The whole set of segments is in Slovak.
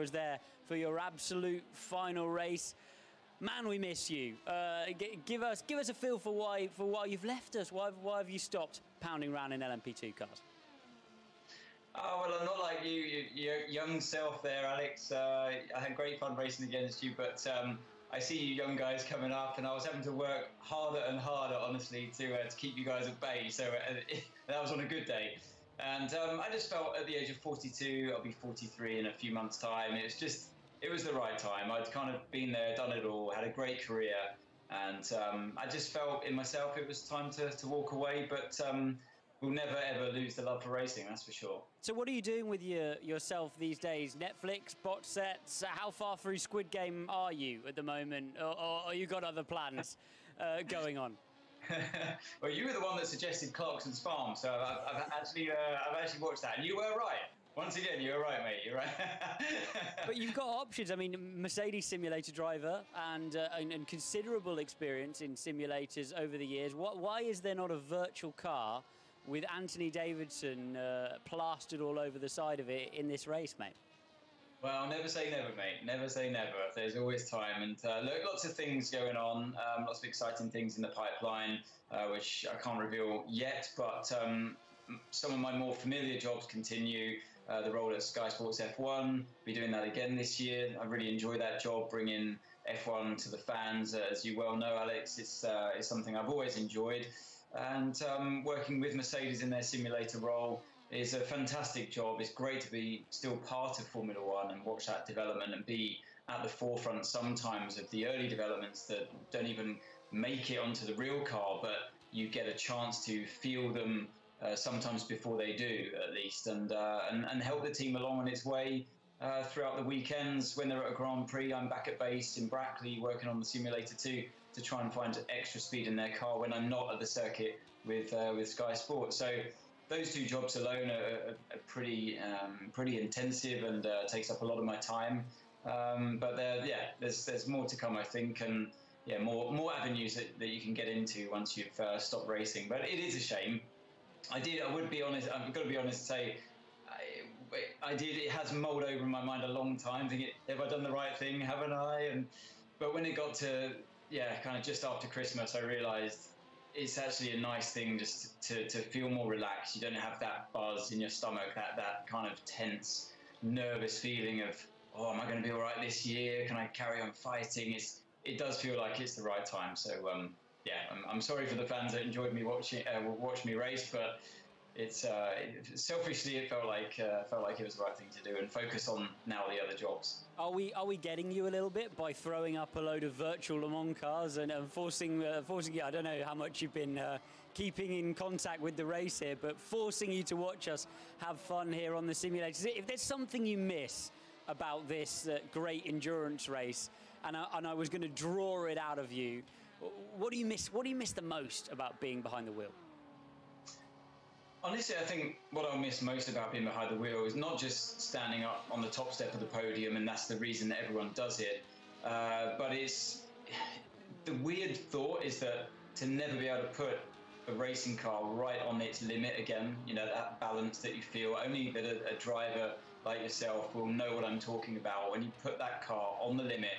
was there for your absolute final race. Man, we miss you. Uh, give us give us a feel for why for why you've left us. Why why have you stopped pounding around in LMP2 cars? Oh well, I'm not like you, you your young self there, Alex. Uh, I had great fun racing against you, but um, I see you young guys coming up, and I was having to work harder and harder, honestly, to uh, to keep you guys at bay. So uh, that was on a good day. And um, I just felt at the age of 42, I'll be 43 in a few months' time. It was just, it was the right time. I'd kind of been there, done it all, had a great career, and um, I just felt in myself it was time to, to walk away. But um, we'll never ever lose the love for racing, that's for sure. So, what are you doing with your, yourself these days? Netflix, bot sets? How far through Squid Game are you at the moment, or, or, or you got other plans uh, going on? well, you were the one that suggested Clarkson's Farm, so I've, I've actually uh, I've actually watched that, and you were right. Once again, you were right, mate. You're right. but you've got options. I mean, Mercedes simulator driver and, uh, and, and considerable experience in simulators over the years. What, why is there not a virtual car with Anthony Davidson uh, plastered all over the side of it in this race, mate? Well, never say never, mate. Never say never. There's always time, and uh, look, lots of things going on. Um, lots of exciting things in the pipeline, uh, which I can't reveal yet. But um, some of my more familiar jobs continue. Uh, the role at Sky Sports F1, be doing that again this year. I really enjoy that job, bringing F1 to the fans. As you well know, Alex, it's uh, it's something I've always enjoyed, and um, working with Mercedes in their simulator role is a fantastic job. It's great to be still part of Formula One and watch that development and be at the forefront sometimes of the early developments that don't even make it onto the real car, but you get a chance to feel them uh, sometimes before they do, at least, and, uh, and, and help the team along on its way. Uh, throughout the weekends, when they're at a Grand Prix, I'm back at base in Brackley working on the simulator too to try and find extra speed in their car when I'm not at the circuit with uh, with Sky Sports. So those two jobs alone are, are pretty um, pretty intensive and uh, takes up a lot of my time. Um, but yeah, there's there's more to come, I think, and yeah, more more avenues that, that you can get into once you've uh, stopped racing. But it is a shame. I did. I would be honest. I've got to be honest. Say. I, I did. It has mulled over in my mind a long time. Thinking, have I done the right thing? Haven't I? And but when it got to yeah, kind of just after Christmas, I realised it's actually a nice thing just to, to feel more relaxed. You don't have that buzz in your stomach, that, that kind of tense, nervous feeling of, oh, am I going to be all right this year? Can I carry on fighting? It's, it does feel like it's the right time. So, um, yeah, I'm, I'm, sorry for the fans that enjoyed me watching, uh, watch me race, but it's uh, selfishly it felt like uh, felt like it was the right thing to do and focus on now the other jobs. Are we are we getting you a little bit by throwing up a load of virtual Le Mans cars and, and forcing uh, forcing you? I don't know how much you've been uh, keeping in contact with the race here, but forcing you to watch us have fun here on the simulators. If there's something you miss about this uh, great endurance race, and I, and I was going to draw it out of you, what do you miss? What do you miss the most about being behind the wheel? Honestly, I think what I'll miss most about being behind the wheel is not just standing up on the top step of the podium, and that's the reason that everyone does it. Uh, but it's the weird thought is that to never be able to put a racing car right on its limit again, you know, that balance that you feel, only that a, a driver like yourself will know what I'm talking about. When you put that car on the limit,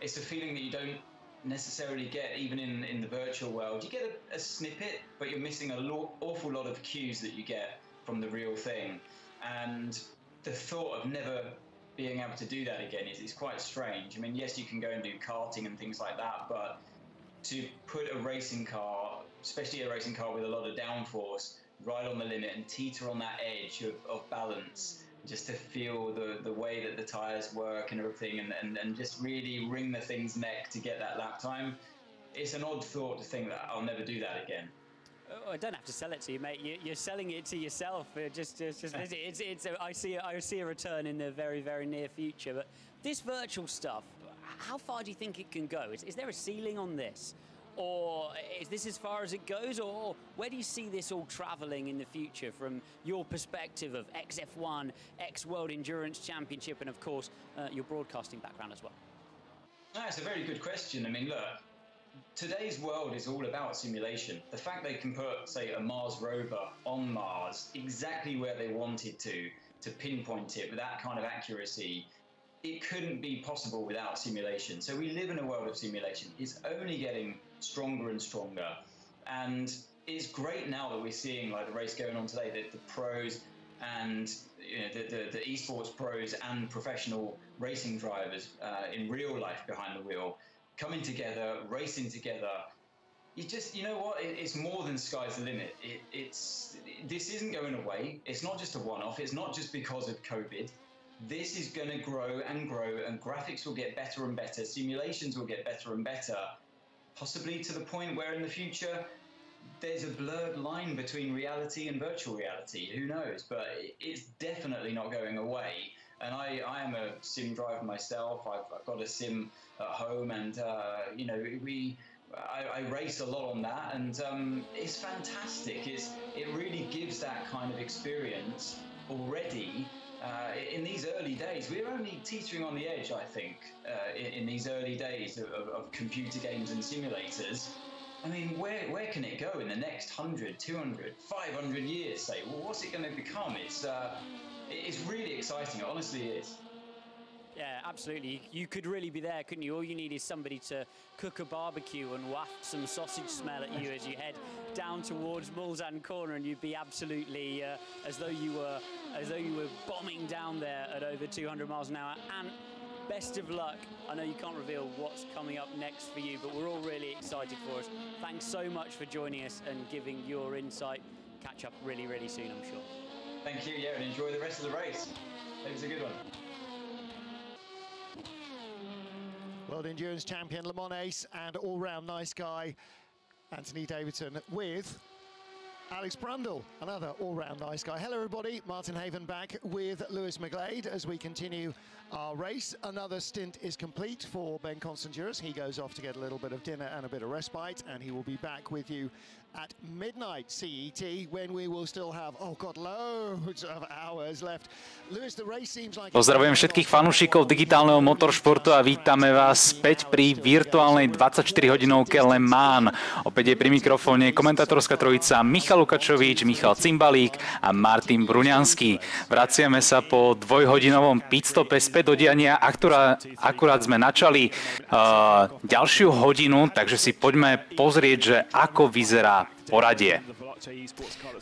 it's a feeling that you don't necessarily get even in, in the virtual world. You get a, a snippet, but you're missing an lo- awful lot of cues that you get from the real thing. And the thought of never being able to do that again is, is quite strange. I mean, yes, you can go and do karting and things like that, but to put a racing car, especially a racing car with a lot of downforce, right on the limit and teeter on that edge of, of balance just to feel the, the way that the tyres work and everything and, and, and just really wring the thing's neck to get that lap time. It's an odd thought to think that I'll never do that again. Oh, I don't have to sell it to you, mate. You, are selling it to yourself. Uh, just, just, just it's, it's, it's a, I see, I see a return in the very, very near future. But this virtual stuff, how far do you think it can go? Is, is there a ceiling on this? Or is this as far as it goes? Or where do you see this all travelling in the future from your perspective of XF1, X World Endurance Championship, and of course, uh, your broadcasting background as well? That's a very good question. I mean, look, today's world is all about simulation. The fact they can put, say, a Mars rover on Mars exactly where they wanted to, to pinpoint it with that kind of accuracy it couldn't be possible without simulation. So we live in a world of simulation. It's only getting stronger and stronger. And it's great now that we're seeing like the race going on today, that the pros and you know, the, the, the esports pros and professional racing drivers uh, in real life behind the wheel coming together, racing together. You just, you know what? It, it's more than sky's the limit. It, it's this isn't going away. It's not just a one-off. It's not just because of COVID this is going to grow and grow, and graphics will get better and better, simulations will get better and better, possibly to the point where in the future there's a blurred line between reality and virtual reality. Who knows? But it's definitely not going away. And I, I am a sim driver myself. I've, I've got a sim at home, and uh, you know we. I, I, race a lot on that, and um, it's fantastic. It's, it really gives that kind of experience already uh, in these early days, we're only teetering on the edge, I think, uh, in, in, these early days of, of, computer games and simulators. I mean, where, where can it go in the next 100, 200, 500 years, say? Well, what's it going to become? It's, uh, it's really exciting, it honestly is. Yeah, absolutely. You could really be there, couldn't you? All you need is somebody to cook a barbecue and waft some sausage smell at you as you head down towards Mulsanne Corner, and you'd be absolutely uh, as though you were as though you were bombing down there at over 200 miles an hour. And best of luck. I know you can't reveal what's coming up next for you, but we're all really excited for us. Thanks so much for joining us and giving your insight. Catch up really, really soon, I'm sure. Thank you, yeah, and enjoy the rest of the race. It was a good one. World Endurance Champion, Le Mans Ace, and all-round nice guy, Anthony Davidson, with Alex Brundle, another all-round nice guy. Hello, everybody. Martin Haven back with Lewis McGlade as we continue our race. Another stint is complete for Ben Constanduros. He goes off to get a little bit of dinner and a bit of respite, and he will be back with you at midnight CET when we will still have, oh God, loads of hours left. Lewis, the race seems like... Pozdravujem všetkých fanúšikov digitálneho motoršportu a vítame vás späť pri virtuálnej 24-hodinovke Le Mans. Opäť je pri mikrofóne komentátorská trojica Michal Lukačovič, Michal Cimbalík a Martin Bruňanský. Vraciame sa po dvojhodinovom pitstope späť do diania, akurát, akurát sme načali uh, ďalšiu hodinu, takže si poďme pozrieť, že ako vyzerá poradie.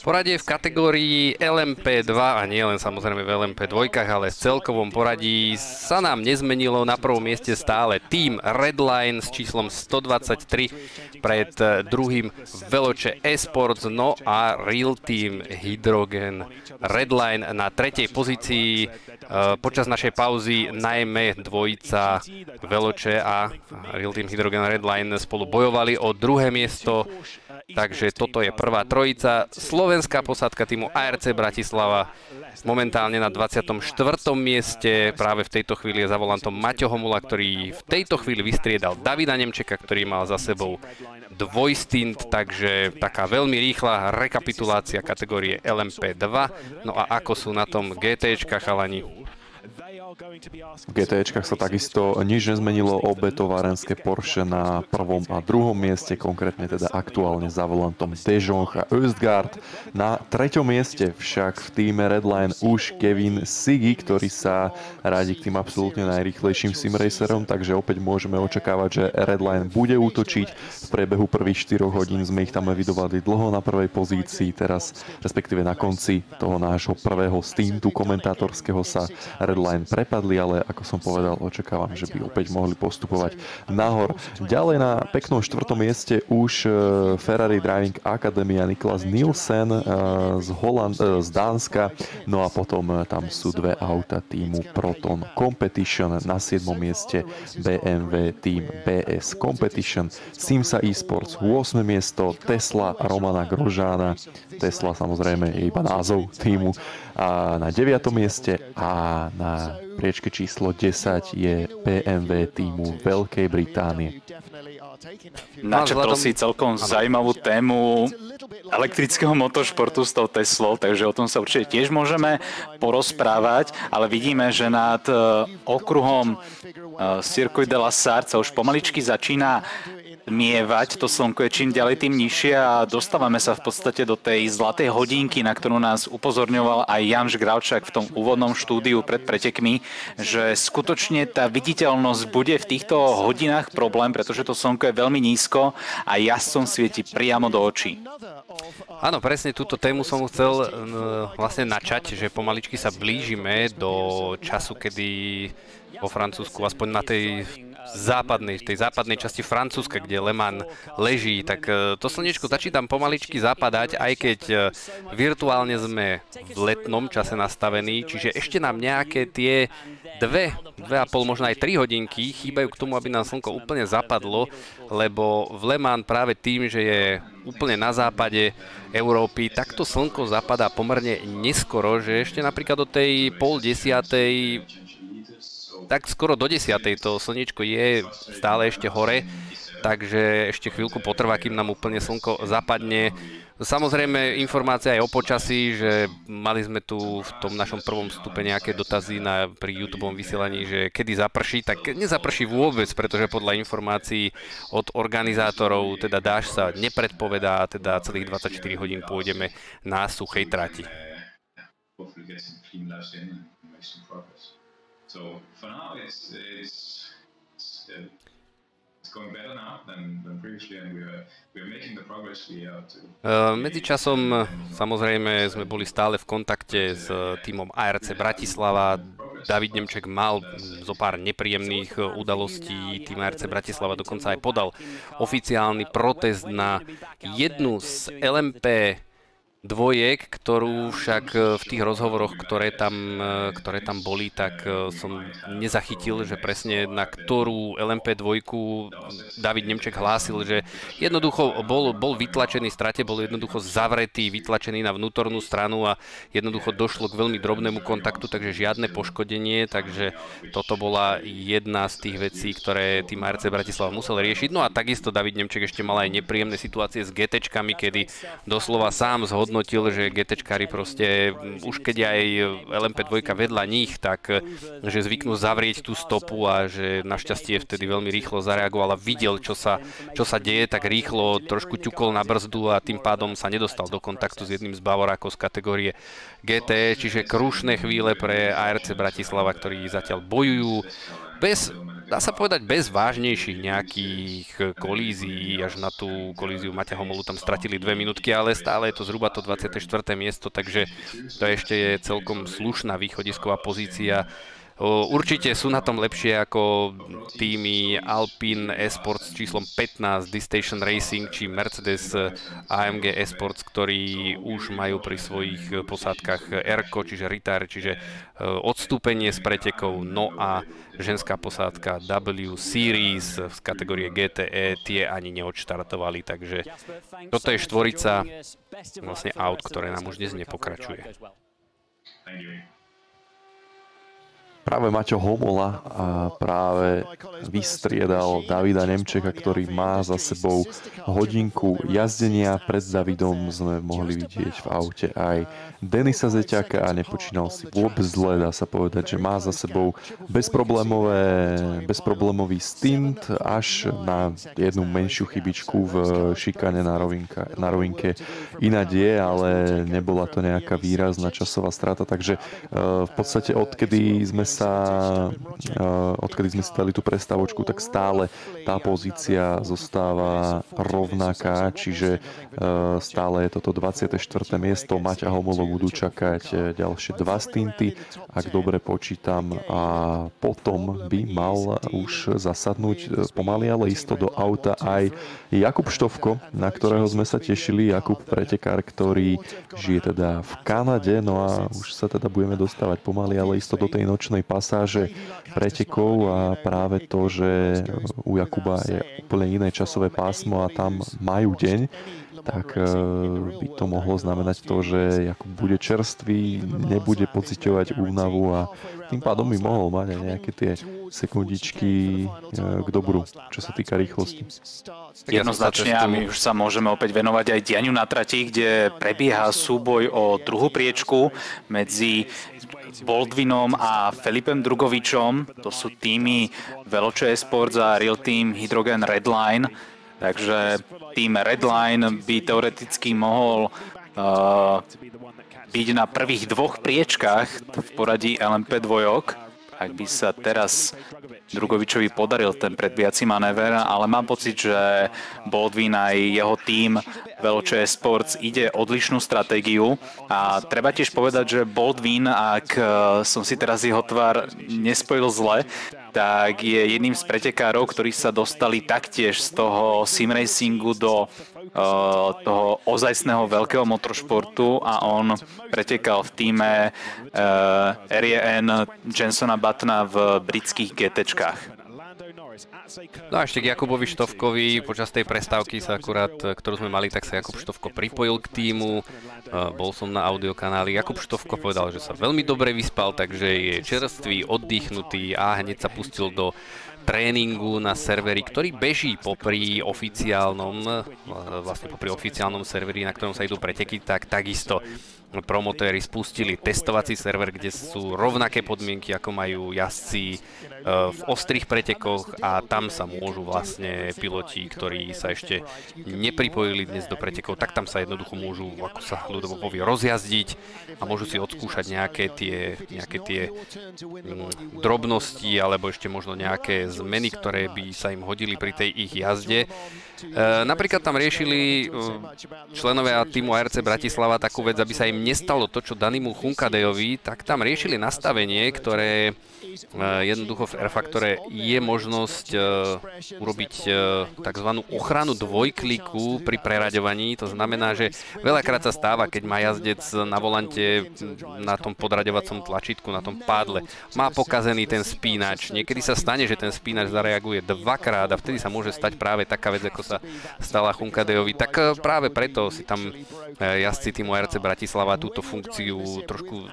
Poradie v kategórii LMP2 a nie len samozrejme v LMP2, ale v celkovom poradí sa nám nezmenilo. Na prvom mieste stále Team Redline s číslom 123 pred eh, druhým Veloce Esports, no a Real Team Hydrogen Redline na tretej pozícii. Eh, počas našej pauzy najmä dvojica Veloce a Real Team Hydrogen Redline spolu bojovali o druhé miesto Takže toto je prvá trojica. Slovenská posádka týmu ARC Bratislava momentálne na 24. mieste. Práve v tejto chvíli je za volantom Maťo Homula, ktorý v tejto chvíli vystriedal Davida Nemčeka, ktorý mal za sebou dvojstint, takže taká veľmi rýchla rekapitulácia kategórie LMP2. No a ako sú na tom GTčka chalani? V GTčkách sa takisto nič nezmenilo, obe továrenské Porsche na prvom a druhom mieste, konkrétne teda aktuálne za volantom Dejong a Östgaard. Na treťom mieste však v týme Redline už Kevin Sigi, ktorý sa rádi k tým absolútne najrýchlejším simracerom, takže opäť môžeme očakávať, že Redline bude útočiť. V priebehu prvých 4 hodín sme ich tam evidovali dlho na prvej pozícii, teraz respektíve na konci toho nášho prvého stintu komentátorského sa Redline pre prepadli, ale ako som povedal, očakávam, že by opäť mohli postupovať nahor. Ďalej na peknom štvrtom mieste už e, Ferrari Driving Academy a Niklas Nielsen e, z, Holand, e, z Dánska. No a potom tam sú dve auta týmu Proton Competition na 7. mieste BMW Team BS Competition, Simsa Esports 8. miesto, Tesla Romana Grožána. Tesla samozrejme je iba názov týmu na 9. mieste a na priečke číslo 10 je BMW týmu Veľkej Británie. Načetol si celkom zaujímavú tému elektrického motoršportu s tou Teslou, takže o tom sa určite tiež môžeme porozprávať, ale vidíme, že nad e, okruhom e, Circuit de la Sarthe sa už pomaličky začína mievať, to slnko je čím ďalej tým nižšie a dostávame sa v podstate do tej zlatej hodinky, na ktorú nás upozorňoval aj Janš Gravčák v tom úvodnom štúdiu pred pretekmi, že skutočne tá viditeľnosť bude v týchto hodinách problém, pretože to slnko je veľmi nízko a jazdcom svieti priamo do očí. Áno, presne túto tému som chcel vlastne načať, že pomaličky sa blížime do času, kedy vo Francúzsku, aspoň na tej západnej, tej západnej časti Francúzska, kde Le Mans leží, tak e, to slnečko začína pomaličky zapadať, aj keď e, virtuálne sme v letnom čase nastavení, čiže ešte nám nejaké tie dve, dve a pol, možno aj tri hodinky chýbajú k tomu, aby nám slnko úplne zapadlo, lebo v Le Mans práve tým, že je úplne na západe Európy, takto slnko zapadá pomerne neskoro, že ešte napríklad do tej pol desiatej tak skoro do 10. to slnečko je stále ešte hore, takže ešte chvíľku potrvá, kým nám úplne slnko zapadne. Samozrejme informácia aj o počasí, že mali sme tu v tom našom prvom stupe nejaké dotazy na, pri YouTube vysielaní, že kedy zaprší, tak nezaprší vôbec, pretože podľa informácií od organizátorov, teda dáš sa nepredpovedá, teda celých 24 hodín pôjdeme na suchej trati. So for now, it's it's, it's, uh, it's going better now than, than previously, and we are making the progress we are to. Uh, medzičasom samozrejme sme boli stále v kontakte s týmom ARC Bratislava. David Nemček mal zo pár nepríjemných udalostí. Tým ARC Bratislava dokonca aj podal oficiálny protest na jednu z LMP dvojek, ktorú však e, v tých rozhovoroch, ktoré tam, e, ktoré tam boli, tak e, som nezachytil, že presne na ktorú LMP dvojku David Nemček hlásil, že jednoducho bol, bol vytlačený, strate bol jednoducho zavretý, vytlačený na vnútornú stranu a jednoducho došlo k veľmi drobnému kontaktu, takže žiadne poškodenie, takže toto bola jedna z tých vecí, ktoré tým ARC Bratislava musel riešiť. No a takisto David Nemček ešte mal aj nepríjemné situácie s GTčkami, kedy doslova sám zhodnil hodnotil, že GTčkári proste, už keď aj LMP2 vedľa nich, tak že zvyknú zavrieť tú stopu a že našťastie vtedy veľmi rýchlo zareagoval a videl, čo sa, čo sa deje, tak rýchlo trošku ťukol na brzdu a tým pádom sa nedostal do kontaktu s jedným z Bavorákov z kategórie GT, čiže krušné chvíle pre ARC Bratislava, ktorí zatiaľ bojujú bez dá sa povedať, bez vážnejších nejakých kolízií, až na tú kolíziu Maťa Homolu tam stratili dve minútky, ale stále je to zhruba to 24. miesto, takže to ešte je celkom slušná východisková pozícia Určite sú na tom lepšie ako týmy Alpine Esports číslom 15, D-Station Racing či Mercedes AMG Esports, ktorí už majú pri svojich posádkach ERCO, čiže retire, čiže odstúpenie z pretekov. No a ženská posádka W Series z kategórie GTE tie ani neodštartovali, takže toto je štvorica vlastne aut, ktoré nám už dnes nepokračuje. Thank you práve Maťo Homola a práve vystriedal Davida Nemčeka, ktorý má za sebou hodinku jazdenia. Pred Davidom sme mohli vidieť v aute aj Denisa Zeťaka a nepočínal si vôbec zle, dá sa povedať, že má za sebou bezproblémové, bezproblémový stint až na jednu menšiu chybičku v šikane na, rovinka, na rovinke. Ináč je, ale nebola to nejaká výrazná časová strata, takže v podstate odkedy sme sa, odkedy sme si dali tú prestávočku, tak stále tá pozícia zostáva rovnaká, čiže stále je toto 24. miesto. Maťa Homolov budú čakať ďalšie dva stinty, ak dobre počítam, a potom by mal už zasadnúť pomaly, ale isto do auta aj Jakub Štovko, na ktorého sme sa tešili. Jakub pretekár, ktorý žije teda v Kanade, no a už sa teda budeme dostávať pomaly, ale isto do tej nočnej pasáže pretekov a práve to, že u Jakuba je úplne iné časové pásmo a tam majú deň, tak e, by to mohlo znamenať to, že Jakub bude čerstvý, nebude pociťovať únavu a tým pádom by mohol mať aj nejaké tie sekundičky e, k dobru, čo sa týka rýchlosti. Jednoznačne a my už sa môžeme opäť venovať aj dianiu na trati, kde prebieha súboj o druhú priečku medzi Boldvinom a Filipem Drugovičom. To sú týmy Veloče Esports a Real Team Hydrogen Redline. takže tým Redline by teoreticky mohol uh, byť na prvých dvoch priečkách v poradí LMP dvojok, ak by sa teraz Drugovičovi podaril ten predbiaci manéver, ale mám pocit, že Baldwin aj jeho tým Veloče Sports ide odlišnú stratégiu. A treba tiež povedať, že Baldwin, ak e, som si teraz jeho tvar nespojil zle, tak je jedným z pretekárov, ktorí sa dostali taktiež z toho simracingu do toho ozajstného veľkého motoršportu a on pretekal v týme uh, RN Jensona Batna v britských GTčkách. No a ešte k Jakubovi Štovkovi, počas tej prestávky sa akurát, ktorú sme mali, tak sa Jakub Štovko pripojil k týmu, bol som na audiokanáli. Jakub Štovko povedal, že sa veľmi dobre vyspal, takže je čerstvý, oddychnutý a hneď sa pustil do tréningu na serveri, ktorý beží popri oficiálnom, vlastne popri oficiálnom serveri, na ktorom sa idú preteky, tak takisto promotéri spustili testovací server, kde sú rovnaké podmienky, ako majú jazdci e, v ostrých pretekoch a tam sa môžu vlastne piloti, ktorí sa ešte nepripojili dnes do pretekov, tak tam sa jednoducho môžu, ako sa ľudovo povie, rozjazdiť a môžu si odskúšať nejaké tie, nejaké tie mm, drobnosti alebo ešte možno nejaké zmeny, ktoré by sa im hodili pri tej ich jazde. E, napríklad tam riešili e, členovia týmu ARC Bratislava takú vec, aby sa im nestalo to, čo Danimu Chunkadejovi, tak tam riešili nastavenie, ktoré Eh, jednoducho v R-faktore je možnosť eh, urobiť eh, tzv. ochranu dvojkliku pri preraďovaní. To znamená, že veľakrát sa stáva, keď má jazdec na volante na tom podraďovacom tlačítku, na tom pádle, má pokazený ten spínač. Niekedy sa stane, že ten spínač zareaguje dvakrát a vtedy sa môže stať práve taká vec, ako sa stala Chunkadejovi. Tak práve preto si tam jazdci týmu RC Bratislava túto funkciu trošku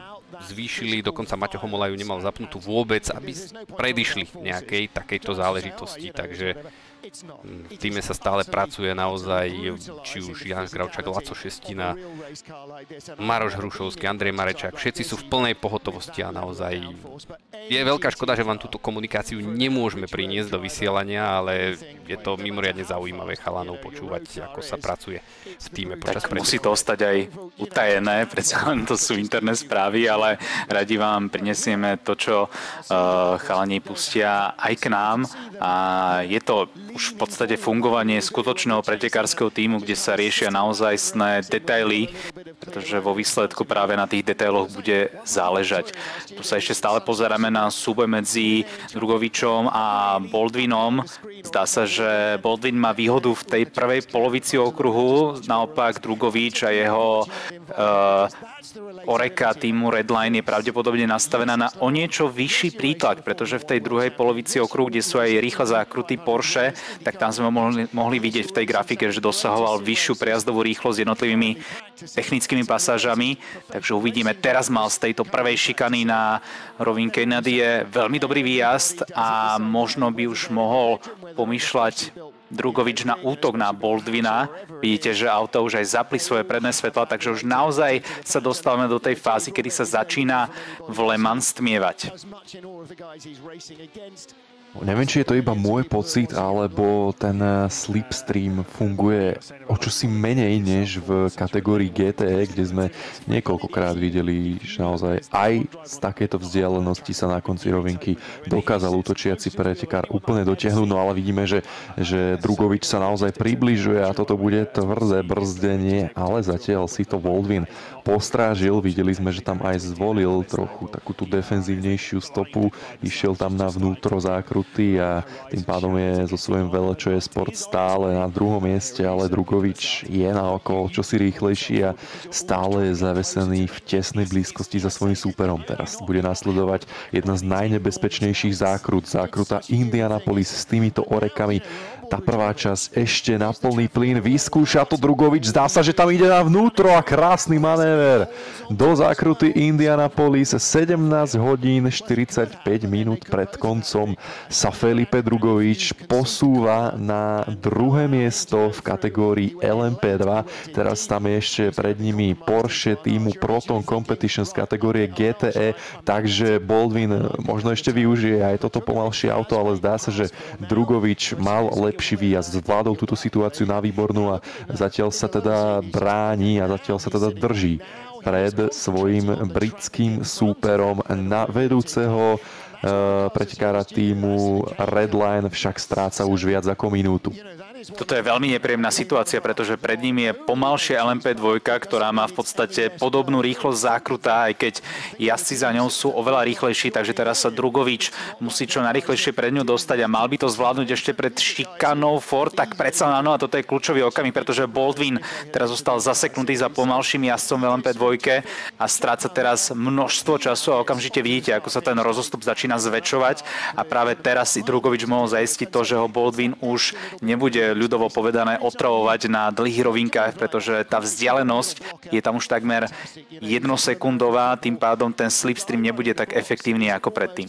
zvýšili, dokonca Maťo Homola nemal zapnutú vôbec, aby predišli nejakej takejto záležitosti, takže v týme sa stále pracuje naozaj, či už Jan Gravčak, Laco Šestina, Maroš Hrušovský, Andrej Marečák, všetci sú v plnej pohotovosti a naozaj je veľká škoda, že vám túto komunikáciu nemôžeme priniesť do vysielania, ale je to mimoriadne zaujímavé chalanov počúvať, ako sa pracuje v týme počas Tak musí to ostať aj utajené, predsa len to sú interné správy, ale radi vám prinesieme to, čo uh, chalani pustia aj k nám. A je to už v podstate fungovanie skutočného pretekárskeho týmu, kde sa riešia naozajstné detaily, pretože vo výsledku práve na tých detailoch bude záležať. Tu sa ešte stále pozeráme na súboj medzi Drugovičom a Boldvinom. Zdá sa, že Boldvin má výhodu v tej prvej polovici okruhu, naopak Drugovič a jeho uh, Oreka týmu Redline je pravdepodobne nastavená na o niečo vyšší prítlak, pretože v tej druhej polovici okruhu, kde sú aj rýchlo zákruty Porsche, tak tam sme mohli, mohli vidieť v tej grafike, že dosahoval vyššiu prejazdovú rýchlosť jednotlivými technickými pasážami. Takže uvidíme, teraz mal z tejto prvej šikany na Rovin Kennedy je veľmi dobrý výjazd a možno by už mohol pomýšľať Drugovič na útok na Boldvina. Vidíte, že auto už aj zapli svoje predné svetla, takže už naozaj sa dostávame do tej fázy, kedy sa začína v Le Mans tmievať. Neviem, či je to iba môj pocit, alebo ten slipstream funguje o čosi menej než v kategórii GTE, kde sme niekoľkokrát videli, že naozaj aj z takéto vzdialenosti sa na konci rovinky dokázal útočiaci pretekár úplne dotiahnuť, no ale vidíme, že, že Drugovič sa naozaj približuje a toto bude tvrdé brzdenie, ale zatiaľ si to Voldvin postrážil, videli sme, že tam aj zvolil trochu takú tú defenzívnejšiu stopu, išiel tam na vnútro zákru krutý a tým pádom je so svojím vele, čo je sport stále na druhom mieste, ale Drugovič je na okolo čosi rýchlejší a stále je zavesený v tesnej blízkosti za svojím súperom. Teraz bude nasledovať jedna z najnebezpečnejších zákrut, zákruta Indianapolis s týmito orekami tá prvá časť ešte na plný plyn. Vyskúša to Drugovič. Zdá sa, že tam ide na vnútro a krásny manéver. Do zákruty Indianapolis 17 hodín 45 minút pred koncom sa Felipe Drugovič posúva na druhé miesto v kategórii LMP2. Teraz tam je ešte pred nimi Porsche týmu Proton Competition z kategórie GTE, takže Baldwin možno ešte využije aj toto pomalšie auto, ale zdá sa, že Drugovič mal lepšie lepší výjazd, zvládol túto situáciu na výbornú a zatiaľ sa teda bráni a zatiaľ sa teda drží pred svojim britským súperom na vedúceho Eh, pretekára týmu Redline však stráca už viac ako minútu. Toto je veľmi nepríjemná situácia, pretože pred ním je pomalšia LMP2, ktorá má v podstate podobnú rýchlosť zákrutá, aj keď jazdci za ňou sú oveľa rýchlejší, takže teraz sa Drugovič musí čo najrýchlejšie pred ňu dostať a mal by to zvládnuť ešte pred šikanou Ford, tak predsa áno, a toto je kľúčový okamih, pretože Baldwin teraz zostal zaseknutý za pomalším jazdcom v LMP2 a stráca teraz množstvo času a okamžite vidíte, ako sa ten rozostup začína zväčšovať. A práve teraz si Drugovič mohol zaistiť to, že ho Baldwin už nebude ľudovo povedané otravovať na dlhých rovinkách, pretože tá vzdialenosť je tam už takmer jednosekundová, tým pádom ten slipstream nebude tak efektívny ako predtým.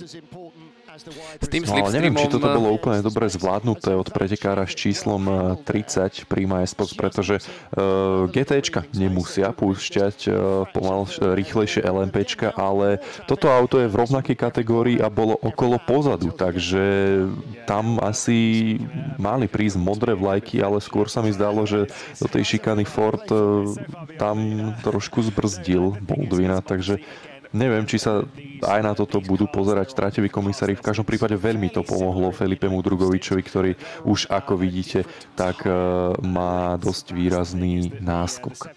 S tým no, ale neviem, či toto bolo úplne dobre zvládnuté od pretekára s číslom 30 eh, Prima Esports, pretože uh, eh, GTčka nemusia púšťať uh, pomal rýchlejšie LMPčka, ale toto auto je v rovnakej kategórii a bolo okolo pozadu, takže tam asi mali prísť modré vlajky, ale skôr sa mi zdalo, že do tej šikany Ford uh, tam trošku zbrzdil Baldwina, takže Neviem, či sa aj na toto budú pozerať trateví komisári. V každom prípade veľmi to pomohlo Felipemu Drugovičovi, ktorý už ako vidíte, tak e, má dosť výrazný náskok.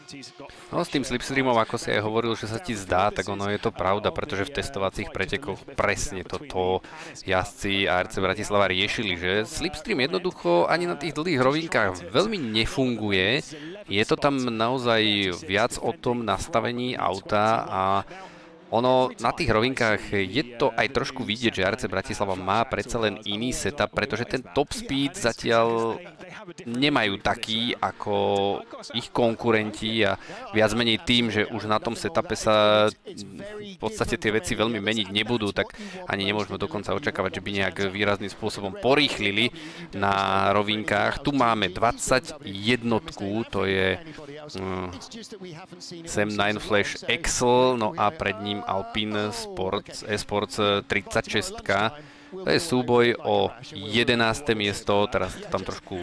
No s tým slipstreamom, ako si aj hovoril, že sa ti zdá, tak ono je to pravda, pretože v testovacích pretekoch presne toto jazdci a RC Bratislava riešili, že slipstream jednoducho ani na tých dlhých rovinkách veľmi nefunguje. Je to tam naozaj viac o tom nastavení auta a ono na tých rovinkách je to aj trošku vidieť, že RC Bratislava má predsa len iný setup, pretože ten top speed zatiaľ nemajú taký ako ich konkurenti a viac menej tým, že už na tom setupe sa v podstate tie veci veľmi meniť nebudú, tak ani nemôžeme dokonca očakávať, že by nejak výrazným spôsobom porýchlili na rovinkách. Tu máme 21, to je um, Sam 9 Flash Excel, no a pred ním Alpine Sports, Esports 36 to je súboj o 11. miesto, teraz tam trošku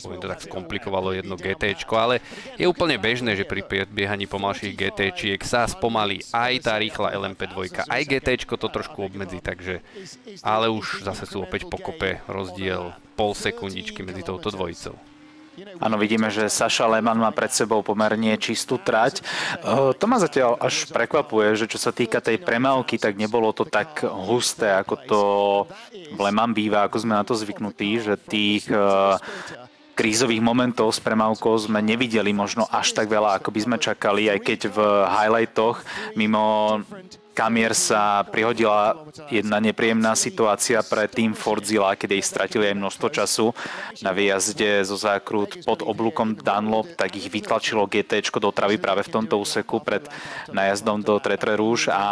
poviem to tak skomplikovalo jedno GT, ale je úplne bežné, že pri biehaní pomalších GT sa spomalí aj tá rýchla LMP2, aj GT to trošku obmedzí, takže ale už zase sú opäť pokope rozdiel pol sekundičky medzi touto dvojicou. Áno, vidíme, že Saša Lehmann má pred sebou pomerne čistú trať. To ma zatiaľ až prekvapuje, že čo sa týka tej premávky, tak nebolo to tak husté, ako to v Leman býva, ako sme na to zvyknutí, že tých krízových momentov s premávkou sme nevideli možno až tak veľa, ako by sme čakali, aj keď v highlightoch mimo kamier sa prihodila jedna nepríjemná situácia pre tým Fordzilla, keď jej stratili aj množstvo času na výjazde zo zákrut pod oblúkom Dunlop, tak ich vytlačilo GT do travy práve v tomto úseku pred najazdom do Tretre Rouge a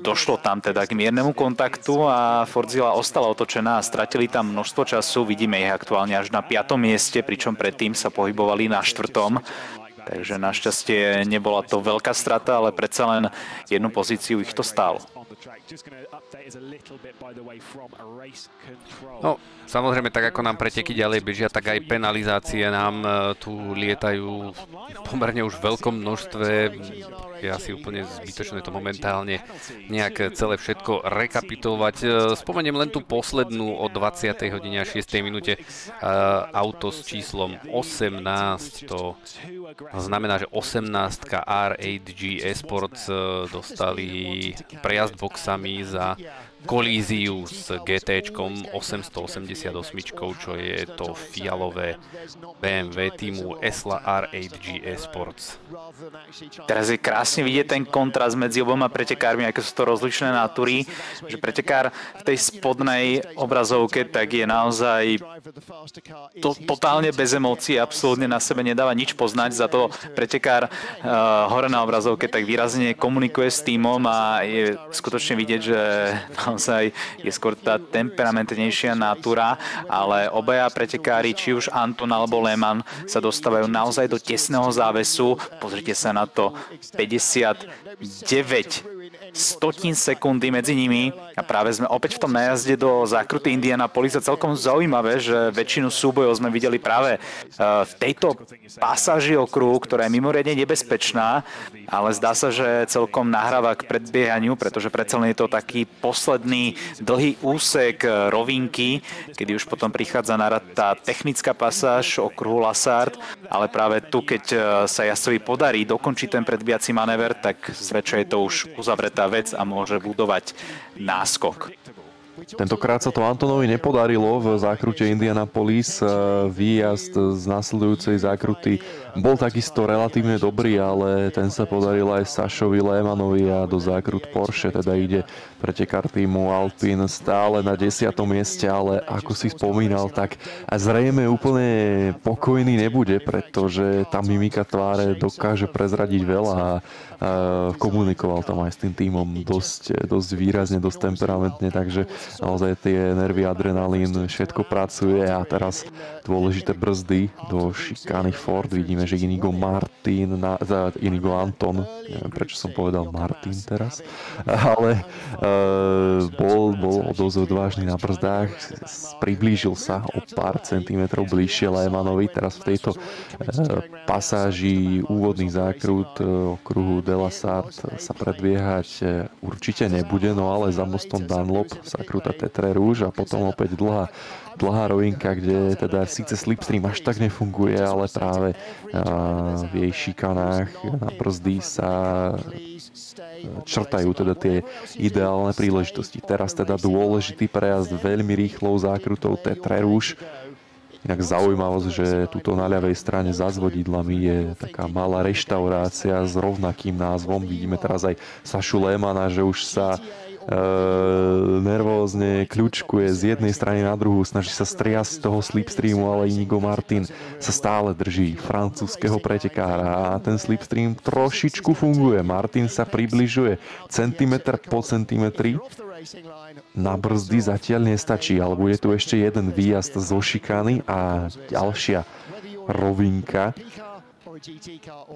Došlo tam teda k miernemu kontaktu a Fordzilla ostala otočená a stratili tam množstvo času. Vidíme ich aktuálne až na 5. mieste, pričom predtým sa pohybovali na 4. Takže našťastie nebola to veľká strata, ale predsa len jednu pozíciu ich to stálo. No, samozrejme, tak ako nám preteky ďalej bežia, tak aj penalizácie nám e, tu lietajú v pomerne už veľkom množstve. Je asi úplne zbytočné to momentálne nejak celé všetko rekapitulovať. E, spomeniem len tú poslednú o 20. hodine a 6. minúte e, auto s číslom 18. To znamená, že 18 R8G Esports dostali prejazd boxami za kolíziu s GT 888, čo je to fialové BMW týmu Esla R8G Esports. Teraz je krásne vidieť ten kontrast medzi oboma pretekármi, ako sú to rozličné natúry, že pretekár v tej spodnej obrazovke tak je naozaj to, totálne bez emócií, absolútne na sebe nedáva nič poznať, za to pretekár uh, hore na obrazovke tak výrazne komunikuje s týmom a je skutočne vidieť, že naozaj je skôr tá temperamentnejšia natúra, ale obaja pretekári, či už Anton alebo Lehmann, sa dostávajú naozaj do tesného závesu. Pozrite sa na to, 59 stotín sekundy medzi nimi. A práve sme opäť v tom najazde do zákruty Indianapolis a celkom zaujímavé, že väčšinu súbojov sme videli práve e, v tejto pasáži okruhu, ktorá je mimoriadne nebezpečná, ale zdá sa, že celkom nahráva k predbiehaniu, pretože predsa je to taký posledný dlhý úsek rovinky, kedy už potom prichádza na rad tá technická pasáž okruhu Lassard, ale práve tu, keď e, sa jazdcovi podarí dokončiť ten predbiací manéver, tak zväčša je to už uzavretá vec a môže budovať náskok. Tentokrát sa to Antonovi nepodarilo v zákrute Indianapolis. Výjazd z nasledujúcej zákruty bol takisto relatívne dobrý, ale ten sa podaril aj Sašovi Lémanovi a do zákrut Porsche, teda ide pretekár týmu Alpine stále na 10. mieste, ale ako si spomínal, tak zrejme úplne pokojný nebude, pretože tá mimika tváre dokáže prezradiť veľa a komunikoval tam aj s tým týmom dosť, dosť výrazne, dosť temperamentne, takže naozaj tie nervy, adrenalín, všetko pracuje a teraz dôležité brzdy do šikány Ford. Vidíme, že Inigo Martin, na, Inigo Anton, neviem prečo som povedal Martin teraz, ale bol, bol dosť odvážny na brzdách, priblížil sa o pár centimetrov bližšie Lehmanovi, teraz v tejto uh, pasáži úvodných zákrut uh, okruhu Delasart sa predbiehať e, určite nebude, no ale za mostom Dunlop sa krúta Tetre Rouge a potom opäť dlhá, dlhá rovinka, kde teda síce slipstream až tak nefunguje, ale práve v jej šikanách na brzdy sa črtajú teda tie ideálne príležitosti. Teraz teda dôležitý prejazd veľmi rýchlou zákrutou Tetre Rouge Inak zaujímavosť, že tuto na ľavej strane za zvodidlami je taká malá reštaurácia s rovnakým názvom. Vidíme teraz aj Sašu Lémana, že už sa nervózne kľúčkuje z jednej strany na druhú, snaží sa striasť z toho slipstreamu, ale Inigo Martin sa stále drží francúzského pretekára a ten slipstream trošičku funguje. Martin sa približuje centimetr po centimetri. Na brzdy zatiaľ nestačí, ale bude tu ešte jeden výjazd zo šikany a ďalšia rovinka.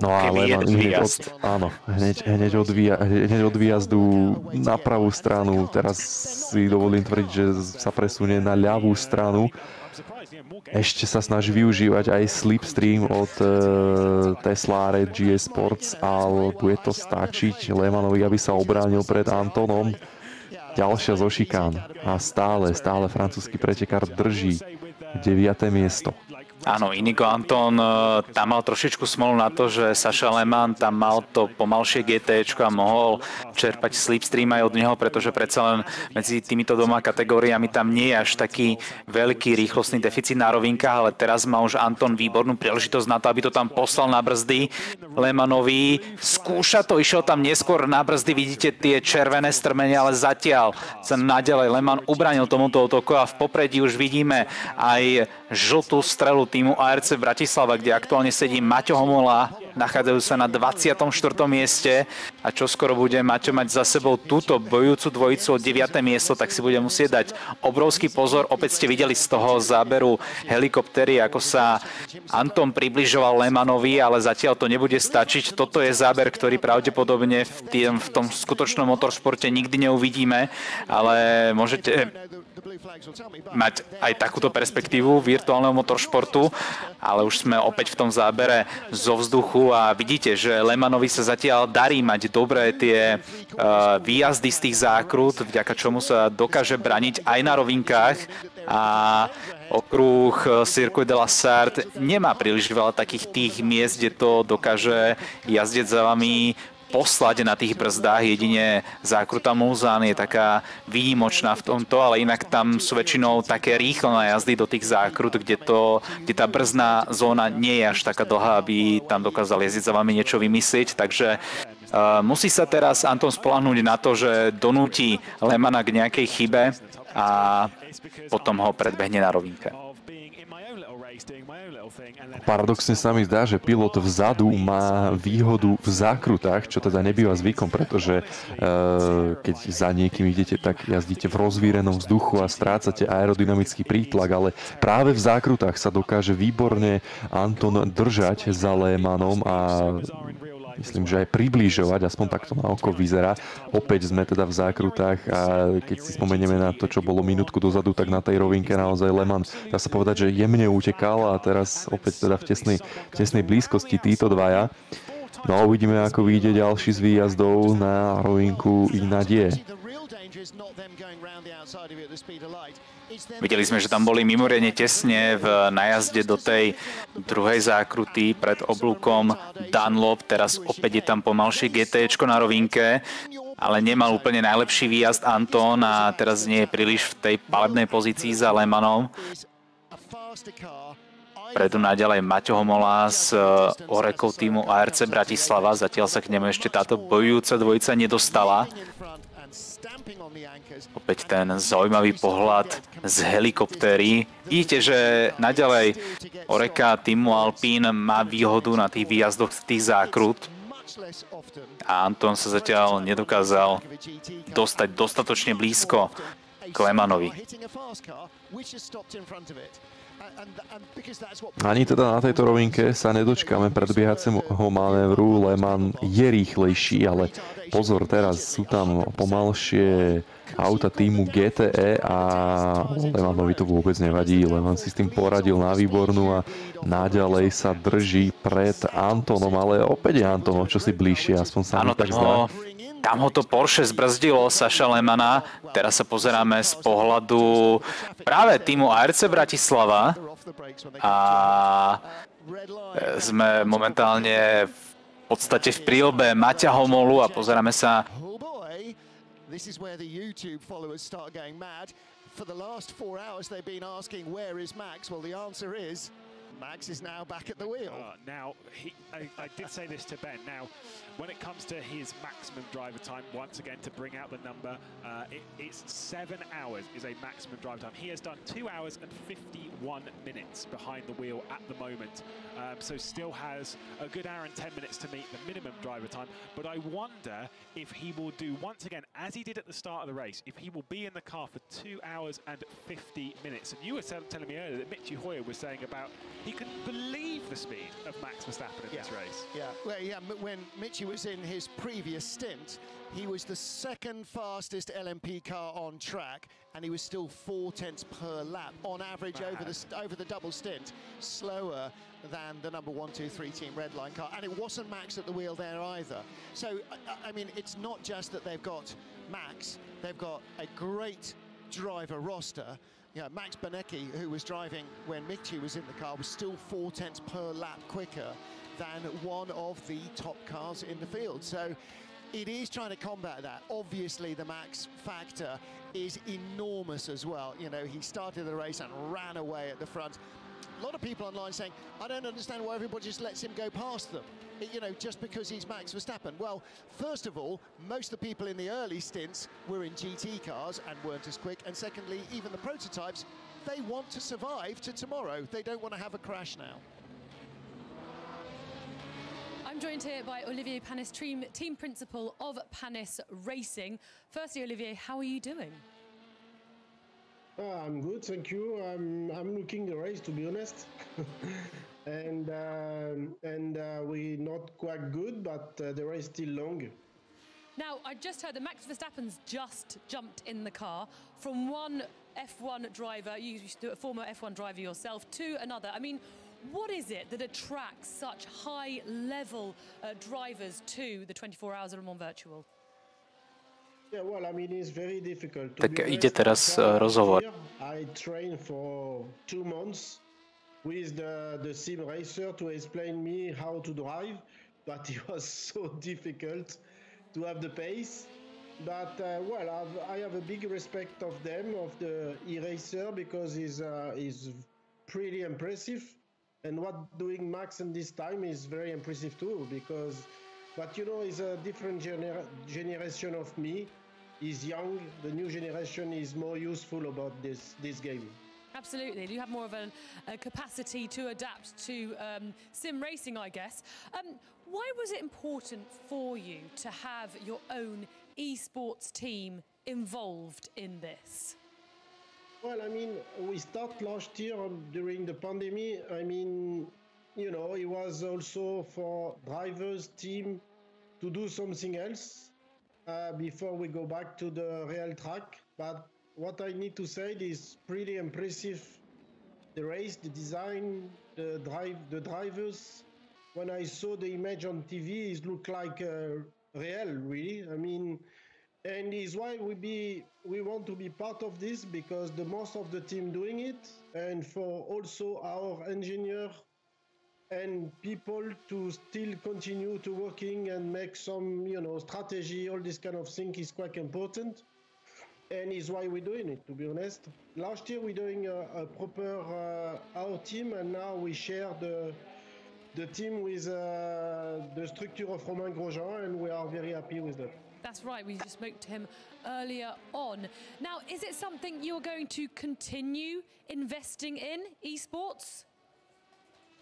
No ale hneď od, áno, hneď, hneď, od výja, hneď od výjazdu na pravú stranu, teraz si dovolím tvrdiť, že sa presunie na ľavú stranu. Ešte sa snaží využívať aj slipstream od Tesla Red GS Sports, ale bude to stačiť Lemanovi, aby sa obránil pred Antonom. Ďalšia zo šikán a stále, stále francúzsky pretekár drží 9. miesto. Áno, Inigo Anton e, tam mal trošičku smolu na to, že Saša Leman tam mal to pomalšie GT a mohol čerpať slipstream aj od neho, pretože predsa len medzi týmito dvoma kategóriami tam nie je až taký veľký rýchlostný deficit na rovinkách, ale teraz má už Anton výbornú príležitosť na to, aby to tam poslal na brzdy Lemanovi. Skúša to, išiel tam neskôr na brzdy, vidíte tie červené strmenia, ale zatiaľ sa naďalej Leman ubranil tomuto otoku a v popredí už vidíme aj žltú strelu týmu ARC Bratislava, kde aktuálne sedí Maťo Homola, nachádzajú sa na 24. mieste a čo skoro bude Maťo mať za sebou túto bojujúcu dvojicu o 9. miesto, tak si bude musieť dať obrovský pozor. Opäť ste videli z toho záberu helikoptery, ako sa Anton približoval Lemanovi, ale zatiaľ to nebude stačiť. Toto je záber, ktorý pravdepodobne v, tým, v tom skutočnom motorsporte nikdy neuvidíme, ale môžete mať aj takúto perspektívu virtuálneho motoršportu, ale už sme opäť v tom zábere zo vzduchu a vidíte, že Lemanovi sa zatiaľ darí mať dobré tie uh, výjazdy z tých zákrut, vďaka čomu sa dokáže braniť aj na rovinkách. A okruh Circuit de la Sarthe nemá príliš veľa takých tých miest, kde to dokáže jazdeť za vami poslať na tých brzdách. Jedine zákruta Mulzán je taká výnimočná v tomto, ale inak tam sú väčšinou také rýchle jazdy do tých zákrut, kde, to, kde tá brzdná zóna nie je až taká dlhá, aby tam dokázal jazdiť za vami niečo vymyslieť. Takže uh, musí sa teraz Anton spolahnúť na to, že donúti Lemana k nejakej chybe a potom ho predbehne na rovinke. Paradoxne sa mi zdá, že pilot vzadu má výhodu v zákrutách, čo teda nebýva zvykom, pretože e, keď za niekým idete, tak jazdíte v rozvírenom vzduchu a strácate aerodynamický prítlak, ale práve v zákrutách sa dokáže výborne Anton držať za Lémanom a myslím, že aj približovať, aspoň takto na oko vyzerá. Opäť sme teda v zákrutách a keď si spomenieme na to, čo bolo minútku dozadu, tak na tej rovinke naozaj Leman, dá sa povedať, že jemne utekal a teraz opäť teda v tesnej, tesnej blízkosti títo dvaja. No a uvidíme, ako vyjde ďalší z výjazdov na rovinku Ignadie. Videli sme, že tam boli mimoriadne tesne v najazde do tej druhej zákruty pred oblúkom Dunlop. Teraz opäť je tam pomalšie GT na rovinke, ale nemal úplne najlepší výjazd Anton a teraz nie je príliš v tej palebnej pozícii za Lemanom. Predu naďalej Maťo Homola s e, Orekou týmu ARC Bratislava. Zatiaľ sa k nemu ešte táto bojujúca dvojica nedostala. Opäť ten zaujímavý pohľad z helikoptéry. Vidíte, že naďalej Oreka týmu Alpín má výhodu na tých výjazdoch z tých zákrut. A Anton sa zatiaľ nedokázal dostať dostatočne blízko k Lemanovi. Ani teda na tejto rovinke sa nedočkáme predbiehacieho manévru. Leman je rýchlejší, ale pozor, teraz sú tam pomalšie auta týmu GTE a Lemanovi to vôbec nevadí. Leman si s tým poradil na výbornú a naďalej sa drží pred Antonom, ale opäť je Anton čo si bližšie, aspoň sa mi tak zdá. Tam ho to Porsche zbrzdilo Saša Lemana. Teraz sa pozeráme z pohľadu práve týmu ARC Bratislava. A sme momentálne v podstate v prílbe Maťa Homolu a pozeráme sa This is where the YouTube followers start going mad. For the last four hours they've been asking where is Max? Well the answer is Max is now back at the wheel. Uh, now, he, I, I, did say this to Ben. Now, when it comes to his maximum driver time, once again, to bring out the number, uh, it, it's seven hours is a maximum driver time. He has done two hours and 51 minutes behind the wheel at the moment. Um, so still has a good hour and 10 minutes to meet the minimum driver time. But I wonder if he will do, once again, as he did at the start of the race, if he will be in the car for two hours and 50 minutes. And you were telling me earlier that Mitchy Hoyer was saying about he can believe the speed of Max Verstappen in yeah. this race. Yeah, well, yeah. When Mitchy was in his previous stint, he was the second fastest LMP car on track, and he was still four tenths per lap on average over the over the double stint, slower than the number one, two, three team Redline car. And it wasn't Max at the wheel there either. So I, I mean, it's not just that they've got Max; they've got a great driver roster yeah, Max Benecki, who was driving when Michi was in the car, was still four tenths per lap quicker than one of the top cars in the field. So it is trying to combat that. Obviously, the max factor is enormous as well. You know, he started the race and ran away at the front a lot of people online saying, I don't understand why everybody just lets him go past them, you know, just because he's Max Verstappen. Well, first of all, most of the people in the early stints were in GT cars and weren't as quick. And secondly, even the prototypes, they want to survive to tomorrow. They don't want to have a crash now. I'm joined here by Olivier Panis, team, team principal of Panis Racing. Firstly, Olivier, how are you doing? Uh, I'm good, thank you. I'm I'm looking the race to be honest, and um, and uh, we're not quite good, but uh, the race is still long. Now I just heard that Max Verstappen's just jumped in the car from one F1 driver, you a former F1 driver yourself, to another. I mean, what is it that attracts such high-level uh, drivers to the 24 Hours of Le Mans Virtual? Tak ide teraz rozhovor. I trained for two months with the, the sim racer to explain me how to drive, but it was so difficult to have the pace. But uh, well, I've, I have a big respect of them, of the e-racer, because he's uh, he's pretty impressive. And what doing Max in this time is very impressive too, because, but you know, he's a different gener- generation of me is young, the new generation is more useful about this, this game. Absolutely. You have more of an, a capacity to adapt to um, sim racing, I guess. Um, why was it important for you to have your own esports team involved in this? Well, I mean, we start last year during the pandemic. I mean, you know, it was also for drivers team to do something else uh, before we go back to the real track. But what I need to say is pretty impressive. The race, the design, the drive, the drivers. When I saw the image on TV, it looked like uh, real, really. I mean, and is why we be we want to be part of this because the most of the team doing it, and for also our engineer and people to still continue to working and make some you know strategy all this kind of thing is quite important and is why we're doing it to be honest last year we're doing a, a proper uh, our team and now we share the the team with uh, the structure of Romain Grosjean and we are very happy with that that's right, we just spoke to him earlier on. Now, is it something you're going to continue investing in, esports?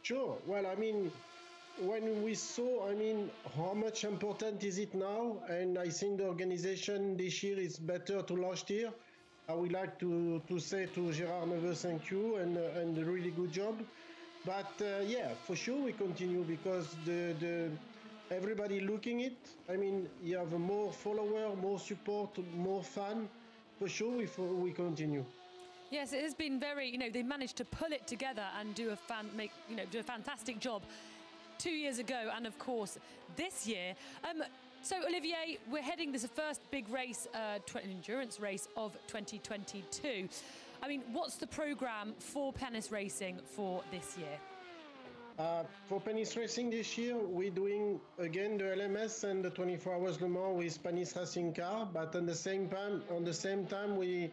Sure. Well, I mean, when we saw, I mean, how much important is it now? And I think the organization this year is better to last year. I would like to, to say to Gerard Neveu, thank you and, uh, and a really good job. But uh, yeah, for sure we continue because the, the everybody looking it. I mean, you have more follower, more support, more fan. For sure we, we continue. Yes, it has been very, you know, they managed to pull it together and do a fan, make, you know, do a fantastic job two years ago and of course this year. Um, so Olivier, we're heading this first big race, uh, endurance race of 2022. I mean, what's the program for Penis Racing for this year? Uh, for Penis Racing this year, we're doing again the LMS and the 24 Hours Le Mans with Penis Racing car, but at the same time, on the same time, we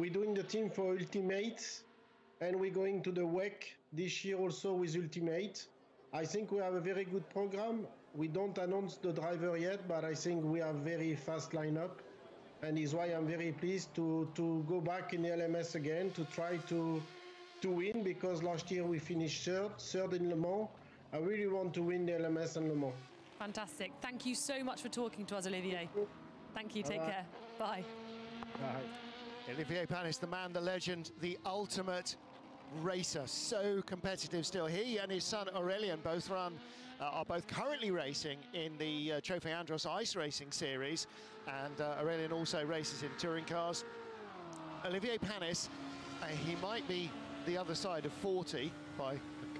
we're doing the team for Ultimate, and we're going to the WEC this year also with Ultimate. I think we have a very good program. We don't announce the driver yet, but I think we have very fast lineup, and is why I'm very pleased to to go back in the LMS again to try to to win because last year we finished third, third in Le Mans. I really want to win the LMS and Le Mans. Fantastic. Thank you so much for talking to us, Olivier. Thank you. Take care. Bye. Bye. Olivier Panis, the man, the legend, the ultimate racer. So competitive still. He and his son Aurelien both run, uh, are both currently racing in the uh, Trophy Andros Ice Racing Series. And uh, Aurelien also races in touring cars. Olivier Panis, uh, he might be the other side of 40 by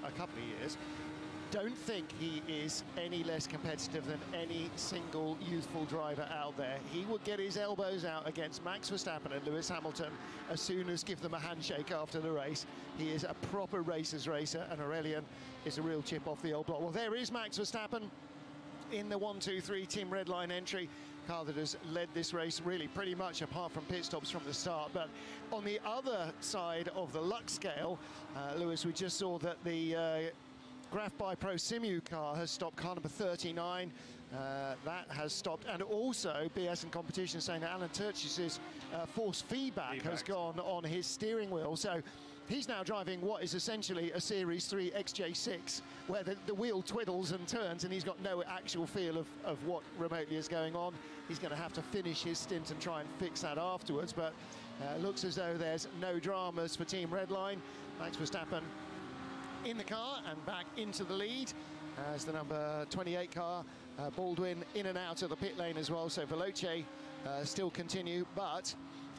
a couple of years don't think he is any less competitive than any single youthful driver out there. He would get his elbows out against Max Verstappen and Lewis Hamilton as soon as give them a handshake after the race. He is a proper racer's racer, and Aurelien is a real chip off the old block. Well, there is Max Verstappen in the 1-2-3 Team Redline entry car that has led this race really pretty much apart from pit stops from the start but on the other side of the luck scale uh, Lewis we just saw that the uh, Graf by Pro Simu car has stopped car number 39. Uh, that has stopped. And also BS and competition saying that Alan Turchis's uh, force feedback, feedback, has gone on his steering wheel. So he's now driving what is essentially a Series 3 XJ6, where the, the wheel twiddles and turns, and he's got no actual feel of, of what remotely is going on. He's going to have to finish his stint and try and fix that afterwards. But uh, looks as though there's no dramas for Team Redline. Max Verstappen in the car and back into the lead as the number 28 car, uh, Baldwin in and out of the pit lane as well. So Veloce uh, still continue, but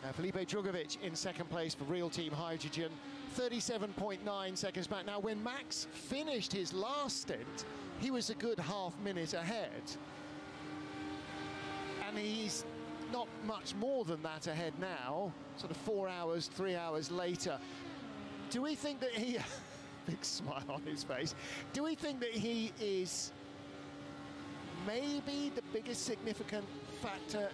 uh, Felipe Drugovich in second place for Real Team Hydrogen, 37.9 seconds back. Now, when Max finished his last stint, he was a good half minute ahead. And he's not much more than that ahead now, sort of four hours, three hours later. Do we think that he big smile on his face. Do we think that he is maybe the biggest significant factor,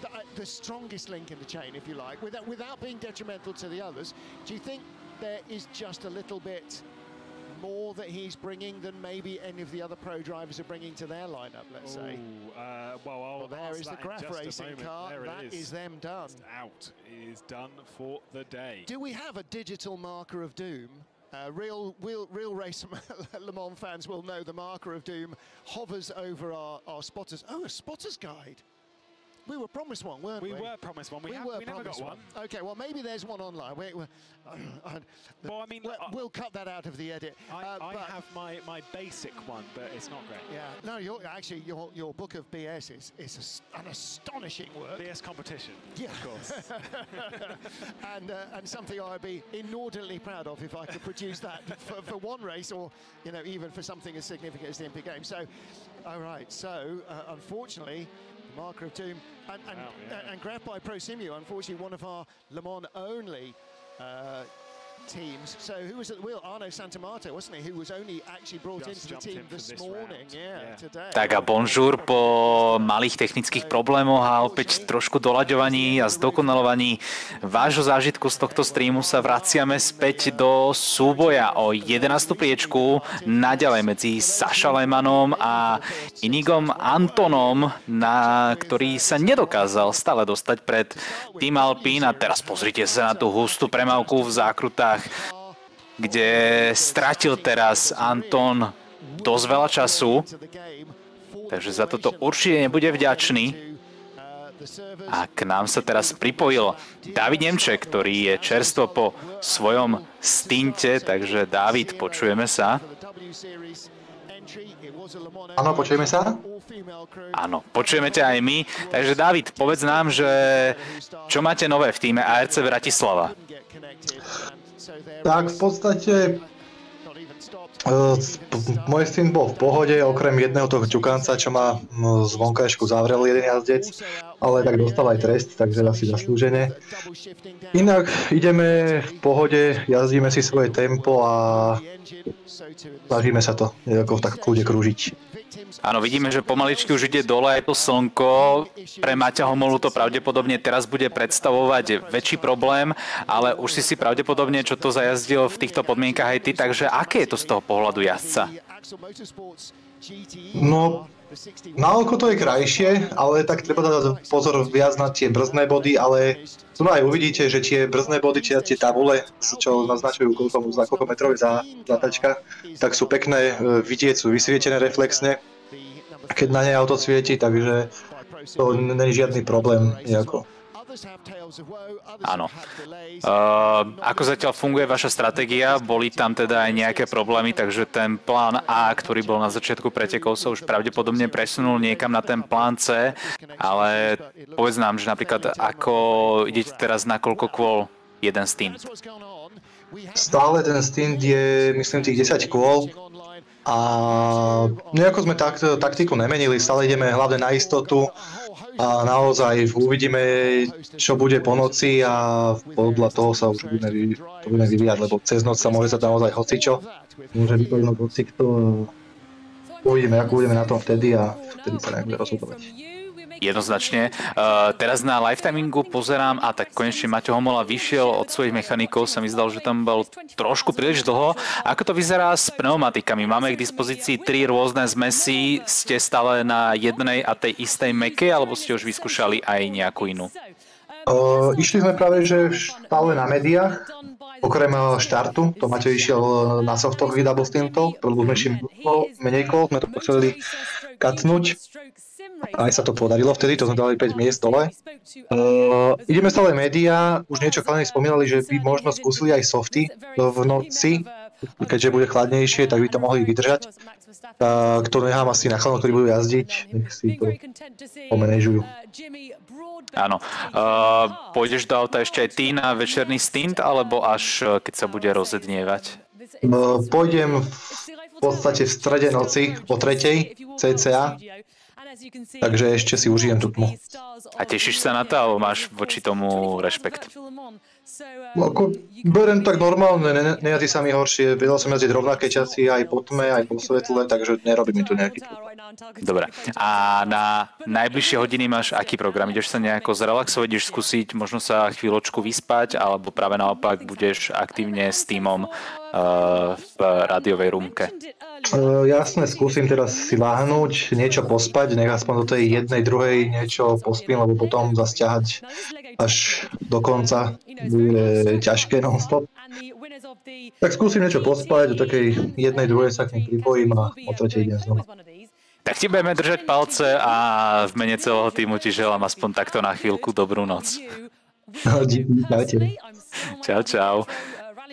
the, uh, the strongest link in the chain, if you like, without, without being detrimental to the others? Do you think there is just a little bit more that he's bringing than maybe any of the other pro drivers are bringing to their lineup, let's Ooh, say. Uh, well, well, there is the Graf Racing car. There That is. is. them done. It's out. It is done for the day. Do we have a digital marker of doom? Uh, real, real, real race Le Mans fans will know the marker of doom hovers over our, our spotters. Oh, a spotter's guide. We were promised one, weren't we? We were promised one. We, We have, were we never got promised one. Okay, well maybe there's one online. We, we, Well, I mean, we'll, cut that out of the edit. I, Uh, I have my, my basic one, but it's not great. Yeah, no, you're, actually, your, your book of BS is, is an astonishing work. BS competition, Yeah. of course. and, uh, and something I'd be inordinately proud of if I could produce that for, for one race or, you know, even for something as significant as the Olympic Games. So, all right, so uh, unfortunately, marker of doom, and, and, Wow, yeah. and grabbed by ProSimu, unfortunately, one of our Le Mans only uh, teams. So who was at the wheel? Arno Santamato, wasn't he? Who was only actually brought Just into the team this this morning. Yeah, Yeah. today. Tak a bonjour po malých technických problémoch a opäť trošku doľaďovaní a zdokonalovaní vášho zážitku z tohto streamu sa vraciame späť do súboja o 11. priečku naďalej medzi Saša Lemanom a Inigom Antonom, na ktorý sa nedokázal stále dostať pred Team Alpine a teraz pozrite sa na tú hustú premávku v zákrutách kde stratil teraz Anton dosť veľa času, takže za toto určite nebude vďačný. A k nám sa teraz pripojil David Nemček, ktorý je čerstvo po svojom stinte, takže David, počujeme sa. Áno, počujeme sa? Áno, počujeme ťa aj my. Takže David, povedz nám, že čo máte nové v týme ARC Bratislava? Tak v podstate uh, môj syn bol v pohode, okrem jedného toho ťukanca, čo ma z vonkajšku zavrel jeden jazdec, ale tak dostal aj trest, takže asi zaslúžene. Inak ideme v pohode, jazdíme si svoje tempo a snažíme sa to nejako tak v kľude krúžiť. Áno, vidíme, že pomaličky už ide dole aj to slnko. Pre Maťa Homolu to pravdepodobne teraz bude predstavovať väčší problém, ale už si si pravdepodobne, čo to zajazdil v týchto podmienkach aj ty, takže aké je to z toho pohľadu jazdca? No, na oko to je krajšie, ale tak treba dať pozor viac na tie brzdné body, ale tu aj uvidíte, že tie brzdné body, tie, tie tabule, čo naznačujú koľko, za koľko metrov je za zatačka, tak sú pekné, e, vidieť, sú vysvietené reflexne, keď na nej auto svieti, takže to není žiadny problém nejako. Áno. Uh, ako zatiaľ funguje vaša stratégia? Boli tam teda aj nejaké problémy, takže ten plán A, ktorý bol na začiatku pretekov, sa už pravdepodobne presunul niekam na ten plán C, ale povedz nám, že napríklad ako idete teraz na koľko kôl jeden stint? Stále ten stint je, myslím, tých 10 kôl a nejako sme tak, taktiku nemenili, stále ideme hlavne na istotu a naozaj uvidíme, čo bude po noci a podľa toho sa už budeme, to budeme vyvíjať, lebo cez noc sa môže stať naozaj hocičo. Môže vypadnúť hocikto. Uvidíme, ako budeme na tom vtedy a vtedy sa nejak bude rozhodovať. Jednoznačne. Uh, teraz na live timingu pozerám a tak konečne Maťo Homola vyšiel od svojich mechanikov, sa mi zdal, že tam bol trošku príliš dlho. Ako to vyzerá s pneumatikami? Máme k dispozícii tri rôzne zmesy. Ste stále na jednej a tej istej meke, alebo ste už vyskúšali aj nejakú inú? Uh, išli sme práve, že stále na médiách, okrem uh, štartu, to Maťo išiel na softoch double stintov, lebo sme menej kol, sme to chceli katnúť. Aj sa to podarilo vtedy, to sme dali 5 miest dole. Uh, ideme stále médiá, už niečo chalani spomínali, že by možno skúsili aj softy v noci, keďže bude chladnejšie, tak by to mohli vydržať. Tak to nechám asi na chalanoch, ktorí budú jazdiť, nech si to pomenežujú. Áno. Uh, pôjdeš do auta ešte aj ty na večerný stint, alebo až uh, keď sa bude rozednievať? Uh, pôjdem v podstate v strede noci o tretej cca, takže ešte si užijem tú tmu. A tešíš sa na to, alebo máš voči tomu rešpekt? Ako, berem tak normálne, ne, nejazdí sa mi horšie, vedel som jazdiť rovnaké časy aj po tme, aj po svetle, takže nerobí mi to nejaký problém. Dobre. A na najbližšie hodiny máš aký program? Ideš sa nejako zrelaxovať, ideš skúsiť možno sa chvíľočku vyspať, alebo práve naopak budeš aktívne s týmom v rádiovej rúmke? Uh, jasné, skúsim teraz si láhnuť, niečo pospať, nech aspoň do tej jednej, druhej niečo pospím, lebo potom zasťahať až do konca bude ťažké non-stop. Tak skúsim niečo pospať, do takej jednej, druhej sa k nej pripojím a o tretej idem znova. Tak ti budeme držať palce a v mene celého týmu ti želám aspoň takto na chvíľku dobrú noc. No, čau, čau.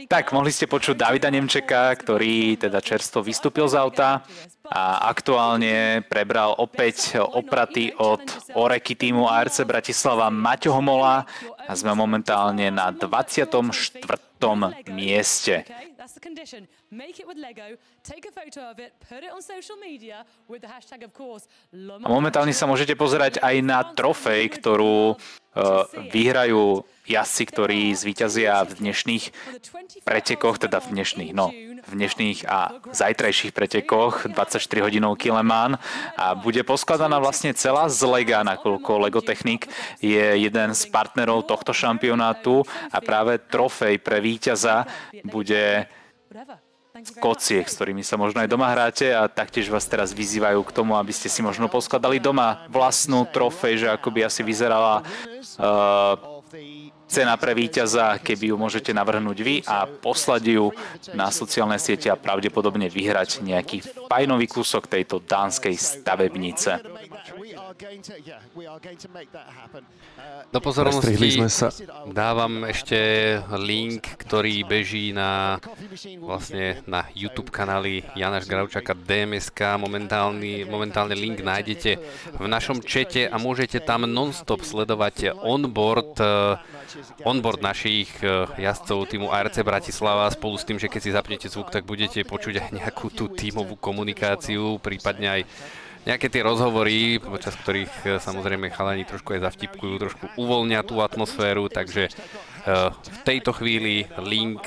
Tak, mohli ste počuť Davida Nemčeka, ktorý teda čerstvo vystúpil z auta a aktuálne prebral opäť opraty od Oreky týmu ARC Bratislava Maťo Homola a sme momentálne na 24. mieste. A momentálne sa môžete pozerať aj na trofej, ktorú uh, vyhrajú jazdci, ktorí zvíťazia v dnešných pretekoch, teda v dnešných, no, v dnešných a zajtrajších pretekoch 24 hodinov Kileman. a bude poskladaná vlastne celá z Lega, nakoľko Lego Technik je jeden z partnerov tohto šampionátu. a práve trofej pre víťaza bude kociek, s ktorými sa možno aj doma hráte a taktiež vás teraz vyzývajú k tomu, aby ste si možno poskladali doma vlastnú trofej, že ako by asi vyzerala uh, cena pre víťaza, keby ju môžete navrhnúť vy a poslať ju na sociálne siete a pravdepodobne vyhrať nejaký fajnový kúsok tejto dánskej stavebnice. Do pozornosti sa. dávam ešte link, ktorý beží na, vlastne na YouTube kanály Janaš Gravčaka DMSK. Momentálny, momentálne link nájdete v našom čete a môžete tam non-stop sledovať onboard onboard našich jazdcov týmu ARC Bratislava spolu s tým, že keď si zapnete zvuk, tak budete počuť aj nejakú tú tímovú komunikáciu, prípadne aj nejaké tie rozhovory, počas ktorých eh, samozrejme chalani trošku aj zavtipkujú, trošku uvoľnia tú atmosféru, takže eh, v tejto chvíli link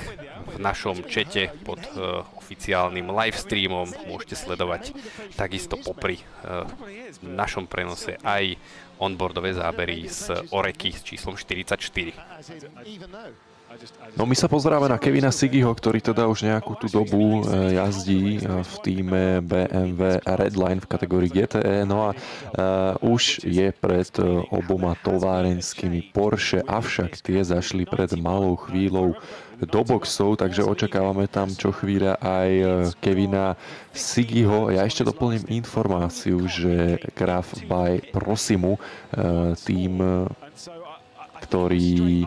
v našom čete pod oficiálnym livestreamom môžete sledovať takisto popri našom prenose aj onboardové zábery z Oreky s číslom 44. No my sa pozeráme na Kevina Sigiho, ktorý teda už nejakú tú dobu e, jazdí e, v týme BMW Redline v kategórii GTE, no a uh, už je pred oboma továrenskými Porsche, avšak tie zašli pred malou chvíľou do boxov, takže očakávame tam čo chvíľa aj Kevina Sigiho. Ja ešte doplním informáciu, že Graf by Prosimu, tým, ktorý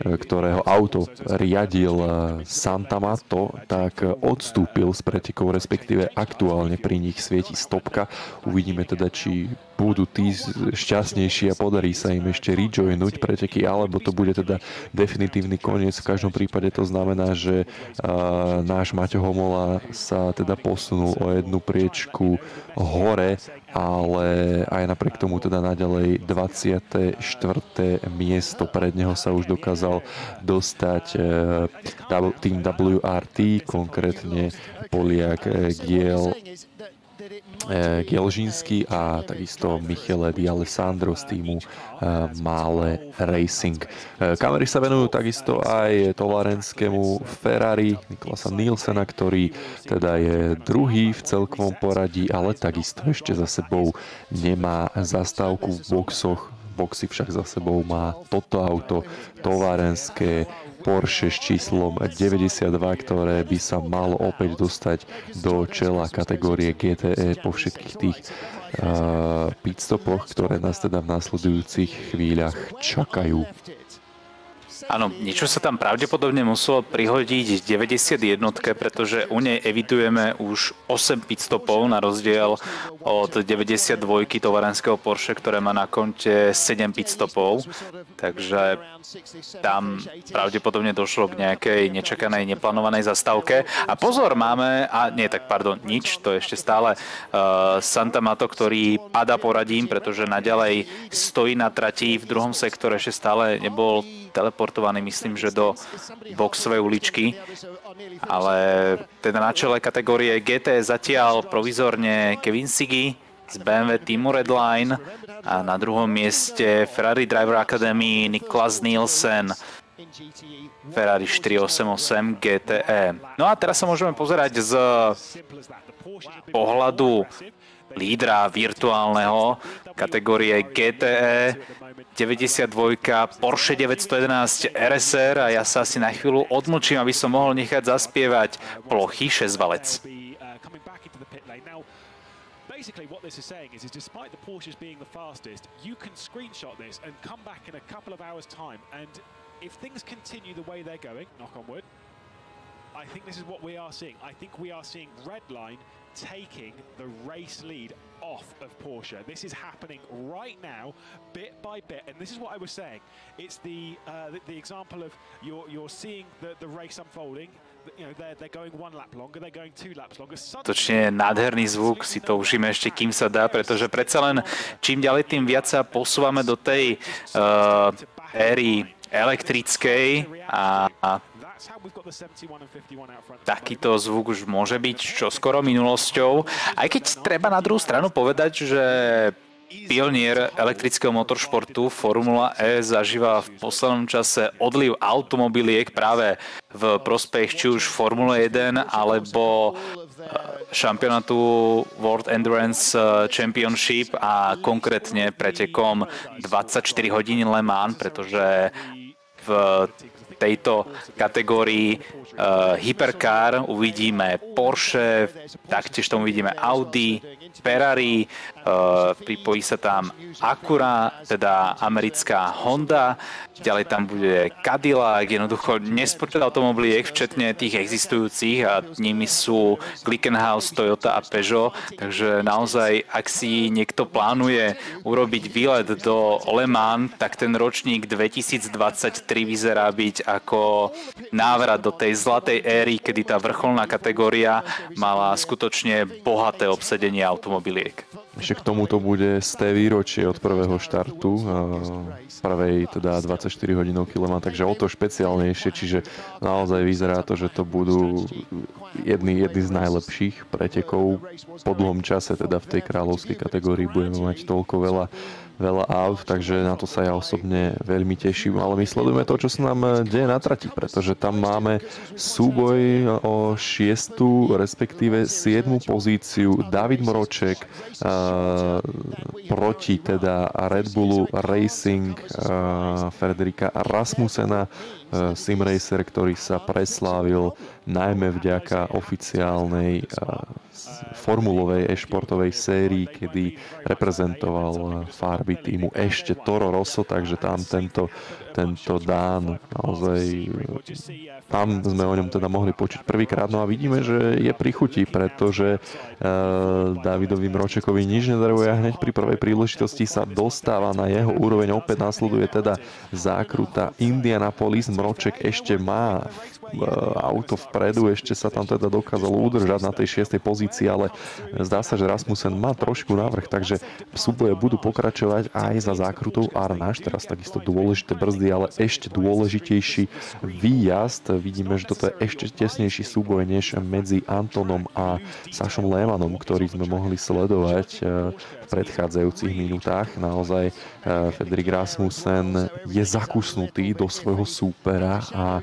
ktorého auto riadil eh, Santa Mato, tak odstúpil z pretekov, respektíve aktuálne pri nich svieti stopka. Uvidíme teda, či budú tí šťastnejší a podarí sa im ešte rejoinúť preteky, alebo to bude teda definitívny koniec. V každom prípade to znamená, že uh, náš Maťo Homola sa teda posunul o jednu priečku hore, ale aj napriek tomu teda naďalej 24. miesto pred neho sa už dokázal dostať uh, tým WRT, konkrétne Poliak Giel E, Gelžínsky a takisto Michele Di Alessandro z týmu e, Mále Racing. E, kamery sa venujú takisto aj tovarenskému Ferrari Niklasa Nielsena, ktorý teda je druhý v celkovom poradí, ale takisto ešte za sebou nemá zastávku v boxoch. Boxy však za sebou má toto auto továrenské Porsche s číslom 92, ktoré by sa malo opäť dostať do čela kategórie GTE po všetkých tých uh, pitstopoch, ktoré nás teda v následujúcich chvíľach čakajú. Áno, niečo sa tam pravdepodobne muselo prihodiť 91, pretože u nej evidujeme už 8 pitstopov na rozdiel od 92 tovarenského Porsche, ktoré má na konte 7 pitstopov. Takže tam pravdepodobne došlo k nejakej nečakanej, neplánovanej zastávke. A pozor, máme, a nie, tak pardon, nič, to je ešte stále uh, Santa Mato, ktorý pada poradím, pretože naďalej stojí na trati v druhom sektore, ešte stále nebol teleportovaný, myslím, že do boxovej uličky. Ale teda na čele kategórie GT zatiaľ provizorne Kevin Sigi z BMW Teamu Redline a na druhom mieste Ferrari Driver Academy Niklas Nielsen Ferrari 488 GTE. No a teraz sa môžeme pozerať z pohľadu lídra virtuálneho kategórie GTE 92 Porsche 911 RSR a ja sa asi na chvíľu odmlčím, aby som mohol nechať zaspievať plochy 6 valec. basically what this is saying is, is despite the Porsches being the fastest, you can screenshot this and come back in a couple of hours' time. And if things continue the way they're going, knock on wood, I think this is what we are seeing. I think we are seeing Redline taking the race lead off of Porsche. This is happening right now, bit by bit, and this is what I was saying. It's the uh, the, the, example of you're you're seeing the the race unfolding. Točne nádherný zvuk, si to užíme ešte kým sa dá, pretože predsa len čím ďalej tým viac sa posúvame do tej uh, éry elektrickej a, a takýto zvuk už môže byť čoskoro minulosťou. Aj keď treba na druhú stranu povedať, že Pionier elektrického motoršportu Formula E zažíva v poslednom čase odliv automobiliek práve v prospech či už Formule 1 alebo eh, šampionátu World Endurance eh, Championship a konkrétne pretekom 24 hodín Le Mans, pretože v tejto kategórii uh, Hypercar uvidíme Porsche, taktiež tam uvidíme Audi, Ferrari, pripojí sa tam Acura, teda americká Honda, ďalej tam bude Cadillac, jednoducho nespočet automobiliek, včetne tých existujúcich a nimi sú Glickenhaus, Toyota a Peugeot, takže naozaj, ak si niekto plánuje urobiť výlet do Le Mans, tak ten ročník 2023 vyzerá byť ako návrat do tej zlatej éry, kedy tá vrcholná kategória mala skutočne bohaté obsedenie automobiliek. Ešte k tomuto bude z výročie od prvého štartu, prvej teda 24 hodinov kiloma, takže o to špeciálnejšie, čiže naozaj vyzerá to, že to budú jedny, jedny z najlepších pretekov. Po dlhom čase, teda v tej kráľovskej kategórii budeme mať toľko veľa veľa aut, takže na to sa ja osobne veľmi teším, ale my sledujeme to, čo sa nám eh, deje na trati, pretože tam máme súboj o šiestu, respektíve siedmu pozíciu. David Mroček uh, proti teda Red Bullu Racing uh, Frederika Rasmusena, simracer, ktorý sa preslávil najmä vďaka oficiálnej formulovej e-športovej sérii, kedy reprezentoval farby týmu ešte Toro Rosso, takže tam tento, tento Dán naozaj tam sme o ňom teda mohli počuť prvýkrát, no a vidíme, že je pri chuti, pretože uh, Davidovi Mročekovi nič nedaruje a hneď pri prvej príležitosti sa dostáva na jeho úroveň, opäť následuje teda zákruta Indianapolis, Mroček ešte má auto vpredu, ešte sa tam teda dokázalo udržať na tej šiestej pozícii, ale zdá sa, že Rasmussen má trošku návrh, takže súboje budú pokračovať aj za zákrutou Arnáš, teraz takisto dôležité brzdy, ale ešte dôležitejší výjazd. Vidíme, že toto je ešte tesnejší súboj než medzi Antonom a Sašom Lehmanom, ktorý sme mohli sledovať eh, v predchádzajúcich minútach. Naozaj eh, Fedrik Rasmussen je zakusnutý do svojho súpera a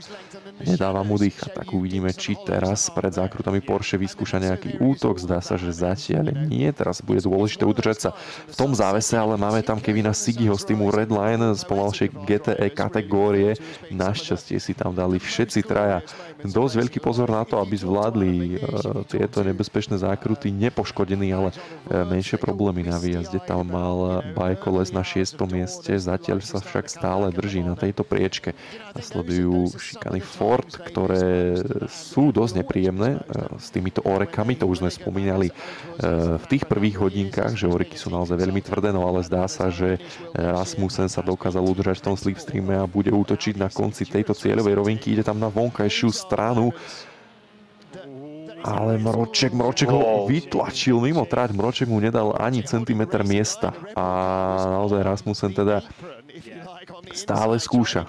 nedáva mu dýchať. Tak uvidíme, či teraz pred zákrutami Porsche vyskúša nejaký útok. Zdá sa, že zatiaľ nie. Teraz bude dôležité udržať sa v tom závese, ale máme tam Kevina Sigiho z týmu Redline z pomalšej GTE kategórie. Našťastie si tam dali všetci traja dosť veľký pozor na to, aby zvládli e, tieto nebezpečné zákruty nepoškodení, ale e, menšie problémy na výjazde. Tam mal Bajkoles na 6. mieste, zatiaľ sa však stále drží na tejto priečke. Nasledujú šikany Ford, ktoré sú dosť nepríjemné e, s týmito orekami, to už sme spomínali v tých prvých hodinkách, že oreky sú naozaj veľmi tvrdé, no ale zdá sa, že Rasmussen sa dokázal udržať v tom slipstreame a bude útočiť na konci tejto cieľovej rovinky. Ide tam na vonkajšiu stranu. Ale Mroček, Mroček ho vytlačil mimo trať. Mroček mu nedal ani centimetr miesta. A naozaj Rasmussen teda stále skúša.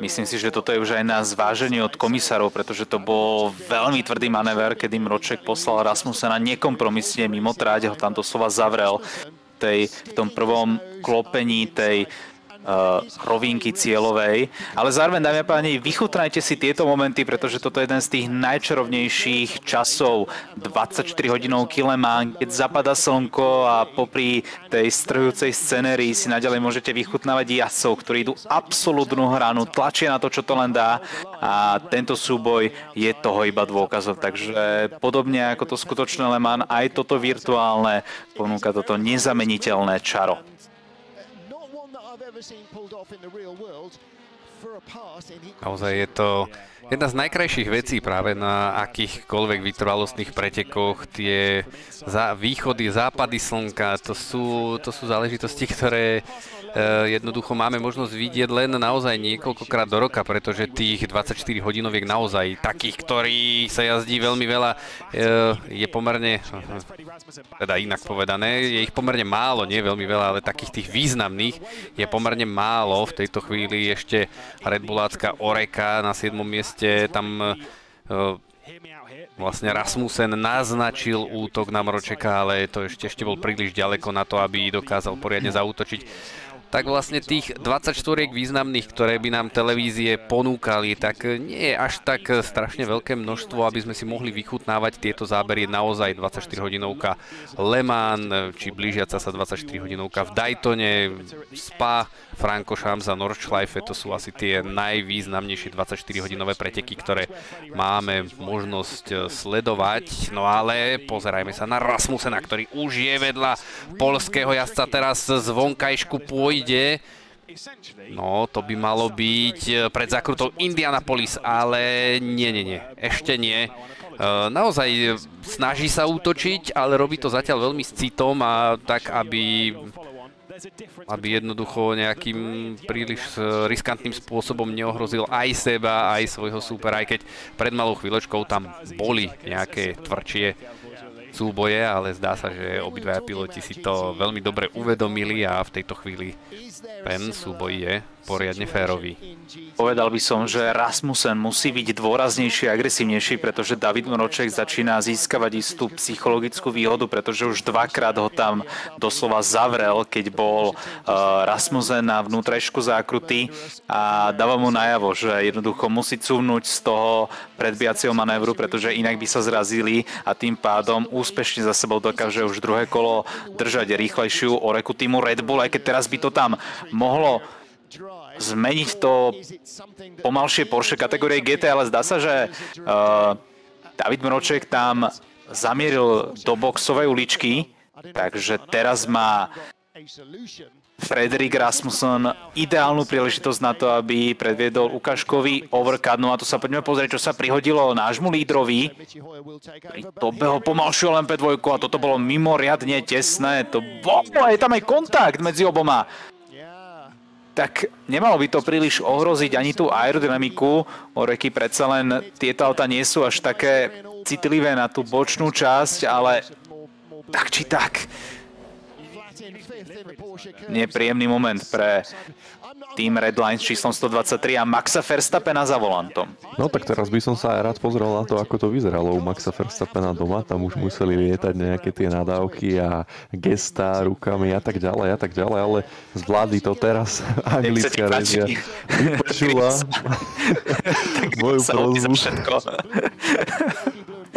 Myslím si, že toto je už aj na zváženie od komisárov, pretože to bol veľmi tvrdý manéver, kedy Mroček poslal Rasmusena nekompromisne mimo tráť, ho tam doslova zavrel tej, v tom prvom klopení tej rovinky cieľovej. Ale zároveň, dámy a páni, vychutnajte si tieto momenty, pretože toto je jeden z tých najčarovnejších časov 24 hodinov kilemán, keď zapada slnko a popri tej strhujúcej scenérii si naďalej môžete vychutnávať jazdcov, ktorí idú absolútnu hranu, tlačia na to, čo to len dá a tento súboj je toho iba dôkazom. Takže podobne ako to skutočné Le Mans, aj toto virtuálne ponúka toto nezameniteľné čaro. Naozaj je to jedna z najkrajších vecí práve na akýchkoľvek vytrvalostných pretekoch. Tie východy, západy slnka, to sú, to sú záležitosti, ktoré jednoducho máme možnosť vidieť len naozaj niekoľkokrát do roka, pretože tých 24 hodinoviek naozaj takých, ktorí sa jazdí veľmi veľa, eh, je pomerne, teda inak povedané, je ich pomerne málo, nie veľmi veľa, ale takých tých významných je pomerne málo. V tejto chvíli ešte Red Bullácka Oreka na 7. mieste, tam eh, vlastne Rasmussen naznačil útok na Mročeka, ale to ešte, ešte bol príliš ďaleko na to, aby dokázal poriadne zautočiť tak vlastne tých 24 významných, ktoré by nám televízie ponúkali, tak nie je až tak strašne veľké množstvo, aby sme si mohli vychutnávať tieto zábery naozaj 24 hodinovka Le Mans, či blížiaca sa 24 hodinovka v Daytone, Spa, Franko Šamza, Nordschleife, to sú asi tie najvýznamnejšie 24-hodinové preteky, ktoré máme možnosť eh, sledovať. No ale pozerajme sa na Rasmusena, ktorý už je vedľa polského jazdca teraz z vonkajšku pôjde. No, to by malo byť eh, pred zakrutou Indianapolis, ale nie, nie, nie, ešte nie. Eh, naozaj snaží sa útočiť, ale robí to zatiaľ veľmi s citom a tak, aby aby jednoducho nejakým príliš riskantným spôsobom neohrozil aj seba, aj svojho súpera, aj keď pred malou chvíľočkou tam boli nejaké tvrdšie súboje, ale zdá sa, že obidvaja piloti si to veľmi dobre uvedomili a v tejto chvíli ten súboj je poriadne férový. Povedal by som, že Rasmussen musí byť dôraznejší a agresívnejší, pretože David Mroček začína získavať istú psychologickú výhodu, pretože už dvakrát ho tam doslova zavrel, keď bol uh, Rasmussen na vnútrajšku zákruty a dáva mu najavo, že jednoducho musí cúvnuť z toho predbiacieho manévru, pretože inak by sa zrazili a tým pádom úspešne za sebou dokáže už druhé kolo držať rýchlejšiu oreku týmu Red Bull, aj keď teraz by to tam mohlo zmeniť to pomalšie Porsche kategórie GT, ale zdá sa, že uh, David Mroček tam zamieril do boxovej uličky, takže teraz má Frederik Rasmussen ideálnu príležitosť na to, aby predviedol ukážkový overcut. No a tu sa poďme pozrieť, čo sa prihodilo nášmu lídrovi. To beho pomalšiu LMP2 a toto bolo mimoriadne tesné. To bolo, je tam aj kontakt medzi oboma tak nemalo by to príliš ohroziť ani tú aerodynamiku. Oreky predsa len tieto auta nie sú až také citlivé na tú bočnú časť, ale tak či tak nepríjemný moment pre tým Redline s číslom 123 a Maxa Verstappena za volantom. No tak teraz by som sa aj rád pozrel na to, ako to vyzeralo u Maxa Verstappena doma. Tam už museli lietať nejaké tie nadávky a gesta rukami a tak ďalej a tak ďalej, ale zvládli to teraz anglická režia. Vypočula moju prozbu.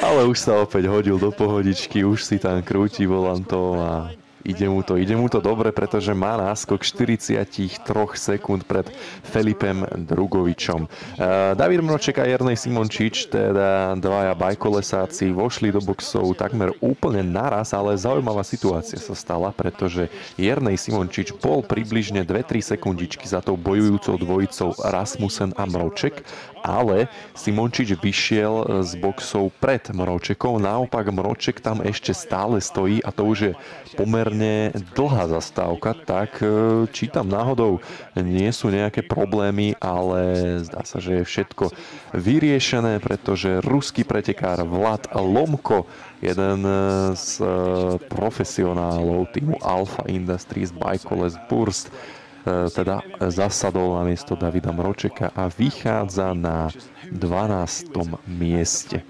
Ale už sa opäť hodil do pohodičky, už si tam krúti volantom a ide mu to, ide mu to dobre, pretože má náskok 43 sekúnd pred Felipem Drugovičom. Uh, David Mroček a Jernej Simončič, teda dvaja bajkolesáci, vošli do boxov takmer úplne naraz, ale zaujímavá situácia sa stala, pretože Jernej Simončič bol približne 2-3 sekundičky za tou bojujúcou dvojicou Rasmussen a Mroček ale Simončič vyšiel z boxov pred Mročekom, naopak Mroček tam ešte stále stojí a to už je pomerne dlhá zastávka, tak e, či tam náhodou nie sú nejaké problémy, ale zdá sa, že je všetko vyriešené, pretože ruský pretekár Vlad Lomko, jeden z e, profesionálov týmu Alpha Industries Bajkoles Burst, E, teda zasadol na miesto Davida Mročeka a vychádza na 12. mieste.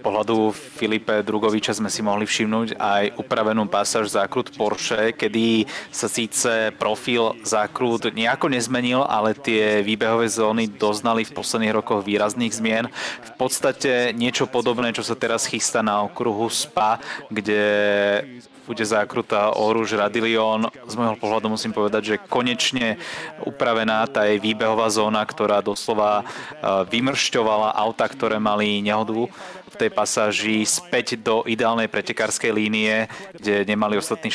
pohľadu Filipe Drugoviča sme si mohli všimnúť aj upravenú pasáž zákrut Porsche, kedy sa síce profil zákrut nejako nezmenil, ale tie výbehové zóny doznali v posledných rokoch výrazných zmien. V podstate niečo podobné, čo sa teraz chystá na okruhu SPA, kde bude zákruta Oruž Radilion. Z môjho pohľadu musím povedať, že konečne upravená tá jej výbehová zóna, ktorá doslova e, vymršťovala auta, ktoré mali nehodu v tej pasáži späť do ideálnej pretekárskej línie, kde nemali ostatní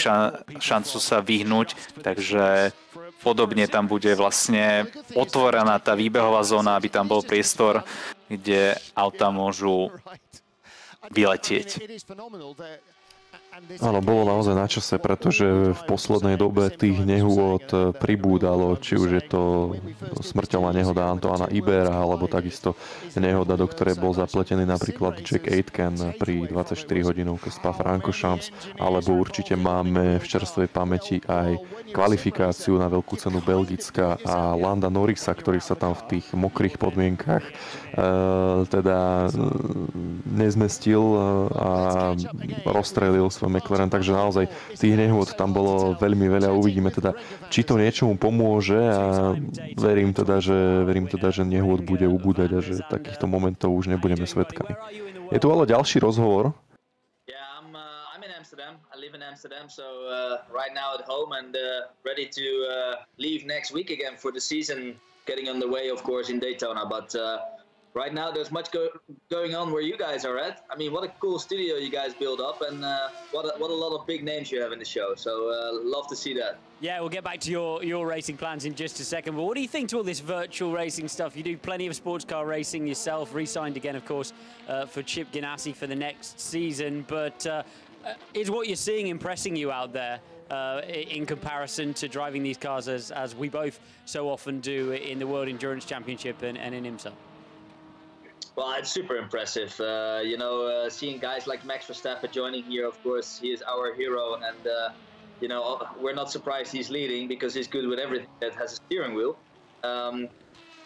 šancu sa vyhnúť. Takže podobne tam bude vlastne otvorená tá výbehová zóna, aby tam bol priestor, kde auta môžu vyletieť. Áno, bolo naozaj na čase, pretože v poslednej dobe tých nehôd pribúdalo, či už je to smrteľná nehoda Antoana Ibera, alebo takisto nehoda, do ktorej bol zapletený napríklad Jack Aitken pri 24 hodinovke Spa Francorchamps, alebo určite máme v čerstvej pamäti aj kvalifikáciu na veľkú cenu Belgická a Landa Norrisa, ktorý sa tam v tých mokrých podmienkach e, teda e, nezmestil e, a rozstrelil svoj McLaren, takže naozaj tých nehôd tam bolo veľmi veľa. Uvidíme teda, či to niečomu pomôže a verím teda, že, verím teda, že nehôd bude ubúdať a že takýchto momentov už nebudeme svetkami. Je tu ale ďalší rozhovor, live in Amsterdam, so uh, right now at home and uh, ready to uh, leave next week again for the season getting underway, of course, in Daytona. But uh, right now, there's much go- going on where you guys are at. I mean, what a cool studio you guys build up, and uh, what a, what a lot of big names you have in the show. So uh, love to see that. Yeah, we'll get back to your, your racing plans in just a second. But what do you think to all this virtual racing stuff? You do plenty of sports car racing yourself, re-signed again, of course, for Chip Ganassi for the next season. But uh, is what you're seeing impressing you out there uh, in comparison to driving these cars as, as we both so often do in the World Endurance Championship and, and in IMSA? Well, it's super impressive. Uh, you know, uh, seeing guys like Max Verstappen joining here, of course, he is our hero. And, uh, you know, we're not surprised he's leading because he's good with everything that has a steering wheel. Um,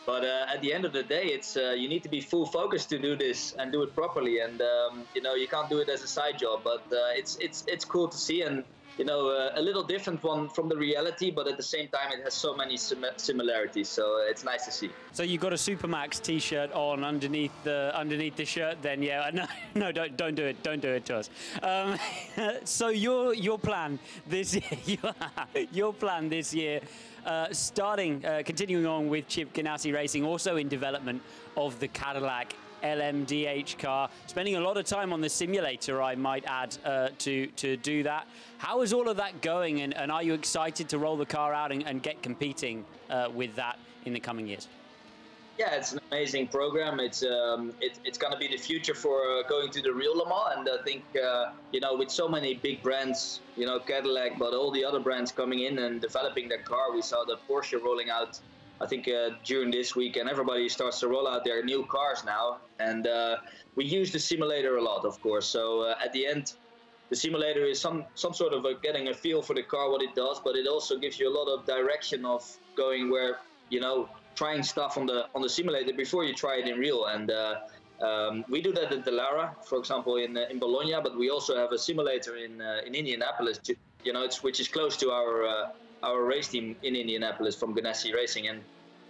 but uh, at the end of the day, it's uh, you need to be full focus to do this and do it properly. And um, you know you can't do it as a side job. But uh, it's it's it's cool to see and you know uh, a little different one from the reality. But at the same time, it has so many sim- similarities. So it's nice to see. So you got a Supermax T-shirt on underneath the underneath the shirt. Then yeah, no, no, don't don't do it. Don't do it to us. Um, so your your plan this year, your, your plan this year uh, starting, uh, continuing on with Chip Ganassi Racing, also in development of the Cadillac LMDH car, spending a lot of time on the simulator, I might add, uh, to, to do that. How is all of that going, and, and are you excited to roll the car out and, and get competing uh, with that in the coming years? yeah, it's an amazing program. It's um, it, it's going to be the future for uh, going to the real Le Mans, and I think uh, you know with so many big brands, you know Cadillac, but all the other brands coming in and developing their car. We saw the Porsche rolling out, I think uh, during this week, and everybody starts to roll out their new cars now. And uh, we use the simulator a lot, of course. So uh, at the end. The simulator is some, some sort of a, getting a feel for the car, what it does, but it also gives you a lot of direction of going where you know trying stuff on the on the simulator before you try it in real. And uh, um, we do that at Delara, for example, in uh, in Bologna. But we also have a simulator in uh, in Indianapolis. You know, it's which is close to our our race team in Indianapolis from Ganassi Racing. And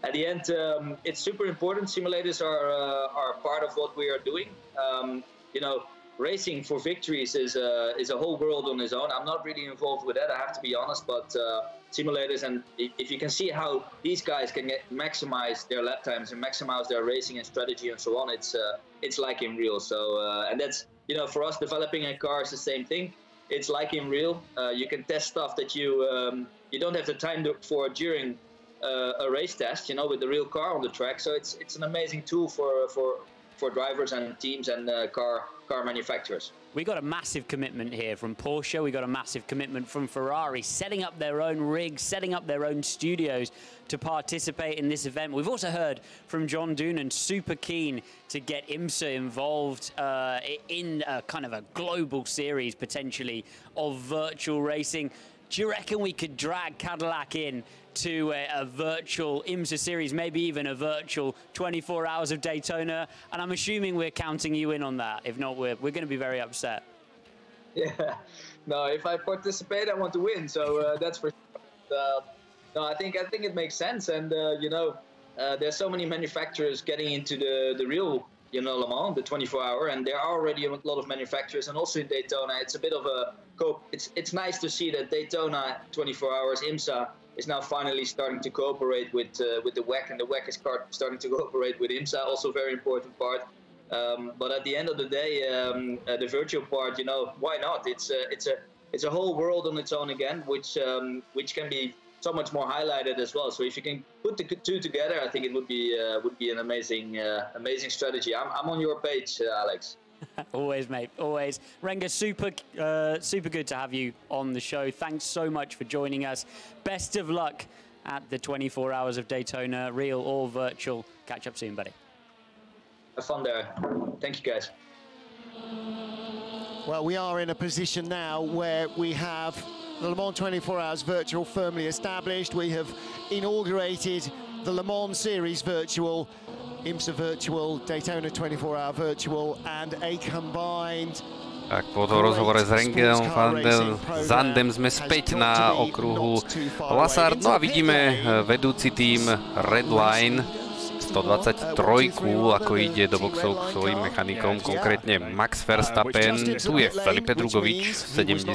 at the end, um, it's super important. Simulators are uh, are part of what we are doing. Um, you know, racing for victories is a is a whole world on its own. I'm not really involved with that. I have to be honest, but uh, simulators and if you can see how these guys can get, maximize their lap times and maximize their racing and strategy and so on it's uh, it's like in real so uh, and that's you know for us developing a car is the same thing it's like in real uh, you can test stuff that you um, you don't have the time to, for during uh, a race test you know with the real car on the track so it's it's an amazing tool for for for drivers and teams and uh, car car manufacturers we got a massive commitment here from Porsche. We got a massive commitment from Ferrari, setting up their own rigs, setting up their own studios to participate in this event. We've also heard from John Doonan, super keen to get IMSA involved uh, in a kind of a global series potentially of virtual racing. Do you reckon we could drag Cadillac in to a, a, virtual IMSA series, maybe even a virtual 24 hours of Daytona? And I'm assuming we're counting you in on that. If not, we're, we're going to be very upset. Yeah, no, if I participate, I want to win. So uh, that's for sure. Uh, no, I think I think it makes sense, and uh, you know, uh, there's so many manufacturers getting into the the real you know, Le Mans, the 24 hour, and there are already a lot of manufacturers, and also in Daytona, it's a bit of a co- it's it's nice to see that Daytona 24 hours IMSA is now finally starting to cooperate with uh, with the WEC, and the WEC is starting to cooperate with IMSA, also very important part. Um, but at the end of the day, um, uh, the virtual part, you know, why not? It's a, it's a it's a whole world on its own again, which um, which can be so much more highlighted as well. So if you can put the two together, I think it would be uh, would be an amazing uh, amazing strategy. I'm, I'm on your page, uh, Alex. always, mate. Always. Renga. super, uh, super good to have you on the show. Thanks so much for joining us. Best of luck at the 24 Hours of Daytona, real or virtual. Catch up soon, buddy. Have fun there. Thank you, guys. Well, we are in a position now where we have the Le Mans 24 Hours Virtual firmly established. We have inaugurated the Le Mans Series Virtual, IMSA Virtual, Daytona 24 Hour Virtual, and a combined Tak po tom rozhovore s Rengelom Zandem sme späť na okruhu Lassard. No a vidíme eh, vedúci tým Redline 123, ako ide do boxov k svojim mechanikom, konkrétne Max Verstappen, tu je Felipe Drugovič, 70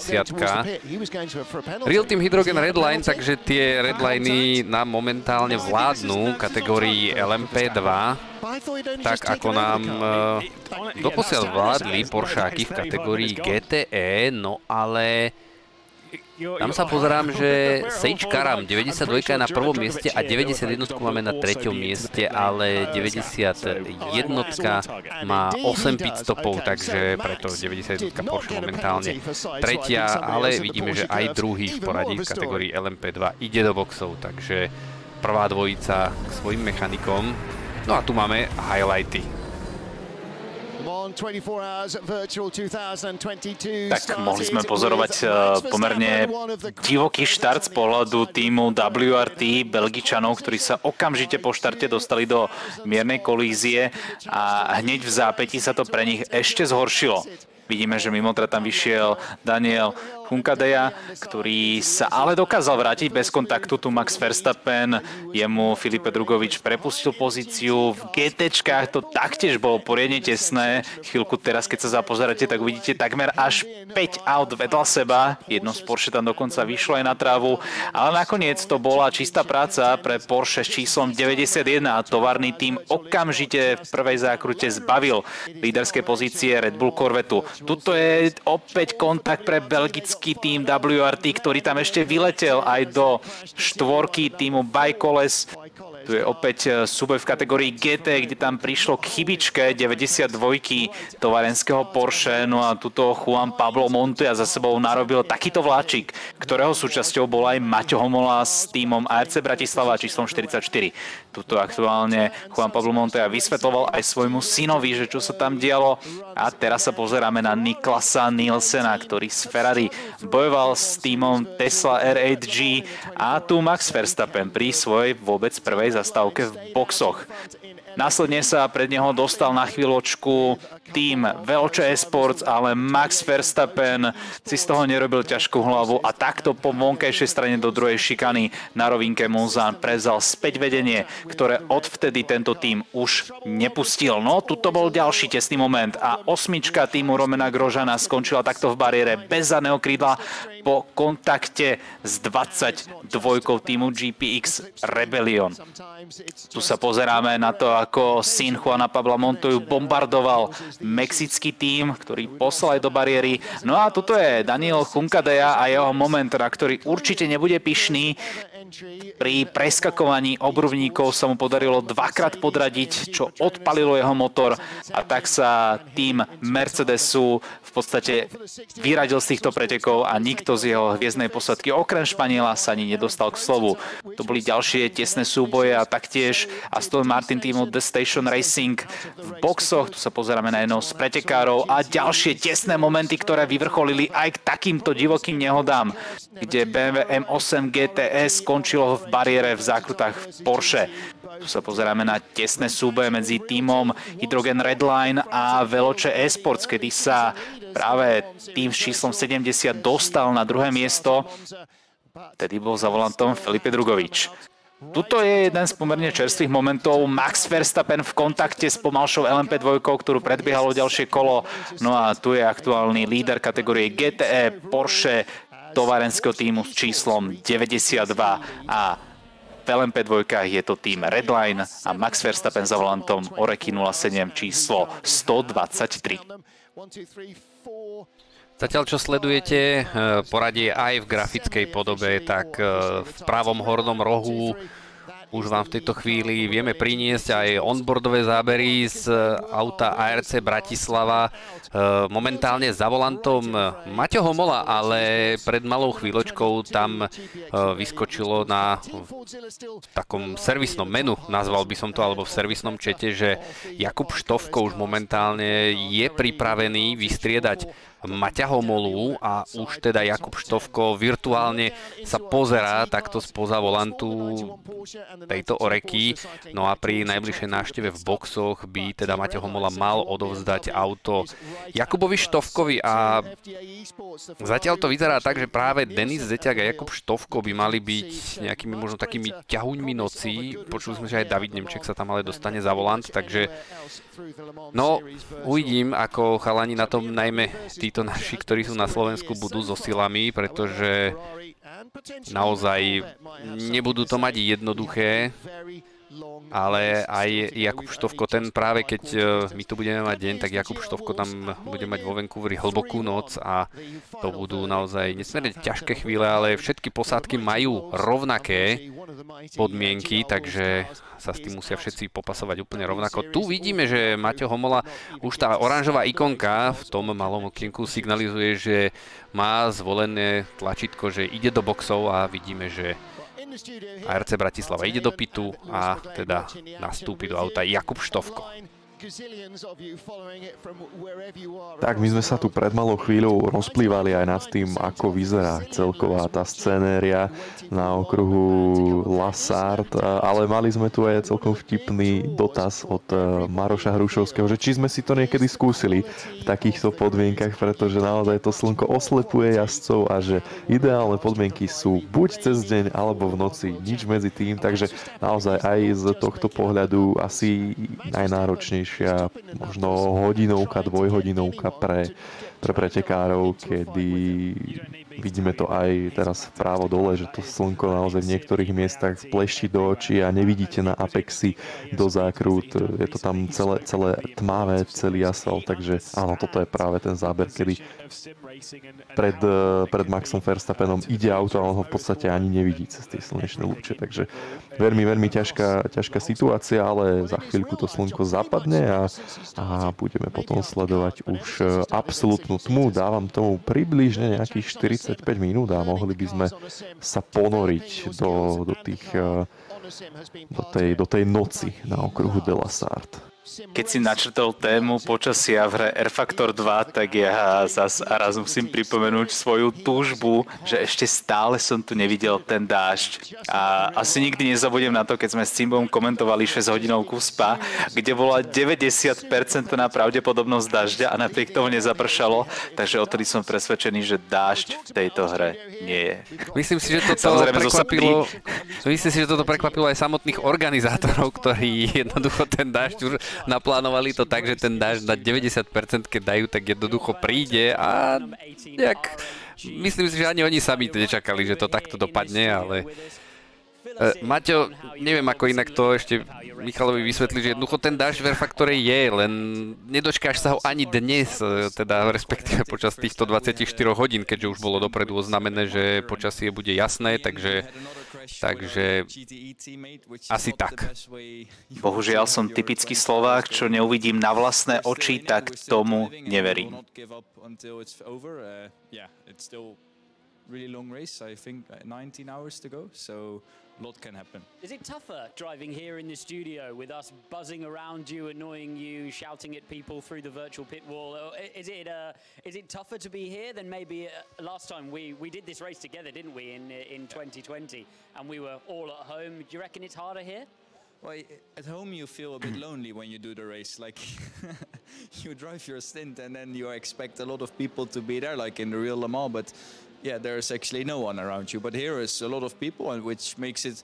Real Team Hydrogen Redline, takže tie Redliny nám momentálne vládnu kategórii LMP2 tak ako nám uh, doposiaľ vládli Poršáky v kategórii GTE, no ale tam sa pozerám, že Sage Karam 92 je na prvom mieste a 91 máme na treťom mieste, ale 91 má 8 pit stopov, takže preto 91 Porsche momentálne tretia, ale vidíme, že aj druhý v poradí v kategórii LMP2 ide do boxov, takže prvá dvojica k svojim mechanikom. No a tu máme highlighty. Tak mohli sme pozorovať eh, pomerne divoký štart z pohľadu týmu WRT Belgičanov, ktorí sa okamžite po štarte dostali do miernej kolízie a hneď v zápäti sa to pre nich ešte zhoršilo. Vidíme, že mimo tam vyšiel Daniel Hunkadeja, ktorý sa ale dokázal vrátiť bez kontaktu. Tu Max Verstappen, jemu Filipe Drugovič prepustil pozíciu. V GT to taktiež bolo poriadne tesné. Chvíľku teraz, keď sa zapozeráte, tak uvidíte takmer až 5 aut vedľa seba. Jedno z Porsche tam dokonca vyšlo aj na trávu. Ale nakoniec to bola čistá práca pre Porsche s číslom 91 a tovarný tým okamžite v prvej zákrute zbavil líderské pozície Red Bull Corvette. Tuto je opäť kontakt pre belgický tým WRT, ktorý tam ešte vyletel aj do štvorky týmu Bajkoles. Tu je opäť e, súboj v kategórii GT, kde tam prišlo k chybičke 92 tovarenského Porsche. No a tuto Juan Pablo Montoya za sebou narobil takýto vláčik, ktorého súčasťou bol aj Maťo Homola s týmom ARC Bratislava číslom 44. Tuto aktuálne Juan Pablo Montoya vysvetloval aj svojmu synovi, že čo sa tam dialo. A teraz sa pozeráme na Niklasa Nielsena, ktorý z Ferrari bojoval s týmom Tesla R8G a tu Max Verstappen pri svojej vôbec prvej zastávke v boxoch. Následne sa pred neho dostal na chvíľočku tým Velče Esports, ale Max Verstappen si z toho nerobil ťažkú hlavu a takto po vonkajšej strane do druhej šikany na rovinke Mulzán prezal späť vedenie, ktoré odvtedy tento tým už nepustil. No, tuto bol ďalší tesný moment a osmička týmu Romena Grožana skončila takto v bariére bez zadného krídla po kontakte s 22 týmu GPX Rebellion. Tu sa pozeráme na to, ako syn Juana Pabla Montoyu bombardoval mexický tím, ktorý poslal aj do bariéry. No a tuto je Daniel Chunkadeja a jeho moment, na ktorý určite nebude pyšný. Pri preskakovaní obruvníkov sa mu podarilo dvakrát podradiť, čo odpalilo jeho motor a tak sa tým Mercedesu podstate vyradil z týchto pretekov a nikto z jeho hviezdnej posadky okrem Španiela sa ani nedostal k slovu. To boli ďalšie tesné súboje a taktiež Aston Martin týmu The Station Racing v boxoch. Tu sa pozeráme na jednou z pretekárov a ďalšie tesné momenty, ktoré vyvrcholili aj k takýmto divokým nehodám, kde BMW M8 GTS skončilo v bariére v zákrutách Porsche. Tu sa pozeráme na tesné súboje medzi týmom Hydrogen Redline a Veloce Esports, kedy sa práve tým s číslom 70 dostal na druhé miesto. Tedy bol za volantom Felipe Drugovič. Tuto je jeden z pomerne čerstvých momentov. Max Verstappen v kontakte s pomalšou LMP2, ktorú predbiehalo ďalšie kolo. No a tu je aktuálny líder kategórie GTE Porsche tovarenského týmu s číslom 92 a v LMP2 je to tým Redline a Max Verstappen za volantom Oreky 07 číslo 123. Zatiaľ, čo sledujete eh, poradie aj v grafickej podobe, tak eh, v pravom hornom rohu už vám v tejto chvíli vieme priniesť aj onboardové zábery z auta ARC Bratislava. E, momentálne za volantom Maťo Homola, ale pred malou chvíľočkou tam e, vyskočilo na takom servisnom menu, nazval by som to, alebo v servisnom čete, že Jakub Štovko už momentálne je pripravený vystriedať Maťa Homolu a už teda Jakub Štovko virtuálne sa pozerá takto spoza volantu tejto oreky. No a pri najbližšej návšteve v boxoch by teda Maťa Homola mal odovzdať auto Jakubovi Štovkovi a zatiaľ to vyzerá tak, že práve Denis Zeťak a Jakub Štovko by mali byť nejakými možno takými ťahuňmi noci. Počuli sme, že aj David Nemček sa tam ale dostane za volant, takže no uvidím, ako chalani na tom najmä tí títo naši, ktorí sú na Slovensku, budú so silami, pretože naozaj nebudú to mať jednoduché ale aj Jakub Štovko, ten práve keď e, my tu budeme mať deň, tak Jakub Štovko tam bude mať vo Vancouveri hlbokú noc a to budú naozaj nesmierne ťažké chvíle, ale všetky posádky majú rovnaké podmienky, takže sa s tým musia všetci popasovať úplne rovnako. Tu vidíme, že Maťo Homola, už tá oranžová ikonka v tom malom okienku signalizuje, že má zvolené tlačítko, že ide do boxov a vidíme, že ARC Bratislava ide do pitu a teda nastúpi do auta Jakub Štovko. Tak my sme sa tu pred malou chvíľou rozplývali aj nad tým, ako vyzerá celková tá scenéria na okruhu Lassard, ale mali sme tu aj celkom vtipný dotaz od e, Maroša Hrušovského, že či sme si to niekedy skúsili v takýchto podmienkach, pretože naozaj to slnko oslepuje jazdcov a že ideálne podmienky sú buď cez deň alebo v noci, nič medzi tým, takže naozaj aj z tohto pohľadu asi najnáročnejšie najbližšia možno hodinovka, dvojhodinovka pre, pre pretekárov, kedy vidíme to aj teraz vpravo dole, že to slnko naozaj v niektorých miestach plešti do očí a nevidíte na apexy do zákrut. Je to tam celé, celé tmavé, celý asfalt, takže áno, toto je práve ten záber, kedy pred, pred Maxom Verstappenom ide auto a on ho v podstate ani nevidí cez tie slnečné lúče, takže veľmi, veľmi ťažká, ťažká situácia, ale za chvíľku to slnko zapadne a, a budeme potom sledovať už absolútnu tmu. Dávam tomu približne nejakých 45 minút a mohli by sme sa ponoriť do, do, tých, do, tej, do tej noci na okruhu de la Sarthe. Keď si načrtol tému počasia v hre R Factor 2, tak ja zas a raz musím pripomenúť svoju túžbu, že ešte stále som tu nevidel ten dážď. A asi nikdy nezabudnem na to, keď sme s Cimbom komentovali 6 hodinovku spa, kde bola 90% na pravdepodobnosť dažďa a napriek tomu nezapršalo, takže odtedy som presvedčený, že dážď v tejto hre nie je. Myslím si, že toto prekvapilo, myslím si, že toto prekvapilo aj samotných organizátorov, ktorí jednoducho ten dážď už naplánovali to tak, že ten dáž na 90%, keď dajú, tak jednoducho príde a nejak, myslím si, že ani oni sami nečakali, že to takto dopadne, ale Maťo, neviem ako inak to ešte Michalovi vysvetliť, že jednoducho ten dážď v Faktore je, len nedočkáš sa ho ani dnes, e, teda respektíve počas týchto 24 hodín, keďže už bolo dopredu oznamené, že počasie bude jasné, takže Takže asi tak. Bohužiaľ som typický Slovák, čo neuvidím na vlastné oči, tak tomu neverím. really long race. I think 19 hours to go, so lot can happen. Is it tougher driving here in the studio with us buzzing around you, annoying you, shouting at people through the virtual pit wall? Is it uh, is it tougher to be here than maybe uh, last time we, we did this race together, didn't we, in in 2020, and we were all at home? Do you reckon it's harder here? Well, at home you feel a bit lonely when you do the race. Like you drive your stint and then you expect a lot of people to be there, like in the real Le Mans. But yeah, there's actually no one around you. But here is a lot of people, and which makes it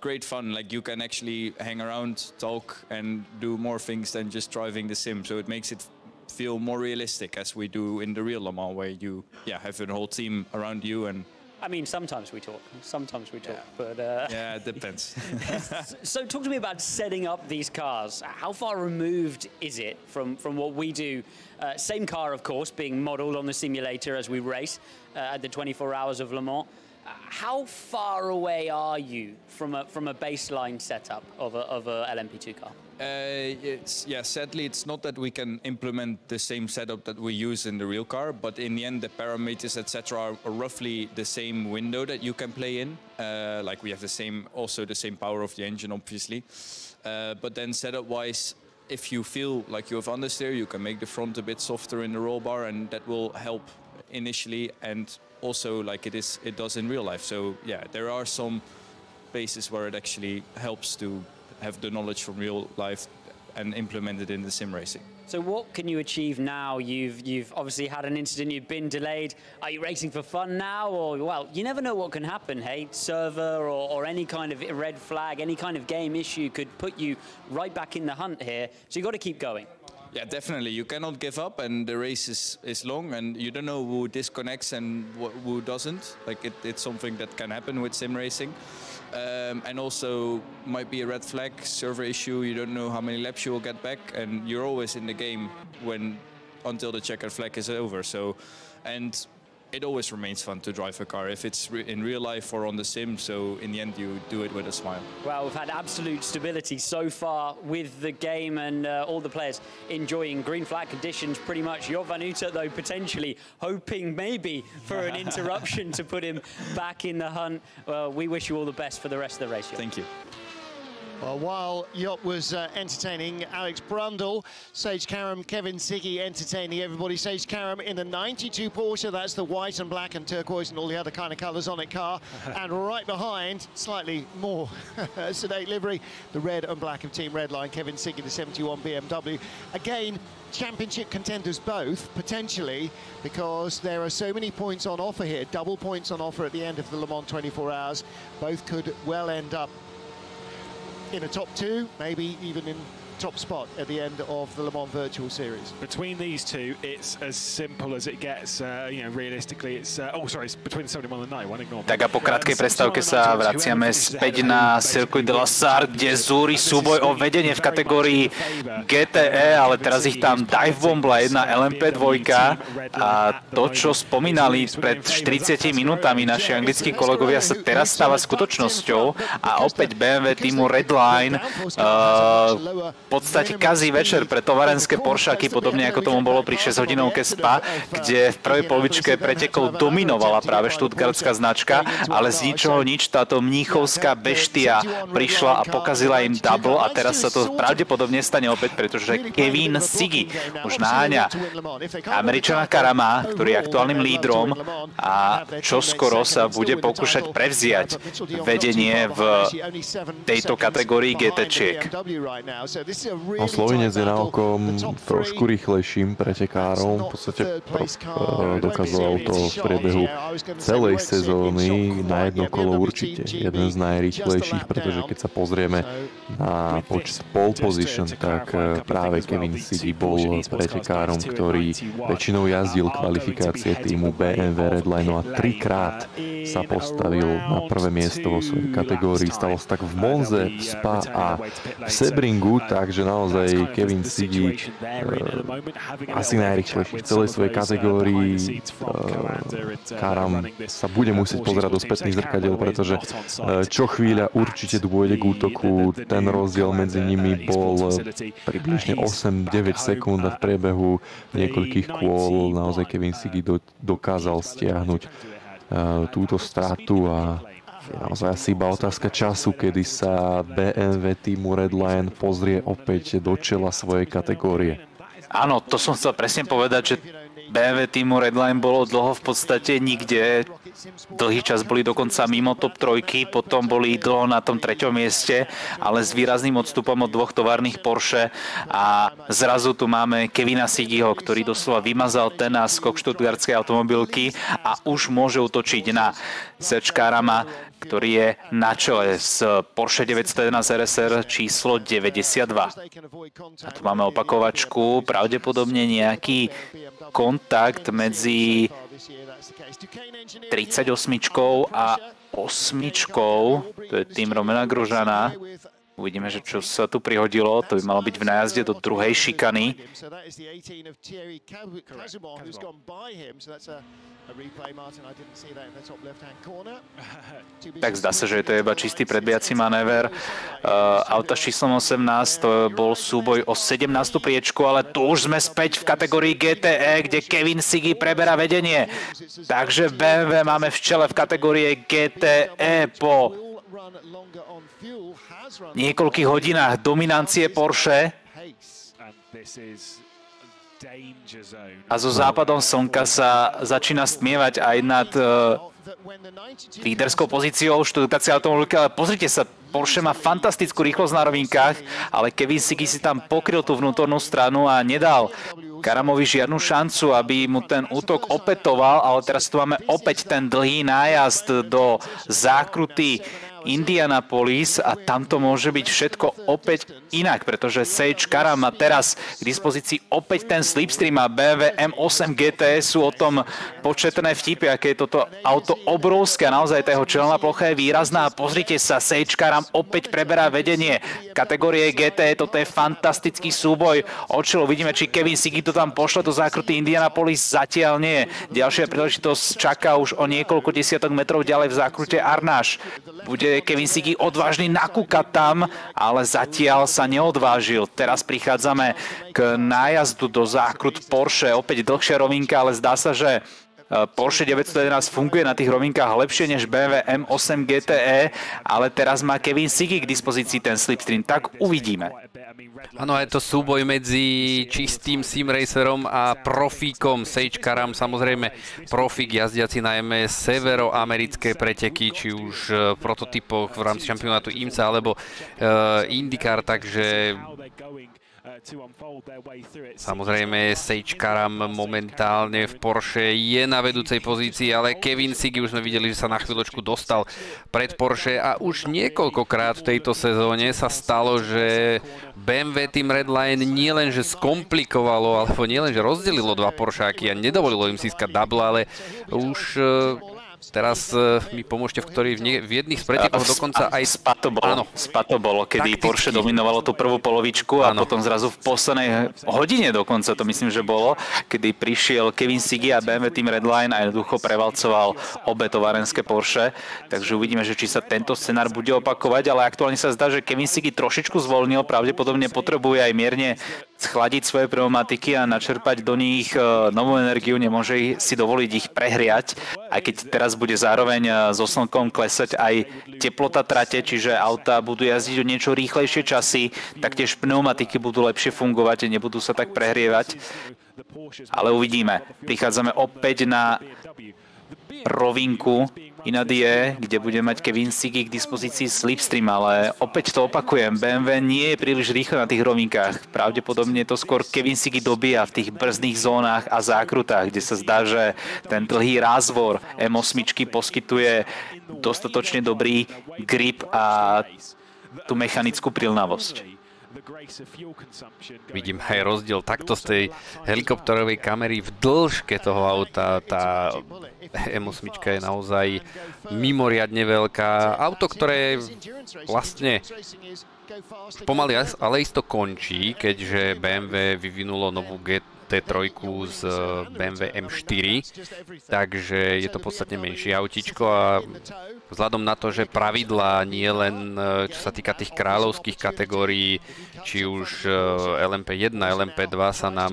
great fun. Like you can actually hang around, talk, and do more things than just driving the sim. So it makes it feel more realistic as we do in the real Le Mans, where you yeah have a whole team around you and I mean, sometimes we talk, sometimes we talk, yeah. but... Uh, yeah, it depends. so talk to me about setting up these cars. How far removed is it from, from what we do? Uh, same car, of course, being modelled on the simulator as we race uh, at the 24 Hours of Le Mans. How far away are you from a, from a baseline setup of a, of a LMP2 car? Uh, it's, yeah, sadly, it's not that we can implement the same setup that we use in the real car, but in the end, the parameters, etc., are, are roughly the same window that you can play in. Uh, like we have the same, also the same power of the engine, obviously. Uh, but then setup-wise, if you feel like you have understeer, you can make the front a bit softer in the roll bar, and that will help initially, and also like it is, it does in real life. So yeah, there are some bases where it actually helps to have the knowledge from real life and implement it in the sim racing. So what can you achieve now? You've you've obviously had an incident, you've been delayed. Are you racing for fun now or well, you never know what can happen, hey? Server or, or any kind of red flag, any kind of game issue could put you right back in the hunt here. So you've got to keep going. Yeah, definitely. You cannot give up, and the race is, is long, and you don't know who disconnects and who doesn't. Like it, it's something that can happen with sim racing. Um, and also might be a red flag server issue. You don't know how many laps you will get back, and you're always in the game when until the checkered flag is over. So, and it always remains fun to drive a car if it's re in real life or on the sim. So in the end, you do it with a smile. Well, we've had absolute stability so far with the game and uh, all the players enjoying green flag conditions pretty much. Vanuta, though, potentially hoping maybe for an interruption to put him back in the hunt. Well, we wish you all the best for the rest of the race. Thank you. Well, while Job was uh, entertaining Alex Brundle, Sage Karam, Kevin Siggy entertaining everybody. Sage Karam in the 92 Porsche, that's the white and black and turquoise and all the other kind of colours on it car. and right behind, slightly more sedate livery, the red and black of Team Redline, Kevin Siggy, the 71 BMW. Again, championship contenders both, potentially, because there are so many points on offer here, double points on offer at the end of the Le Mans 24 hours. Both could well end up in a top two, maybe even in top spot at the end of the Le Mans Virtual Series. Between these two, it's as simple as it gets. Uh, you know, realistically, it's uh, oh sorry, it's between the 71 and 91. Ignore tak a po krátkej prestávke sa vraciame späť na Circuit de la Sarre, kde zúri súboj o vedenie v kategórii GTE, ale teraz ich tam dive bombla jedna LMP2 a to, čo spomínali pred 40 minútami naši anglickí kolegovia, sa teraz stáva skutočnosťou a opäť BMW týmu Redline uh, podstate kazí večer pre tovarenské Poršaky, podobne ako tomu bolo pri 6 hodinovke SPA, kde v prvej polovičke pretekov dominovala práve štutgartská značka, ale z ničoho nič táto mníchovská beštia prišla a pokazila im double a teraz sa to pravdepodobne stane opäť, pretože Kevin Sigi už náňa Američana Karama, ktorý je aktuálnym lídrom a čo skoro sa bude pokúšať prevziať vedenie v tejto kategórii GT-čiek. No, Slovinec je naokom trošku rýchlejším pretekárom. V podstate dokázal to v priebehu celej sezóny na jedno kolo určite. Jeden z najrýchlejších, pretože keď sa pozrieme na počet pole position, tak práve Kevin Sigi bol pretekárom, ktorý väčšinou jazdil kvalifikácie týmu BMW Redline a trikrát sa postavil na prvé miesto vo svojej kategórii. Stalo sa tak v Monze, v Spa a v Sebringu, takže naozaj Kevin Sigi uh, asi najrychlejší v celej svojej kategórii. Uh, Karam sa bude musieť pozerať do spätných zrkadiel, pretože uh, čo chvíľa určite dôjde k útoku. Ten rozdiel medzi nimi bol približne 8-9 sekúnd a v priebehu niekoľkých kôl naozaj Kevin Sigi do, dokázal stiahnuť uh, túto stratu a je naozaj asi iba otázka času, kedy sa BMW týmu Redline pozrie opäť do čela svojej kategórie. Áno, to som chcel presne povedať, že BMW týmu Redline bolo dlho v podstate nikde. Dlhý čas boli dokonca mimo top trojky, potom boli dlho na tom treťom mieste, ale s výrazným odstupom od dvoch továrnych Porsche a zrazu tu máme Kevina Sigiho, ktorý doslova vymazal ten na skok štutgardskej automobilky a už môže utočiť na Serge Karama, ktorý je na čele s Porsche 911 RSR číslo 92. A tu máme opakovačku, pravdepodobne nejaký kontakt medzi 38 a 8, to je tým Romena Gružana. Uvidíme, že čo sa tu prihodilo. To by malo byť v nájazde do druhej šikany. Tak zdá sa, že je to iba čistý predbiací manéver. Uh, auta s číslom 18 to bol súboj o 17. priečku, ale tu už sme späť v kategórii GTE, kde Kevin Sigi preberá vedenie. Takže BMW máme v čele v kategórii GTE po niekoľkých hodinách dominancie Porsche a so západom slnka sa začína stmievať aj nad uh, líderskou pozíciou študácie automobilky, ale pozrite sa, Porsche má fantastickú rýchlosť na rovinkách, ale Kevin Sigi si tam pokryl tú vnútornú stranu a nedal Karamovi žiadnu šancu, aby mu ten útok opetoval, ale teraz tu máme opäť ten dlhý nájazd do zákruty Indianapolis a tam to môže byť všetko opäť inak, pretože Sage Karam má teraz k dispozícii opäť ten slipstream a BMW M8 GT sú o tom početné vtipy, aké je toto auto obrovské a naozaj tá jeho čelná plocha je výrazná. Pozrite sa, Sage Karam opäť preberá vedenie kategórie GT, toto je fantastický súboj. Očilo, vidíme, či Kevin Sigi to tam pošle do zákruty Indianapolis, zatiaľ nie. Ďalšia príležitosť čaká už o niekoľko desiatok metrov ďalej v zákrute Arnáš. Bude Kevin Sigi odvážny nakúkať tam, ale zatiaľ sa neodvážil. Teraz prichádzame k nájazdu do zákrut Porsche. Opäť dlhšia rovinka, ale zdá sa, že Porsche 911 funguje na tých rovinkách lepšie než BMW M8 GTE, ale teraz má Kevin Sigi k dispozícii ten slipstream, tak uvidíme. Áno, je to súboj medzi čistým simracerom a profíkom Sage Karam. Samozrejme, profík jazdiaci najmä severoamerické preteky, či už v prototypoch v rámci šampionátu IMSA alebo uh, IndyCar, takže Samozrejme, Sage Karam momentálne v Porsche je na vedúcej pozícii, ale Kevin Sigi už sme videli, že sa na chvíľočku dostal pred Porsche a už niekoľkokrát v tejto sezóne sa stalo, že BMW Team Redline nielenže skomplikovalo, alebo nielenže rozdelilo dva Porscheáky a nedovolilo im získať double, ale už Teraz uh, mi pomôžte, v ktorých v, v jedných z pretekov dokonca aj... Spa to bolo, áno. Spa to bolo kedy Takticky. Porsche dominovalo tú prvú polovičku a áno. potom zrazu v poslednej hodine dokonca to myslím, že bolo, kedy prišiel Kevin Sigi a BMW Team Redline a jednoducho prevalcoval obe továrenské Porsche. Takže uvidíme, že či sa tento scenár bude opakovať, ale aktuálne sa zdá, že Kevin Sigi trošičku zvolnil, pravdepodobne potrebuje aj mierne schladiť svoje pneumatiky a načerpať do nich e, novú energiu, nemôže si dovoliť ich prehriať, aj keď teraz bude zároveň e, so slnkom klesať aj teplota trate, čiže auta budú jazdiť o niečo rýchlejšie časy, taktiež pneumatiky budú lepšie fungovať, nebudú sa tak prehrievať. Ale uvidíme. Prichádzame opäť na rovinku Iná je, kde bude mať Kevin Sigi k dispozícii slipstream, ale opäť to opakujem, BMW nie je príliš rýchlo na tých rovinkách. Pravdepodobne to skôr Kevin Sigi dobíja v tých brzdných zónach a zákrutách, kde sa zdá, že ten dlhý rázvor M8 poskytuje dostatočne dobrý grip a tú mechanickú prilnavosť. Vidím aj rozdiel takto z tej helikopterovej kamery v dĺžke toho auta. Tá M8 je naozaj mimoriadne veľká. Auto, ktoré vlastne pomaly, ale isto končí, keďže BMW vyvinulo novú GT T3 z eh, BMW M4, takže je to podstatne menšie autíčko a vzhľadom na to, že pravidlá nie len eh, čo sa týka tých kráľovských kategórií, či už eh, LMP1, LMP2 sa nám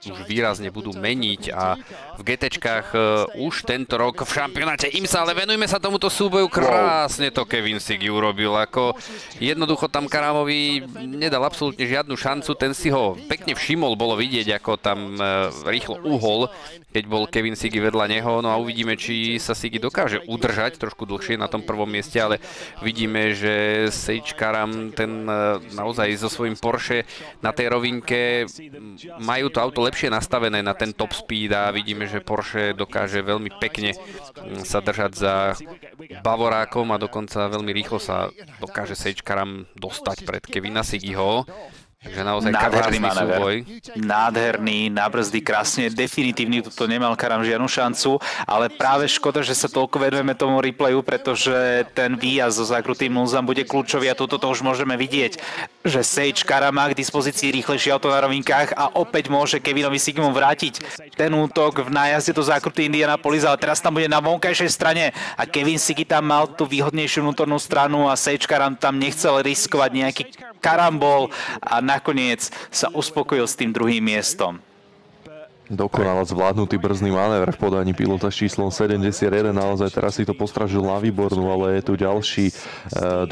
už výrazne budú meniť a v GTčkách už tento rok v šampionáte IMSA, ale venujme sa tomuto súboju, krásne to Kevin Sigi urobil, ako jednoducho tam Karamovi nedal absolútne žiadnu šancu, ten si ho pekne všimol, bolo vidieť, ako tam e, rýchlo uhol, keď bol Kevin Sigi vedľa neho. No a uvidíme, či sa Sigi dokáže udržať trošku dlhšie na tom prvom mieste, ale vidíme, že Sage Karam ten e, naozaj so svojím Porsche na tej rovinke majú to auto lepšie nastavené na ten top speed a vidíme, že Porsche dokáže veľmi pekne sa držať za Bavorákom a dokonca veľmi rýchlo sa dokáže Sage Karam dostať pred Kevina Sigiho. Takže naozaj nádherný súboj. Nádherný, na brzdy, krásne, definitívny, toto nemal Karam žiadnu šancu, ale práve škoda, že sa toľko vedujeme tomu replayu, pretože ten výjazd so zakrutým núzam bude kľúčový a toto to už môžeme vidieť, že Sage Karam má k dispozícii rýchlejšie auto na rovinkách a opäť môže Kevinovi Sigmu vrátiť ten útok v nájazde do zákrutý Indianapolis, ale teraz tam bude na vonkajšej strane a Kevin Sigi tam mal tú výhodnejšiu vnútornú stranu a Sage Karam tam nechcel riskovať nejaký karambol a na nakoniec sa uspokojil s tým druhým miestom. Dokonale zvládnutý brzdný manéver v podaní pilota s číslom 71. Naozaj teraz si to postražil na výbornú, ale je tu ďalší e,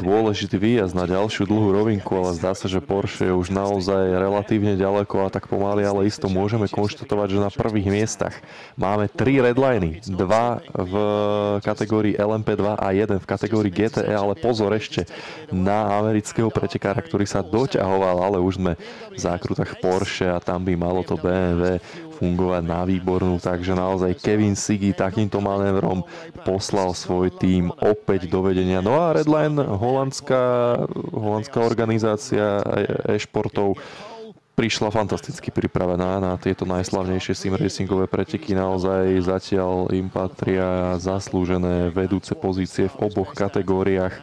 dôležitý výjazd na ďalšiu dlhú rovinku, ale zdá sa, že Porsche je už naozaj relatívne ďaleko a tak pomaly, ale isto môžeme konštatovať, že na prvých miestach máme tri redliny. Dva v kategórii LMP2 a jeden v kategórii GTE, ale pozor ešte na amerického pretekára, ktorý sa doťahoval, ale už sme v zákrutách Porsche a tam by malo to BMW fungovať na výbornú, takže naozaj Kevin Sigi takýmto manévrom poslal svoj tým opäť do vedenia. No a Redline, holandská, holandská organizácia e-športov, prišla fantasticky pripravená na tieto najslavnejšie sim racingové preteky. Naozaj zatiaľ im patria zaslúžené vedúce pozície v oboch kategóriách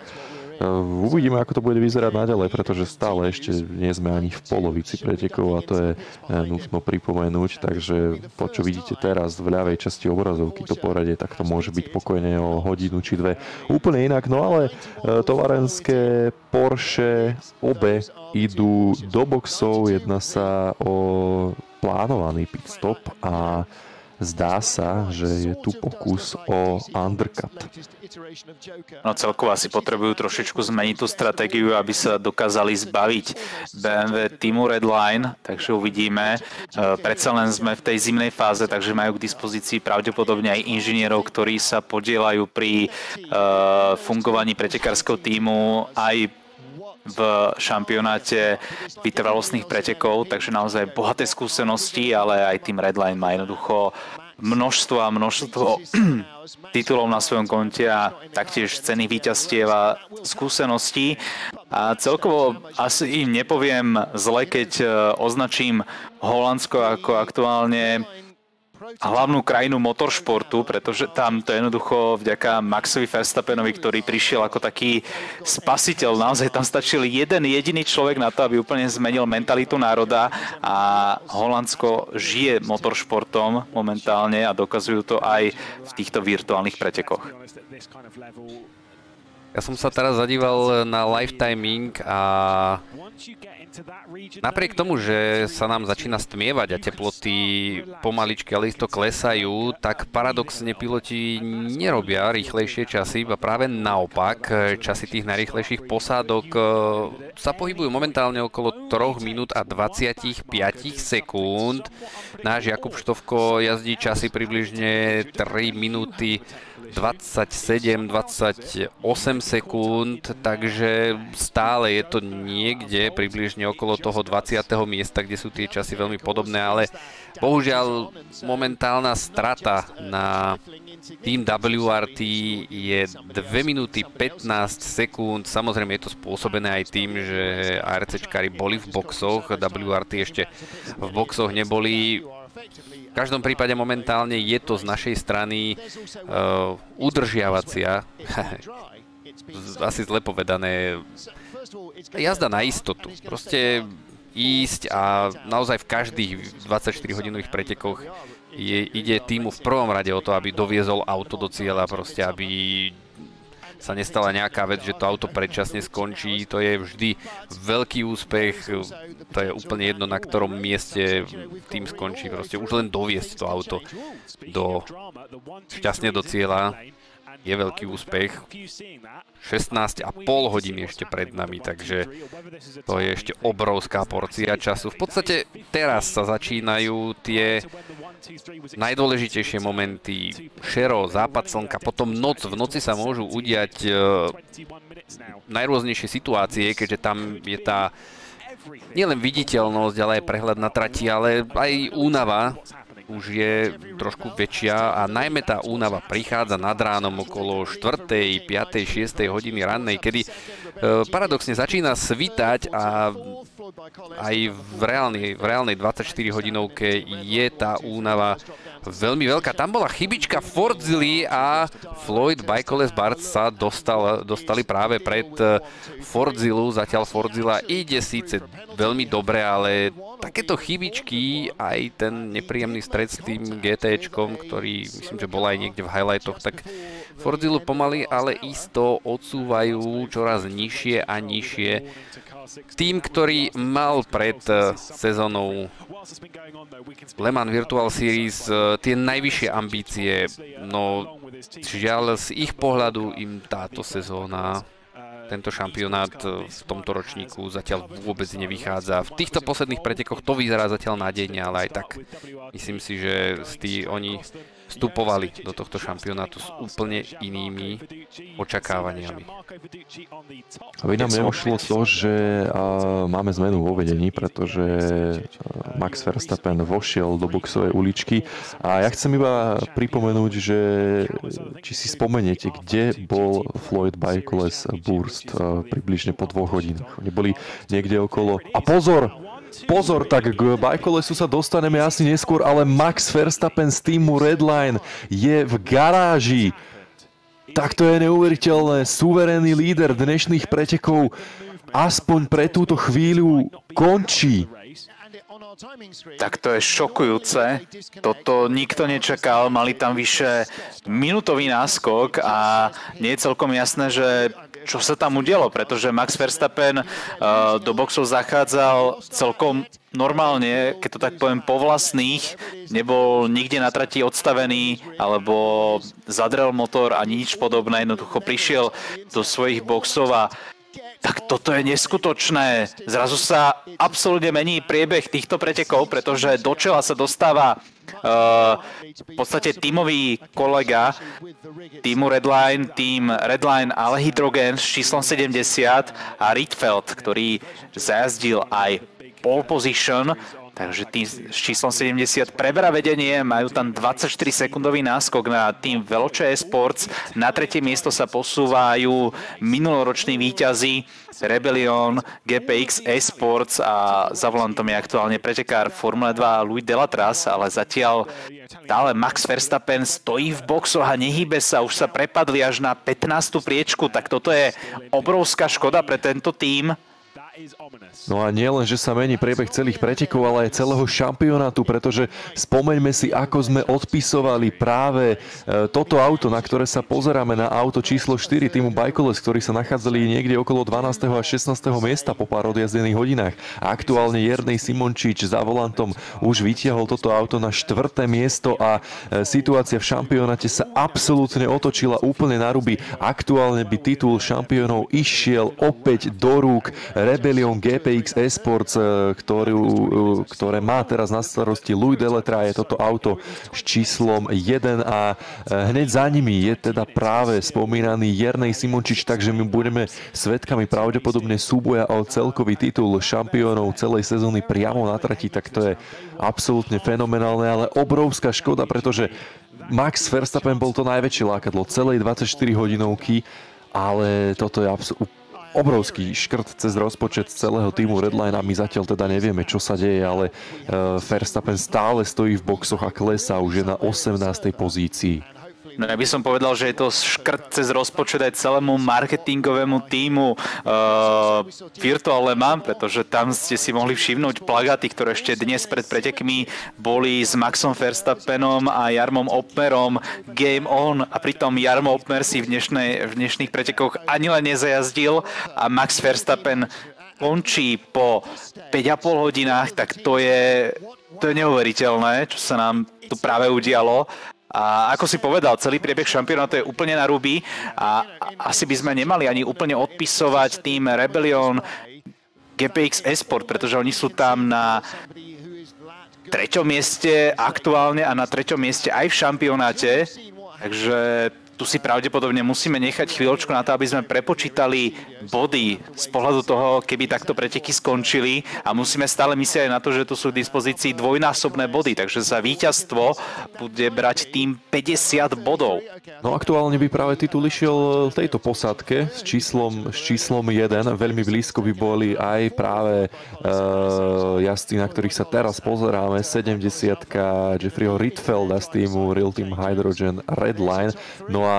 uvidíme, ako to bude vyzerať naďalej, pretože stále ešte nie sme ani v polovici pretekov a to je eh, nutno pripomenúť, takže to, čo vidíte teraz v ľavej časti obrazovky, to poradie, tak to môže byť pokojne o hodinu či dve úplne inak. No ale eh, tovarenské Porsche obe idú do boxov, jedná sa o plánovaný pit stop a zdá sa, že je tu pokus o undercut. No celkovo asi potrebujú trošičku zmeniť tú stratégiu, aby sa dokázali zbaviť BMW týmu Redline, takže uvidíme. E, predsa len sme v tej zimnej fáze, takže majú k dispozícii pravdepodobne aj inžinierov, ktorí sa podielajú pri uh, fungovaní pretekárskeho týmu aj v šampionáte vytrvalostných pretekov, takže naozaj bohaté skúsenosti, ale aj tým Redline má jednoducho množstvo a množstvo titulov na svojom konte a taktiež ceny víťazstiev a skúseností. A celkovo asi im nepoviem zle, keď e, označím Holandsko ako aktuálne hlavnú krajinu motoršportu, pretože tam to je jednoducho vďaka Maxovi Verstappenovi, ktorý prišiel ako taký spasiteľ. Naozaj tam stačil jeden jediný človek na to, aby úplne zmenil mentalitu národa a Holandsko žije motoršportom momentálne a dokazujú to aj v týchto virtuálnych pretekoch. Ja som sa teraz zadíval na live a napriek tomu, že sa nám začína stmievať a teploty pomaličky, ale isto klesajú, tak paradoxne piloti nerobia rýchlejšie časy, a práve naopak, časy tých najrýchlejších posádok e, sa pohybujú momentálne okolo 3 minút a 25 sekúnd. Náš Jakub Štovko jazdí časy približne 3 minúty 27-28 sekúnd, takže stále je to niekde približne okolo toho 20. miesta, kde sú tie časy veľmi podobné, ale bohužiaľ momentálna strata na tým WRT je 2 minúty 15 sekúnd. Samozrejme je to spôsobené aj tým, že ARCčkári boli v boxoch, WRT ešte v boxoch neboli. V každom prípade momentálne je to z našej strany uh, udržiavacia, asi zle povedané, jazda na istotu. Proste ísť a naozaj v každých 24-hodinových pretekoch je, ide týmu v prvom rade o to, aby doviezol auto do cieľa, proste aby sa nestala nejaká vec, že to auto predčasne skončí, to je vždy veľký úspech, to je úplne jedno, na ktorom mieste tým skončí, proste už len doviesť to auto do, šťastne do cieľa je veľký úspech. 16,5 hodiny ešte pred nami, takže to je ešte obrovská porcia času. V podstate teraz sa začínajú tie najdôležitejšie momenty. Šero, západ slnka, potom noc. V noci sa môžu udiať uh, najrôznejšie situácie, keďže tam je tá nielen viditeľnosť, ale aj prehľad na trati, ale aj únava už je trošku väčšia a najmä tá únava prichádza nad ránom okolo 4., 5., 6. hodiny rannej, kedy e, paradoxne začína svítať a aj v reálnej, v reálnej 24 hodinovke je tá únava veľmi veľká. Tam bola chybička Fordzily a Floyd Bajkoles Bart sa dostal, dostali práve pred eh, Fordzilu. Zatiaľ Fordzilla ide síce veľmi dobre, ale takéto chybičky, aj ten nepríjemný stred s tým GTčkom, ktorý myslím, že bol aj niekde v highlightoch, tak Fordzilu pomaly, ale isto odsúvajú čoraz nižšie a nižšie tým, ktorý mal pred eh, sezónou Le Mans Virtual Series eh, tie najvyššie ambície, no žiaľ z ich pohľadu im táto sezóna tento šampionát eh, v tomto ročníku zatiaľ vôbec nevychádza. V týchto posledných pretekoch to vyzerá zatiaľ nádejne, ale aj tak myslím si, že tí, oni vstupovali do tohto šampionátu s úplne inými očakávaniami. Aby nám neošlo to, že máme zmenu vo vedení, pretože Max Verstappen vošiel do boxovej uličky a ja chcem iba pripomenúť, že či si spomeniete, kde bol Floyd Bajkoles Burst približne po dvoch hodinách. Oni boli niekde okolo... A pozor! Pozor, tak k bajkolesu sa dostaneme asi neskôr, ale Max Verstappen z týmu Redline je v garáži. Tak to je neuveriteľné. Suverénny líder dnešných pretekov aspoň pre túto chvíľu končí. Tak to je šokujúce. Toto nikto nečakal. Mali tam vyše minútový náskok a nie je celkom jasné, že čo sa tam udialo, pretože Max Verstappen uh, do boxov zachádzal celkom normálne, keď to tak poviem, po vlastných, nebol nikde na trati odstavený, alebo zadrel motor a nič podobné, jednoducho prišiel do svojich boxov a tak toto je neskutočné. Zrazu sa absolútne mení priebeh týchto pretekov, pretože do čela sa dostáva uh, v podstate tímový kolega týmu Redline, tým Redline Ale Hydrogen s číslom 70 a Rietveld, ktorý zajazdil aj pole position Takže tým s číslom 70 preberá vedenie, majú tam 24 sekundový náskok na tým Veloce Esports. Na tretie miesto sa posúvajú minuloroční výťazí Rebellion, GPX Esports a za volantom je aktuálne pretekár Formule 2 Louis Delatras, ale zatiaľ stále Max Verstappen stojí v boxoch a nehybe sa, už sa prepadli až na 15. priečku, tak toto je obrovská škoda pre tento tým No a nie len, že sa mení priebeh celých pretekov, ale aj celého šampionátu, pretože spomeňme si, ako sme odpisovali práve e, toto auto, na ktoré sa pozeráme na auto číslo 4 týmu Bajkoles, ktorí sa nachádzali niekde okolo 12. a 16. miesta po pár odjazdených hodinách. Aktuálne Jernej Simončič za volantom už vytiahol toto auto na štvrté miesto a e, situácia v šampionáte sa absolútne otočila úplne na ruby. Aktuálne by titul šampiónov išiel opäť do rúk Rebellion GPX Esports, e, ktorú, e, ktoré má teraz na starosti Louis Deletra, je toto auto s číslom 1 a e, hneď za nimi je teda práve spomínaný Jernej Simončič, takže my budeme svetkami pravdepodobne súboja o celkový titul šampiónov celej sezóny priamo na trati, tak to je absolútne fenomenálne, ale obrovská škoda, pretože Max Verstappen bol to najväčšie lákadlo celej 24 hodinovky, ale toto je absolútne obrovský škrt cez rozpočet celého týmu Redline a my zatiaľ teda nevieme, čo sa deje, ale uh, Verstappen stále stojí v boxoch a klesá už je na 18. pozícii. No ja by som povedal, že je to škrt cez rozpočet aj celému marketingovému týmu uh, Virtual Le Mans, pretože tam ste si mohli všimnúť plagáty, ktoré ešte dnes pred pretekmi boli s Maxom Verstappenom a Jarmom Opmerom Game On a pritom Jarmo Opmer si v, dnešnej, v dnešných pretekoch ani len nezajazdil a Max Verstappen končí po 5,5 hodinách, tak to je, to je neuveriteľné, čo sa nám tu práve udialo. A ako si povedal, celý priebeh šampionátu je úplne na ruby a asi by sme nemali ani úplne odpisovať tým Rebellion GPX Esport, pretože oni sú tam na treťom mieste aktuálne a na treťom mieste aj v šampionáte. Takže tu si pravdepodobne musíme nechať chvíľočku na to, aby sme prepočítali body z pohľadu toho, keby takto preteky skončili a musíme stále myslieť aj na to, že tu sú k dispozícii dvojnásobné body, takže za víťazstvo bude brať tým 50 bodov. No aktuálne by práve titul išiel tejto posádke s číslom, s číslom 1. Veľmi blízko by boli aj práve uh, jazdci, na ktorých sa teraz pozeráme. 70 Jeffreyho Ritfelda z týmu Real Team Hydrogen Redline. No a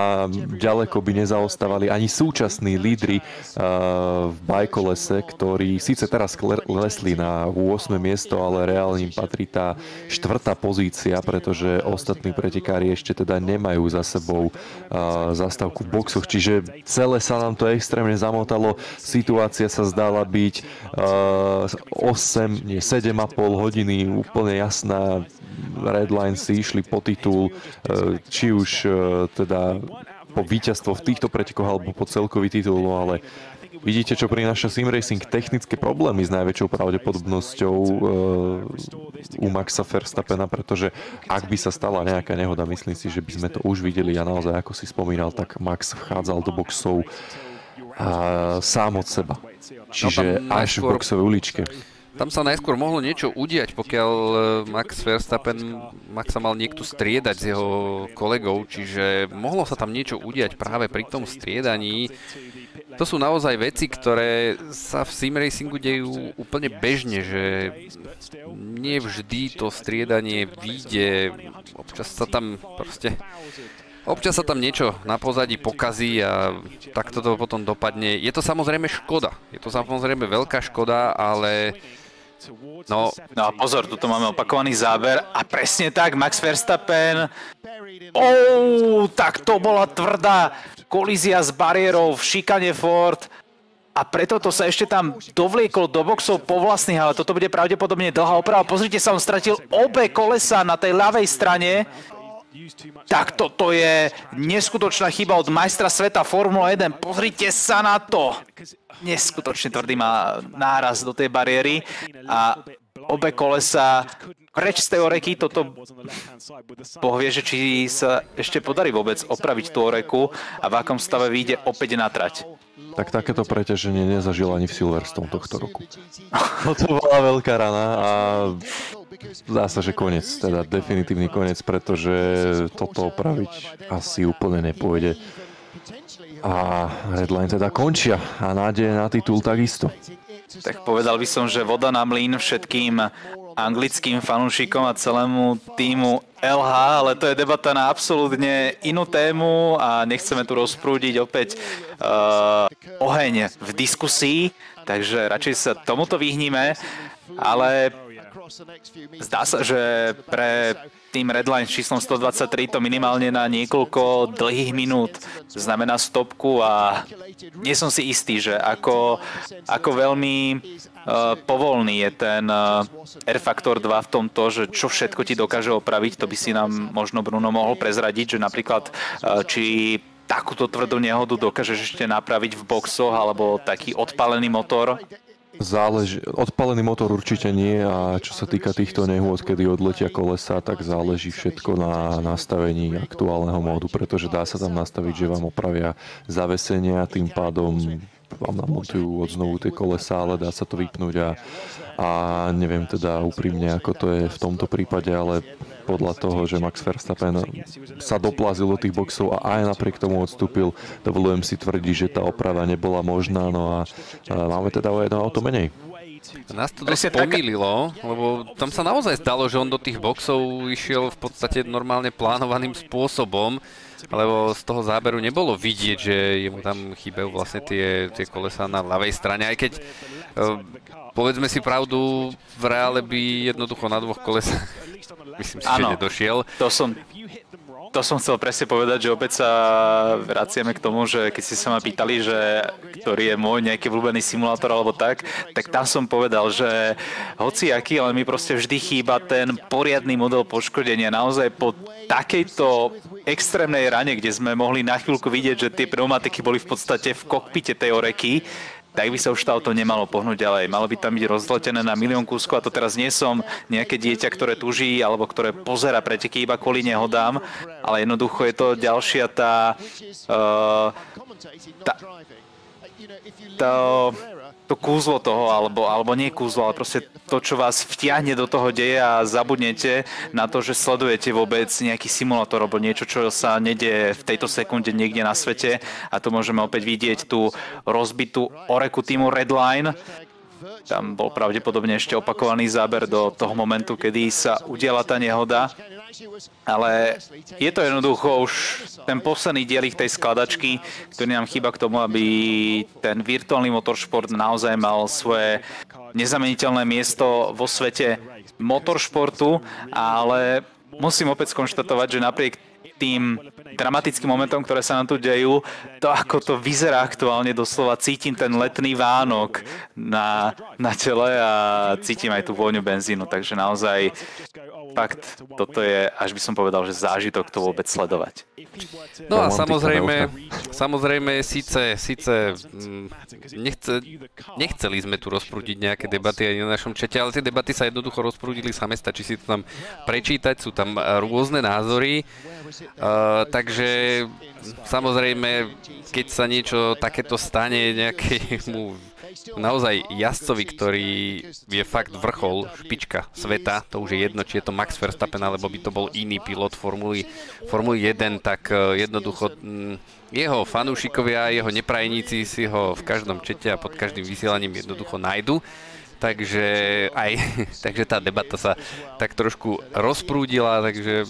ďaleko by nezaostávali ani súčasní lídry uh, v bajkolese, ktorí síce teraz klesli na 8. miesto, ale reálne im patrí tá štvrtá pozícia, pretože ostatní pretekári ešte teda nemajú za sebou uh, zastavku v boxoch, čiže celé sa nám to extrémne zamotalo. Situácia sa zdala byť uh, 8, nie 7,5 hodiny úplne jasná Redline si išli po titul, či už teda po víťazstvo v týchto pretekoch alebo po celkový titul, no ale vidíte, čo prináša Sim Racing technické problémy s najväčšou pravdepodobnosťou uh, u Maxa Verstappena, pretože ak by sa stala nejaká nehoda, myslím si, že by sme to už videli a naozaj, ako si spomínal, tak Max vchádzal do boxov uh, sám od seba. Čiže až v boxovej uličke. Tam sa najskôr mohlo niečo udiať, pokiaľ e, Max Verstappen Maxa mal niekto striedať s jeho kolegou, čiže mohlo sa tam niečo udiať práve pri tom striedaní. To sú naozaj veci, ktoré sa v sim racingu dejú úplne bežne, že nie vždy to striedanie vyjde, občas sa tam proste Občas sa tam niečo na pozadí pokazí a takto to potom dopadne. Je to samozrejme škoda. Je to samozrejme veľká škoda, ale No, no a pozor, tuto máme opakovaný záber a presne tak, Max Verstappen. Oh, tak to bola tvrdá kolízia s bariérou v šikane Ford a preto to sa ešte tam dovlieklo do boxov po vlastných, ale toto bude pravdepodobne dlhá oprava. Pozrite sa, on stratil obe kolesa na tej ľavej strane. Tak toto je neskutočná chyba od majstra sveta Formula 1. Pozrite sa na to neskutočne tvrdý má náraz do tej bariéry a obe kolesa preč z tej oreky, toto Boh vie, že či sa ešte podarí vôbec opraviť tú oreku a v akom stave vyjde opäť na trať. Tak takéto preťaženie nezažil ani v Silverstone tohto roku. No to bola veľká rana a zdá sa, že koniec, teda definitívny koniec, pretože toto opraviť asi úplne nepôjde. A Redline teda končia a nádej na titul takisto. Tak povedal by som, že voda na mlín všetkým anglickým fanúšikom a celému týmu LH, ale to je debata na absolútne inú tému a nechceme tu rozprúdiť opäť uh, oheň v diskusii. takže radšej sa tomuto vyhníme, ale zdá sa, že pre tým Redline s číslom 123 to minimálne na niekoľko dlhých minút znamená stopku a nie som si istý, že ako, ako veľmi uh, povolný je ten uh, R-Factor 2 v tomto, že čo všetko ti dokáže opraviť, to by si nám možno Bruno mohol prezradiť, že napríklad uh, či takúto tvrdú nehodu dokážeš ešte napraviť v boxoch alebo taký odpalený motor Záleží, odpalený motor určite nie a čo sa týka týchto nehôd, kedy odletia kolesa, tak záleží všetko na nastavení aktuálneho módu, pretože dá sa tam nastaviť, že vám opravia zavesenia, tým pádom vám namontujú od znovu tie kolesa, ale dá sa to vypnúť a, a neviem teda úprimne, ako to je v tomto prípade, ale podľa toho, že Max Verstappen sa doplazil do tých boxov a aj napriek tomu odstúpil, dovolujem si tvrdiť, že tá oprava nebola možná, no a, a máme teda o jedno auto menej. Nás to dosť pomýlilo, lebo tam sa naozaj stalo, že on do tých boxov išiel v podstate normálne plánovaným spôsobom, lebo z toho záberu nebolo vidieť, že jemu tam chýbajú vlastne tie, tie kolesa na ľavej strane, aj keď povedzme si pravdu, v reále by jednoducho na dvoch kolesách myslím si, ano, že nedošiel. To som, to som chcel presne povedať, že opäť sa vraciame k tomu, že keď ste sa ma pýtali, že ktorý je môj nejaký vľúbený simulátor alebo tak, tak tam som povedal, že hoci aký, ale mi proste vždy chýba ten poriadny model poškodenia. Naozaj po takejto extrémnej rane, kde sme mohli na chvíľku vidieť, že tie pneumatiky boli v podstate v kokpite tej oreky, tak by sa už to nemalo pohnúť ďalej. Malo by tam byť rozletené na milión kúskov a to teraz nie som nejaké dieťa, ktoré tuží alebo ktoré pozera preteky iba kvôli nehodám, ale jednoducho je to ďalšia tá, uh, tá, tá to kúzlo toho, alebo, alebo nie kúzlo, ale proste to, čo vás vtiahne do toho deje a zabudnete na to, že sledujete vôbec nejaký simulátor alebo niečo, čo sa nedie v tejto sekunde niekde na svete. A tu môžeme opäť vidieť tú rozbitú oreku týmu Redline, tam bol pravdepodobne ešte opakovaný záber do toho momentu, kedy sa udiala tá nehoda. Ale je to jednoducho už ten posledný dielik tej skladačky, ktorý nám chýba k tomu, aby ten virtuálny motoršport naozaj mal svoje nezameniteľné miesto vo svete motoršportu, ale musím opäť skonštatovať, že napriek tým dramatickým momentom, ktoré sa nám tu dejú, to ako to vyzerá aktuálne, doslova cítim ten letný Vánok na, na tele a cítim aj tú vôňu benzínu, takže naozaj fakt, toto je, až by som povedal, že zážitok to vôbec sledovať. No a samozrejme, samozrejme, síce, síce mm, nechce, nechceli sme tu rozprúdiť nejaké debaty aj na našom čete, ale tie debaty sa jednoducho rozprúdili same, stačí si to tam prečítať, sú tam rôzne názory. Uh, takže samozrejme, keď sa niečo takéto stane nejakému naozaj jazdcovi, ktorý je fakt vrchol, špička sveta, to už je jedno, či je to Max Verstappen, alebo by to bol iný pilot Formuly, Formuly 1, tak e, jednoducho mm, jeho fanúšikovia, jeho neprajníci si ho v každom čete a pod každým vysielaním jednoducho nájdu. Takže aj, takže tá debata sa tak trošku rozprúdila, takže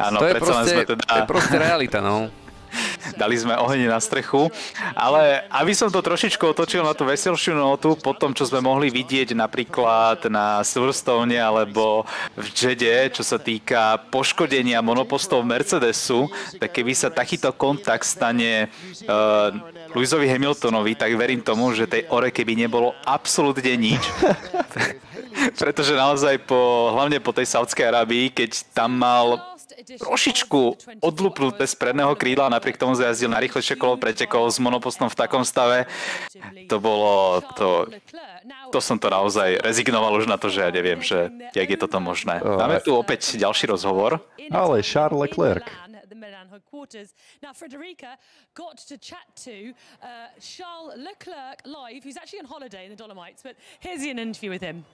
Áno, to je proste, teda... to je proste realita, no. Dali sme oheň na strechu. Ale aby som to trošičku otočil na tú veselšiu notu, po tom, čo sme mohli vidieť napríklad na Silverstone alebo v Jede, čo sa týka poškodenia monopostov Mercedesu, tak keby sa takýto kontakt stane uh, Lewisovi Hamiltonovi, tak verím tomu, že tej ore keby nebolo absolútne nič. Pretože naozaj po, hlavne po tej Saudskej Arabii, keď tam mal trošičku odlupnuté z predného krídla, napriek tomu zajazdil na rýchlejšie kolo pretekov s monopostom v takom stave. To bolo, to, to som to naozaj rezignoval už na to, že ja neviem, že jak je toto možné. Máme tu opäť ďalší rozhovor. Ale Charles Leclerc. Now, Frederica got to chat to uh, Charles Leclerc live, who's actually on holiday in the Dolomites, but here's an interview with him.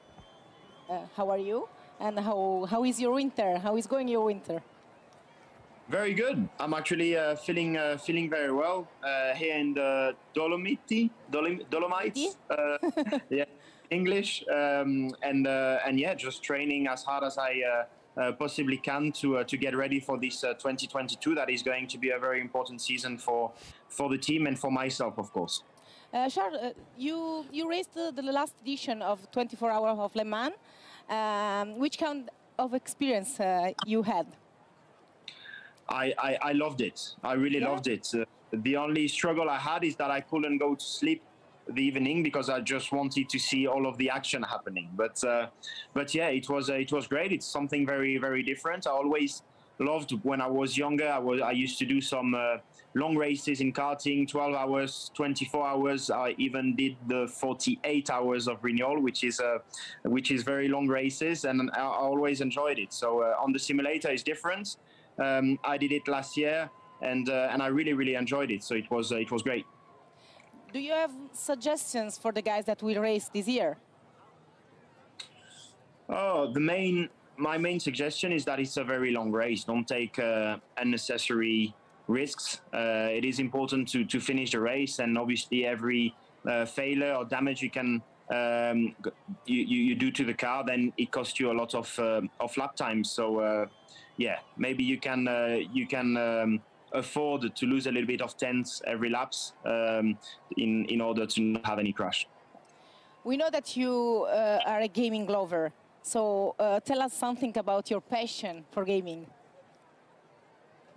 Uh, how are you? And how, how is your winter? How is going your winter? Very good. I'm actually uh, feeling uh, feeling very well uh, here in the Dolomiti, Dolom- Dolomites. Uh, yeah, English, um, and uh, and yeah, just training as hard as I uh, possibly can to to get ready for this 2022. That is going to be a very important season for for the team and for myself, of course. Uh, Charles, uh, you you raced the, the last edition of 24 Hours of Le Mans. Um, which kind of experience uh, you had? I, I, I loved it. I really yeah. loved it. Uh, the only struggle I had is that I couldn't go to sleep the evening because I just wanted to see all of the action happening. But uh, but yeah, it was uh, it was great. It's something very very different. I always loved when I was younger. I was I used to do some uh, long races in karting, 12 hours, 24 hours. I even did the 48 hours of renewal, which is uh, which is very long races, and I, always enjoyed it. So uh, on the simulator is different. Um, I did it last year, and uh, and I really really enjoyed it. So it was uh, it was great. Do you have suggestions for the guys that will race this year? Oh, the main my main suggestion is that it's a very long race. Don't take uh, unnecessary risks. Uh, it is important to, to finish the race, and obviously every uh, failure or damage you can um, you, you, do to the car, then it costs you a lot of uh, of lap time. So uh, yeah, maybe you can uh, you can um, afford to lose a little bit of tenths every laps um, in in order to not have any crash. We know that you are a gaming lover. So tell us something about your passion for gaming.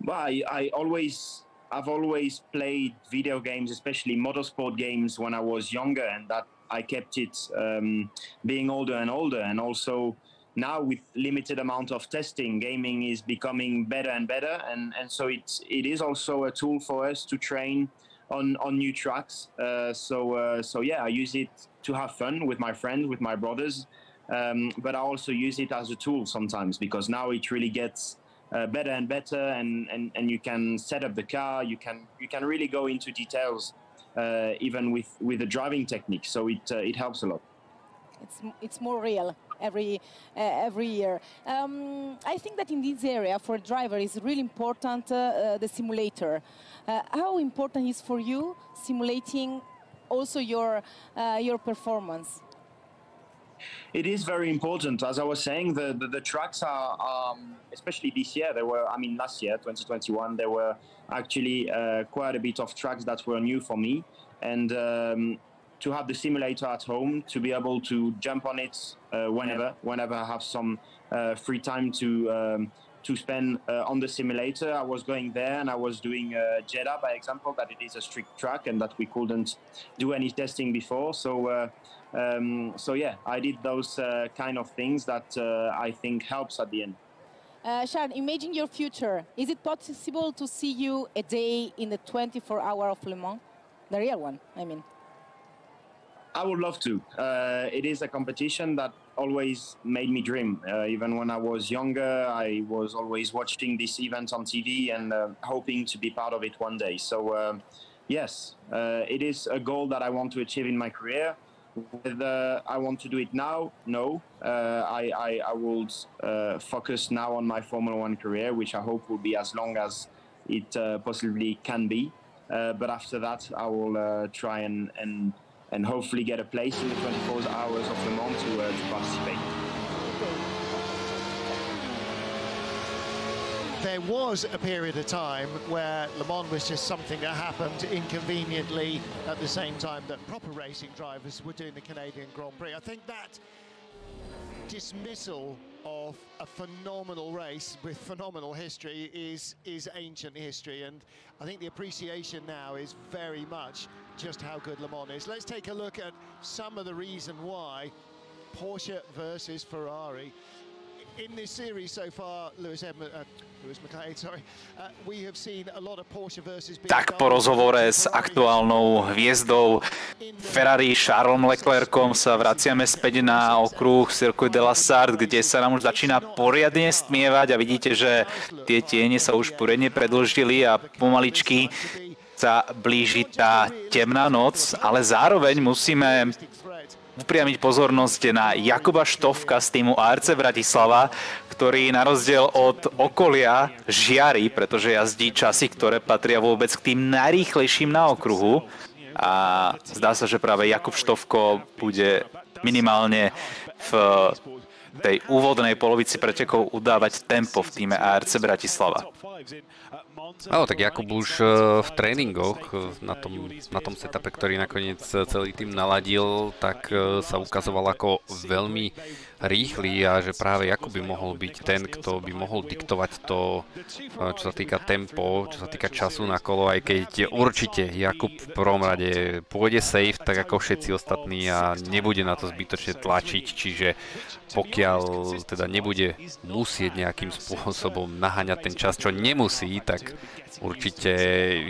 Well, I, I always I've always played video games, especially motorsport games, when I was younger, and that I kept it um, being older and older. And also now, with limited amount of testing, gaming is becoming better and better. And, and so it's it is also a tool for us to train on on new tracks. Uh, so uh, so yeah, I use it to have fun with my friends, with my brothers. Um, but I also use it as a tool sometimes because now it really gets uh, better and better, and, and, and you can set up the car. You can you can really go into details, uh, even with with the driving technique. So it uh, it helps a lot. It's it's more real every uh, every year. Um, I think that in this area for a driver is really important uh, uh, the simulator. how important is for you simulating also your your performance? It is very important. As I was saying, the, the, the tracks are, um, especially this year, there were, I mean, last year, 2021, there were actually uh, quite a bit of tracks that were new for me. And um, to have the simulator at home, to be able to jump on it uh, whenever, whenever I have some uh, free time to um, to spend uh, on the simulator. I was going there and I was doing uh, Jeddah, by example, that it is a strict track and that we couldn't do any testing before. So uh, um, so yeah, I did those uh, kind of things that uh, I think helps at the end. Uh, Sharon, imagine your future. Is it possible to see you a day in the 24 hour of Le Mans? The real one, I mean. I would love to. Uh, it is a competition that always made me dream. Uh, even when I was younger, I was always watching this event on TV and uh, hoping to be part of it one day. So, um, yes, uh, it is a goal that I want to achieve in my career. Whether I want to do it now, no. Uh, I, I, I will uh, focus now on my Formula One career, which I hope will be as long as it uh, possibly can be. Uh, but after that, I will uh, try and, and, and hopefully get a place in the 24 hours of Le Mans to, uh, to participate. There was a period of time where Le Mans was just something that happened inconveniently at the same time that proper racing drivers were doing the Canadian Grand Prix. I think that dismissal of a phenomenal race with phenomenal history is is ancient history and I think the appreciation now is very much just how good Le Mans is. Let's take a look at some of the reason why Porsche versus Ferrari in this series so far, Lewis Edmund, uh, Lewis McLeod, sorry, uh, we have seen a lot of Porsche versus Tak po rozhovore s aktuálnou hviezdou Ferrari Charlesom Leclercom sa vraciame späť na okruh Circuit de la Sarthe, kde sa nám už začína poriadne stmievať a vidíte, že tie tiene sa už poriadne predlžili a pomaličky sa blíži tá temná noc, ale zároveň musíme upriamiť pozornosť na Jakuba Štovka z týmu ARC Bratislava, ktorý na rozdiel od okolia žiari, pretože jazdí časy, ktoré patria vôbec k tým najrýchlejším na okruhu. A zdá sa, že práve Jakub Štovko bude minimálne v tej úvodnej polovici pretekov udávať tempo v týme ARC Bratislava. Áno, tak Jakub už e, v tréningoch e, na tom, na tom setupe, ktorý nakoniec celý tým naladil, tak e, sa ukazoval ako veľmi rýchly a že práve Jakub by mohol byť ten, kto by mohol diktovať to, čo sa týka tempo, čo sa týka času na kolo, aj keď určite Jakub v prvom rade pôjde safe, tak ako všetci ostatní a nebude na to zbytočne tlačiť, čiže pokiaľ teda nebude musieť nejakým spôsobom naháňať ten čas, čo nemusí, tak určite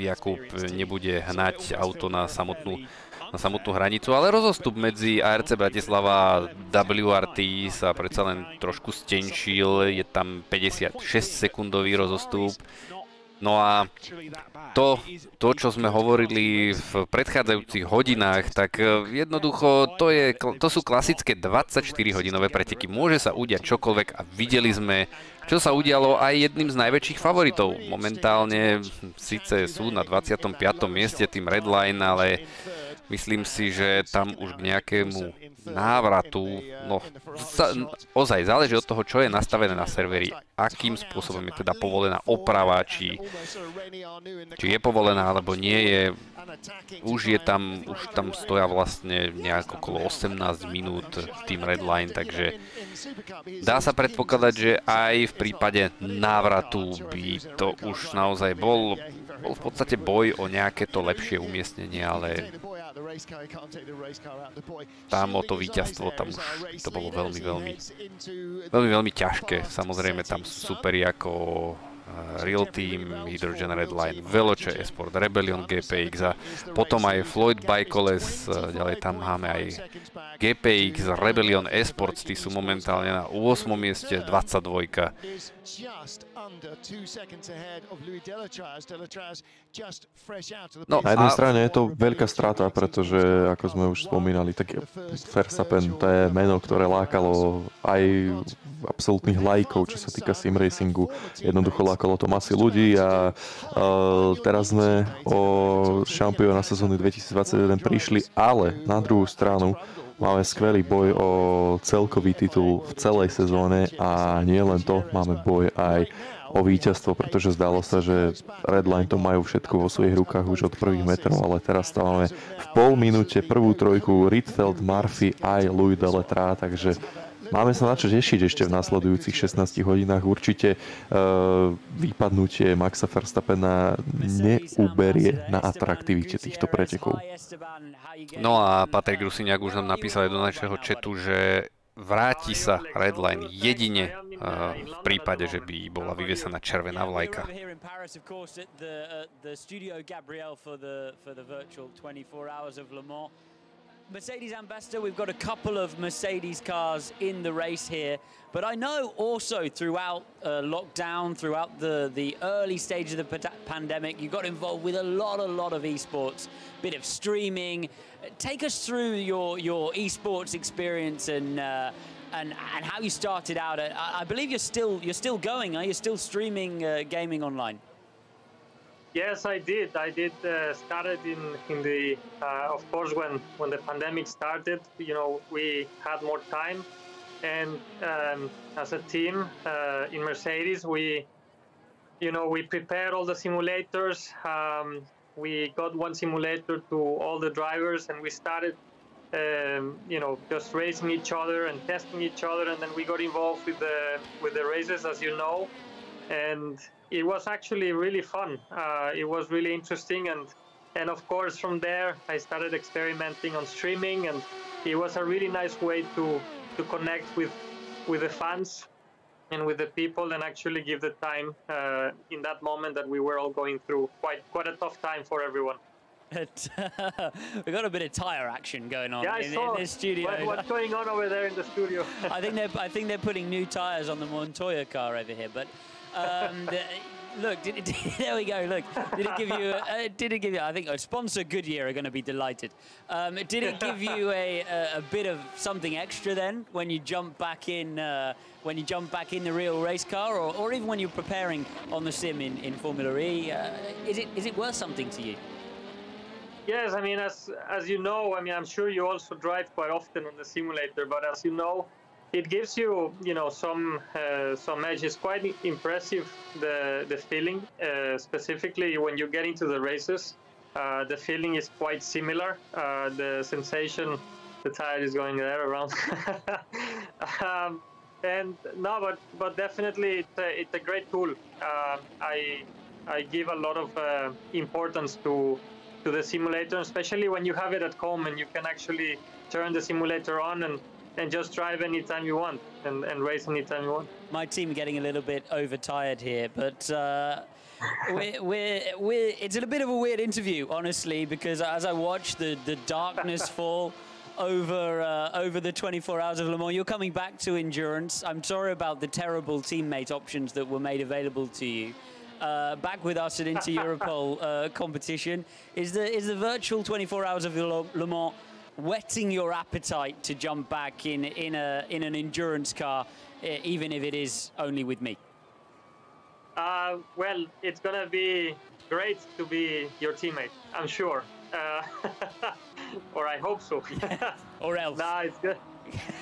Jakub nebude hnať auto na samotnú na samotnú hranicu, ale rozostup medzi ARC Bratislava a WRT sa predsa len trošku stenčil, je tam 56 sekundový rozostup. No a to, to, čo sme hovorili v predchádzajúcich hodinách, tak e, jednoducho to, je, to sú klasické 24-hodinové preteky. Môže sa udiať čokoľvek a videli sme, čo sa udialo aj jedným z najväčších favoritov. Momentálne síce sú na 25. mieste tým Redline, ale Myslím si, že tam už k nejakému návratu, no sa, ozaj záleží od toho, čo je nastavené na serveri, akým spôsobom je teda povolená oprava, či, či je povolená alebo nie je. Už je tam, už tam stoja vlastne nejak okolo 18 minút tým Redline, takže dá sa predpokladať, že aj v prípade návratu by to už naozaj bol, bol v podstate boj o nejaké to lepšie umiestnenie, ale tam o to víťazstvo, tam už to bolo veľmi, veľmi, veľmi, veľmi ťažké. Samozrejme tam sú superi ako Eh, Real Team, Hydrogen Redline, Veloce Esport, Rebellion GPX a potom aj Floyd Bikeoles, eh, ďalej tam máme aj GPX, Rebellion Esports, tí sú momentálne na 8. mieste, 22. No, na jednej strane je to veľká strata, pretože, ako sme už spomínali, tak Verstappen to je meno, ktoré lákalo aj absolútnych lajkov, čo sa týka sim racingu. Jednoducho lákalo to masy ľudí a uh, teraz sme o šampióna sezóny 2021 prišli, ale na druhú stranu máme skvelý boj o celkový titul v celej sezóne a nie len to, máme boj aj o víťazstvo, pretože zdalo sa, že Redline to majú všetko vo svojich rukách už od prvých metrov, ale teraz stávame v pol minúte prvú trojku Ritfeld, Murphy aj Louis Deletra, takže Máme sa na čo tešiť ešte v následujúcich 16 hodinách. Určite uh, vypadnutie Maxa Verstappena neuberie na atraktivite týchto pretekov. No a Patrik Grusiniak už nám napísal aj do našeho chatu, že vráti sa Redline jedine uh, v prípade, že by bola vyviesená červená vlajka. Mercedes ambassador, we've got a couple of Mercedes cars in the race here. But I know also throughout uh, lockdown, throughout the, the early stage of the pandemic, you got involved with a lot, a lot of esports, bit of streaming. Take us through your, your esports experience and, uh, and, and how you started out. I, I, believe you're still, you're still going, are you still streaming uh, gaming online? Yes, I did. I did uh, started in in the uh, of course when when the pandemic started. You know, we had more time, and um, as a team uh, in Mercedes, we you know we prepared all the simulators. Um, we got one simulator to all the drivers, and we started. Um, you know, just racing each other and testing each other, and then we got involved with the with the races, as you know, and it was actually really fun. Uh, it was really interesting, and and of course from there I started experimenting on streaming, and it was a really nice way to to connect with with the fans and with the people, and actually give the time uh, in that moment that we were all going through quite quite a tough time for everyone. we got a bit of tire action going on yeah, in, in, the studio. What, what's going on over there in the studio? I think they're I think they're putting new tires on the Montoya car over here, but um, the, look, did, did, there we go. Look, did it give you? Uh, did it give you? I think a sponsor Goodyear are going to be delighted. Um, did it give you a, a, a, bit of something extra then when you jump back in? Uh, when you jump back in the real race car, or, or even when you're preparing on the sim in, in Formula E, uh, is it is it worth something to you? Yes, I mean, as as you know, I mean, I'm sure you also drive quite often on the simulator, but as you know, it gives you, you know, some uh, some edge. It's quite impressive the the feeling, uh, specifically when you get into the races. Uh, the feeling is quite similar. Uh, the sensation, the tire is going there around. um, and no, but but definitely it's a, it's a great tool. Uh, I I give a lot of uh, importance to to the simulator, especially when you have it at home and you can actually turn the simulator on and and just drive anytime you want and, and race anytime you want. My team getting a little bit overtired here, but uh, we're, we're, we're, it's a bit of a weird interview, honestly, because as I watch the, the darkness fall over uh, over the 24 hours of Le Mans, you're coming back to endurance. I'm sorry about the terrible teammate options that were made available to you. Uh, back with us at Inter Europol uh, competition. Is the is the virtual 24 hours of Le Mans whetting your appetite to jump back in in a in an endurance car, even if it is only with me? Uh, well, it's gonna be great to be your teammate. I'm sure, uh, or I hope so. or else. Nah, it's good.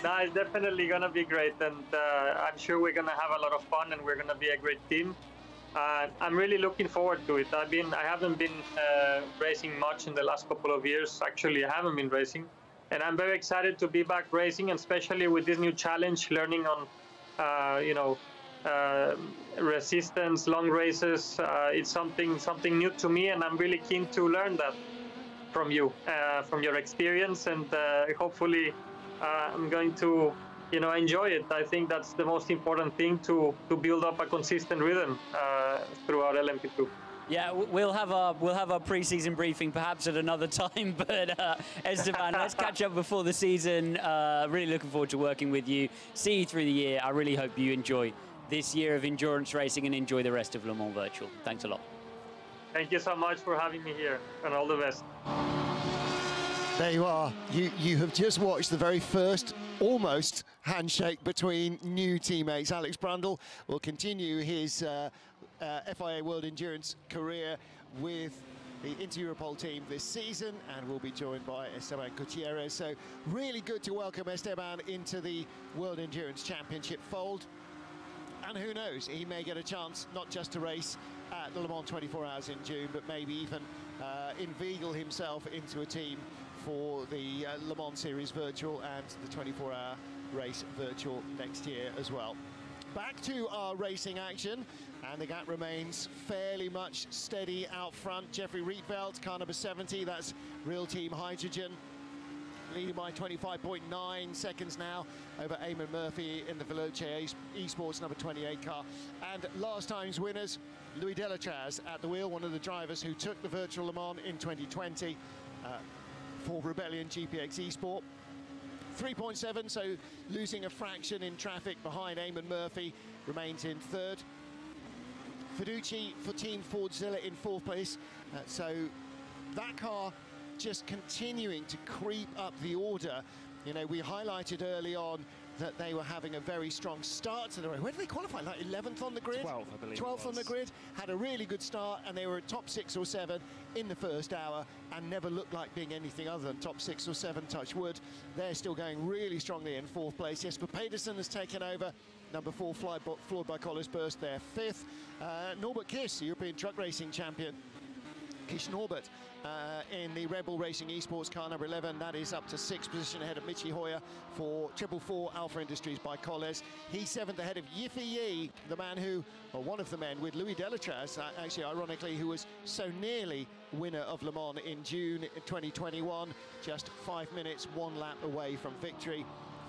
nah, it's definitely gonna be great, and uh, I'm sure we're gonna have a lot of fun, and we're gonna be a great team. Uh, I'm really looking forward to it. I've been, I haven't been uh, racing much in the last couple of years. Actually, I haven't been racing, and I'm very excited to be back racing, and especially with this new challenge, learning on, uh, you know, uh, resistance, long races. Uh, it's something something new to me, and I'm really keen to learn that from you, from your experience, and hopefully, I'm going to you know I enjoy it. I think that's the most important thing to to build up a consistent rhythm uh, throughout LMP2. Yeah, we'll have our we'll have our preseason briefing perhaps at another time. But uh, Esteban, let's catch up before the season. Uh, really looking forward to working with you. See you through the year. I really hope you enjoy this year of endurance racing and enjoy the rest of Le Mans Virtual. Thanks a lot. Thank you so much for having me here, and all the best. There you are. You you have just watched the very first almost handshake between new teammates. Alex Brundle will continue his uh, uh, FIA World Endurance career with the Inter Europol team this season and will be joined by Esteban Gutierrez. So really good to welcome Esteban into the World Endurance Championship fold. And who knows, he may get a chance not just to race at the Le Mans 24 Hours in June, but maybe even uh, inveigle himself into a team for the uh, Le Mans Series Virtual and the 24-hour race virtual next year as well. Back to our racing action, and the gap remains fairly much steady out front. Jeffrey Rietveld, car number 70, that's Real Team Hydrogen, leading by 25.9 seconds now over Eamon Murphy in the Veloce Esports number 28 car. And last time's winners, Louis Delatraz at the wheel, one of the drivers who took the Virtual Le Mans in 2020. Uh, for Rebellion GPX Esport. 3.7, so losing a fraction in traffic behind Eamon Murphy, remains in third. Fiducci for Team Fordzilla in fourth place. Uh, so that car just continuing to creep up the order. You know, we highlighted early on that they were having a very strong start to the race. Where did they qualify? Like 11th on the grid? 12th, I believe. 12th on the grid. Had a really good start, and they were top six or seven in the first hour, and never looked like being anything other than top six or seven. Touch wood. They're still going really strongly in fourth place. Jesper Pedersen has taken over. Number four, floored by Collis Burst, there fifth. Uh, Norbert Kiss, European truck racing champion. Kish Norbert uh, in the Red Bull Racing Esports car number 11. That is up to sixth position ahead of Michi Hoyer for Triple Four Alpha Industries by Colles. He's seventh ahead of Yiffy Yi, the man who, or one of the men with Louis Delatraz, uh, actually ironically, who was so nearly winner of Le Mans in June 2021, just five minutes, one lap away from victory.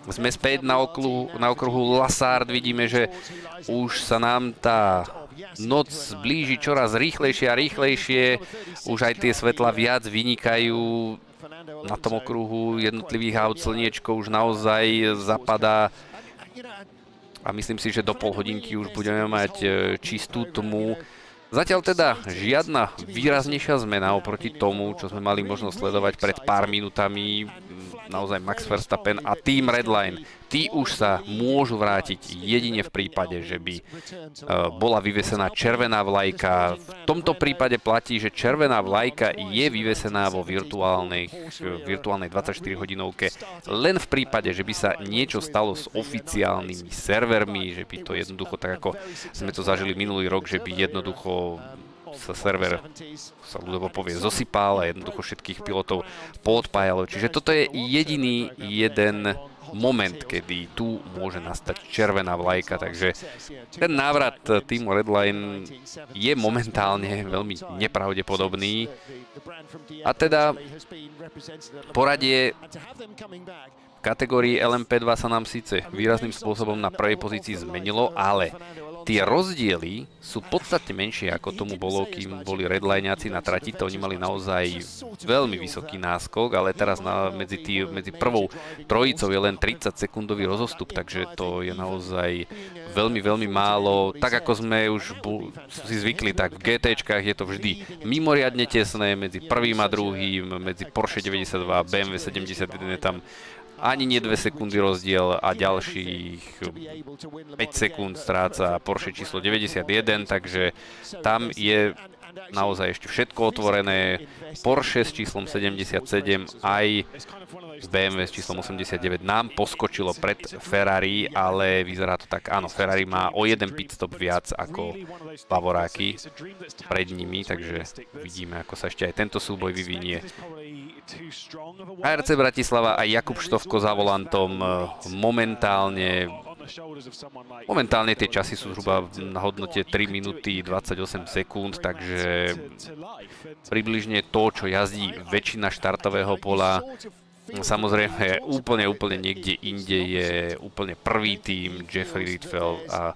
Sme späť na okruhu, na okruhu Lassard, vidíme, že už sa nám tá noc blíži čoraz rýchlejšie a rýchlejšie, už aj tie svetla viac vynikajú na tom okruhu jednotlivých aut, slniečko už naozaj zapadá a myslím si, že do pol hodinky už budeme mať e, čistú tmu. Zatiaľ teda žiadna výraznejšia zmena oproti tomu, čo sme mali možnosť sledovať pred pár minutami. Naozaj Max Verstappen a Team Redline tí už sa môžu vrátiť jedine v prípade, že by bola vyvesená červená vlajka. V tomto prípade platí, že červená vlajka je vyvesená vo virtuálnej, virtuálnej 24-hodinovke len v prípade, že by sa niečo stalo s oficiálnymi servermi, že by to jednoducho tak ako sme to zažili minulý rok, že by jednoducho sa server, sa ľudovo povie, zosypal a jednoducho všetkých pilotov poodpájalo. Čiže toto je jediný jeden moment, kedy tu môže nastať červená vlajka, takže ten návrat týmu Redline je momentálne veľmi nepravdepodobný. A teda poradie kategórii LMP2 sa nám síce výrazným spôsobom na prvej pozícii zmenilo, ale tie rozdiely sú podstatne menšie, ako tomu bolo, kým boli redlineáci na trati. To oni mali naozaj veľmi vysoký náskok, ale teraz na, medzi, tý, medzi prvou trojicou je len 30 sekundový rozostup, takže to je naozaj veľmi, veľmi málo. Tak ako sme už bu, si zvykli, tak v GTčkách je to vždy mimoriadne tesné medzi prvým a druhým, medzi Porsche 92 a BMW 71 je tam ani nie 2 sekundy rozdiel a ďalších 5 sekúnd stráca Porsche číslo 91, takže tam je naozaj ešte všetko otvorené. Porsche s číslom 77 aj BMW s číslom 89 nám poskočilo pred Ferrari, ale vyzerá to tak, áno, Ferrari má o jeden pitstop viac ako Bavoráky pred nimi, takže vidíme, ako sa ešte aj tento súboj vyvinie. ARC Bratislava a Jakub Štovko za volantom eh, momentálne Momentálne tie časy sú zhruba na hodnote 3 minúty 28 sekúnd, takže približne to, čo jazdí väčšina štartového pola, Samozrejme, úplne, úplne niekde inde je úplne prvý tým Jeffrey Ritfeld a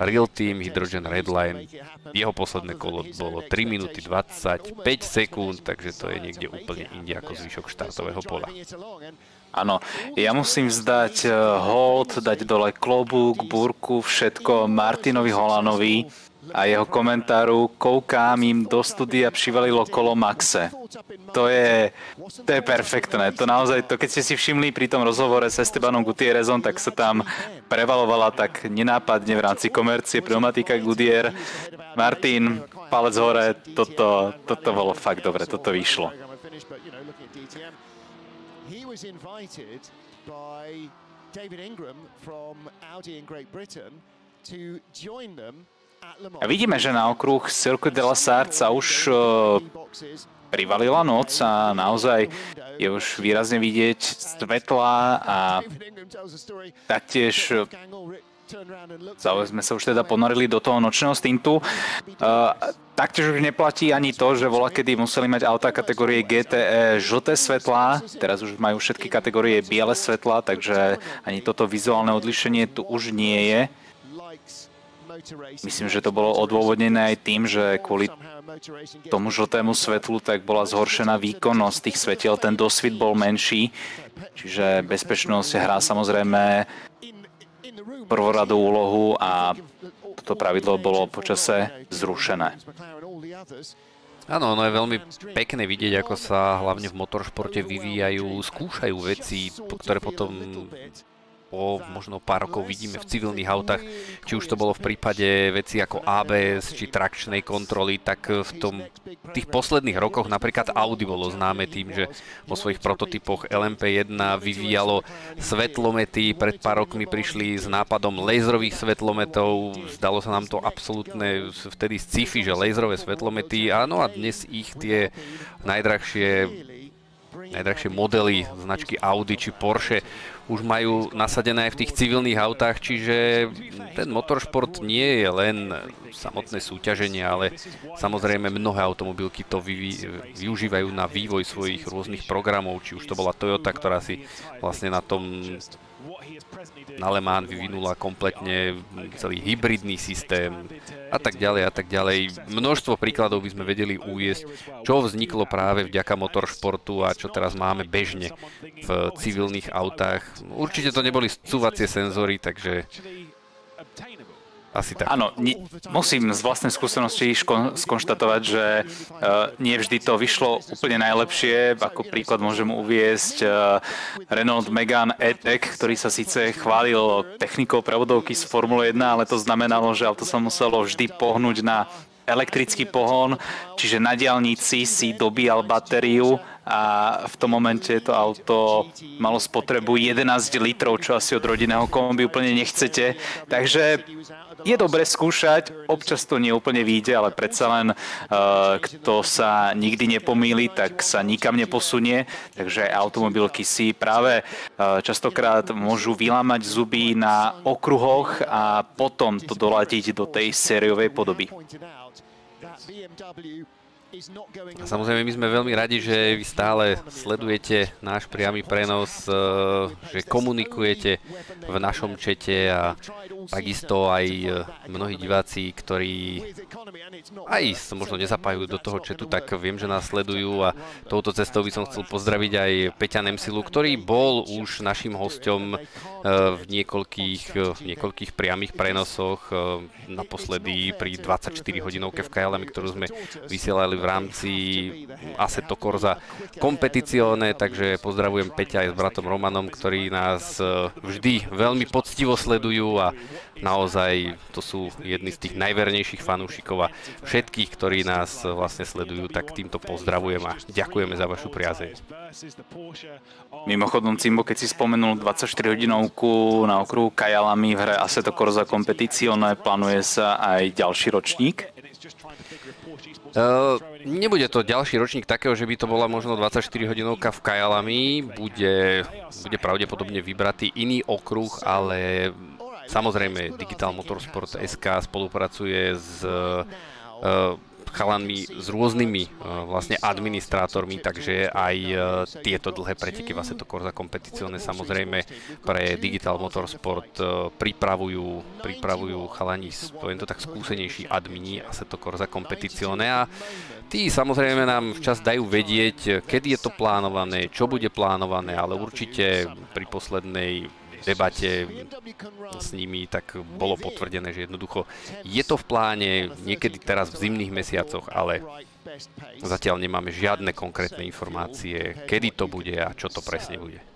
Real Team Hydrogen Redline. Jeho posledné kolo bolo 3 minúty 25 sekúnd, takže to je niekde úplne inde ako zvyšok štartového pola. Áno, ja musím vzdať eh, hold, dať dole klobúk, burku, všetko Martinovi Holanovi a jeho komentáru koukám im do studia přivalilo kolo Maxe. To je, to je perfektné. To naozaj, to keď ste si všimli pri tom rozhovore s Estebanom Gutierrezom, tak sa tam prevalovala tak nenápadne v rámci komercie pneumatika Goodyear. Martin, palec hore, toto, toto bolo fakt dobre, toto vyšlo. Was invited by David Ingram from Audi in Great Britain to join them a vidíme, že na okruh Circuit de la Sarthe sa už privalila noc a naozaj je už výrazne vidieť svetla a taktiež sme sa už teda ponorili do toho nočného stintu. Uh, taktiež už neplatí ani to, že vola kedy museli mať auta kategórie GTE žlté svetlá, teraz už majú všetky kategórie biele svetlá, takže ani toto vizuálne odlišenie tu už nie je. Myslím, že to bolo odôvodnené aj tým, že kvôli tomu žltému svetlu tak bola zhoršená výkonnosť tých svetiel, ten dosvit bol menší, čiže bezpečnosť hrá samozrejme prvoradú úlohu a toto pravidlo bolo počase zrušené. Áno, ono je veľmi pekné vidieť, ako sa hlavne v motoršporte vyvíjajú, skúšajú veci, ktoré potom po možno pár rokov vidíme v civilných autách, či už to bolo v prípade veci ako ABS či trakčnej kontroly, tak v tom tých posledných rokoch napríklad Audi bolo známe tým, že vo svojich prototypoch LMP1 vyvíjalo svetlomety, pred pár rokmi prišli s nápadom laserových svetlometov, zdalo sa nám to absolútne vtedy sci-fi, že laserové svetlomety, áno a dnes ich tie najdrahšie najdrahšie modely značky Audi či Porsche už majú nasadené aj v tých civilných autách, čiže ten motoršport nie je len samotné súťaženie, ale samozrejme mnohé automobilky to využívajú na vývoj svojich rôznych programov, či už to bola Toyota, ktorá si vlastne na tom na Le Mans vyvinula kompletne celý hybridný systém a tak ďalej a tak ďalej. Množstvo príkladov by sme vedeli uviesť, čo vzniklo práve vďaka motoršportu a čo teraz máme bežne v civilných autách. Určite to neboli scúvacie senzory, takže Asi tak. Áno, ni- musím z vlastnej skúsenosti ško- skonštatovať, že uh, nie vždy to vyšlo úplne najlepšie. Ako príklad môžem uviesť uh, Renault Megane E-Tech, ktorý sa síce chválil technikou prevodovky z Formule 1, ale to znamenalo, že auto sa muselo vždy pohnúť na elektrický pohon, čiže na diálnici si dobíjal batériu a v tom momente to auto malo spotrebu 11 litrov, čo asi od rodinného kombi úplne nechcete. Takže je dobre skúšať, občas to nie úplne vyjde, ale predsa len uh, kto sa nikdy nepomýli, tak sa nikam neposunie. Takže automobilky si práve uh, častokrát môžu vylámať zuby na okruhoch a potom to doladiť do tej sériovej podoby. A samozrejme, my sme veľmi radi, že vy stále sledujete náš priamy prenos, eh, že komunikujete v našom čete a takisto aj eh, mnohí diváci, ktorí aj sa možno nezapájajú do toho četu, tak viem, že nás sledujú a touto cestou by som chcel pozdraviť aj Peťa Nemsilu, ktorý bol už našim hosťom eh, v niekoľkých, v niekoľkých priamých prenosoch, naposledy pri 24 hodinovke v KLM, ktorú sme vysielali v rámci Assetto Corsa kompeticione, takže pozdravujem Peťa aj s bratom Romanom, ktorí nás e, vždy veľmi poctivo sledujú a naozaj to sú jedni z tých najvernejších fanúšikov a všetkých, ktorí nás e, vlastne sledujú, tak týmto pozdravujem a ďakujeme za vašu priazeň. Mimochodom, Cimbo, keď si spomenul 24 hodinovku na okruhu Kajalami v hre Assetto Corsa Competizione, plánuje sa aj ďalší ročník? Uh, nebude to ďalší ročník takého, že by to bola možno 24 hodinovka v Kajalami, bude, bude pravdepodobne vybratý iný okruh, ale samozrejme Digital Motorsport SK spolupracuje s uh, chalanmi s rôznymi uh, vlastne administrátormi, takže aj uh, tieto dlhé preteky v Assetto Corsa Competizione samozrejme pre Digital Motorsport uh, pripravujú, pripravujú chalani, poviem to tak, skúsenejší admini Assetto Corsa Competizione a tí samozrejme nám včas dajú vedieť, kedy je to plánované, čo bude plánované, ale určite pri poslednej debate s nimi, tak bolo potvrdené, že jednoducho je to v pláne niekedy teraz v zimných mesiacoch, ale zatiaľ nemáme žiadne konkrétne informácie, kedy to bude a čo to presne bude.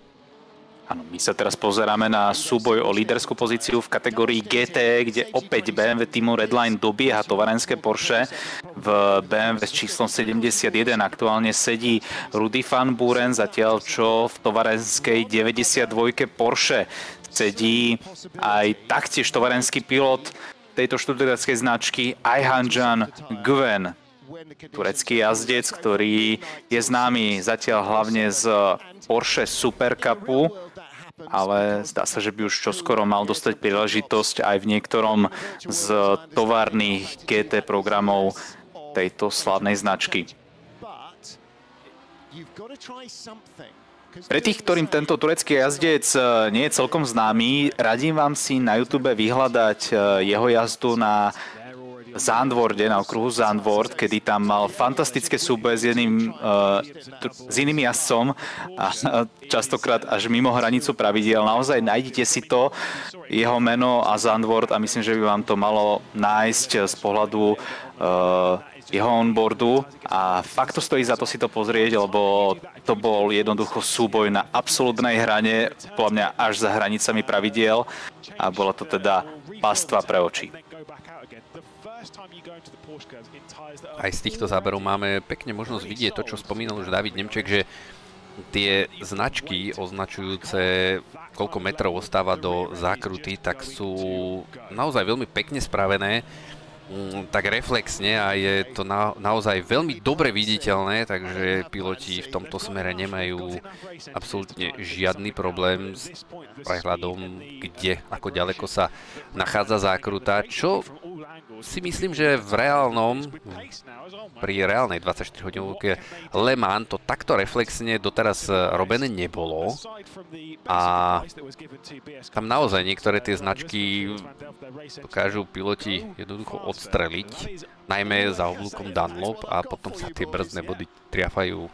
Áno, my sa teraz pozeráme na súboj o líderskú pozíciu v kategórii GT, kde opäť BMW týmu Redline dobieha tovarenské Porsche. V BMW s číslom 71 aktuálne sedí Rudy van Buren, zatiaľ čo v tovarenskej 92 Porsche sedí aj taktiež tovarenský pilot tejto študentskej značky Ayhanjan Gwen, turecký jazdec, ktorý je známy zatiaľ hlavne z Porsche Super Cupu, ale zdá sa, že by už čoskoro mal dostať príležitosť aj v niektorom z továrnych GT programov tejto slavnej značky. Pre tých, ktorým tento turecký jazdec e, nie je celkom známy, radím vám si na YouTube vyhľadať e, jeho jazdu na Zandvorde, na okruhu Zandvord, kedy tam mal fantastické súboje s, jedným, uh, s iným jazdcom a častokrát až mimo hranicu pravidiel. Naozaj nájdite si to, jeho meno a Zandvord a myslím, že by vám to malo nájsť z pohľadu uh, jeho onboardu a fakt to stojí za to si to pozrieť, lebo to bol jednoducho súboj na absolútnej hrane, podľa mňa až za hranicami pravidiel a bola to teda pastva pre oči. Aj z týchto záberov máme pekne možnosť vidieť to, čo spomínal už David Nemček, že tie značky označujúce, koľko metrov ostáva do zákruty, tak sú naozaj veľmi pekne spravené. Mm, tak reflexne a je to na, naozaj veľmi dobre viditeľné, takže piloti v tomto smere nemajú absolútne žiadny problém s prehľadom, kde, ako ďaleko sa nachádza zákruta, čo si myslím, že v reálnom, pri reálnej 24 hodinovke Le Mans to takto reflexne doteraz robené nebolo a tam naozaj niektoré tie značky dokážu piloti jednoducho odstreliť, najmä za oblúkom Dunlop a potom sa tie brzdné body triafajú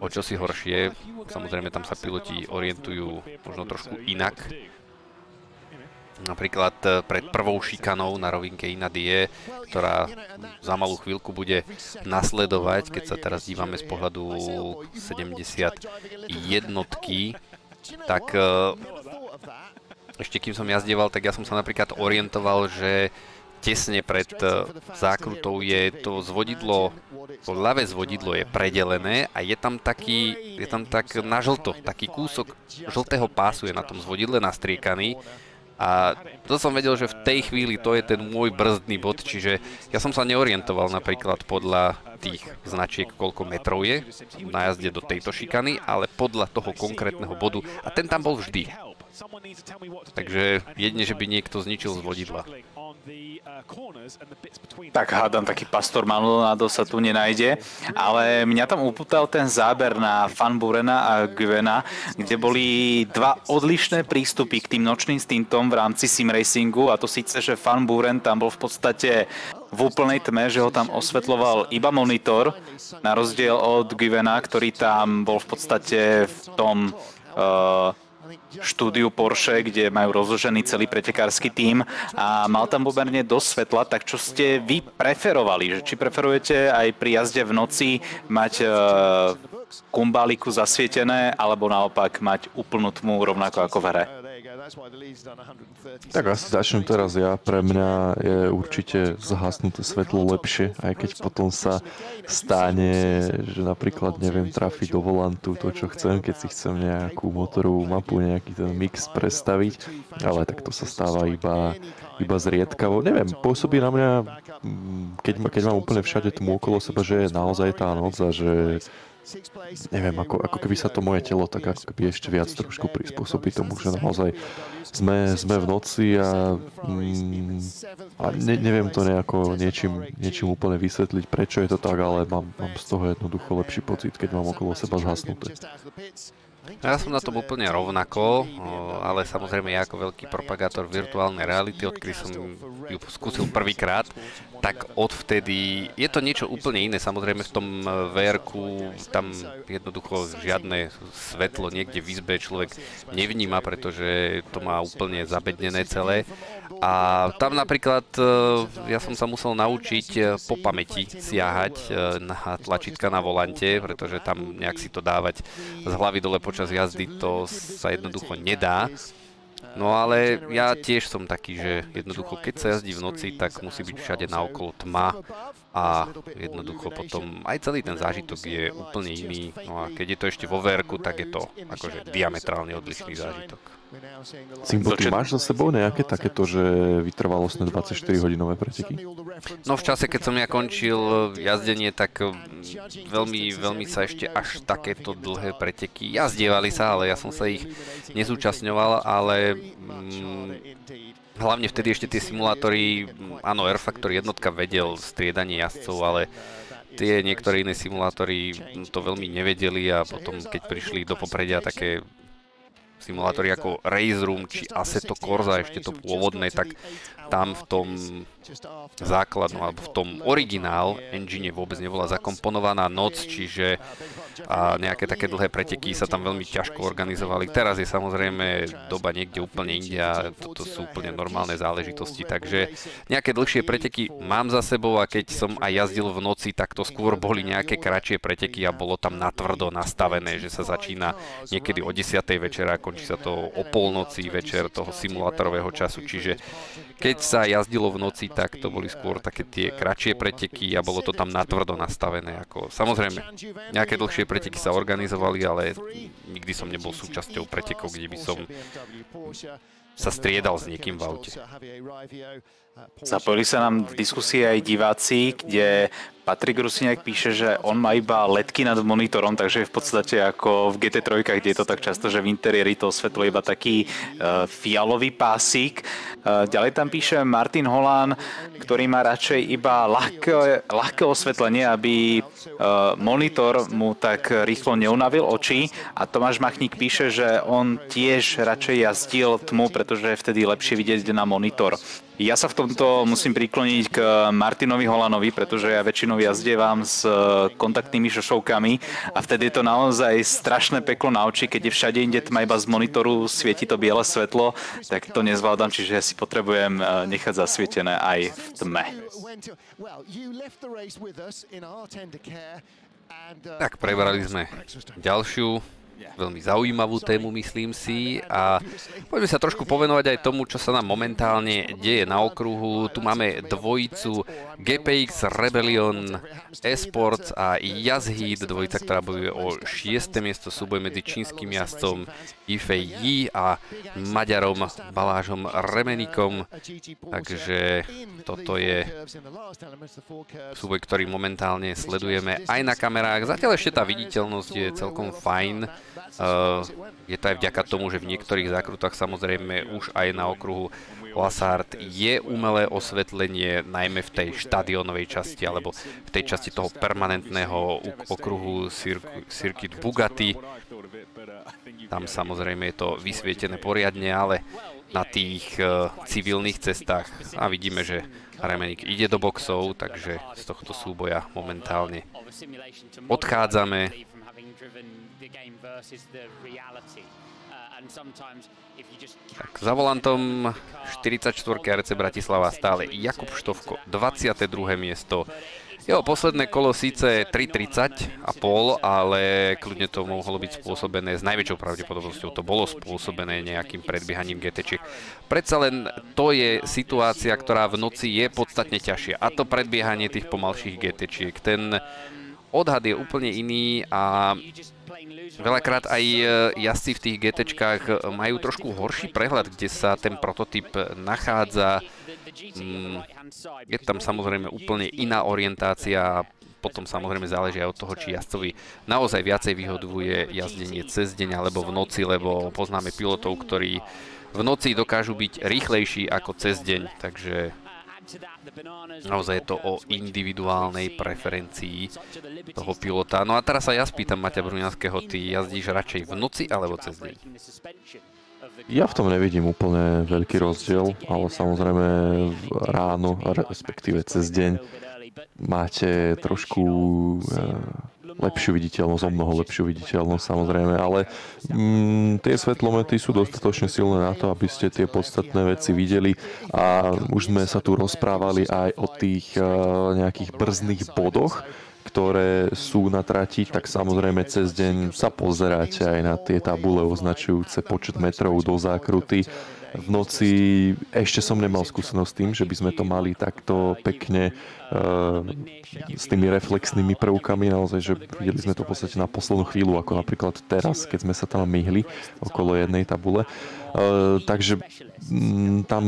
o čosi horšie. Samozrejme tam sa piloti orientujú možno trošku inak napríklad e, pred prvou šikanou na rovinke Inadie, ktorá za malú chvíľku bude nasledovať, keď sa teraz dívame z pohľadu 70 jednotky, tak e, ešte kým som jazdieval, tak ja som sa napríklad orientoval, že tesne pred e, zákrutou je to zvodidlo, to ľavé zvodidlo je predelené a je tam taký, je tam tak na žlto, taký kúsok žltého pásu je na tom zvodidle nastriekaný a to som vedel, že v tej chvíli to je ten môj brzdný bod, čiže ja som sa neorientoval napríklad podľa tých značiek, koľko metrov je na jazde do tejto šikany, ale podľa toho konkrétneho bodu a ten tam bol vždy. Takže jedine, že by niekto zničil z vodidla. Tak hádam, taký pastor Maldonado sa tu nenájde, ale mňa tam upútal ten záber na Van Burena a Gwena, kde boli dva odlišné prístupy k tým nočným stintom v rámci sim racingu a to síce, že Van Buren tam bol v podstate v úplnej tme, že ho tam osvetloval iba monitor, na rozdiel od Gwena, ktorý tam bol v podstate v tom uh, štúdiu Porsche, kde majú rozložený celý pretekársky tím a mal tam pomerne dosť svetla, tak čo ste vy preferovali? Či preferujete aj pri jazde v noci mať uh, kumbáliku zasvietené, alebo naopak mať úplnú tmu rovnako ako v hre? Tak asi začnem teraz ja. Pre mňa je určite zhasnuté svetlo lepšie, aj keď potom sa stane, že napríklad neviem trafiť do volantu to, čo chcem, keď si chcem nejakú motorovú mapu, nejaký ten mix predstaviť, ale tak to sa stáva iba, iba zriedkavo. Neviem, pôsobí na mňa, mm, keď, keď mám úplne všade tmu okolo seba, že je naozaj tá noc a že neviem, ako, ako keby sa to moje telo tak ako keby ešte viac trošku prispôsobí tomu, že naozaj sme, sme v noci a, mm, a ne, neviem to nejako niečím, niečím úplne vysvetliť, prečo je to tak, ale mám, mám z toho jednoducho lepší pocit, keď mám okolo seba zhasnuté. Ja som na tom úplne rovnako, ale samozrejme ja ako veľký propagátor virtuálnej reality, odkedy som ju skúsil prvýkrát, tak odvtedy je to niečo úplne iné. Samozrejme v tom vr tam jednoducho žiadne svetlo niekde v izbe človek nevníma, pretože to má úplne zabednené celé. A tam napríklad e, ja som sa musel naučiť e, po pamäti siahať e, na tlačítka na volante, pretože tam nejak si to dávať z hlavy dole počas jazdy, to sa jednoducho nedá. No ale ja tiež som taký, že jednoducho keď sa jazdí v noci, tak musí byť všade naokolo tma a jednoducho potom aj celý ten zážitok je úplne iný. No a keď je to ešte vo verku, tak je to akože diametrálne odlišný zážitok. Simbo, ty máš za sebou nejaké takéto, že vytrvalostné 24-hodinové preteky? No v čase, keď som ja končil jazdenie, tak mm, veľmi, veľmi sa ešte až takéto dlhé preteky jazdievali sa, ale ja som sa ich nezúčastňoval, ale mm, hlavne vtedy ešte tie simulátory, mm, áno, Air Factor jednotka vedel striedanie jazdcov, ale tie niektoré iné simulátory to veľmi nevedeli a potom keď prišli do popredia také simulátory ako Race Room či Assetto Corsa, ešte to pôvodné, tak tam v tom základnom alebo v tom originál engine vôbec nebola zakomponovaná noc, čiže a nejaké také dlhé preteky sa tam veľmi ťažko organizovali. Teraz je samozrejme doba niekde úplne inde a toto sú úplne normálne záležitosti, takže nejaké dlhšie preteky mám za sebou a keď som aj jazdil v noci, tak to skôr boli nejaké kratšie preteky a bolo tam natvrdo nastavené, že sa začína niekedy o 10. večera a končí sa to o polnoci večer toho simulátorového času, čiže keď sa jazdilo v noci, tak to boli skôr také tie kratšie preteky a bolo to tam natvrdo nastavené. Ako, samozrejme, nejaké dlhšie preteky sa organizovali, ale nikdy som nebol súčasťou pretekov, kde by som sa striedal s niekým v aute. Zapojili sa nám v diskusii aj diváci, kde Patrik Rusiniak píše, že on má iba ledky nad monitorom, takže je v podstate ako v GT3, kde je to tak často, že v interiéri to svetlo iba taký uh, fialový pásik. Uh, ďalej tam píše Martin Holán, ktorý má radšej iba ľahké, ľahké osvetlenie, aby uh, monitor mu tak rýchlo neunavil oči. A Tomáš Machník píše, že on tiež radšej jazdil tmu, pretože je vtedy lepšie vidieť na monitor. Ja sa v tomto musím prikloniť k Martinovi Holanovi, pretože ja väčšinou jazdievam s kontaktnými šošovkami a vtedy je to naozaj strašné peklo na oči, keď je všade inde tma iba z monitoru svieti to biele svetlo, tak to nezvládam, čiže ja si potrebujem eh, nechať zasvietené aj v tme. Tak prebrali sme ďalšiu veľmi zaujímavú tému, myslím si. A poďme sa trošku povenovať aj tomu, čo sa nám momentálne deje na okruhu. Tu máme dvojicu GPX Rebellion Esports a Yazheed, dvojica, ktorá bojuje o 6. miesto súboj medzi čínskym jazdcom Yifei Yi a Maďarom Balážom Remenikom. Takže toto je súboj, ktorý momentálne sledujeme aj na kamerách. Zatiaľ ešte tá viditeľnosť je celkom fajn. Uh, je to aj vďaka tomu, že v niektorých zákrutách samozrejme už aj na okruhu Lassard je umelé osvetlenie, najmä v tej štadionovej časti, alebo v tej časti toho permanentného okruhu Circuit Bugatti. Tam samozrejme je to vysvietené poriadne, ale na tých uh, civilných cestách a vidíme, že Remenik ide do boxov, takže z tohto súboja momentálne odchádzame za volantom 44 RC Bratislava stále Jakub Štovko, 22. miesto. Jeho posledné kolo síce 3.30 a pol, ale kľudne to mohlo byť spôsobené, s najväčšou pravdepodobnosťou to bolo spôsobené nejakým predbiehaním GT. Predsa len to je situácia, ktorá v noci je podstatne ťažšia. A to predbiehanie tých pomalších GT. Ten odhad je úplne iný a Veľakrát aj e, jazdci v tých GT majú trošku horší prehľad, kde sa ten prototyp nachádza. Mm, je tam samozrejme úplne iná orientácia potom samozrejme záleží aj od toho, či jazdcovi naozaj viacej vyhoduje jazdenie cez deň alebo v noci, lebo poznáme pilotov, ktorí v noci dokážu byť rýchlejší ako cez deň, takže Naozaj je to o individuálnej preferencii toho pilota. No a teraz sa ja spýtam Maťa Bruňanského, ty jazdíš radšej v noci alebo cez deň? Ja v tom nevidím úplne veľký rozdiel, ale samozrejme ráno, respektíve cez deň máte trošku eh, lepšiu viditeľnosť, o mnoho lepšiu viditeľnosť samozrejme, ale mm, tie svetlomety sú dostatočne silné na to, aby ste tie podstatné veci videli a už sme sa tu rozprávali aj o tých uh, nejakých brzdných bodoch, ktoré sú na trati, tak samozrejme cez deň sa pozeráte aj na tie tabule označujúce počet metrov do zákruty v noci ešte som nemal skúsenosť s tým, že by sme to mali takto pekne uh, s tými reflexnými prvkami, naozaj, že videli sme to v podstate na poslednú chvíľu, ako napríklad teraz, keď sme sa tam myhli okolo jednej tabule. Uh, takže um, tam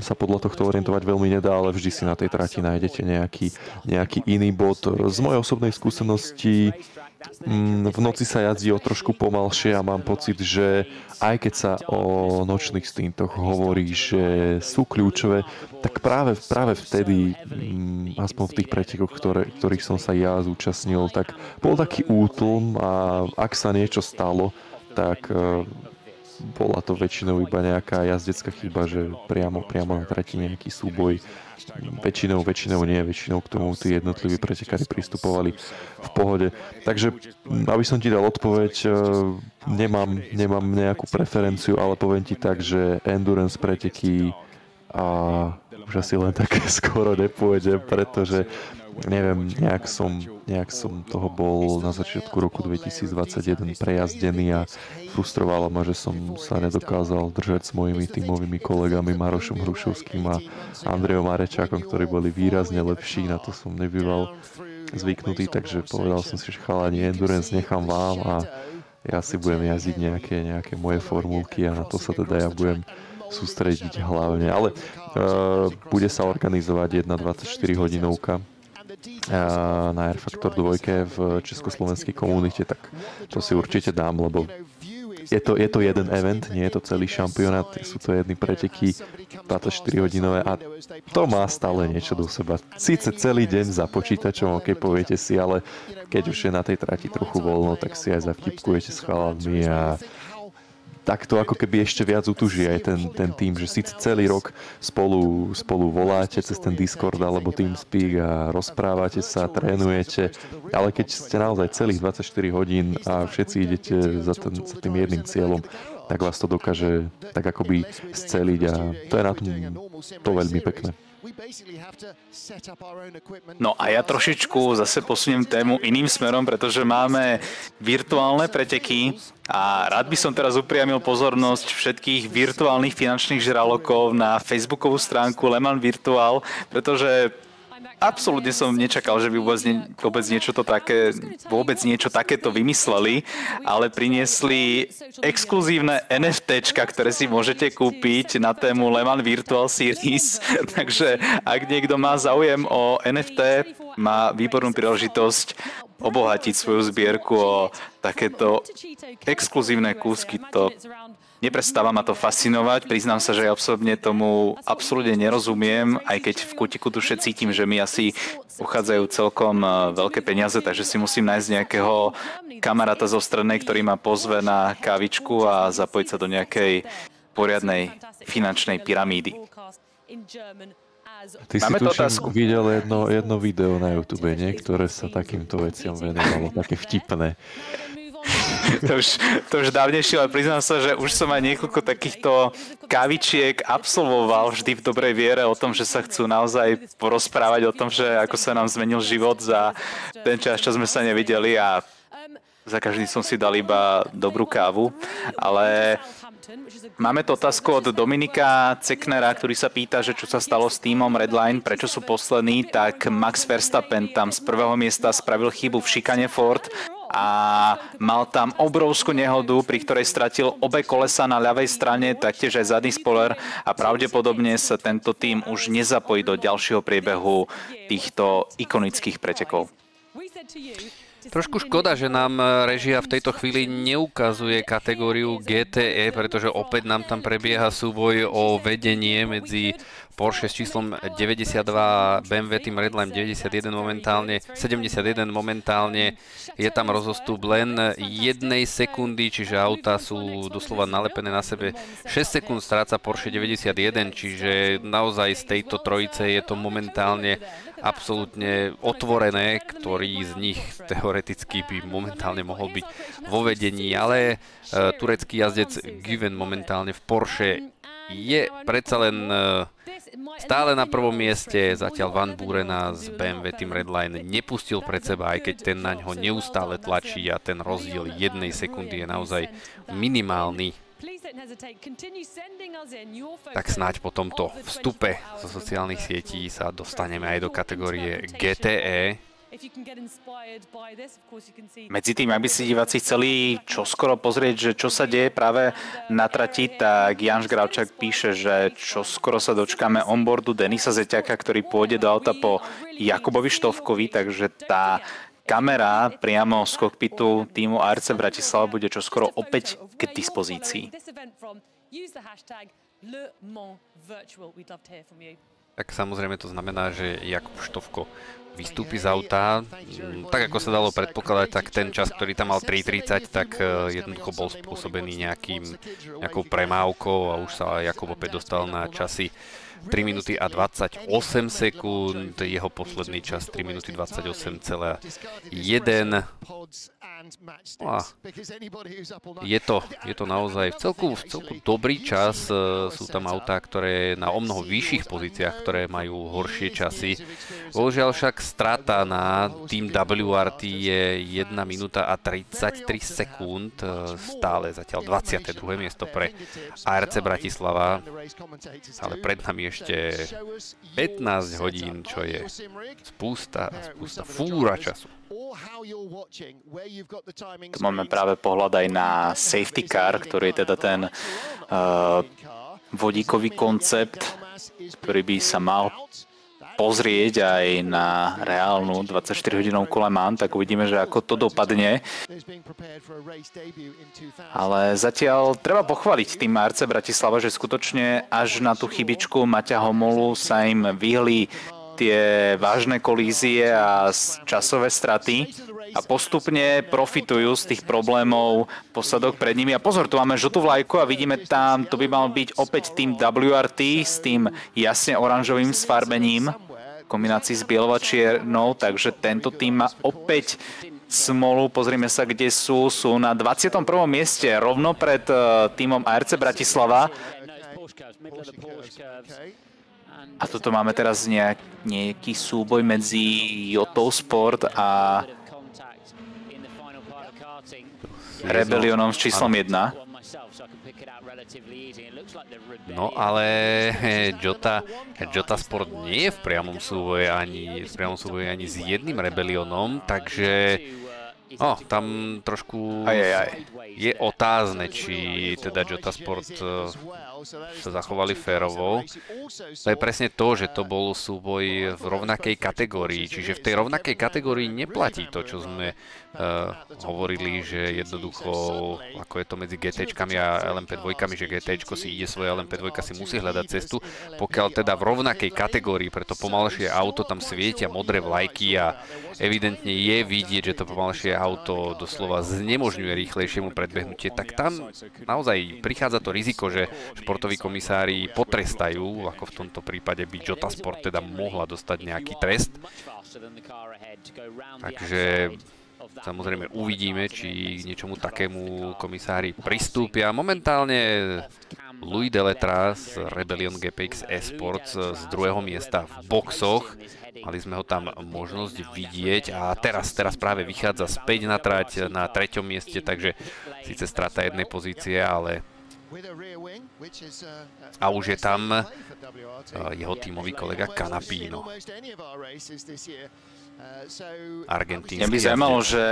sa podľa tohto orientovať veľmi nedá, ale vždy si na tej trati nájdete nejaký, nejaký iný bod. Z mojej osobnej skúsenosti Mm, v noci sa jazdí o trošku pomalšie a mám pocit, že aj keď sa o nočných stintoch hovorí, že sú kľúčové, tak práve, práve vtedy, mm, aspoň v tých pretekoch, ktoré, ktorých som sa ja zúčastnil, tak bol taký útlm a ak sa niečo stalo, tak e, bola to väčšinou iba nejaká jazdecká chyba, že priamo, priamo na trati nejaký súboj väčšinou, väčšinou nie, väčšinou k tomu tí jednotliví pretekári pristupovali v pohode. Takže, aby som ti dal odpoveď, e, nemám, nemám nejakú preferenciu, ale poviem ti tak, že endurance preteky a už asi len také skoro nepôjde, pretože neviem, nejak som, nejak som toho bol na začiatku roku 2021 prejazdený a frustrovalo ma, že som sa nedokázal držať s mojimi tímovými kolegami Marošom Hrušovským a Andrejom Marečákom, ktorí boli výrazne lepší, na to som nebýval zvyknutý, takže povedal som si, že chalani Endurance nechám vám a ja si budem jazdiť nejaké, nejaké moje formulky a na to sa teda ja budem sústrediť hlavne. Ale uh, bude sa organizovať jedna 24 hodinovka na Air Factor 2 v československej komunite, tak to si určite dám, lebo je to, je to jeden event, nie je to celý šampionát, sú to jedny preteky 24 hodinové a to má stále niečo do seba. Síce celý deň za počítačom, ok, poviete si, ale keď už je na tej trati trochu voľno, tak si aj zavtipkujete s chalami a tak to ako keby ešte viac utuží aj ten, ten tým, že síce celý rok spolu, spolu voláte cez ten Discord alebo TeamSpeak a rozprávate sa, trénujete, ale keď ste naozaj celých 24 hodín a všetci idete za, ten, za tým jedným cieľom, tak vás to dokáže tak akoby sceliť a to je na tom to veľmi pekné. No a ja trošičku zase posuniem tému iným smerom, pretože máme virtuálne preteky a rád by som teraz upriamil pozornosť všetkých virtuálnych finančných žralokov na facebookovú stránku Leman Virtual, pretože absolútne som nečakal, že by vôbec, nie, vôbec niečo to také, vôbec niečo takéto vymysleli, ale priniesli exkluzívne NFTčka, ktoré si môžete kúpiť na tému Le Mans Virtual Series. Takže ak niekto má záujem o NFT, má výbornú príležitosť obohatiť svoju zbierku o takéto exkluzívne kúsky. To Neprestáva ma to fascinovať, priznám sa, že ja osobne tomu absolútne nerozumiem, aj keď v kutiku duše cítim, že mi asi uchádzajú celkom e, veľké peniaze, takže si musím nájsť nejakého kamaráta zo strednej, ktorý ma pozve na kávičku a zapojiť sa do nejakej poriadnej finančnej pyramídy. Ty Máme si tuším videl jedno, jedno video na YouTube, nie? ktoré sa takýmto veciam venovalo, také vtipné to, už, to už dávnejšie, ale priznám sa, že už som aj niekoľko takýchto kavičiek absolvoval vždy v dobrej viere o tom, že sa chcú naozaj porozprávať o tom, že ako sa nám zmenil život za ten čas, čo sme sa nevideli a za každý som si dal iba dobrú kávu, ale Máme to otázku od Dominika Ceknera, ktorý sa pýta, že čo sa stalo s týmom Redline, prečo sú poslední, tak Max Verstappen tam z prvého miesta spravil chybu v šikane Ford a mal tam obrovskú nehodu, pri ktorej stratil obe kolesa na ľavej strane, taktiež aj zadný spoiler a pravdepodobne sa tento tým už nezapojí do ďalšieho priebehu týchto ikonických pretekov. Trošku škoda, že nám režia v tejto chvíli neukazuje kategóriu GTE, pretože opäť nám tam prebieha súboj o vedenie medzi Porsche s číslom 92 BMW Team Redline 91 momentálne, 71 momentálne. Je tam rozostup len jednej sekundy, čiže auta sú doslova nalepené na sebe. 6 sekúnd stráca Porsche 91, čiže naozaj z tejto trojice je to momentálne absolútne otvorené, ktorý z nich teoreticky by momentálne mohol byť vo vedení, ale uh, turecký jazdec Given momentálne v Porsche je predsa len uh, Stále na prvom mieste zatiaľ Van Burena z BMW Team Redline nepustil pred seba, aj keď ten na ňo neustále tlačí a ten rozdiel jednej sekundy je naozaj minimálny. Tak snáď po tomto vstupe zo sociálnych sietí sa dostaneme aj do kategórie GTE, medzi tým, aby si diváci chceli čoskoro pozrieť, že čo sa deje práve na trati, tak Janš Gravčak píše, že čoskoro sa dočkáme onboardu Denisa Zeťaka, ktorý pôjde do auta po Jakubovi Štovkovi, takže tá kamera priamo z kokpitu týmu ARC Bratislava bude čoskoro opäť k dispozícii tak samozrejme to znamená, že Jakub Štovko vystúpi z auta. Mm, tak ako sa dalo predpokladať, tak ten čas, ktorý tam mal 3.30, tak e, jednoducho bol spôsobený nejakým, nejakou premávkou a už sa Jakub opäť dostal na časy 3 minúty a 28 sekúnd, jeho posledný čas 3 minúty 28,1. A je to, je to naozaj v celku, v celku dobrý čas. E, sú tam autá, ktoré na o mnoho vyšších pozíciách, ktoré majú horšie časy. Bohužiaľ však strata na tým WRT je 1 minúta a 33 sekúnd. E, stále zatiaľ 22. miesto pre ARC Bratislava. Ale pred nami ešte 15 hodín, čo je spústa, spústa fúra času. Tu máme práve pohľad aj na safety car, ktorý je teda ten uh, vodíkový koncept, ktorý by sa mal pozrieť aj na reálnu 24-hodinovú kolemán, tak uvidíme, že ako to dopadne. Ale zatiaľ treba pochváliť tým Marce Bratislava, že skutočne až na tú chybičku Maťa Homolu sa im vyhli tie vážne kolízie a časové straty a postupne profitujú z tých problémov posadok pred nimi. A pozor, tu máme žltú vlajku a vidíme tam, to by mal byť opäť tým WRT s tým jasne oranžovým sfarbením v kombinácii s bielou a čiernou, takže tento tým má opäť smolu. Pozrime sa, kde sú. Sú na 21. mieste, rovno pred uh, týmom ARC Bratislava. A toto máme teraz nejak, nejaký súboj medzi Jotou Sport a Rebelionom s číslom 1. No ale Jota, Jota Sport nie je v priamom súboji ani, v priamom súboji ani s jedným Rebelionom, takže No, tam trošku aj, aj, je otázne, či teda Jota Sport eh, sa zachovali férovo. To je presne to, že to bol súboj v rovnakej kategórii. Čiže v tej rovnakej kategórii neplatí to, čo sme hovorili, že jednoducho, ako je to medzi GT a LMP2, že GT si ide svoje, LMP2 si musí hľadať cestu. Pokiaľ teda v rovnakej kategórii, preto pomalšie auto tam svietia modré vlajky a evidentne je vidieť, že to pomalšie auto doslova znemožňuje rýchlejšiemu predbehnutie, tak tam naozaj prichádza to riziko, že športoví komisári potrestajú, ako v tomto prípade by Jota Sport teda mohla dostať nejaký trest. Takže Samozrejme uvidíme, či k niečomu takému komisári pristúpia. Momentálne Louis Deletras, Rebellion GPX Esports z druhého miesta v boxoch. Mali sme ho tam možnosť vidieť a teraz, teraz práve vychádza späť na trať na treťom mieste, takže síce strata jednej pozície, ale a už je tam jeho tímový kolega Canapino. Argentínsky. Mňa by zaujímalo, že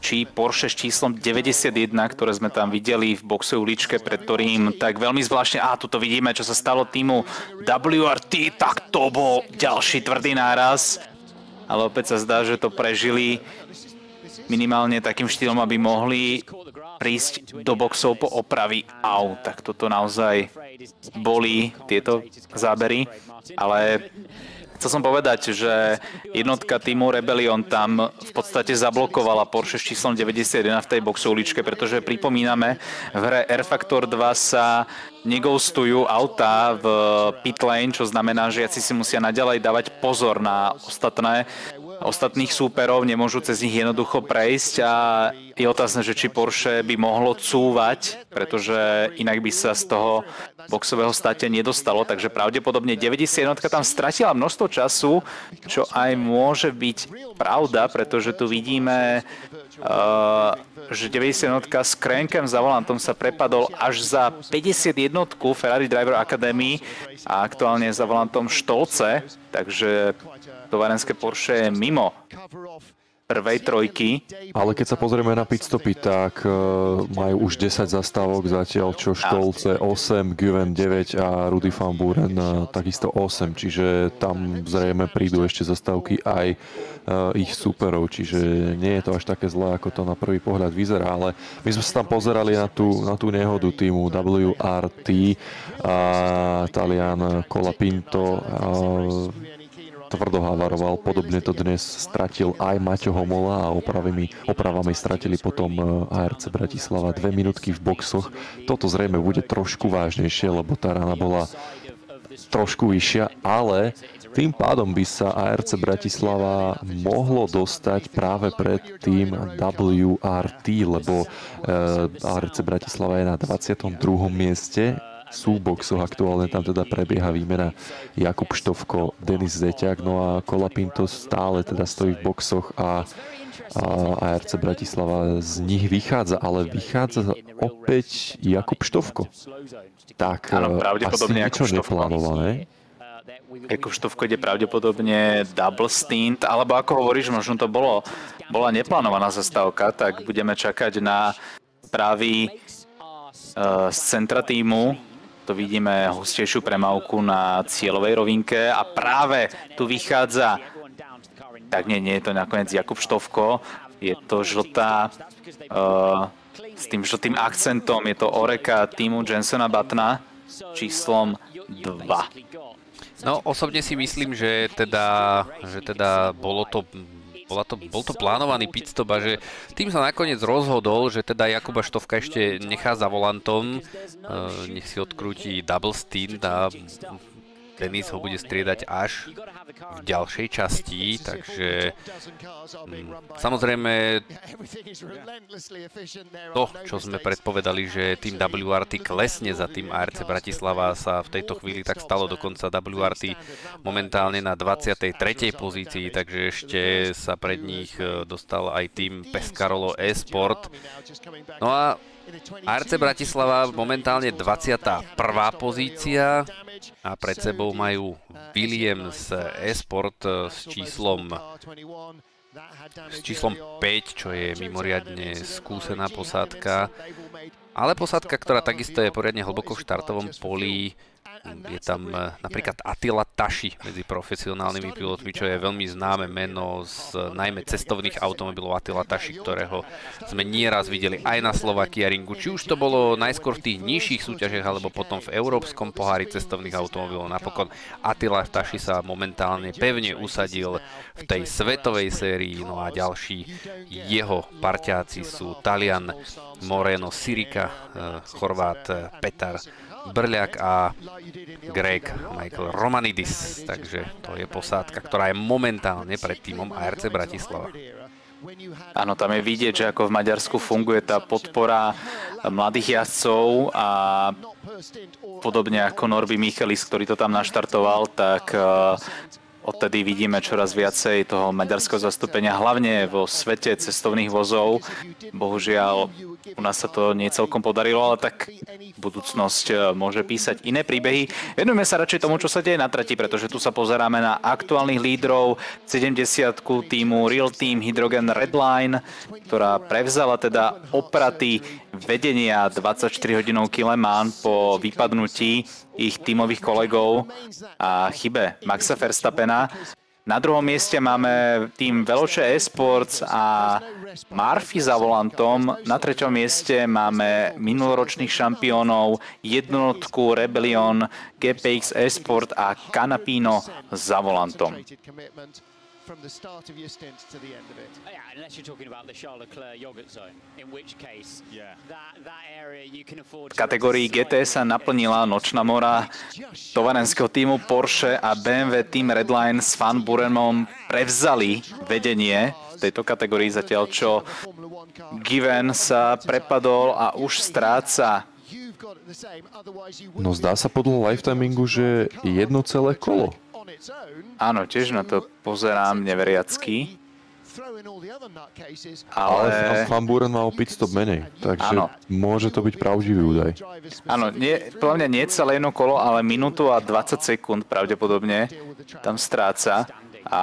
či Porsche s číslom 91, ktoré sme tam videli v boxovej uličke pred ktorým, tak veľmi zvláštne, a tuto vidíme, čo sa stalo týmu WRT, tak to bol ďalší tvrdý náraz. Ale opäť sa zdá, že to prežili minimálne takým štýlom, aby mohli prísť do boxov po opravy aut. Tak toto naozaj boli tieto zábery, ale Chcel som povedať, že jednotka týmu Rebellion tam v podstate zablokovala Porsche s číslom 91 v tej boxovličke, pretože pripomíname, v hre R Factor 2 sa negoustujú auta v pit lane, čo znamená, že jaci si musia naďalej dávať pozor na ostatné ostatných súperov, nemôžu cez nich jednoducho prejsť a je otázne, že či Porsche by mohlo cúvať, pretože inak by sa z toho boxového state nedostalo, takže pravdepodobne 91 tam stratila množstvo času, čo aj môže byť pravda, pretože tu vidíme, uh, že 91 s Krenkem za volantom sa prepadol až za 51 Ferrari Driver Academy a aktuálne za volantom Štolce, takže tovarenské Porsche je mimo prvej trojky. Ale keď sa pozrieme na pitstopy, tak uh, majú už 10 zastávok zatiaľ, čo Štolce 8, Güven 9 a Rudy van Buren uh, takisto 8, čiže tam zrejme prídu ešte zastávky aj uh, ich superov, čiže nie je to až také zlé, ako to na prvý pohľad vyzerá, ale my sme sa tam pozerali na tú, na tú nehodu týmu WRT a Talian Colapinto uh, tvrdo havaroval. Podobne to dnes stratil aj Maťo Homola a opravami, opravami stratili potom e, ARC Bratislava dve minútky v boxoch. Toto zrejme bude trošku vážnejšie, lebo tá rána bola trošku vyššia, ale tým pádom by sa ARC Bratislava mohlo dostať práve pred tým WRT, lebo e, ARC Bratislava je na 22. mieste súboxoch. Aktuálne tam teda prebieha výmena Jakub Štovko, Denis Zeťak, no a Kolapinto stále teda stojí v boxoch a a ARC Bratislava z nich vychádza, ale vychádza opäť Jakub Štovko. Tak Áno, pravdepodobne asi niečo neplánované. Jakub Štovko ide pravdepodobne double stint, alebo ako hovoríš, možno to bolo, bola neplánovaná zastávka, tak budeme čakať na pravý uh, z centra týmu to vidíme hustejšiu premávku na cieľovej rovinke a práve tu vychádza, tak nie, nie je to nakoniec Jakub Štovko, je to žltá uh, s tým žltým akcentom, je to Oreka týmu Jensona Batna číslom 2. No, osobne si myslím, že teda, že teda bolo to bola to, bol to plánovaný pitstop a že tým sa nakoniec rozhodol, že teda Jakuba Štovka ešte nechá za volantom, nech si odkrúti double stint a Denis ho bude striedať až v ďalšej časti, takže mm, samozrejme to, čo sme predpovedali, že tým WRT klesne za tým ARC Bratislava sa v tejto chvíli tak stalo dokonca WRT momentálne na 23. pozícii, takže ešte sa pred nich e, dostal aj tým Pescarolo e-sport. No a ARC Bratislava momentálne 21. pozícia a pred sebou majú Williams Esport s číslom s číslom 5, čo je mimoriadne skúsená posádka. Ale posádka, ktorá takisto je poriadne hlboko v štartovom poli, je tam eh, napríklad Attila Taši medzi profesionálnymi pilotmi, čo je veľmi známe meno z najmä cestovných automobilov Attila Taši, ktorého sme nieraz videli aj na Slovakia Ringu. Či už to bolo najskôr v tých nižších súťažiach, alebo potom v Európskom pohári cestovných automobilov. Napokon Attila Taši sa momentálne pevne usadil v tej svetovej sérii, no a ďalší jeho parťáci sú Talian Moreno Sirika, eh, Chorvát eh, Petar Brľak a Greg Michael Romanidis. Takže to je posádka, ktorá je momentálne pred týmom ARC Bratislava. Áno, tam je vidieť, že ako v Maďarsku funguje tá podpora mladých jazdcov a podobne ako Norby Michelis, ktorý to tam naštartoval, tak Odtedy vidíme čoraz viacej toho maďarského zastúpenia, hlavne vo svete cestovných vozov. Bohužiaľ, u nás sa to nie celkom podarilo, ale tak budúcnosť e, môže písať iné príbehy. Venujeme sa radšej tomu, čo sa deje na trati, pretože tu sa pozeráme na aktuálnych lídrov 70 týmu Real Team Hydrogen Redline, ktorá prevzala teda opraty vedenia 24 hodinovky Le Mans po vypadnutí ich tímových kolegov a chybe Maxa Verstappena. Na druhom mieste máme tým Veloce Esports a Murphy za volantom. Na treťom mieste máme minuloročných šampiónov jednotku Rebellion, GPX Esport a Canapino za volantom from the start of your stint to the end of it. Yeah, unless you're talking about the Charles Leclerc yogurt zone, in which case yeah. that, that area you can afford... V kategórii GT sa naplnila nočná mora tovarenského týmu Porsche a BMW Team Redline s Van Burenom prevzali vedenie v tejto kategórii zatiaľ, čo Given sa prepadol a už stráca No zdá sa podľa lifetimingu, že jedno celé kolo. Áno, tiež na to pozerám neveriacky. Ale... ale Van Buren mal pitstop menej, takže ano. môže to byť pravdivý údaj. Áno, nie, podľa mňa nie celé jedno kolo, ale minútu a 20 sekúnd pravdepodobne tam stráca. A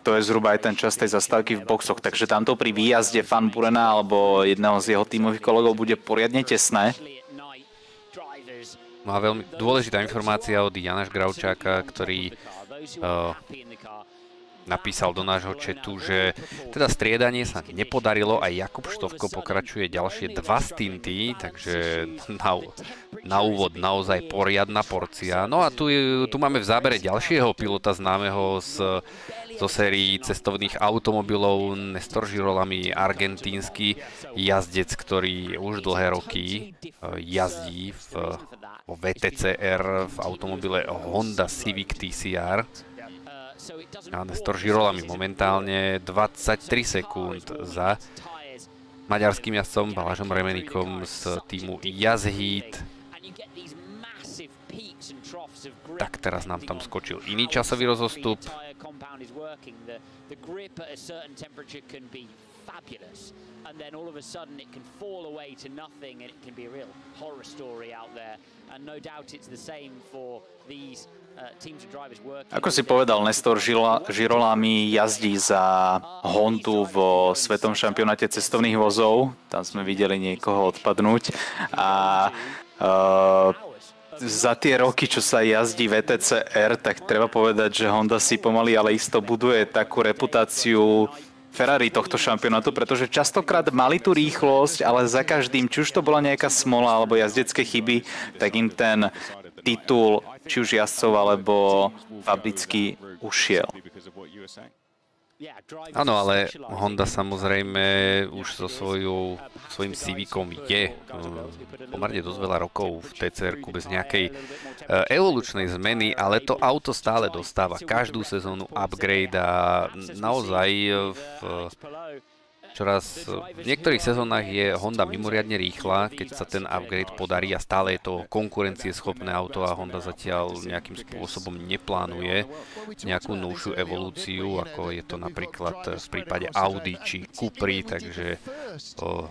to je zhruba aj ten čas tej zastávky v boxoch, takže tamto pri výjazde Van Burena alebo jedného z jeho tímových kolegov bude poriadne tesné. No a veľmi dôležitá informácia od Janaš Graučáka, ktorý napísal do nášho četu, že teda striedanie sa nepodarilo, aj Jakub Štovko pokračuje ďalšie dva stinty, takže na, na úvod naozaj poriadna porcia. No a tu, tu máme v zábere ďalšieho pilota známeho z zo sérií cestovných automobilov Nestor Žirolami, argentínsky jazdec, ktorý už dlhé roky eh, jazdí v, vo VTCR v automobile Honda Civic TCR. A Nestor Žirolami momentálne 23 sekúnd za maďarským jazdcom Balažom Remenikom z týmu Jazheat tak teraz nám tam skočil iný časový rozostup. and then all of a sudden it can fall away to nothing and it can be a real horror story out there. And no doubt it's the same for these Ako si povedal, Nestor Žirolami jazdí za Hondu vo svetom šampionáte cestovných vozov. Tam sme videli niekoho odpadnúť. A uh, za tie roky, čo sa jazdí VTCR, tak treba povedať, že Honda si pomaly ale isto buduje takú reputáciu Ferrari tohto šampionátu, pretože častokrát mali tú rýchlosť, ale za každým, či už to bola nejaká smola alebo jazdecké chyby, tak im ten titul či už jazdcov alebo fabricky ušiel. Áno, ale Honda samozrejme už so svojou, svojím Civicom je pomerne dosť veľa rokov v tcr bez nejakej e, evolučnej zmeny, ale to auto stále dostáva každú sezónu upgrade a naozaj v čoraz... V niektorých sezónach je Honda mimoriadne rýchla, keď sa ten upgrade podarí a stále je to konkurencieschopné auto a Honda zatiaľ nejakým spôsobom neplánuje nejakú novšiu evolúciu, ako je to napríklad v prípade Audi či Cupry, takže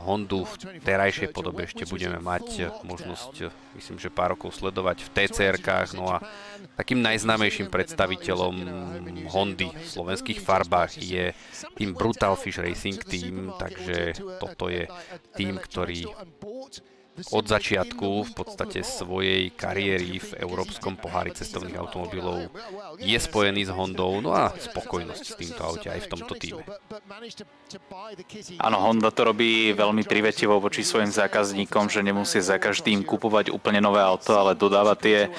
Hondu v terajšej podobe ešte budeme mať možnosť, myslím, že pár rokov sledovať v TCR-kách, no a takým najznámejším predstaviteľom Hondy v slovenských farbách je tým Brutal Fish Racing Team, takže toto je tým, ktorý od začiatku v podstate svojej kariéry v Európskom pohári cestovných automobilov je spojený s Hondou, no a spokojnosť s týmto aute aj v tomto týme. Áno, Honda to robí veľmi privetivo voči svojim zákazníkom, že nemusí za každým kupovať úplne nové auto, ale dodáva tie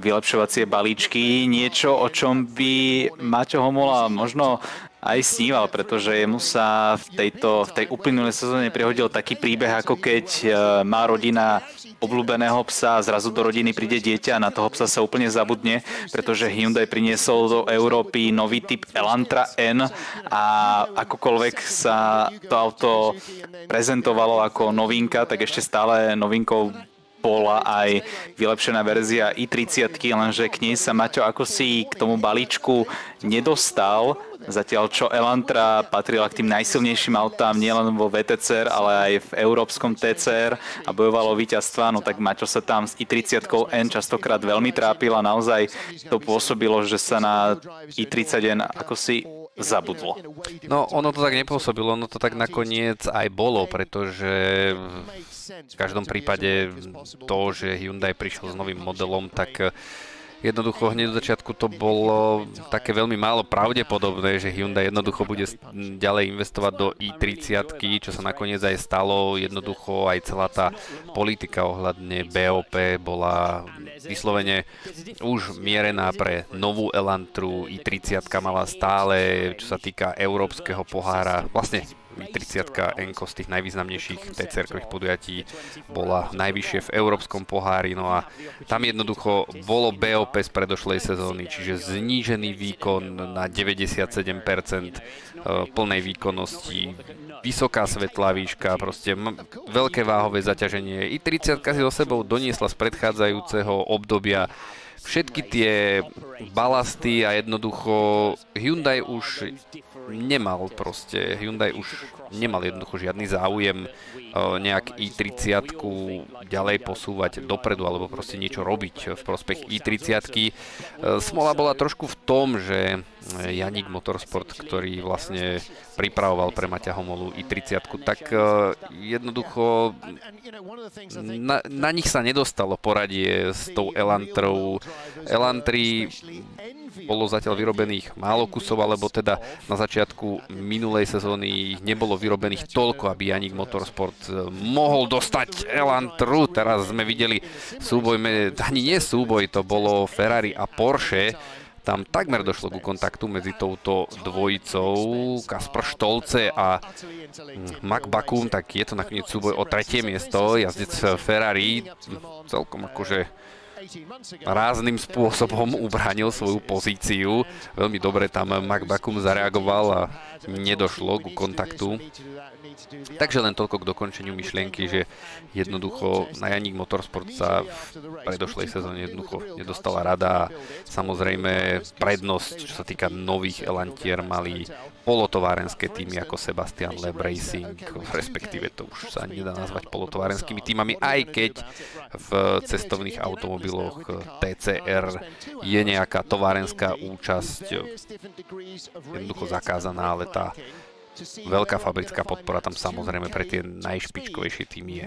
vylepšovacie balíčky. Niečo, o čom by Maťo Homola možno aj sníval, pretože jemu sa v, tejto, v tej uplynulej sezóne prihodil taký príbeh, ako keď e, má rodina obľúbeného psa a zrazu do rodiny príde dieťa a na toho psa sa úplne zabudne, pretože Hyundai priniesol do Európy nový typ Elantra N a akokoľvek sa to auto prezentovalo ako novinka, tak ešte stále novinkou bola aj vylepšená verzia i30, lenže k nej sa Maťo ako si k tomu balíčku nedostal, Zatiaľ čo Elantra patrila k tým najsilnejším autám nielen vo VTCR, ale aj v európskom TCR a bojovalo víťazstva, no tak Maťo sa tam s i30N častokrát veľmi trápil a naozaj to pôsobilo, že sa na i30N ako si zabudlo. No, ono to tak nepôsobilo, ono to tak nakoniec aj bolo, pretože v každom prípade to, že Hyundai prišiel s novým modelom, tak Jednoducho hneď do začiatku to bolo také veľmi málo pravdepodobné, že Hyundai jednoducho bude ďalej investovať do i30, čo sa nakoniec aj stalo. Jednoducho aj celá tá politika ohľadne BOP bola vyslovene už mierená pre novú Elantru. i30 mala stále, čo sa týka európskeho pohára, vlastne 30 Enko z tých najvýznamnejších tcr podujatí bola najvyššie v Európskom pohári, no a tam jednoducho bolo BOP z predošlej sezóny, čiže znížený výkon na 97% e, plnej výkonnosti, vysoká svetlá výška, proste veľké váhové zaťaženie. I 30 si so sebou doniesla z predchádzajúceho obdobia všetky tie balasty a jednoducho Hyundai už nemal proste, Hyundai už nemal jednoducho žiadny záujem uh, nejak i30 ďalej posúvať dopredu alebo proste niečo robiť v prospech i30. Uh, smola bola trošku v tom, že Janik Motorsport, ktorý vlastne pripravoval pre Maťa Homolu i30, tak uh, jednoducho na, na nich sa nedostalo poradie s tou Elantrou. Elantry bolo zatiaľ vyrobených málo kusov, alebo teda na začiatku minulej sezóny nebolo vyrobených toľko, aby Janik Motorsport e, mohol dostať Elantru. Teraz sme videli súboj, ani nie súboj, to bolo Ferrari a Porsche, tam takmer došlo ku kontaktu medzi touto dvojicou Kaspar Štolce a mm, Mac Bakum, tak je to nakoniec súboj o tretie miesto, jazdec Ferrari, celkom akože rázným spôsobom ubránil svoju pozíciu. Veľmi dobre tam Mac Bakum zareagoval a nedošlo ku kontaktu. Takže len toľko k dokončeniu myšlienky, že jednoducho na Janik Motorsport sa v predošlej sezóne jednoducho nedostala rada. Samozrejme prednosť, čo sa týka nových Elantier, mali polotovárenské týmy ako Sebastian Leb Racing, respektíve to už sa nedá nazvať polotovárenskými týmami, aj keď v cestovných automobiloch TCR je nejaká továrenská účasť jednoducho zakázaná, ale tá veľká fabrická podpora tam samozrejme pre tie najšpičkovejšie týmy je.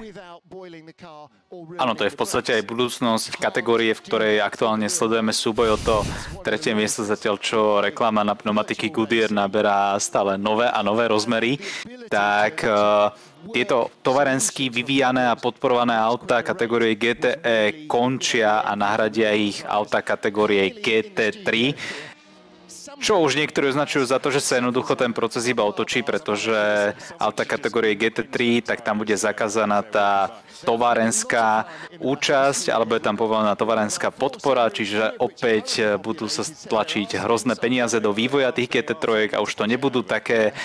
Áno, to je v podstate aj budúcnosť kategórie, v ktorej aktuálne sledujeme súboj o to tretie miesto zatiaľ, čo reklama na pneumatiky Goodyear naberá stále nové a nové rozmery. tak uh, tieto tovarensky vyvíjané a podporované auta kategórie GTE končia a nahradia ich auta kategórie GT3 čo už niektorí označujú za to, že sa jednoducho ten proces iba otočí, pretože auta kategórie GT3, tak tam bude zakázaná tá továrenská účasť, alebo je tam povolená továrenská podpora, čiže opäť budú sa tlačiť hrozné peniaze do vývoja tých GT3 a už to nebudú také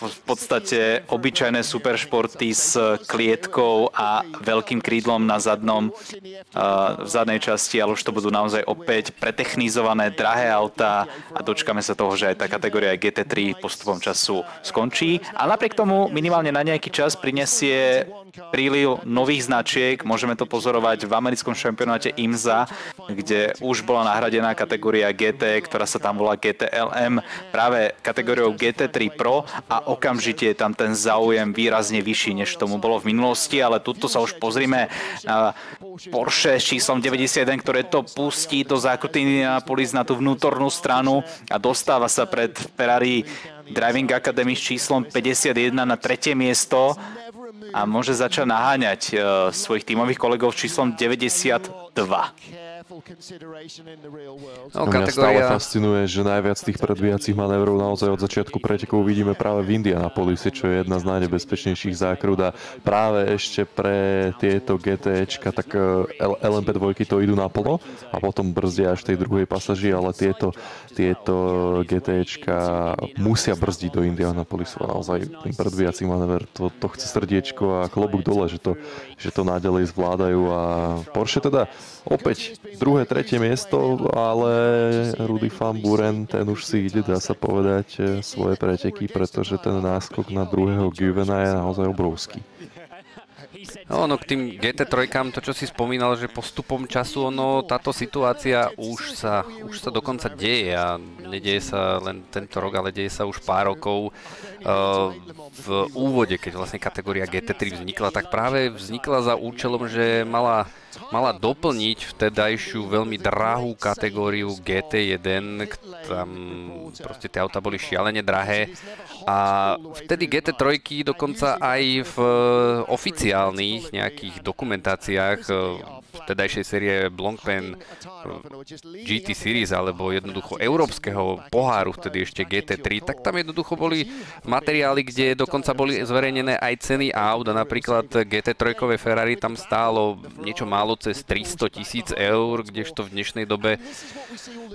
v podstate obyčajné superšporty s klietkou a veľkým krídlom na zadnom, v zadnej časti, ale už to budú naozaj opäť pretechnizované drahé autá a dočkame sa toho, že aj tá kategória GT3 postupom času skončí. A napriek tomu minimálne na nejaký čas prinesie príliv nových značiek. Môžeme to pozorovať v americkom šampionáte IMSA, kde už bola nahradená kategória GT, ktorá sa tam volá GTLM práve kategóriou GT3 Pro a okamžite je tam ten záujem výrazne vyšší, než tomu bolo v minulosti, ale tuto sa už pozrime na Porsche s číslom 91, ktoré to pustí do zákruty Indianapolis na tú vnútornú stranu a dostáva sa pred Ferrari Driving Academy s číslom 51 na tretie miesto a môže začať naháňať uh, svojich tímových kolegov s číslom 92. No. Mňa stále fascinuje, že najviac tých predvíjacích manévrov naozaj od začiatku pretekov vidíme práve v Indianapolise, čo je jedna z najnebezpečnejších zákrut a práve ešte pre tieto GTEčka, tak eh, LMP2 to idú naplno a potom brzdia až tej druhej pasaži, ale tieto, tieto GTEčka musia brzdiť do Indianapolisu a naozaj tým predvíjacím manéver to, to chce srdiečko a klobúk dole, že to, že to nádalej zvládajú a Porsche teda opäť druhé, tretie miesto, ale Rudy van Buren, ten už si ide, dá sa povedať, e, svoje preteky, pretože ten náskok na druhého Guvena je naozaj obrovský. No, ono k tým GT3, to čo si spomínal, že postupom času, ono, táto situácia už sa, už sa dokonca deje a nedieje sa len tento rok, ale deje sa už pár rokov. Uh, v úvode, keď vlastne kategória GT3 vznikla, tak práve vznikla za účelom, že mala mala doplniť vtedajšiu veľmi drahú kategóriu GT1, tam proste tie auta boli šialene drahé. A vtedy GT3 dokonca aj v oficiálnych nejakých dokumentáciách vtedajšej série Blancpain GT Series alebo jednoducho európskeho poháru, vtedy ešte GT3, tak tam jednoducho boli materiály, kde dokonca boli zverejnené aj ceny aut a napríklad GT3 Ferrari tam stálo niečo málo cez 300 tisíc eur, kdežto v dnešnej dobe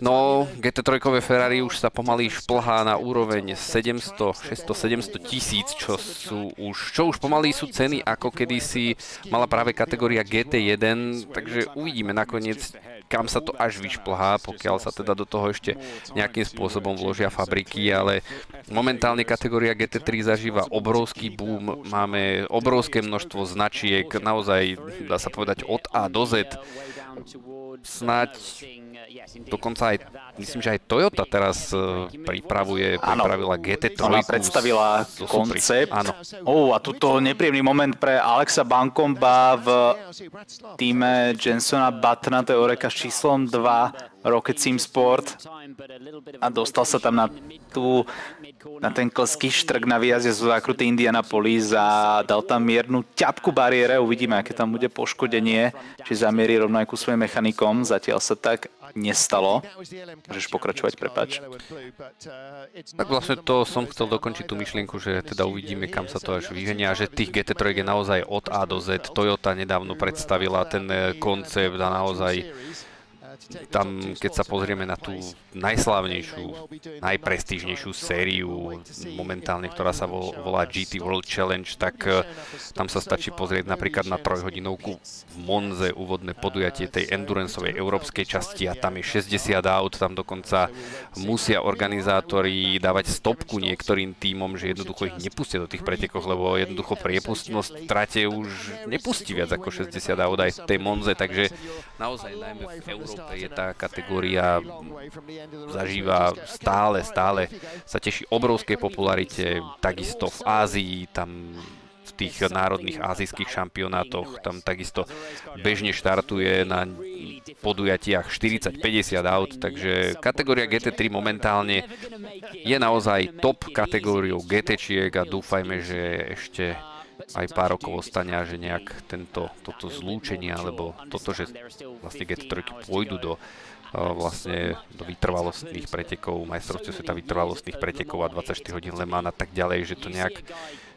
no GT3 Ferrari už sa pomaly šplhá na úroveň 700, 600, 700 tisíc, čo sú už, čo už pomaly sú ceny ako kedysi mala práve kategória GT1 takže uvidíme nakoniec, kam sa to až vyšplhá, pokiaľ sa teda do toho ešte nejakým spôsobom vložia fabriky, ale momentálne kategória GT3 zažíva obrovský boom, máme obrovské množstvo značiek, naozaj dá sa povedať od A do Z. Snáď dokonca aj, myslím, že aj Toyota teraz uh, pripravuje, pripravila GT3. Ona predstavila koncept. Áno. Oh, a tuto nepríjemný moment pre Alexa Bankomba v týme Jensona Buttona, to je Oreka s číslom 2, Rocket Sim Sport. A dostal sa tam na, tú, na ten klský štrk na výjazde zo zákruty Indianapolis a dal tam miernu ťapku bariére. Uvidíme, aké tam bude poškodenie, či zamierí rovno aj ku svojim mechanikom. Zatiaľ sa tak nestalo. Môžeš pokračovať, prepač. Tak vlastne to som chcel dokončiť tú myšlienku, že teda uvidíme, kam sa to až vyženie a že tých GT3 je naozaj od A do Z. Toyota nedávno predstavila ten eh, koncept a naozaj tam, keď sa pozrieme na tú najslávnejšiu, najprestížnejšiu sériu momentálne, ktorá sa volá GT World Challenge, tak e, tam sa stačí pozrieť napríklad na trojhodinovku v Monze, úvodné podujatie tej enduranceovej európskej časti a tam je 60 aut, tam dokonca musia organizátori dávať stopku niektorým týmom, že jednoducho ich nepustia do tých pretekov, lebo jednoducho priepustnosť trate už nepustí viac ako 60 aut aj v tej Monze, takže naozaj najmä v Európe je tá kategória zažíva stále, stále sa teší obrovskej popularite, takisto v Ázii, tam v tých národných azijských šampionátoch. Tam takisto bežne štartuje na podujatiach 40-50 aut, takže kategória GT3 momentálne je naozaj top kategóriou GT-čiek a dúfajme, že ešte aj pár rokov ostane a že nejak tento, toto zlúčenie alebo toto, že vlastne GT3 pôjdu do vlastne do vytrvalostných pretekov, majstrovstiev sveta vytrvalostných pretekov a 24 hodín Le tak ďalej, že to nejak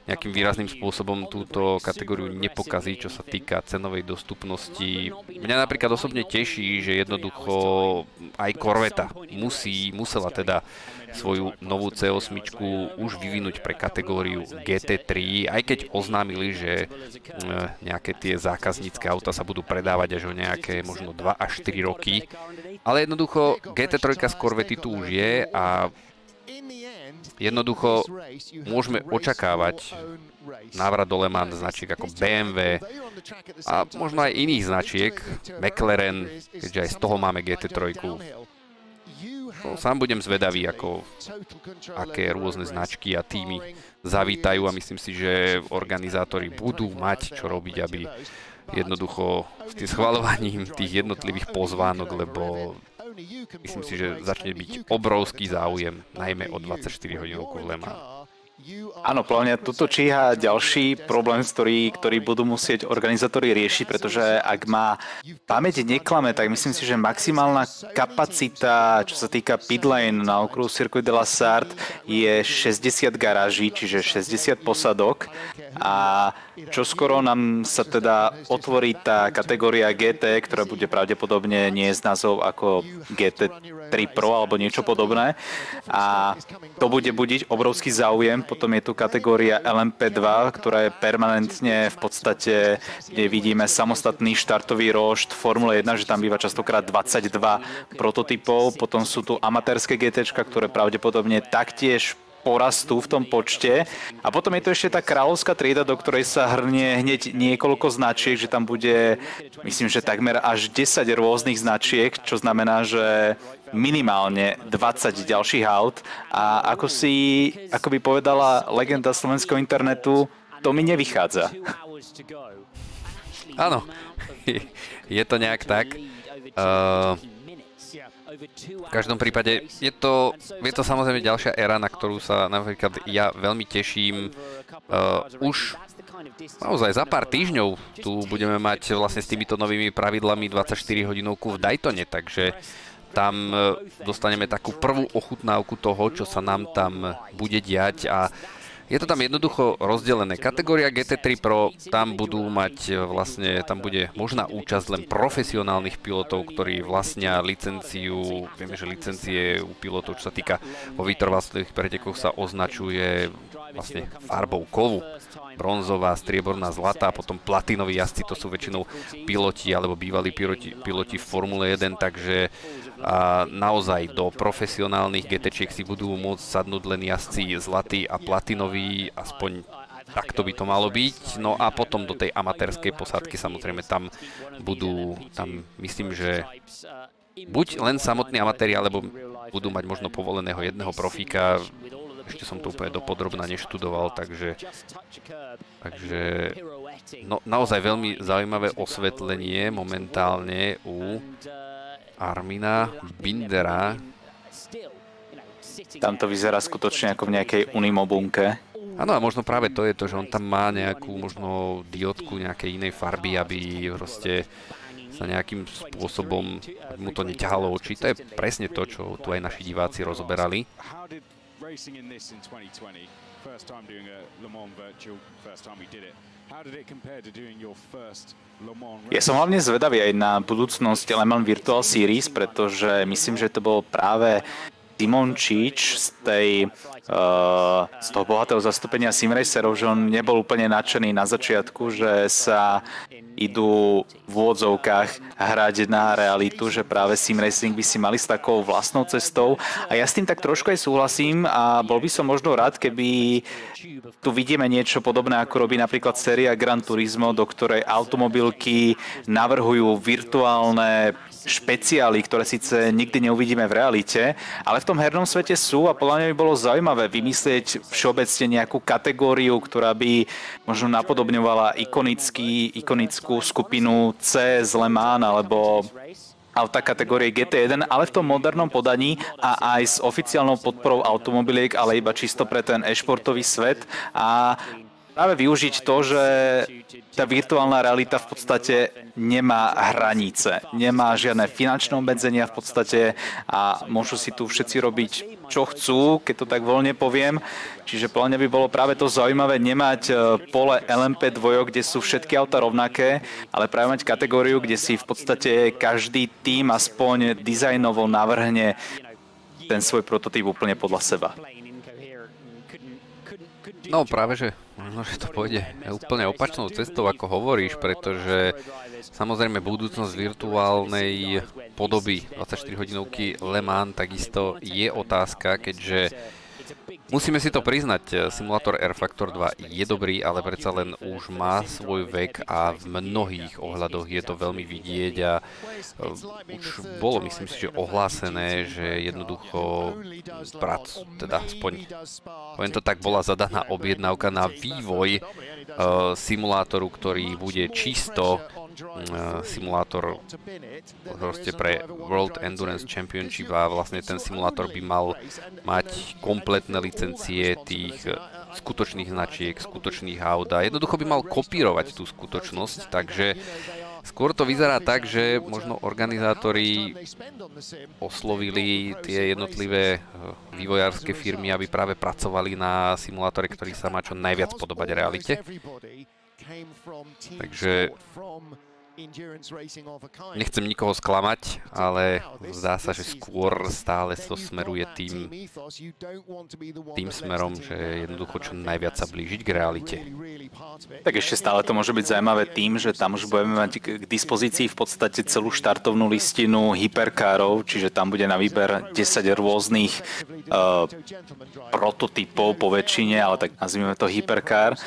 nejakým výrazným spôsobom túto kategóriu nepokazí, čo sa týka cenovej dostupnosti. Mňa napríklad osobne teší, že jednoducho aj Corvetta musí, musela teda svoju novú C8 už vyvinúť pre kategóriu GT3, aj keď oznámili, že e, nejaké tie zákaznícke auta sa budú predávať až o nejaké možno 2 až 4 roky. Ale jednoducho GT3 z Corvety tu už je a Jednoducho môžeme očakávať návrat do Le Mans značiek ako BMW a možno aj iných značiek, McLaren, keďže aj z toho máme GT3. No, sám budem zvedavý, ako, aké rôzne značky a týmy zavítajú a myslím si, že organizátori budú mať čo robiť, aby jednoducho s tým schvalovaním tých jednotlivých pozvánok, lebo myslím si, že začne byť obrovský záujem, najmä o 24 hodinovku v Le Mans. Áno, plne tuto číha ďalší problém, ktorý, ktorý budú musieť organizátori riešiť, pretože ak má pamäť neklame, tak myslím si, že maximálna kapacita, čo sa týka pitlane na okruhu Circuit de la Sarthe je 60 garáží, čiže 60 posadok. A čo skoro nám sa teda otvorí tá kategória GT, ktorá bude pravdepodobne nie z názov ako GT3 Pro alebo niečo podobné a to bude budiť obrovský záujem potom je tu kategória LMP2, ktorá je permanentne v podstate, kde vidíme samostatný štartový rošt Formule 1, že tam býva častokrát 22 prototypov. Potom sú tu amatérske GT, ktoré pravdepodobne taktiež porastú v tom počte. A potom je tu ešte tá kráľovská trieda, do ktorej sa hrnie hneď niekoľko značiek, že tam bude, myslím, že takmer až 10 rôznych značiek, čo znamená, že minimálne 20 ďalších aut a ako si, ako by povedala legenda slovenského internetu, to mi nevychádza. Áno, je to nejak tak. Uh, v každom prípade je to, je to samozrejme ďalšia éra, na ktorú sa napríklad ja veľmi teším. Uh, už naozaj za pár týždňov tu budeme mať vlastne s týmito novými pravidlami 24 hodinovku v Daytone, takže tam e, dostaneme takú prvú ochutnávku toho, čo sa nám tam bude diať a je to tam jednoducho rozdelené. Kategória GT3 Pro, tam budú mať e, vlastne, tam bude možná účasť len profesionálnych pilotov, ktorí vlastnia licenciu, vieme, že licencie u pilotov, čo sa týka vo vytrvalstvých pretekoch sa označuje vlastne farbou kovu. Bronzová, strieborná, zlatá, potom platinoví jazdci, to sú väčšinou piloti alebo bývalí piloti, piloti v Formule 1, takže a naozaj do profesionálnych GT si budú môcť sadnúť len jazdci zlatý a platinový, aspoň takto by to malo byť. No a potom do tej amatérskej posádky samozrejme tam budú, tam myslím, že buď len samotní amatéri, alebo budú mať možno povoleného jedného profíka. Ešte som to úplne dopodrobná neštudoval, takže, takže no, naozaj veľmi zaujímavé osvetlenie momentálne u Armina Bindera. Tam to vyzerá skutočne ako v nejakej Unimobunke. Áno a možno práve to je to, že on tam má nejakú možno diodku nejakej inej farby, aby proste sa nejakým spôsobom mu to neťahalo oči. To je presne to, čo tu aj naši diváci rozoberali. Ja som hlavne zvedavý aj na budúcnosť Le Mans Virtual Series, pretože myslím, že to bol práve Simon Čič z, tej, uh, z toho bohatého zastúpenia simracerov, že on nebol úplne nadšený na začiatku, že sa idú v úvodzovkách hrať na realitu, že práve simracing by si mali s takou vlastnou cestou. A ja s tým tak trošku aj súhlasím a bol by som možno rád, keby tu vidíme niečo podobné, ako robí napríklad séria Gran Turismo, do ktorej automobilky navrhujú virtuálne špeciály, ktoré síce nikdy neuvidíme v realite, ale v tom hernom svete sú a podľa mňa by bolo zaujímavé vymyslieť všeobecne nejakú kategóriu, ktorá by možno napodobňovala ikonický, ikonickú skupinu C z Le Mans alebo auta kategórie GT1, ale v tom modernom podaní a aj s oficiálnou podporou automobiliek, ale iba čisto pre ten e-športový svet. A práve využiť to, že tá virtuálna realita v podstate nemá hranice, nemá žiadne finančné obmedzenia v podstate a môžu si tu všetci robiť, čo chcú, keď to tak voľne poviem. Čiže mňa by bolo práve to zaujímavé nemať e, pole LMP 2, kde sú všetky auta rovnaké, ale práve mať kategóriu, kde si v podstate každý tým aspoň dizajnovo navrhne ten svoj prototyp úplne podľa seba. No práve, že možno, že to pôjde úplne opačnou cestou, ako hovoríš, pretože samozrejme budúcnosť virtuálnej podoby 24 hodinovky Le Mans takisto je otázka, keďže Musíme si to priznať, eh, simulátor Air Factor 2 je dobrý, ale predsa len už má svoj vek a v mnohých ohľadoch je to veľmi vidieť a eh, už bolo, myslím si, že ohlásené, že jednoducho prac, teda aspoň, poviem to tak, bola zadaná objednávka na vývoj uh, simulátoru, ktorý bude čisto simulátor proste pre World Endurance Championship a vlastne ten simulátor by mal mať kompletné licencie tých skutočných značiek, skutočných aut a jednoducho by mal kopírovať tú skutočnosť, takže Skôr to vyzerá tak, že možno organizátori oslovili tie jednotlivé eh, vývojárske firmy, aby práve pracovali na simulátore, ktorý sa má čo najviac podobať realite. Takže Nechcem nikoho sklamať, ale zdá sa, že skôr stále to smeruje tým, tým smerom, že jednoducho čo najviac sa blížiť k realite. Tak ešte stále to môže byť zaujímavé tým, že tam už budeme mať k dispozícii v podstate celú štartovnú listinu hyperkárov, čiže tam bude na výber 10 rôznych uh, prototypov po väčšine, ale tak nazvime to hyperkár.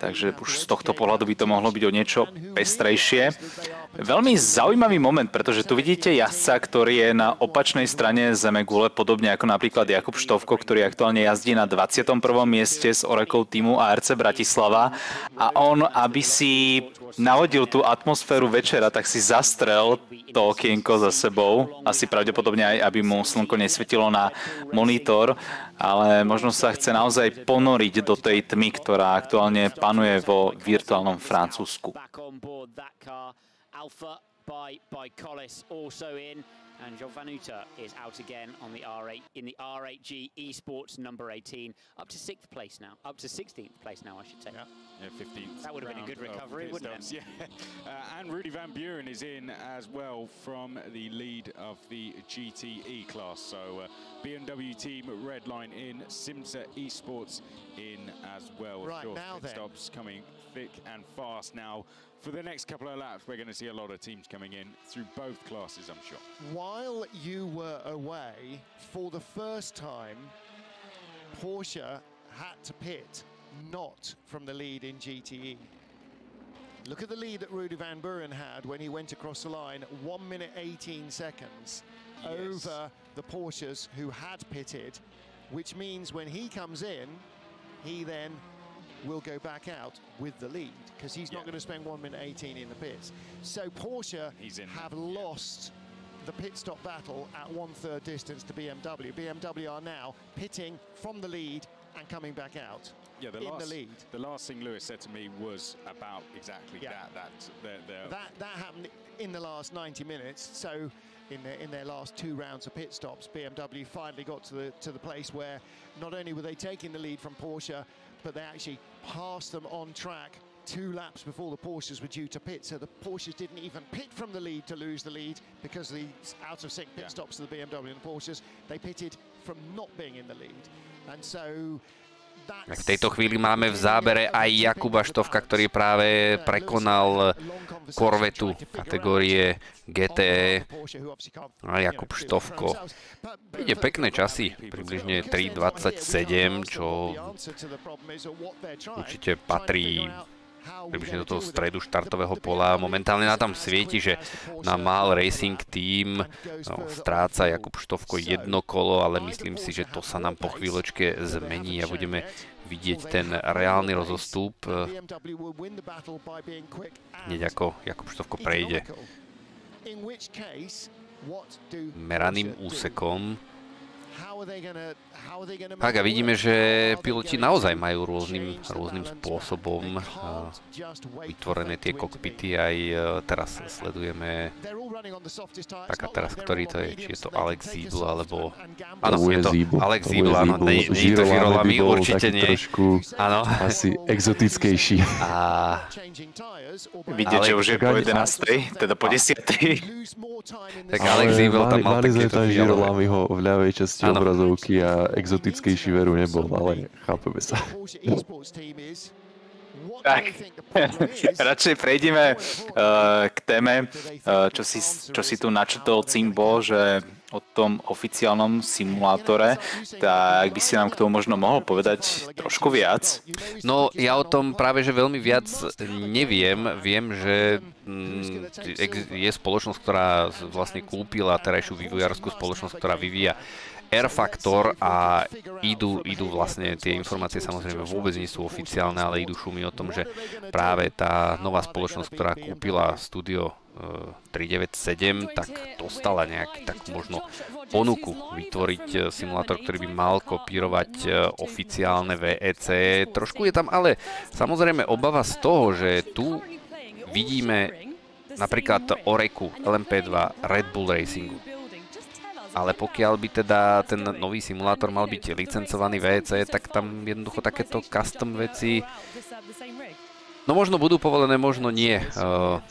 Takže už z tohto pohľadu by to mohlo byť o niečo pestrejšie ďalšie. Veľmi zaujímavý moment, pretože tu vidíte jazdca, ktorý je na opačnej strane Zemegule, podobne ako napríklad Jakub Štovko, ktorý aktuálne jazdí na 21. mieste s Oracle týmu ARC Bratislava a on, aby si nahodil tú atmosféru večera, tak si zastrel to okienko za sebou, asi pravdepodobne aj, aby mu slnko nesvietilo na monitor, ale možno sa chce naozaj ponoriť do tej tmy, ktorá aktuálne panuje vo virtuálnom Francúzsku. Alpha by, by Collis also in. And Joe Vanuta is out again on the R8 in the R8G Esports number 18, up to sixth place now, up to 16th place now, I should say. Yeah, yeah 15th. That would have been a good recovery, wouldn't it? Yeah. Uh, and Rudy Van Buren is in as well from the lead of the GTE class. So uh, BMW team Redline in, Simsa Esports in as well. Right, now then. stops coming thick and fast now for the next couple of laps, we're going to see a lot of teams coming in through both classes, I'm sure. While you were away, for the first time, Porsche had to pit not from the lead in GTE. Look at the lead that Rudy Van Buren had when he went across the line, 1 minute 18 seconds yes. over the Porsches who had pitted, which means when he comes in, he then will go back out with the lead because he's yeah. not going to spend 1 minute 18 in the pits. So Porsche have lost the pit stop battle at one-third distance to BMW. BMW are now pitting from the lead and coming back out yeah, the in last, the lead. The last thing Lewis said to me was about exactly yeah. that. That, they're, they're that that happened in the last 90 minutes. So in their in their last two rounds of pit stops, BMW finally got to the to the place where not only were they taking the lead from Porsche, but they actually passed them on track two laps before the Porsches were due to pit. So the Porsches didn't even pit from the lead to lose the lead because the out of sync pit yeah. stops of the BMW and the Porsches. They pitted from not being in the lead. And so v tejto chvíli máme v zábere aj Jakuba Štovka, ktorý práve prekonal korvetu kategórie GTE a Jakub Štovko. Ide pekné časy, približne 3.27, čo určite patrí približne do toho stredu štartového pola. Momentálne na tam svieti, že na Mal Racing Team no, stráca Jakub Štovko jedno kolo, ale myslím si, že to sa nám po chvíľočke zmení a budeme vidieť ten reálny rozostup. Hneď ako Jakub Štovko prejde. Meraným úsekom tak a vidíme, že piloti naozaj majú rôznym, rôznym spôsobom vytvorené tie kokpity. Aj e, teraz sledujeme tak a teraz, ktorý to je, či je to Alex Ziebel, alebo... Áno, je to Alex Ziebel, áno, nie je to Girolami, určite nie. Áno. Asi exotickejší. A vidieť, že už je po 11. teda po 10. Tak Alex Ziebel tam mal takéto fialové. Girolamiho v ľavej časti obrazovky a exotickejší veru nebol, ale chápeme sa. Tak, radšej prejdeme uh, k téme, uh, čo, si, čo si tu načrtol Cimbo, že o tom oficiálnom simulátore, tak by si nám k tomu možno mohol povedať trošku viac. No ja o tom práve, že veľmi viac neviem. Viem, že mm, je spoločnosť, ktorá vlastne kúpila terajšiu vývojárskú spoločnosť, ktorá vyvíja R Factor a idú, idú vlastne, tie informácie samozrejme vôbec nie sú oficiálne, ale idú šumy o tom, že práve tá nová spoločnosť, ktorá kúpila studio 397, tak dostala nejaký tak možno ponuku vytvoriť e, simulátor, ktorý by mal kopírovať e, oficiálne VEC. Trošku je tam ale samozrejme obava z toho, že tu vidíme napríklad Oreku, LMP2, Red Bull Racingu ale pokiaľ by teda ten nový simulátor mal byť licencovaný VC, tak tam jednoducho takéto custom veci No možno budú povolené, možno nie. Uh,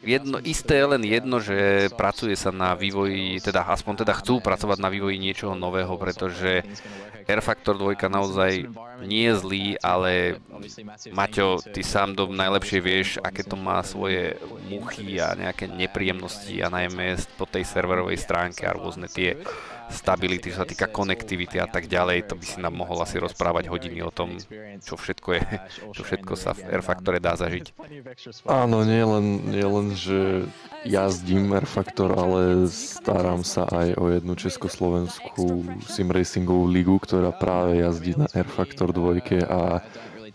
jedno, isté len jedno, že pracuje sa na vývoji, teda aspoň teda chcú pracovať na vývoji niečoho nového, pretože R Factor 2 naozaj nie je zlý, ale Maťo, ty sám do najlepšie vieš, aké to má svoje muchy a nejaké nepríjemnosti a najmä po tej serverovej stránke a rôzne tie stability, čo sa týka konektivity a tak ďalej, to by si nám mohol asi rozprávať hodiny o tom, čo všetko je, čo všetko sa v R Factore dá zažiť. Áno, nie len, nie len že jazdím R Factor, ale starám sa aj o jednu československú simracingovú ligu, ktorá práve jazdí na R Factor 2 a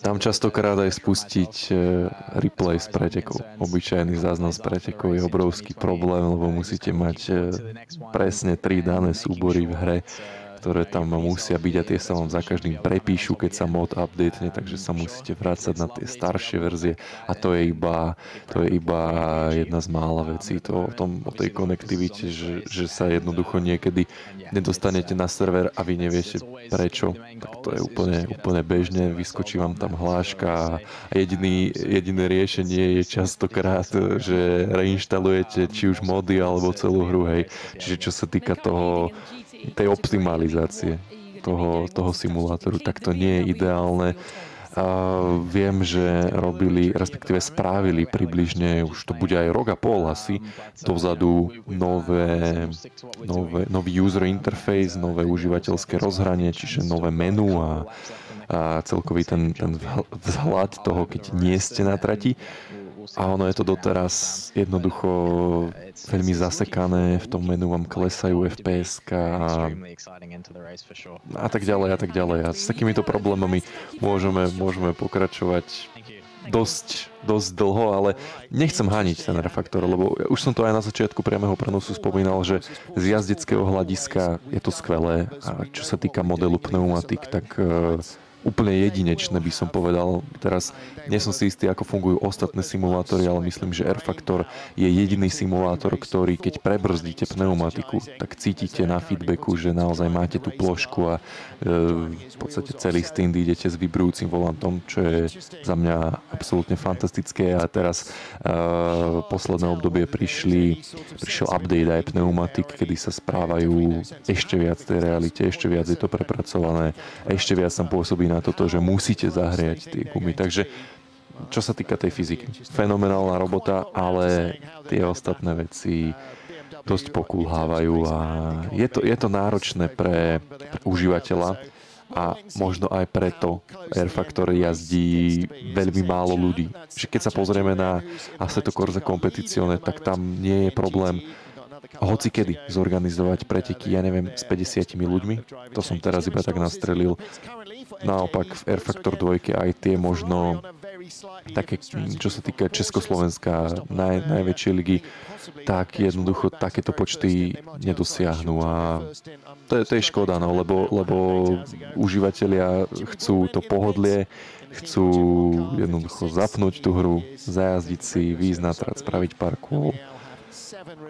tam častokrát aj spustiť e, replay z pretekov. Obyčajný záznam z pretekov je obrovský problém, lebo musíte mať e, presne tri dané súbory v hre ktoré tam musia byť a tie sa vám za každým prepíšu, keď sa mod updatene, takže sa musíte vrácať na tie staršie verzie a to je iba, to je iba jedna z mála vecí to, o, tom, o tej konektivite, že, že sa jednoducho niekedy nedostanete na server a vy neviete prečo, tak to je úplne, úplne bežne, vyskočí vám tam hláška a jediný, jediné riešenie je častokrát, že reinštalujete či už mody alebo celú hru, hej. Čiže čo sa týka toho tej optimalizácie toho, toho simulátoru, tak to nie je ideálne. A viem, že robili, respektíve spravili približne, už to bude aj rok a pol asi, dozadu nové, nové, nový user interface, nové užívateľské rozhranie, čiže nové menu a, a celkový ten, ten vzhľad toho, keď nie ste na trati. A ono je to doteraz jednoducho veľmi zasekané, v tom menu vám klesajú fps a, a tak ďalej a tak ďalej. A s takýmito problémami môžeme, môžeme pokračovať dosť, dosť dlho, ale nechcem hániť ten refaktor, lebo už som to aj na začiatku priameho prenosu spomínal, že z jazdeckého hľadiska je to skvelé. A čo sa týka modelu pneumatik, tak uh, úplne jedinečné, by som povedal. Teraz nie som si istý, ako fungujú ostatné simulátory, ale myslím, že R Factor je jediný simulátor, ktorý keď prebrzdíte pneumatiku, tak cítite na feedbacku, že naozaj máte tú plošku a v podstate celý stint idete s vibrujúcim volantom, čo je za mňa absolútne fantastické a teraz e, posledné obdobie prišli, prišiel update aj pneumatik, kedy sa správajú ešte viac tej realite, ešte viac je to prepracované, ešte viac tam pôsobí na toto, že musíte zahriať tie gumy. Takže čo sa týka tej fyziky, fenomenálna robota, ale tie ostatné veci dosť pokulhávajú a je to, je to náročné pre, pre užívateľa a možno aj preto Air Factor jazdí veľmi málo ľudí. Že keď sa pozrieme na Assetto Corsa Competizione, tak tam nie je problém hoci kedy zorganizovať preteky, ja neviem, s 50 ľuďmi. To som teraz iba tak nastrelil. Naopak v Air Factor 2 aj tie možno také, čo sa týka Československa, naj, najväčšie ligy, tak jednoducho takéto počty nedosiahnu a to je, to je škoda, no, lebo, lebo užívateľia chcú to pohodlie, chcú jednoducho zapnúť tú hru, zajazdiť si, výjsť na trať, spraviť pár kôl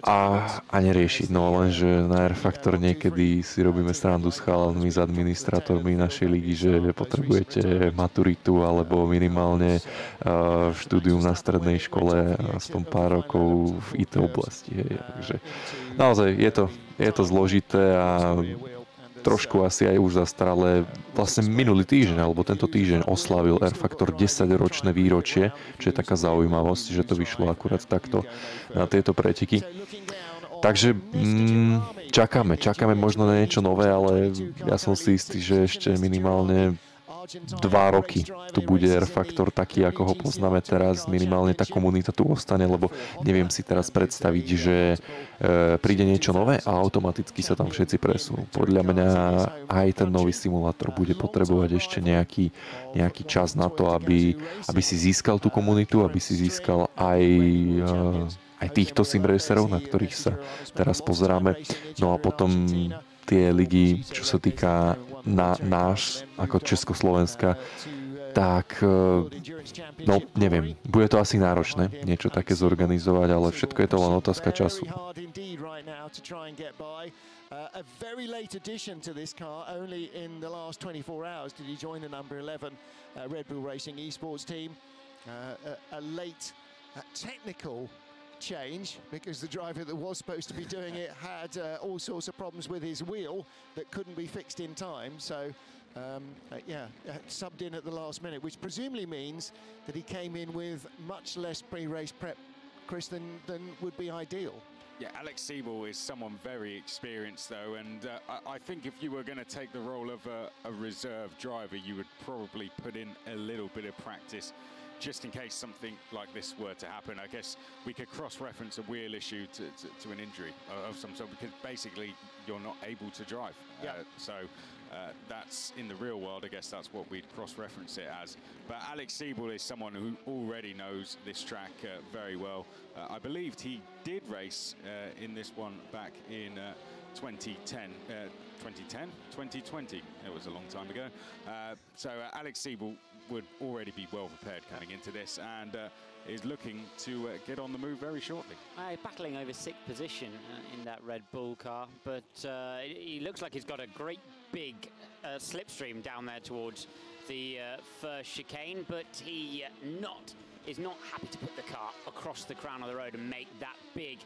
a, a neriešiť. No lenže na Air Factor niekedy si robíme srandu s chalanmi, s administrátormi našej ligy, že potrebujete maturitu alebo minimálne uh, štúdium na strednej škole aspoň pár rokov v IT oblasti. Hej. Takže naozaj je to, je to zložité a trošku asi aj už zastaralé. Vlastne minulý týždeň, alebo tento týždeň oslavil Air Factor 10-ročné výročie, čo je taká zaujímavosť, že to vyšlo akurát takto na tieto preteky. Takže mm, čakáme, čakáme možno na niečo nové, ale ja som si istý, že ešte minimálne dva roky tu bude R Factor taký, ako ho poznáme teraz. Minimálne tá komunita tu ostane, lebo neviem si teraz predstaviť, že e, príde niečo nové a automaticky sa tam všetci presunú. Podľa mňa aj ten nový simulátor bude potrebovať ešte nejaký, nejaký čas na to, aby, aby si získal tú komunitu, aby si získal aj e, aj týchto simracerov, na ktorých sa teraz pozeráme. No a potom tie ligy, čo sa týka na náš, ako Československa, tak e, no neviem, bude to asi náročné niečo také zorganizovať, ale všetko je to len otázka času. A very late addition to this car. Only in the last 24 hours did he join the number 11 uh, Red Bull Racing esports team. Uh, a, late technical change because the driver that was supposed to be doing it had uh, all sorts of problems with his wheel that couldn't be fixed in time. So, um, uh, yeah, uh, subbed in at the last minute, which presumably means that he came in with much less pre-race prep, Chris, than, than would be ideal. Yeah, Alex Siebel is someone very experienced, though, and uh, I, I, think if you were going to take the role of a, a reserve driver, you would probably put in a little bit of practice just in case something like this were to happen. I guess we could cross-reference a wheel issue to, to, to, an injury of some sort because basically you're not able to drive. Yeah. Uh, so uh, that's in the real world, I guess that's what we'd cross-reference it as. But Alex Siebel is someone who already knows this track uh, very well. Uh, I believed he did race uh, in this one back in uh, 2010. 2010, 2020. It was a long time ago. so Alex Siebel would already be well prepared coming into this and uh, is looking to uh, get on the move very shortly. Uh, battling over sixth position uh, in that Red Bull car, but uh, he looks like he's got a great big uh, slipstream down there towards the first chicane, but he not is not happy to put the car across the crown of the road and make that big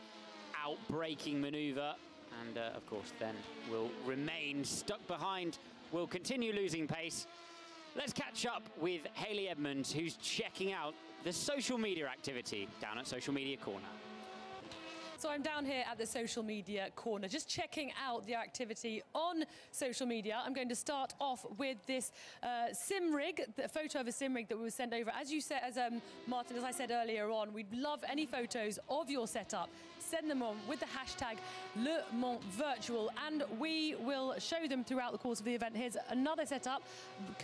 out-braking manoeuvre and of course then will remain stuck behind will continue losing pace Let's catch up with Haley Edmonds, who's checking out the social media activity down at Social Media Corner. So I'm down here at the social media corner, just checking out the activity on social media. I'm going to start off with this uh, sim rig, the photo of a sim rig that we were sent over. As you said, as um, Martin, as I said earlier on, we'd love any photos of your setup send them on with the hashtag Le Mans Virtual and we will show them throughout the course of the event. Here's another setup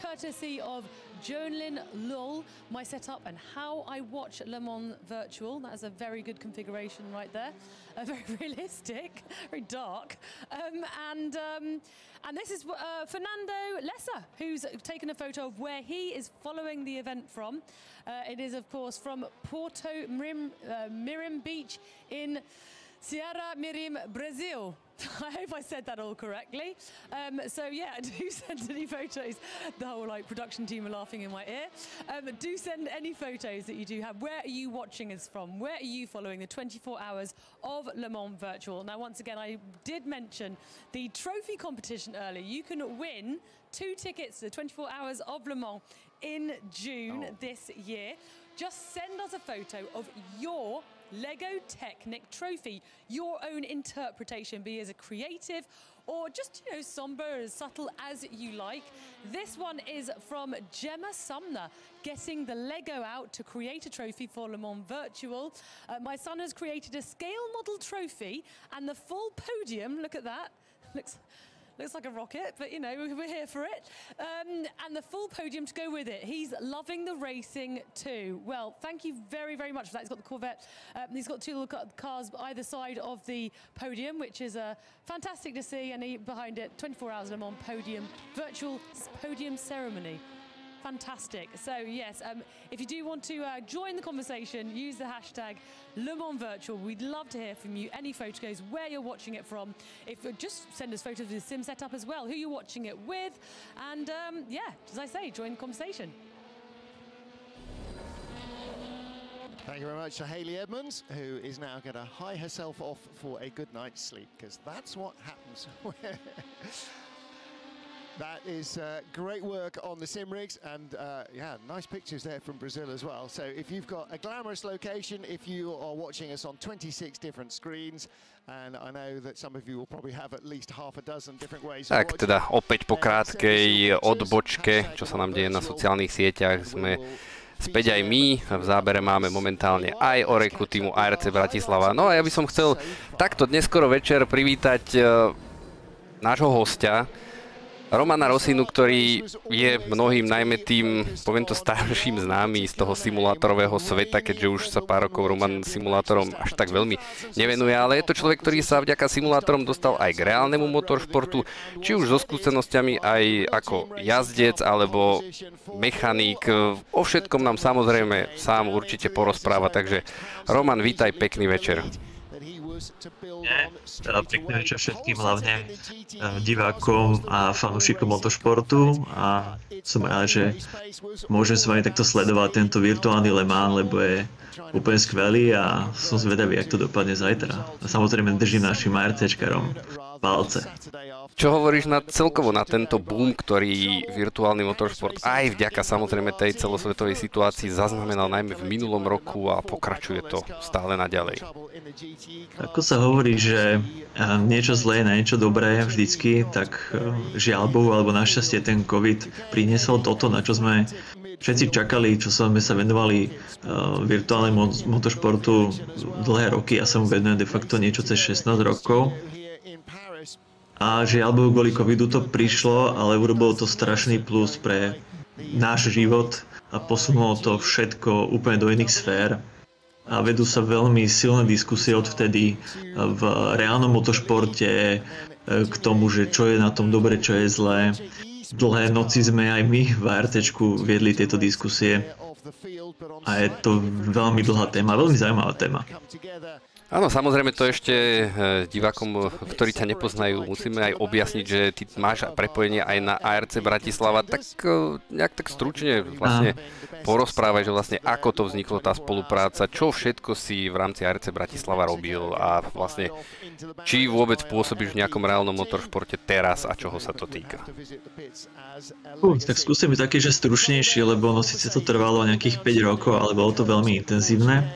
courtesy of Jonlin Lull, my setup and how I watch Le Mans Virtual. That's a very good configuration right there. Uh, very realistic, very dark. Um, and um, and this is uh, Fernando Lessa, who's taken a photo of where he is following the event from. Uh, it is, of course, from Porto Mirim, uh, Mirim Beach in Sierra Mirim, Brazil. I hope I said that all correctly. Um, so yeah, do send any photos. The whole like production team are laughing in my ear. Um, do send any photos that you do have. Where are you watching us from? Where are you following the 24 hours of Le Mans Virtual? Now, once again, I did mention the trophy competition earlier. You can win two tickets to the 24 hours of Le Mans in June oh. this year. Just send us a photo of your Lego Technic trophy, your own interpretation, be as a creative or just, you know, somber, as subtle as you like. This one is from Gemma Sumner, getting the Lego out to create a trophy for Le Mans Virtual. Uh, my son has created a scale model trophy and the full podium, look at that, looks looks like a rocket, but you know, we're here for it. Um, and the full podium to go with it. He's loving the racing too. Well, thank you very, very much for that. He's got the Corvette. Um, he's got two little cars either side of the podium, which is uh, fantastic to see. And he, behind it, 24 hours Le Mans podium, virtual podium ceremony fantastic. So yes, um, if you do want to uh, join the conversation, use the hashtag Le Mans Virtual. We'd love to hear from you. Any photos, where you're watching it from. If uh, just send us photos of the sim setup as well, who you're watching it with, and um, yeah, as I say, join the conversation. Thank you very much to Hayley Edmonds, who is now going to hie herself off for a good night's sleep, because that's what happens. That is uh, great work on the sim rigs and uh, yeah, nice pictures there from Brazil as well. So if you've got a glamorous location, if you are watching us on 26 different screens, and I know that some of you will probably have at least half a dozen different ways Tak teda opäť po krátkej odbočke, čo sa nám deje na sociálnych sieťach, sme späť aj my. V zábere máme momentálne aj Oreku týmu ARC Bratislava. No a ja by som chcel takto dnes skoro večer privítať uh, nášho hostia, Romana Rosinu, ktorý je mnohým najmä tým, poviem to starším známy z toho simulátorového sveta, keďže už sa pár rokov Roman simulátorom až tak veľmi nevenuje, ale je to človek, ktorý sa vďaka simulátorom dostal aj k reálnemu motoršportu, či už so skúsenosťami aj ako jazdec alebo mechanik. O všetkom nám samozrejme sám určite porozpráva, takže Roman, vítaj, pekný večer. Teda pekný večer všetkým, hlavne divákom a fanúšikom motošportu a som rád, že môžem s vami takto sledovať tento virtuálny Le Mans, lebo je úplne skvelý a som zvedavý, jak to dopadne zajtra. A samozrejme držím našim ARCčkarom palce. Čo hovoríš na celkovo na tento boom, ktorý virtuálny motorsport aj vďaka samozrejme tej celosvetovej situácii zaznamenal najmä v minulom roku a pokračuje to stále naďalej? Ako sa hovorí, že niečo zlé je na niečo dobré vždycky, tak e, žiaľ Bohu, alebo našťastie ten COVID priniesol toto, na čo sme všetci čakali, čo sme sa venovali uh, virtuálnemu motoršportu dlhé roky. Ja sa mu venujem de facto niečo cez 16 rokov a žiaľ Bohu, kvôli covidu to prišlo, ale urobilo to strašný plus pre náš život a posunulo to všetko úplne do iných sfér. A vedú sa veľmi silné diskusie odvtedy v reálnom motošporte e, k tomu, že čo je na tom dobre, čo je zlé. Dlhé noci sme aj my v ART viedli tieto diskusie a je to veľmi dlhá téma, veľmi zaujímavá téma. Áno, samozrejme to ešte eh, divákom, ktorí ťa nepoznajú, musíme aj objasniť, že ty máš prepojenie aj na ARC Bratislava, tak eh, nejak tak stručne vlastne porozprávaj, že vlastne ako to vzniklo tá spolupráca, čo všetko si v rámci ARC Bratislava robil a vlastne či vôbec pôsobíš v nejakom reálnom motoršporte teraz a čoho sa to týka. Uh, tak skúsim byť taký, že stručnejšie, lebo ono síce to trvalo nejakých 5 rokov, ale bolo to veľmi intenzívne.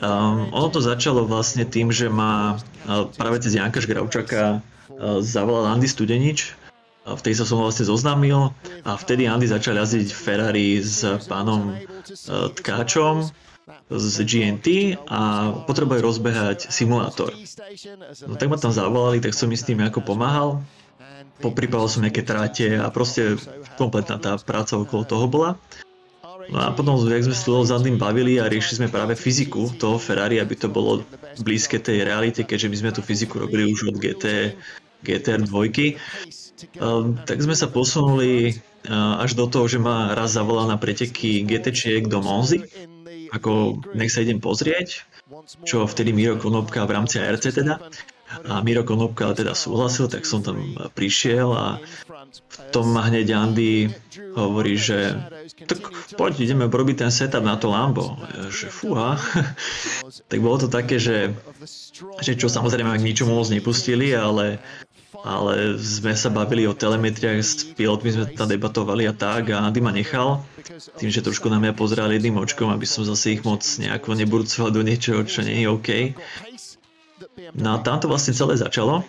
Um, ono to začalo vlastne tým, že ma uh, práve cez Janka Žgravčaka uh, zavolal Andy Studenič. Uh, vtedy sa som vlastne zoznámil a vtedy Andy začal jazdiť Ferrari s pánom uh, Tkáčom z GNT a potrebuje rozbehať simulátor. No tak ma tam zavolali, tak som mi s tým ako pomáhal. Popripravil som nejaké tráte a proste kompletná tá práca okolo toho bola. No a potom, jak sme sa za tým bavili a riešili sme práve fyziku toho Ferrari, aby to bolo blízke tej realite, keďže my sme tú fyziku robili už od GT, GTR 2, um, tak sme sa posunuli uh, až do toho, že ma raz zavolal na preteky GT do Monzy, ako nech sa idem pozrieť, čo vtedy Miro Konopka v rámci ARC teda. A Miro Konopka teda súhlasil, tak som tam prišiel a v tom ma hneď Andy hovorí, že tak poď, ideme robiť ten setup na to Lambo. Že fúha. tak bolo to také, že, že čo samozrejme k ničomu moc nepustili, ale ale sme sa bavili o telemetriách, s pilotmi sme tam debatovali a tak a Andy ma nechal, tým, že trošku na mňa pozerali jedným očkom, aby som zase ich moc nejako neburcoval do niečoho, čo nie je OK. No a tam to vlastne celé začalo.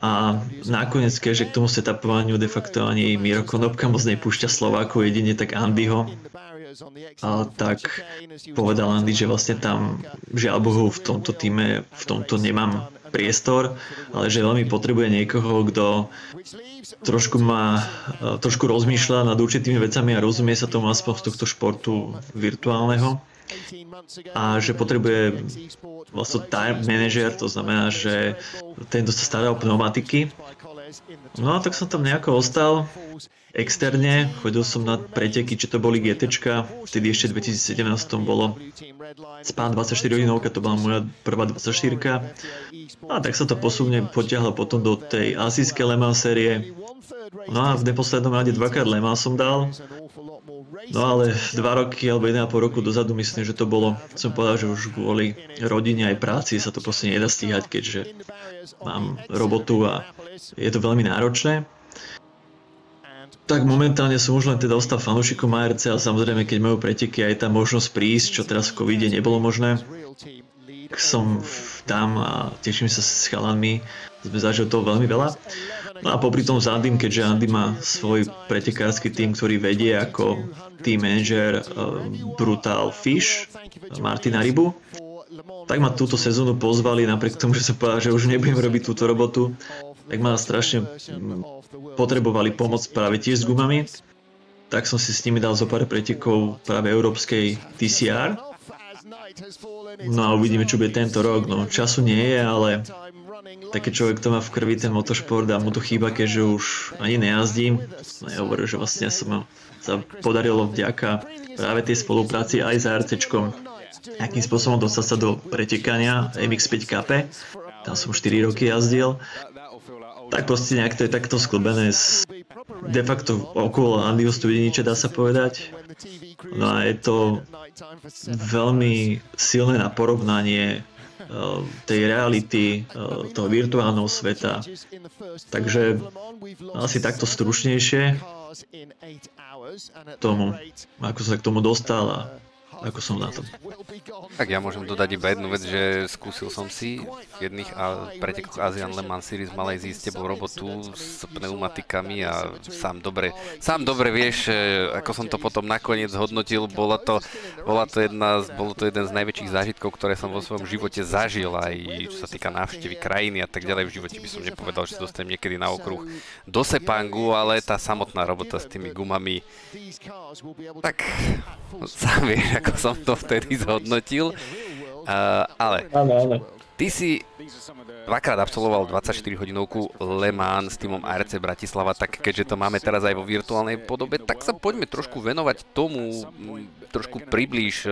A nakoniec, keďže k tomu setupovaniu de facto ani Miro Konopka moc nepúšťa Slováku, jedine tak Andyho, a tak povedal Andy, že vlastne tam žiaľ Bohu v tomto týme, v tomto nemám priestor, ale že veľmi potrebuje niekoho, kto trošku má, trošku rozmýšľa nad určitými vecami a rozumie sa tomu aspoň z tohto športu virtuálneho a že potrebuje vlastne time manager, to znamená, že tento sa stará o pneumatiky. No a tak som tam nejako ostal externe, chodil som na preteky, či to boli GT, vtedy ešte v 2017 bolo Span 24 hodinovka, to bola moja prvá 24 A tak sa to posúvne potiahlo potom do tej azijskej Le Mans série. No a v neposlednom rade dvakrát Le Mans som dal. No ale dva roky alebo 1,5 roku dozadu myslím, že to bolo, som povedal, že už kvôli rodine aj práci sa to proste nedá stíhať, keďže mám robotu a je to veľmi náročné. Tak momentálne som už len teda ostal fanúšikom ARC a samozrejme keď majú preteky aj tá možnosť prísť, čo teraz v covide nebolo možné, som tam a teším sa s chalanmi, sme zažili toho veľmi veľa. No a popri tom s Andym, keďže Andy má svoj pretekársky tým, ktorý vedie ako team manager uh, Brutal Fish, Martina Rybu, tak ma túto sezónu pozvali, napriek tomu, že sa povedal, že už nebudem robiť túto robotu, tak ma strašne potrebovali pomoc práve tiež s gumami, tak som si s nimi dal zo pár pretekov práve európskej TCR. No a uvidíme, čo bude tento rok. No, času nie je, ale také človek to má v krvi ten motošport a mu to chýba, keďže už ani nejazdím. Ja hovorím, že vlastne som sa podarilo vďaka práve tej spolupráci aj s ARCčkom akým spôsobom dostať sa do pretekania MX-5 KP. Tam som 4 roky jazdil tak proste nejak to je takto sklbené z de facto okolo Andyho Studeniče, dá sa povedať. No a je to veľmi silné na porovnanie tej reality uh, toho virtuálneho sveta. Takže asi takto stručnejšie tomu, ako sa k tomu dostal a ako som na tom. Tak ja môžem dodať iba jednu vec, že skúsil som si v jedných pretekoch Asian Le Mans Series ísť s tebou robotu s pneumatikami a sám dobre, sám dobre vieš, e, ako som to potom nakoniec hodnotil, bola to, bola to jedna, bolo to jeden z najväčších zážitkov, ktoré som vo svojom živote zažil, aj čo sa týka návštevy krajiny a tak ďalej. V živote by som nepovedal, že sa dostanem niekedy na okruh do Sepangu, ale tá samotná robota s tými gumami, tak sám vieš, ako som to vtedy zhodnotil. Uh, ale ty si dvakrát absolvoval 24 hodinovku Le Mans s týmom ARC Bratislava, tak keďže to máme teraz aj vo virtuálnej podobe, tak sa poďme trošku venovať tomu, trošku priblíž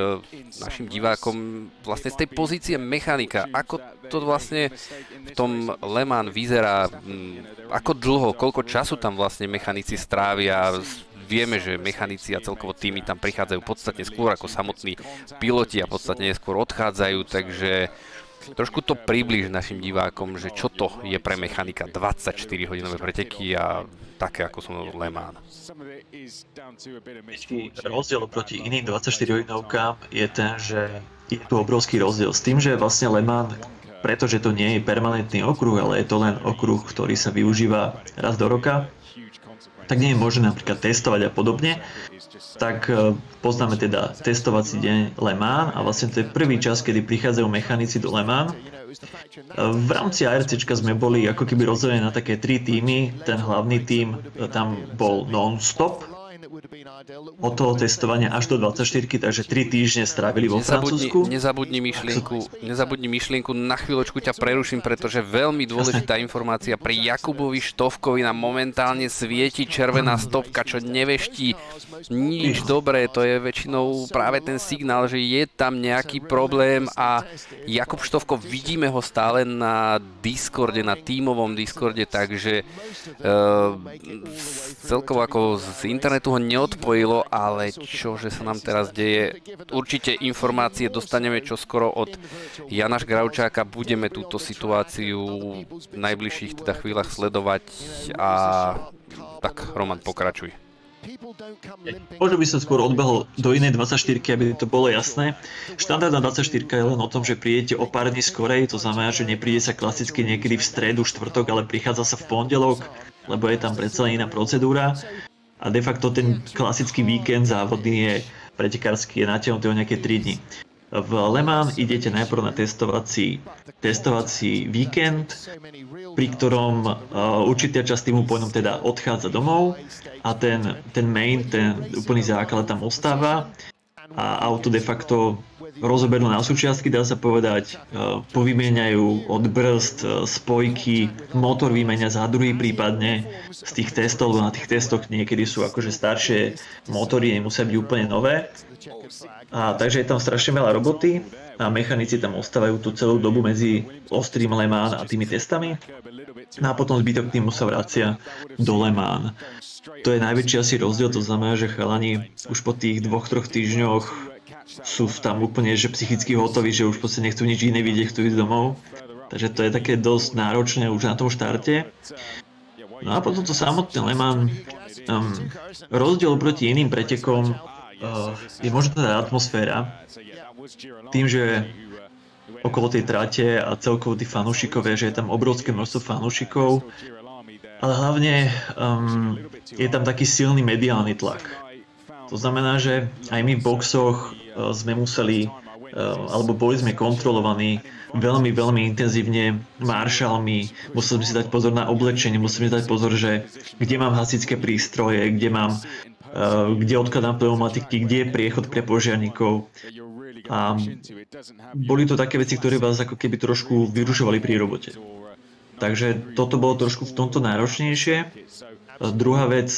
našim divákom vlastne z tej pozície mechanika. Ako to vlastne v tom Le Mans vyzerá, ako dlho, koľko času tam vlastne mechanici strávia, vieme, že mechanici a celkovo týmy tam prichádzajú podstatne skôr ako samotní piloti a podstatne neskôr odchádzajú, takže trošku to približ našim divákom, že čo to je pre mechanika 24 hodinové preteky a také ako som Le Mans. Rozdiel proti iným 24 hodinovkám je ten, že je tu obrovský rozdiel s tým, že vlastne Le Mans pretože to nie je permanentný okruh, ale je to len okruh, ktorý sa využíva raz do roka, tak nie je možné napríklad testovať a podobne, tak e, poznáme teda testovací deň Le Mans a vlastne to je prvý čas, kedy prichádzajú mechanici do Le Mans. E, v rámci ARC sme boli ako keby rozdelení na také tri týmy. Ten hlavný tím e, tam bol non-stop, od toho testovania až do 24, takže 3 týždne strávili vo nezabudni, Francúzsku. Nezabudni myšlienku, nezabudni myšlienku, na chvíľočku ťa preruším, pretože veľmi dôležitá informácia pri Jakubovi Štovkovi nám momentálne svieti červená stopka, čo neveští nič dobré, to je väčšinou práve ten signál, že je tam nejaký problém a Jakub Štovko, vidíme ho stále na Discorde, na tímovom Discorde, takže uh, celkovo ako z internetu ho neodpojilo, ale čo, že sa nám teraz deje. Určite informácie dostaneme čoskoro od Janaš Gravčáka. Budeme túto situáciu v najbližších teda chvíľach sledovať a tak Roman pokračuj. Možno by som skôr odbehol do inej 24, aby to bolo jasné. Štandardná 24 je len o tom, že prídete o pár dní skorej, to znamená, že nepríde sa klasicky niekedy v stredu, štvrtok, ale prichádza sa v pondelok, lebo je tam predsa iná procedúra. A de facto ten klasický víkend závodný je pretekársky je natiahnutý o nejaké 3 dní. V Le Mans idete najprv na testovací, testovací víkend, pri ktorom uh, určitá časť týmu potom teda odchádza domov a ten, ten main, ten úplný základ tam ostáva a auto de facto rozoberú na súčiastky, dá sa povedať, uh, povymieňajú od brzd, uh, spojky, motor vymenia za druhý prípadne z tých testov, lebo na tých testoch niekedy sú akože staršie motory, nemusia byť úplne nové a takže je tam strašne veľa roboty a mechanici tam ostávajú tú celú dobu medzi ostrým Le Mans a tými testami. No a potom zbytok týmu sa vracia do Le Mans. To je najväčší asi rozdiel, to znamená, že chalani už po tých dvoch, troch týždňoch sú tam úplne že psychicky hotoví, že už proste nechcú nič iné vidieť, chcú ísť domov. Takže to je také dosť náročné už na tom štarte. No a potom to samotné Le Mans, um, rozdiel proti iným pretekom uh, je možno tá atmosféra. Tým, že okolo tej trate a celkovo tí fanúšikovia, že je tam obrovské množstvo fanúšikov, ale hlavne um, je tam taký silný mediálny tlak. To znamená, že aj my v boxoch uh, sme museli, uh, alebo boli sme kontrolovaní veľmi, veľmi intenzívne maršalmi, museli sme si dať pozor na oblečenie, museli sme dať pozor, že kde mám hasičské prístroje, kde mám Eh, kde odkladám pneumatiky, kde je priechod pre požiarníkov. A boli to také veci, ktoré vás ako keby trošku vyrušovali pri robote. Takže toto bolo trošku v tomto náročnejšie. Druhá vec,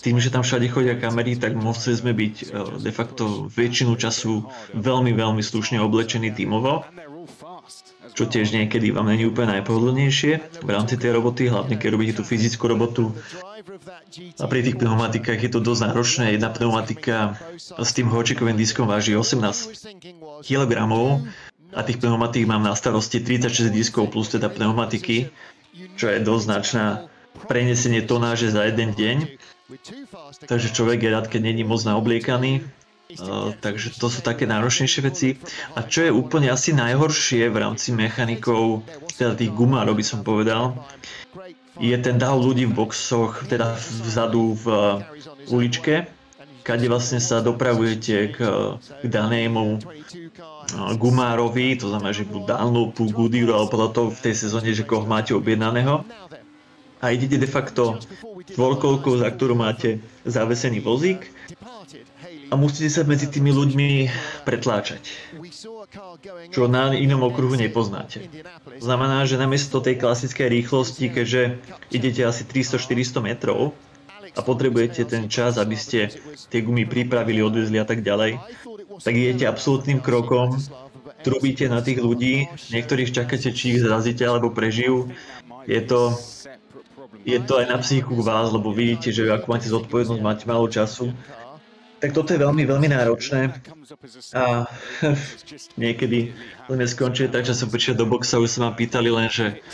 tým, že tam všade chodia kamery, tak museli sme byť eh, de facto väčšinu času veľmi, veľmi slušne oblečení tímovo čo tiež niekedy vám není úplne najpohodlnejšie v rámci tej roboty, hlavne keď robíte tú fyzickú robotu. A pri tých pneumatikách je to dosť náročné. Jedna pneumatika s tým hočikovým diskom váži 18 kg a tých pneumatík mám na starosti 36 diskov plus teda pneumatiky, čo je dosť značná prenesenie tonáže za jeden deň. Takže človek je rád, keď není moc naobliekaný takže to sú také náročnejšie veci. A čo je úplne asi najhoršie v rámci mechanikov, teda tých gumárov by som povedal, je ten dáv ľudí v boxoch, teda vzadu v uh, uličke, kade vlastne sa dopravujete k, danému uh, gumárovi, to znamená, že buď Dunlopu, Goodyear, alebo podľa toho v tej sezóne, že koho máte objednaného. A idete de facto dvorkolkou, za ktorú máte zavesený vozík a musíte sa medzi tými ľuďmi pretláčať, čo na inom okruhu nepoznáte. To znamená, že namiesto tej klasickej rýchlosti, keďže idete asi 300-400 metrov a potrebujete ten čas, aby ste tie gumy pripravili, odvezli a tak ďalej, tak idete absolútnym krokom, trubíte na tých ľudí, niektorých čakáte, či ich zrazíte alebo prežijú. Je to, je to aj na psychiku vás, lebo vidíte, že ak máte zodpovednosť, máte málo času tak toto je veľmi, veľmi náročné. A niekedy sme skončili tak, že som prišiel do boxa, už sa ma pýtali len, že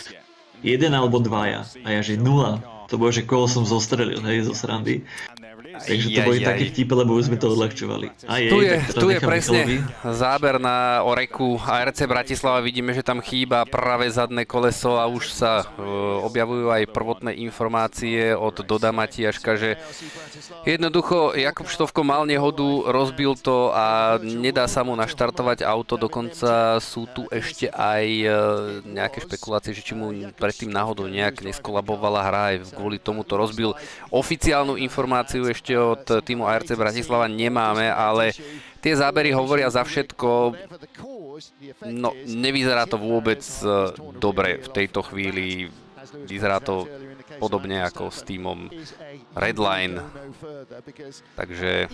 jeden alebo dvaja. A ja, že nula. To bolo, že koho som zostrelil, hej, zo srandy. Takže to boli také vtipy, lebo už sme to odľahčovali. Aj, tu je, tu je presne Michalovi. záber na Oreku ARC Bratislava. Vidíme, že tam chýba práve zadné koleso a už sa uh, objavujú aj prvotné informácie od Doda Matiaška, že jednoducho Jakub Štovko mal nehodu, rozbil to a nedá sa mu naštartovať auto. Dokonca sú tu ešte aj uh, nejaké špekulácie, že či mu predtým náhodou nejak neskolabovala hra aj kvôli tomu to rozbil. Oficiálnu informáciu ešte ešte od týmu ARC Bratislava nemáme, ale tie zábery hovoria za všetko. No, nevyzerá to vôbec e, dobre v tejto chvíli. Vyzerá to podobne ako s týmom Redline. Takže,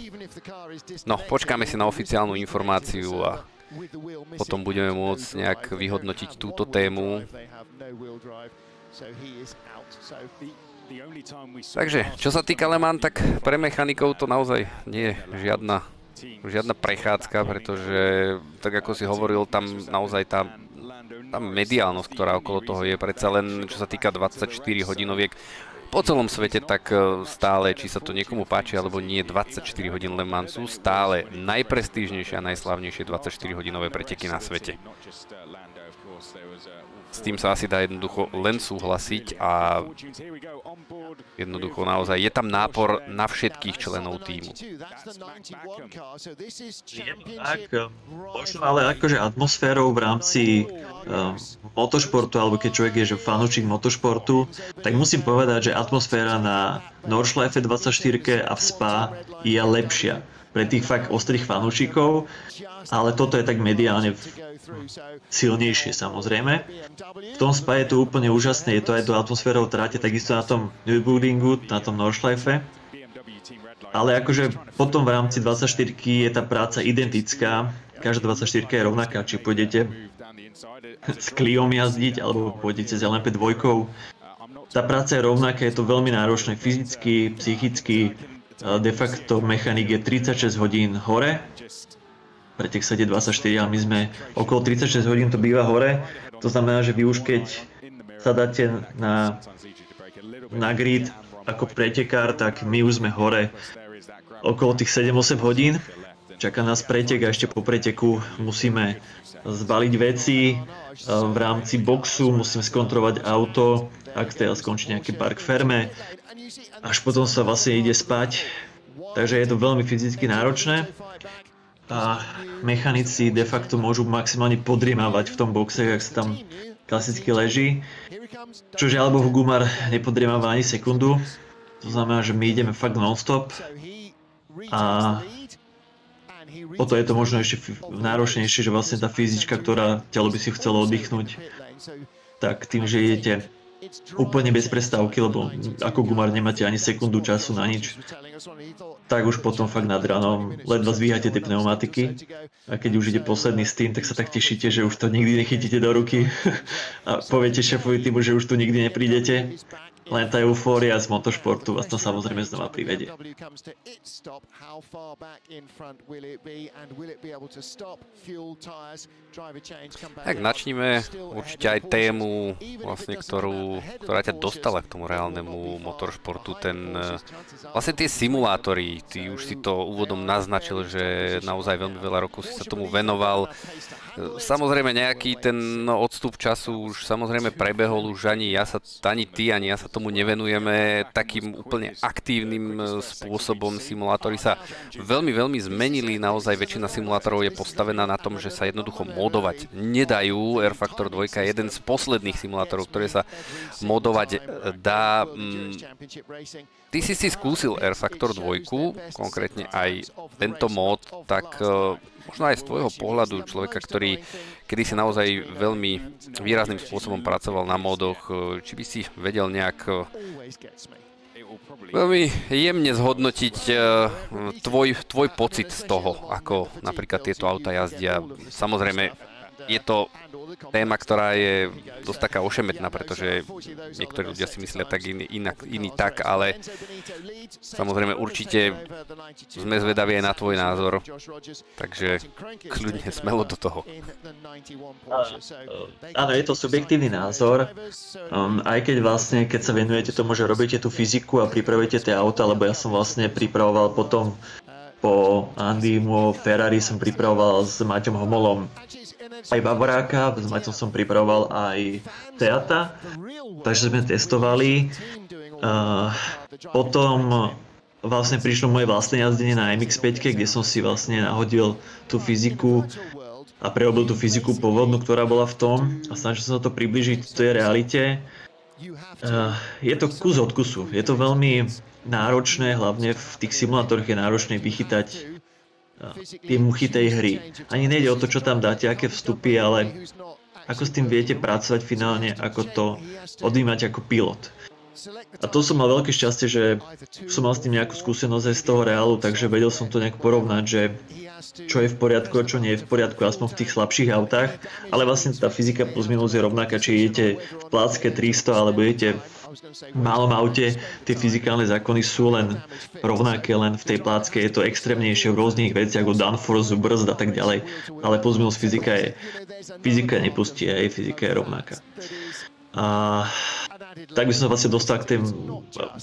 no, počkáme si na oficiálnu informáciu a potom budeme môcť nejak vyhodnotiť túto tému. Takže, čo sa týka Le Mans, tak pre mechanikov to naozaj nie je žiadna, žiadna prechádzka, pretože, tak ako si hovoril, tam naozaj tá, tá mediálnosť, ktorá okolo toho je, predsa len čo sa týka 24 hodinoviek, po celom svete, tak e, stále, či sa to niekomu páči alebo nie, 24 hodín Le Mans sú stále najprestížnejšie a najslavnejšie 24 hodinové preteky na svete. Tým sa asi dá jednoducho len súhlasiť a jednoducho naozaj je tam nápor na všetkých členov týmu. Tak, možno ale akože atmosférou v rámci um, motošportu, alebo keď človek je že fanúčik motošportu, tak musím povedať, že atmosféra na Nordschleife 24 a v Spa je lepšia pre tých fakt ostrých fanúšikov, ale toto je tak mediálne silnejšie samozrejme. V tom spa je to úplne úžasné, je to aj do atmosférou tráte, takisto na tom Nürburgringu, na tom Nordschleife. Ale akože potom v rámci 24 je tá práca identická, každá 24 je rovnaká, či pôjdete s Cliom jazdiť, alebo pôjdete s LMP2. Tá práca je rovnaká, je to veľmi náročné fyzicky, psychicky, de facto mechanik je 36 hodín hore, pre tých 24 a my sme okolo 36 hodín to býva hore. To znamená, že vy už keď sa dáte na, na grid ako pretekár, tak my už sme hore okolo tých 7-8 hodín. Čaká nás pretek a ešte po preteku musíme zbaliť veci v rámci boxu, musíme skontrolovať auto, ak teda skončí nejaký park ferme. Až potom sa vlastne ide spať. Takže je to veľmi fyzicky náročné a mechanici de facto môžu maximálne podriemávať v tom boxe, ak sa tam klasicky leží. Čo žiaľ Bohu Gumar nepodriemáva ani sekundu. To znamená, že my ideme fakt non-stop. A o to je to možno ešte náročnejšie, že vlastne tá fyzička, ktorá telo by si chcelo oddychnúť, tak tým, že idete úplne bez prestávky, lebo ako gumár nemáte ani sekundu času na nič, tak už potom fakt nad ránom ledva zvíhate tie pneumatiky. A keď už ide posledný s tým, tak sa tak tešíte, že už to nikdy nechytíte do ruky. A poviete šéfovi týmu, že už tu nikdy neprídete len tá eufória z motošportu vás to samozrejme znova privedie. Tak načníme určite aj tému, vlastne, ktorú, ktorá ťa dostala k tomu reálnemu motoršportu. Ten, vlastne tie simulátory, ty už si to úvodom naznačil, že naozaj veľmi veľa rokov si sa tomu venoval. Samozrejme nejaký ten odstup času už samozrejme prebehol, už ani ja sa, ani ty, ani ja sa tomu nevenujeme takým úplne aktívnym e, spôsobom. Simulátory sa veľmi, veľmi zmenili, naozaj väčšina simulátorov je postavená na tom, že sa jednoducho modovať nedajú. Air Factor 2 je jeden z posledných simulátorov, ktoré sa modovať dá. Mm, ty si si skúsil Air Factor 2, konkrétne aj tento mod, tak e, možno aj z tvojho pohľadu človeka, ktorý kedy si naozaj veľmi výrazným spôsobom pracoval na modoch, e, či by si vedel nejak e, veľmi jemne zhodnotiť e, tvoj, tvoj pocit z toho, ako napríklad tieto auta jazdia. Samozrejme, je to téma, ktorá je dosť taká ošemetná, pretože niektorí ľudia si myslia tak iný, inak, iný tak, ale samozrejme určite sme zvedaví aj na tvoj názor, takže kľudne smelo do toho. Áno, je to subjektívny názor, um, aj keď vlastne, keď sa venujete tomu, že robíte tú fyziku a pripravujete tie auta, lebo ja som vlastne pripravoval potom po Andymu Ferrari som pripravoval s Maťom Homolom aj Bavoráka, s Maťom som pripravoval aj Teata, takže sme testovali. Uh, potom vlastne prišlo moje vlastné jazdenie na MX-5, kde som si vlastne nahodil tú fyziku a prerobil tú fyziku pôvodnú, ktorá bola v tom a snažil som sa to približiť tej realite. Uh, je to kus od kusu. Je to veľmi náročné, hlavne v tých simulátoroch je náročné vychytať tie muchy tej hry. Ani nejde o to, čo tam dáte, aké vstupy, ale ako s tým viete pracovať finálne, ako to odvímať ako pilot. A to som mal veľké šťastie, že som mal s tým nejakú skúsenosť aj z toho reálu, takže vedel som to nejak porovnať, že čo je v poriadku a čo nie je v poriadku, aspoň v tých slabších autách. Ale vlastne tá fyzika plus minus je rovnaká, či idete v plácke 300 alebo idete v malom aute, tie fyzikálne zákony sú len rovnaké, len v tej plácke je to extrémnejšie v rôznych veciach, ako downforce, brzd a tak ďalej. Ale plus minus fyzika je, fyzika nepustí, aj fyzika je rovnaká. A tak by som vlastne dostal k tým,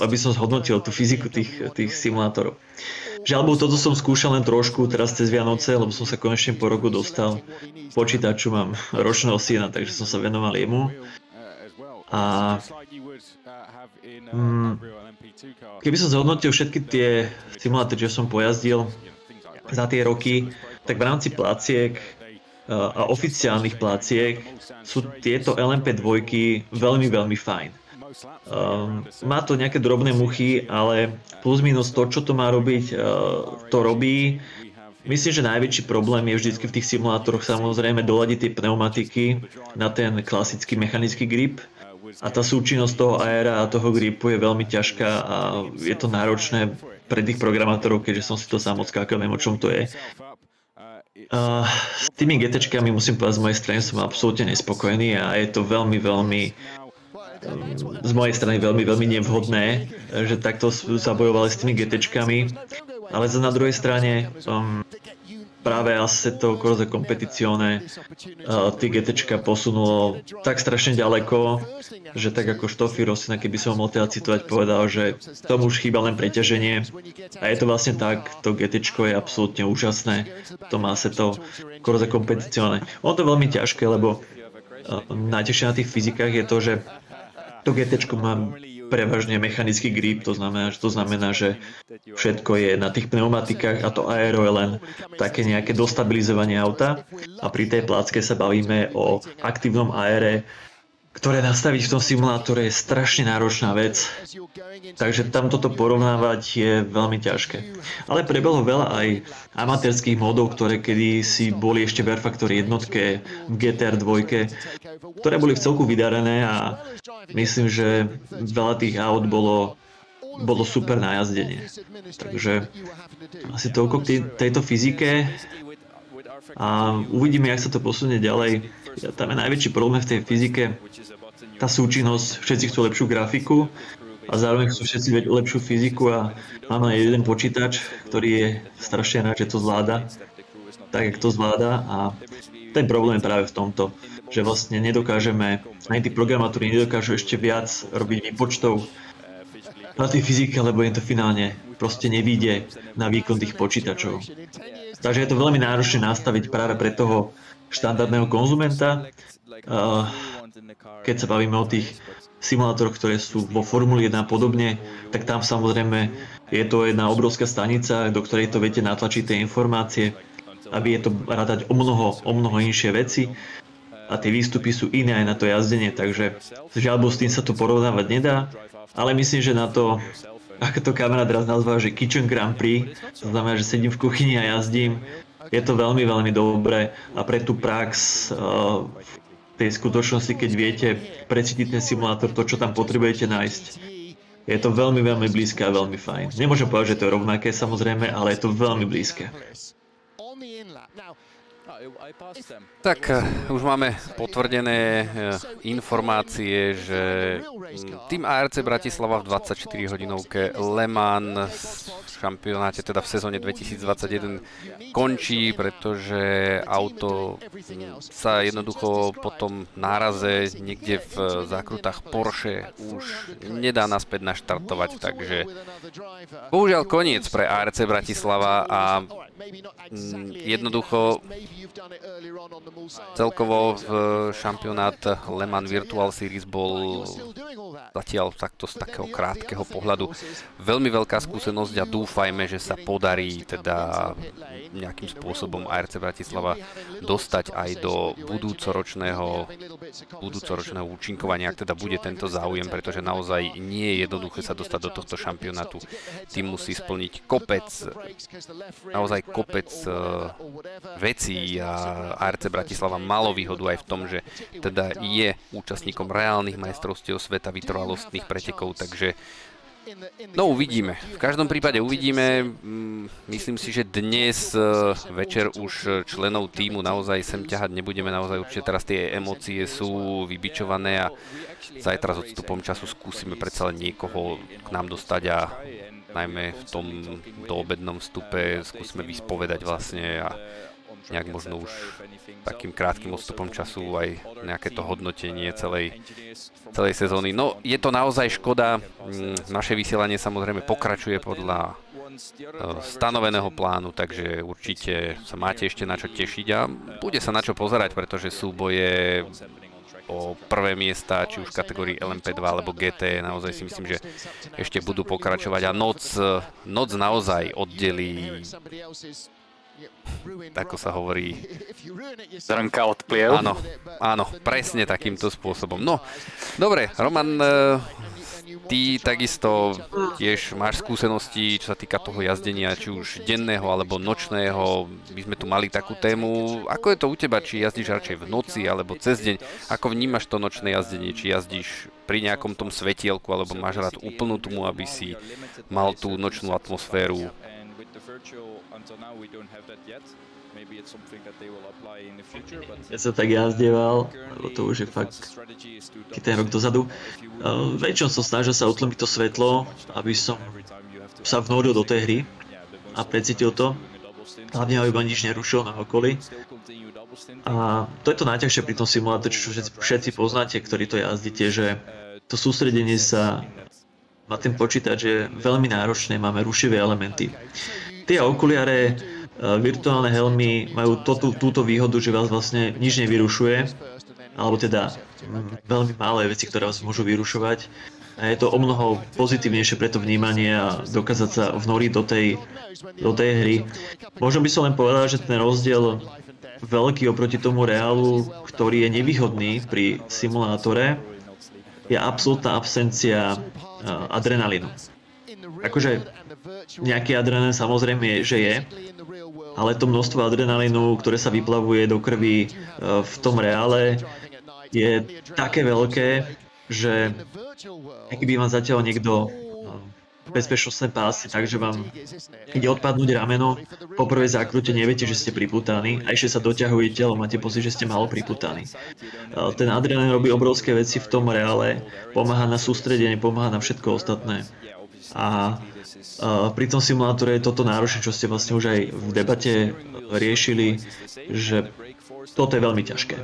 aby som zhodnotil tú fyziku tých, tých simulátorov. Žiaľ Bohu, toto som skúšal len trošku teraz cez Vianoce, lebo som sa konečne po roku dostal počítaču, mám ročného syna, takže som sa venoval jemu. A mm, keby som zhodnotil všetky tie simulátory, čo som pojazdil za tie roky, tak v rámci placiek a oficiálnych pláciek sú tieto LMP dvojky veľmi, veľmi fajn. Um, má to nejaké drobné muchy, ale plus minus to, čo to má robiť, uh, to robí. Myslím, že najväčší problém je vždy v tých simulátoroch samozrejme doladiť tie pneumatiky na ten klasický mechanický grip. A tá súčinnosť toho aera a toho gripu je veľmi ťažká a je to náročné pre tých programátorov, keďže som si to sám odskákal, neviem o čom to je. Uh, s tými GTčkami musím povedať, z mojej strany som absolútne nespokojný a je to veľmi, veľmi z mojej strany veľmi, veľmi nevhodné, že takto zabojovali s tými GTčkami. Ale za na druhej strane um, práve Assetto Corsa Competizione uh, tí GT posunulo tak strašne ďaleko, že tak ako Štofy Rosina, keby som mohol teda citovať, povedal, že tomu už chýba len preťaženie. A je to vlastne tak, to GT je absolútne úžasné, to má Assetto Corsa Competizione. Ono to veľmi ťažké, lebo uh, najťažšie na tých fyzikách je to, že to GT má prevažne mechanický grip, to znamená, že to znamená, že všetko je na tých pneumatikách a to aero je len také nejaké dostabilizovanie auta. A pri tej placke sa bavíme o aktívnom aére, ktoré nastaviť v tom simulátore je strašne náročná vec. Takže tam toto porovnávať je veľmi ťažké. Ale prebehlo veľa aj amatérských modov, ktoré kedy si boli ešte v R-Factor jednotke, v GTR 2, ktoré boli v celku vydarené a myslím, že veľa tých aut bolo bolo super na jazdenie. Takže asi toľko k tej, tejto fyzike a uvidíme, jak sa to posunie ďalej. Tam je najväčší problém v tej fyzike, tá súčinnosť, všetci chcú lepšiu grafiku a zároveň chcú všetci lepšiu fyziku a máme jeden počítač, ktorý je strašne rád, že to zvláda, tak jak to zvláda a ten problém je práve v tomto, že vlastne nedokážeme, ani tí programátori nedokážu ešte viac robiť výpočtov na tej fyzike, lebo je to finálne proste nevíde na výkon tých počítačov. Takže je to veľmi náročné nastaviť práve pre toho štandardného konzumenta. Keď sa bavíme o tých simulátoroch, ktoré sú vo Formule 1 a podobne, tak tam samozrejme je to jedna obrovská stanica, do ktorej to viete natlačiť tie informácie a vie to rátať o mnoho, o mnoho inšie veci a tie výstupy sú iné aj na to jazdenie, takže žiaľ s tým sa to porovnávať nedá, ale myslím, že na to, ako to kamera teraz nazval, že Kitchen Grand Prix, to znamená, že sedím v kuchyni a jazdím, je to veľmi, veľmi dobré a pre tú prax uh, tej skutočnosti, keď viete precítiť ten simulátor, to, čo tam potrebujete nájsť, je to veľmi, veľmi blízke a veľmi fajn. Nemôžem povedať, že to je rovnaké samozrejme, ale je to veľmi blízke. Tak eh, už máme potvrdené eh, informácie, že mm, tým ARC Bratislava v 24 hodinovke Le Mans v šampionáte, teda v sezóne 2021 končí, pretože auto mm, sa jednoducho po tom náraze niekde v zákrutách Porsche už nedá naspäť naštartovať, takže bohužiaľ koniec pre ARC Bratislava a jednoducho Celkovo v šampionát Le Mans Virtual Series bol zatiaľ takto z takého krátkeho pohľadu. veľmi veľká skúsenosť a dúfajme, že sa podarí teda nejakým spôsobom ARC Bratislava dostať aj do budúcoročného, budúcoročného účinkovania, ak teda bude tento záujem, pretože naozaj nie je jednoduché sa dostať do tohto šampionátu. Tým musí splniť kopec, naozaj kopec uh, vecí a ARC Bratislava malo výhodu aj v tom, že teda je účastníkom reálnych majstrovstiev sveta vytrvalostných pretekov, takže No uvidíme. V každom prípade uvidíme. Mm, myslím si, že dnes e, večer už členov týmu naozaj sem ťahať nebudeme. Naozaj určite teraz tie emócie sú vybičované a zajtra s odstupom času skúsime predsa len niekoho k nám dostať a najmä v tom doobednom vstupe skúsime vyspovedať vlastne a nejak možno už takým krátkým odstupom času aj nejaké to hodnotenie celej, celej sezóny. No, je to naozaj škoda. Mm, naše vysielanie samozrejme pokračuje podľa stanoveného plánu, takže určite sa máte ešte na čo tešiť a bude sa na čo pozerať, pretože súboje o prvé miesta, či už v kategórii LMP2 alebo GT, naozaj si myslím, že ešte budú pokračovať a noc, noc naozaj oddelí ako sa hovorí. Zrnka od pliev. Áno, áno, presne takýmto spôsobom. No, dobre, Roman, e, ty takisto tiež máš skúsenosti, čo sa týka toho jazdenia, či už denného alebo nočného. My sme tu mali takú tému. Ako je to u teba, či jazdíš radšej v noci alebo cez deň? Ako vnímaš to nočné jazdenie? Či jazdíš pri nejakom tom svetielku alebo máš rád úplnú tmu, aby si mal tú nočnú atmosféru ja sa tak jazdieval, lebo to už je fakt ten rok dozadu. Uh, väčšinou som snažil sa utlmiť to svetlo, aby som sa vnoril do tej hry a precítil to. Hlavne aby ma nič nerušilo na okolí. A to je to najťažšie pri tom simulátori, čo všetci, všetci poznáte, ktorí to jazdíte, že to sústredenie sa na ten počítač je veľmi náročné, máme rušivé elementy. Tie okuliare Eh, virtuálne helmy majú to, tú, túto výhodu, že vás vlastne nič nevyrušuje, alebo teda veľmi malé veci, ktoré vás môžu vyrušovať. A je to o mnoho pozitívnejšie pre to vnímanie a dokázať sa vnoriť do tej, do tej hry. Možno by som len povedal, že ten rozdiel veľký oproti tomu reálu, ktorý je nevýhodný pri simulátore, je absolútna absencia eh, adrenalínu. Akože nejaký adrenalín samozrejme, že je, ale to množstvo adrenalínu, ktoré sa vyplavuje do krvi e, v tom reále, je také veľké, že aký by vám zatiaľ niekto e, bezpečnostné pásy, takže vám ide odpadnúť rameno, po prvé zákrute neviete, že ste priputaní a ešte sa doťahujete, ale máte pocit, že ste malo priputaní. E, ten adrenalín robí obrovské veci v tom reále, pomáha na sústredenie, pomáha na všetko ostatné. A pri tom simulátore je toto náročné, čo ste vlastne už aj v debate riešili, že toto je veľmi ťažké.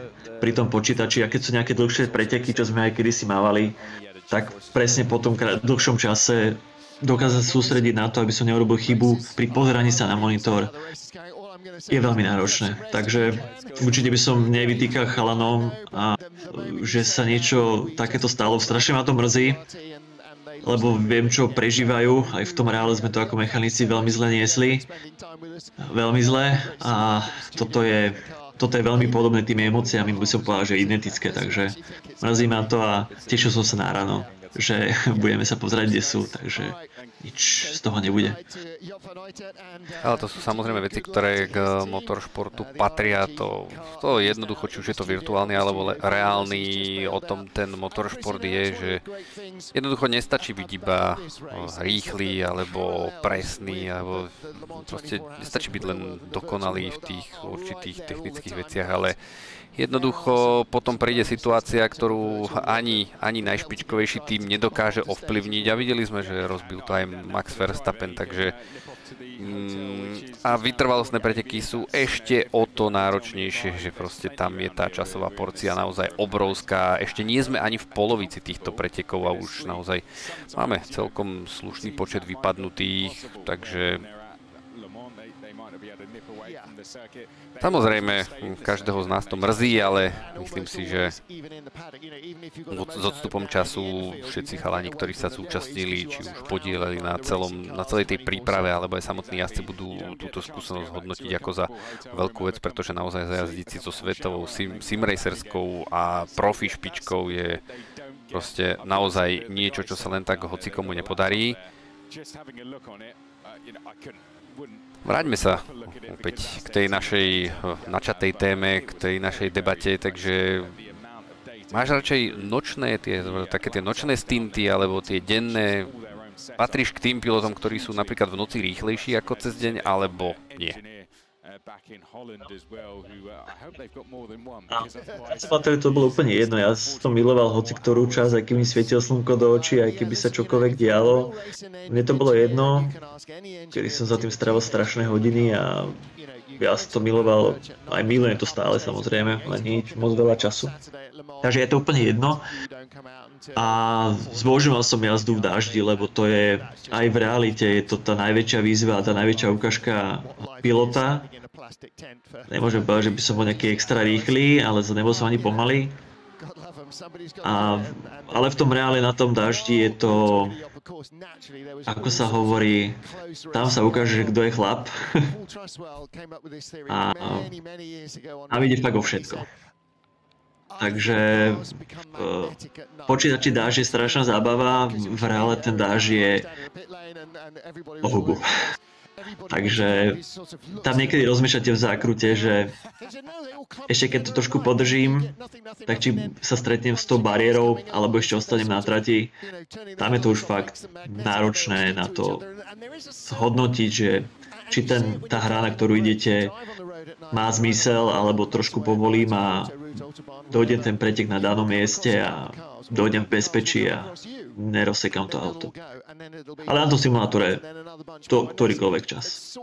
Pri tom počítači, a keď sú nejaké dlhšie preteky, čo sme aj kedysi mávali, tak presne po tom dlhšom čase dokázať sústrediť na to, aby som neurobil chybu pri pozeraní sa na monitor, je veľmi náročné. Takže určite by som nevytýkal chalanom, a že sa niečo takéto stalo. Strašne ma to mrzí, lebo viem, čo prežívajú. Aj v tom reále sme to ako mechanici veľmi zle niesli. Veľmi zle a toto je, toto je veľmi podobné tým emóciami, by som povedal, že identické, takže mrzí ma to a tešil som sa na ráno, že budeme sa pozrieť, kde sú, takže nič z toho nebude. Ale to sú samozrejme veci, ktoré k motoršportu patria. To, to jednoducho, či už je to virtuálny alebo reálny, o tom ten motoršport je, že jednoducho nestačí byť iba rýchly alebo presný, alebo proste nestačí byť len dokonalý v tých určitých technických veciach, ale Jednoducho potom príde situácia, ktorú ani, ani najšpičkovejší tým nedokáže ovplyvniť a videli sme, že rozbil to aj Max Verstappen, takže mm, a vytrvalostné preteky sú ešte o to náročnejšie, že proste tam je tá časová porcia naozaj obrovská. Ešte nie sme ani v polovici týchto pretekov a už naozaj máme celkom slušný počet vypadnutých, takže Samozrejme, každého z nás to mrzí, ale myslím si, že s odstupom času všetci chalani, ktorí sa zúčastnili, či už podielali na, celom, na celej tej príprave, alebo aj samotní jazdci budú túto skúsenosť hodnotiť ako za veľkú vec, pretože naozaj zajazdiť si so svetovou sim, simracerskou a profi špičkou je proste naozaj niečo, čo sa len tak hocikomu nepodarí. Vráťme sa opäť k tej našej eh, načatej téme, k tej našej debate, takže máš radšej nočné, tie, také tie nočné stinty, alebo tie denné, patríš k tým pilotom, ktorí sú napríklad v noci rýchlejší ako cez deň, alebo nie? Splateri to bolo úplne jedno, ja som miloval hoci ktorú časť, aj keby mi svietil slnko do očí, aj keby sa čokoľvek dialo. Mne to bolo jedno, kedy som za tým strávil strašné hodiny a ja som to miloval, aj milujem to stále samozrejme, len nič, moc veľa času. Takže je to úplne jedno. A zbožoval som jazdu v daždi, lebo to je, aj v realite je to tá najväčšia výzva, tá najväčšia ukážka pilota. Nemôžem povedať, že by som bol nejaký extra rýchly, ale nebol som ani pomalý. A, ale v tom reále na tom daždi je to, ako sa hovorí, tam sa ukáže, kto je chlap. a, a ide fakt o všetko. Takže v počítači dáž je strašná zábava, v reále ten dáž je o hubu. Takže tam niekedy rozmýšľate v zákrute, že ešte keď to trošku podržím, tak či sa stretnem s tou bariérou, alebo ešte ostanem na trati. Tam je to už fakt náročné na to hodnotiť, že či ten, tá hra, na ktorú idete, má zmysel, alebo trošku povolím a dojdem ten pretek na danom mieste a dojdem v bezpečí a nerozsekám to auto. Ale na tom simulátore to ktorýkoľvek čas.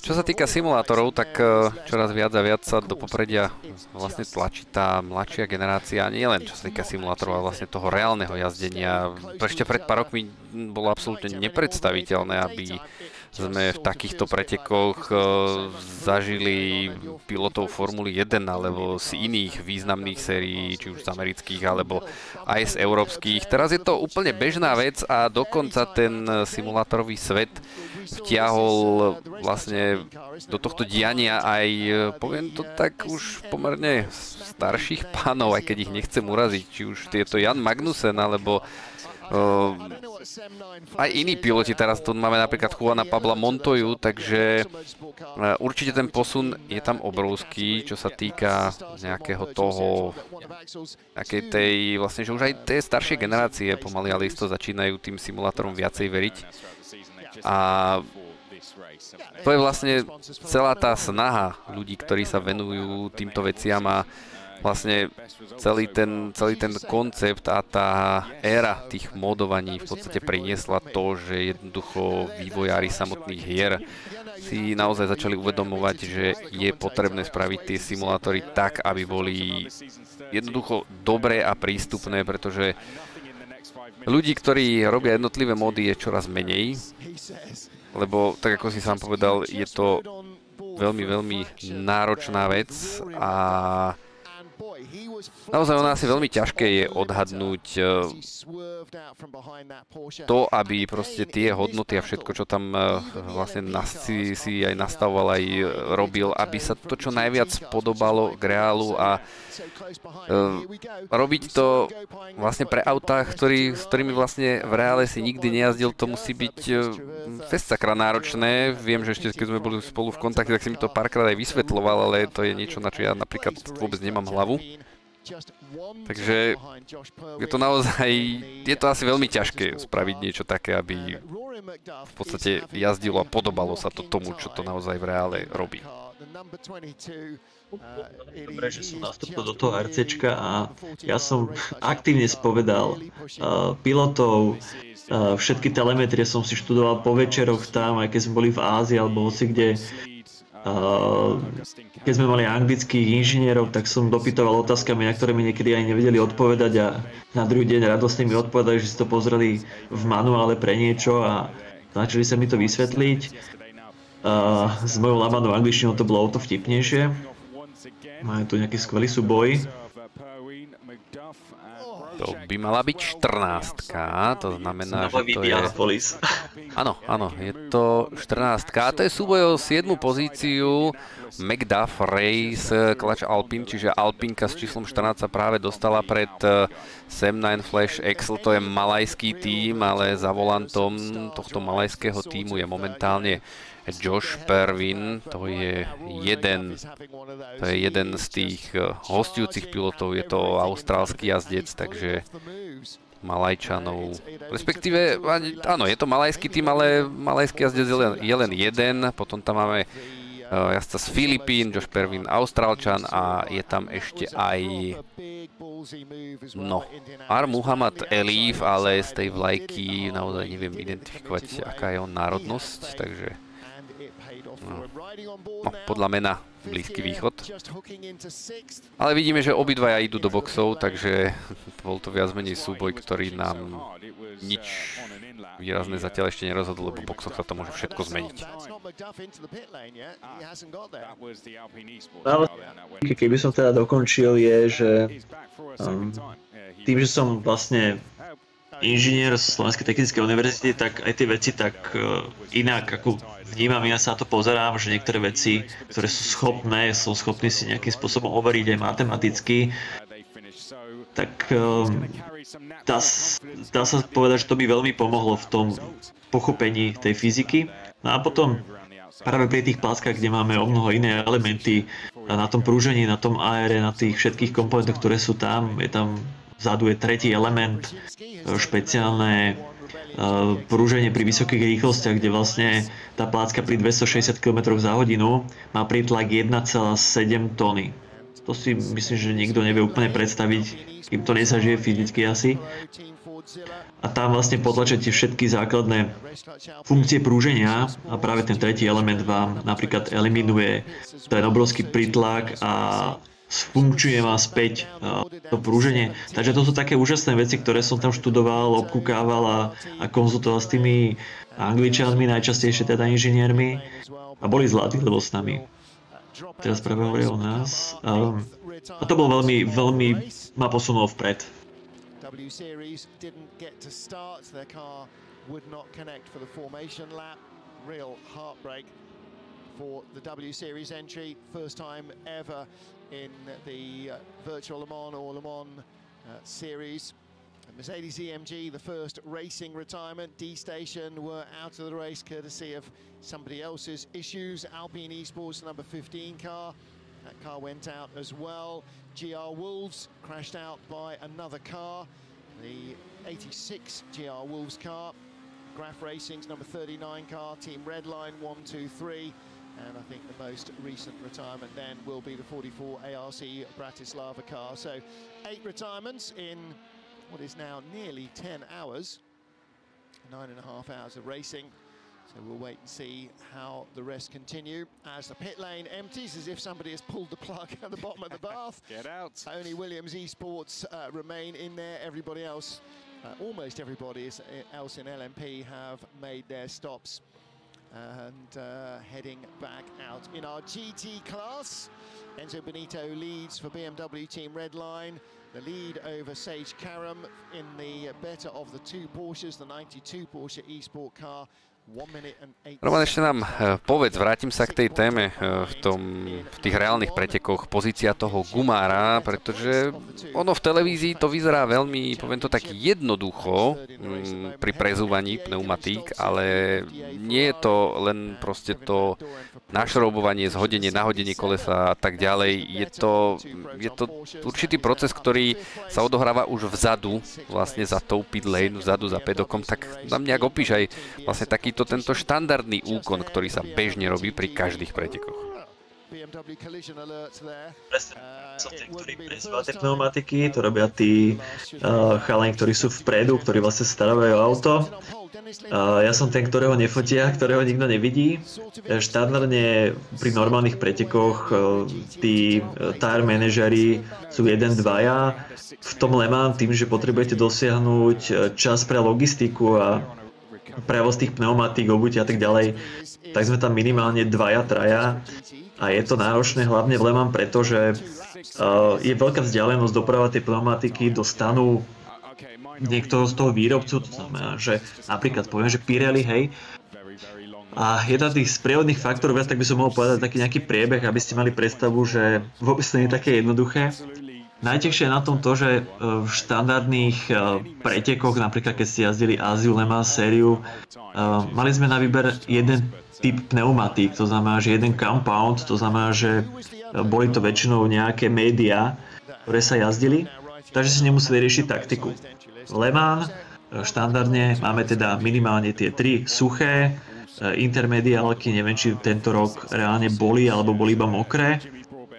Čo sa týka simulátorov, tak eh, čoraz viac a viac sa do popredia vlastne tlačí tá mladšia generácia, nie len čo sa týka simulátorov, ale vlastne toho reálneho jazdenia. Ešte pred pár rokmi bolo absolútne nepredstaviteľné, aby sme v takýchto pretekoch e, zažili pilotov Formuly 1 alebo z iných významných sérií, či už z amerických alebo aj z európskych. Teraz je to úplne bežná vec a dokonca ten simulátorový svet vtiahol vlastne do tohto diania aj, poviem to tak, už pomerne starších pánov, aj keď ich nechcem uraziť, či už je to Jan Magnussen alebo Uh, aj iní piloti, teraz tu máme napríklad Juana Pabla Montoju, takže uh, určite ten posun je tam obrovský, čo sa týka nejakého toho, nejakej tej, vlastne, že už aj tie staršie generácie pomaly, ale isto začínajú tým simulátorom viacej veriť. A to je vlastne celá tá snaha ľudí, ktorí sa venujú týmto veciam a vlastne celý ten, celý ten koncept a tá éra tých modovaní v podstate priniesla to, že jednoducho vývojári samotných hier si naozaj začali uvedomovať, že je potrebné spraviť tie simulátory tak, aby boli jednoducho dobré a prístupné, pretože ľudí, ktorí robia jednotlivé módy je čoraz menej, lebo tak ako si sám povedal, je to veľmi, veľmi náročná vec a Naozaj nás je veľmi ťažké je odhadnúť eh, to, aby proste tie hodnoty a všetko, čo tam eh, vlastne si, si aj nastavoval, aj eh, robil, aby sa to čo najviac podobalo k reálu a robiť to vlastne pre autá, ktorý, s ktorými vlastne v reále si nikdy nejazdil, to musí byť fest sakra náročné. Viem, že ešte keď sme boli spolu v kontakte, tak si mi to párkrát aj vysvetloval, ale to je niečo, na čo ja napríklad vôbec nemám hlavu. Takže je to naozaj, je to asi veľmi ťažké spraviť niečo také, aby v podstate jazdilo a podobalo sa to tomu, čo to naozaj v reále robí. Dobre, že som nastúpil do toho RCčka a ja som aktívne spovedal uh, pilotov, uh, všetky telemetrie som si študoval po večeroch tam, aj keď sme boli v Ázii alebo hoci kde keď sme mali anglických inžinierov, tak som dopytoval otázkami, na ktoré mi niekedy aj nevedeli odpovedať a na druhý deň radostne mi odpovedali, že si to pozreli v manuále pre niečo a začali sa mi to vysvetliť. Uh, s mojou lamanou angličtinou to bolo o to vtipnejšie. Máme tu nejaký skvelý súboj. To by mala byť 14 to znamená, že to je... Áno, áno, je to 14 To je súboj o 7 pozíciu. Macduff Race Clutch Alpine, čiže Alpinka s číslom 14 sa práve dostala pred eh, Sam9 Flash Excel, to je malajský tím, ale za volantom tohto malajského týmu je momentálne Josh Pervin, to je jeden, to je jeden z tých eh, hostujúcich pilotov, je to austrálsky jazdec, takže Malajčanov. Respektíve, áno, je to malajský tým, ale malajský jazdec je len, je len jeden. Potom tam máme uh, jazdca z Filipín, Josh Pervin Austrálčan a je tam ešte aj no, Ar Muhammad Elif, ale z tej vlajky naozaj neviem identifikovať, aká je on národnosť, takže no, no podľa mena Blízky východ. Ale vidíme, že obidvaja idú do boxov, takže bol to viac menej súboj, ktorý nám nič výrazné zatiaľ ešte nerozhodol, lebo v boxoch sa to môže všetko zmeniť. Ale keby som teda dokončil je, že um, tým, že som vlastne inžinier z Slovenskej technickej univerzity, tak aj tie veci tak uh, inak ako vnímam, ja sa na to pozerám, že niektoré veci, ktoré sú schopné, som schopný si nejakým spôsobom overiť aj matematicky, tak um, dá, dá sa povedať, že to by veľmi pomohlo v tom pochopení tej fyziky. No a potom práve pri tých páskach, kde máme o mnoho iné elementy, na tom prúžení, na tom aére, na tých všetkých komponentoch, ktoré sú tam, je tam vzadu je tretí element, špeciálne prúženie pri vysokých rýchlostiach, kde vlastne tá plácka pri 260 km za hodinu má prítlak 1,7 tony. To si myslím, že nikto nevie úplne predstaviť, kým to nezažije fyzicky asi. A tam vlastne potlačete všetky základné funkcie prúženia a práve ten tretí element vám napríklad eliminuje ten obrovský prítlak a sfunkčuje ma späť to prúženie. Takže to sú také úžasné veci, ktoré som tam študoval, obkúkával a, a konzultoval s tými angličanmi, najčastejšie teda inžiniermi a boli zlatí, lebo s nami. Teraz práve hovoria o nás. Um, a to bol veľmi, veľmi ma posunulo vpred. W Series didn't get to start, their car would not connect for the formation lap. Real heartbreak for the W Series entry, first time ever in the uh, virtual Le Mans or Le Mans uh, series. Mercedes EMG, the first racing retirement. D-Station were out of the race courtesy of somebody else's issues. Alpine Esports, number 15 car. That car went out as well. GR Wolves crashed out by another car. The 86 GR Wolves car. Graph Racing's number 39 car. Team Redline, 1, 2, 3. And I think the most recent retirement then will be the 44 ARC Bratislava car. So eight retirements in what is now nearly 10 hours, nine and a half hours of racing. So we'll wait and see how the rest continue as the pit lane empties as if somebody has pulled the plug at the bottom of the bath. Get out. Only Williams Esports uh, remain in there. Everybody else, uh, almost everybody else in LMP have made their stops and uh, heading back out in our GT class. Enzo Benito leads for BMW Team Redline. The lead over Sage Karam in the better of the two Porsches, the 92 Porsche eSport car. Roman, ešte nám eh, povedz, vrátim sa k tej téme eh, v, tom, v tých reálnych pretekoch, pozícia toho gumára, pretože ono v televízii to vyzerá veľmi, poviem to tak jednoducho mm, pri prezúvaní pneumatík, ale nie je to len proste to našroubovanie, zhodenie, nahodenie kolesa a tak ďalej. Je to, je to určitý proces, ktorý sa odohráva už vzadu, vlastne za tou pit lane, vzadu za pedokom, tak nám nejak opíš aj vlastne takýto to tento štandardný úkon, ktorý sa bežne robí pri každých pretekoch. Presne, som ten, ktorý prezval tie pneumatiky, to robia tí uh, chalani, ktorí sú vpredu, ktorí vlastne starávajú auto. Uh, ja som ten, ktorého nefotia, ktorého nikto nevidí. Štandardne pri normálnych pretekoch uh, tí tire manažeri sú jeden, dvaja. V tom Le Mans tým, že potrebujete dosiahnuť čas pre logistiku a prevoz tých pneumatík, obutia a tak ďalej, tak sme tam minimálne dvaja, traja. A je to náročné hlavne v Leman, pretože uh, je veľká vzdialenosť dopravať tie pneumatiky do stanu niektorého z toho výrobcu, to znamená, že napríklad poviem, že Pirelli, hej, a jeden z tých sprievodných faktorov, viac tak by som mohol povedať taký nejaký priebeh, aby ste mali predstavu, že vôbec to nie je také jednoduché. Najťažšie je na tom to, že e, v štandardných e, pretekoch, napríklad keď ste jazdili Aziu Le Mans sériu, e, mali sme na výber jeden typ pneumatík, to znamená, že jeden compound, to znamená, že boli to väčšinou nejaké médiá, ktoré sa jazdili, takže si nemuseli riešiť taktiku. Le štandardne máme teda minimálne tie tri suché, intermediálky, neviem či tento rok reálne boli alebo boli iba mokré,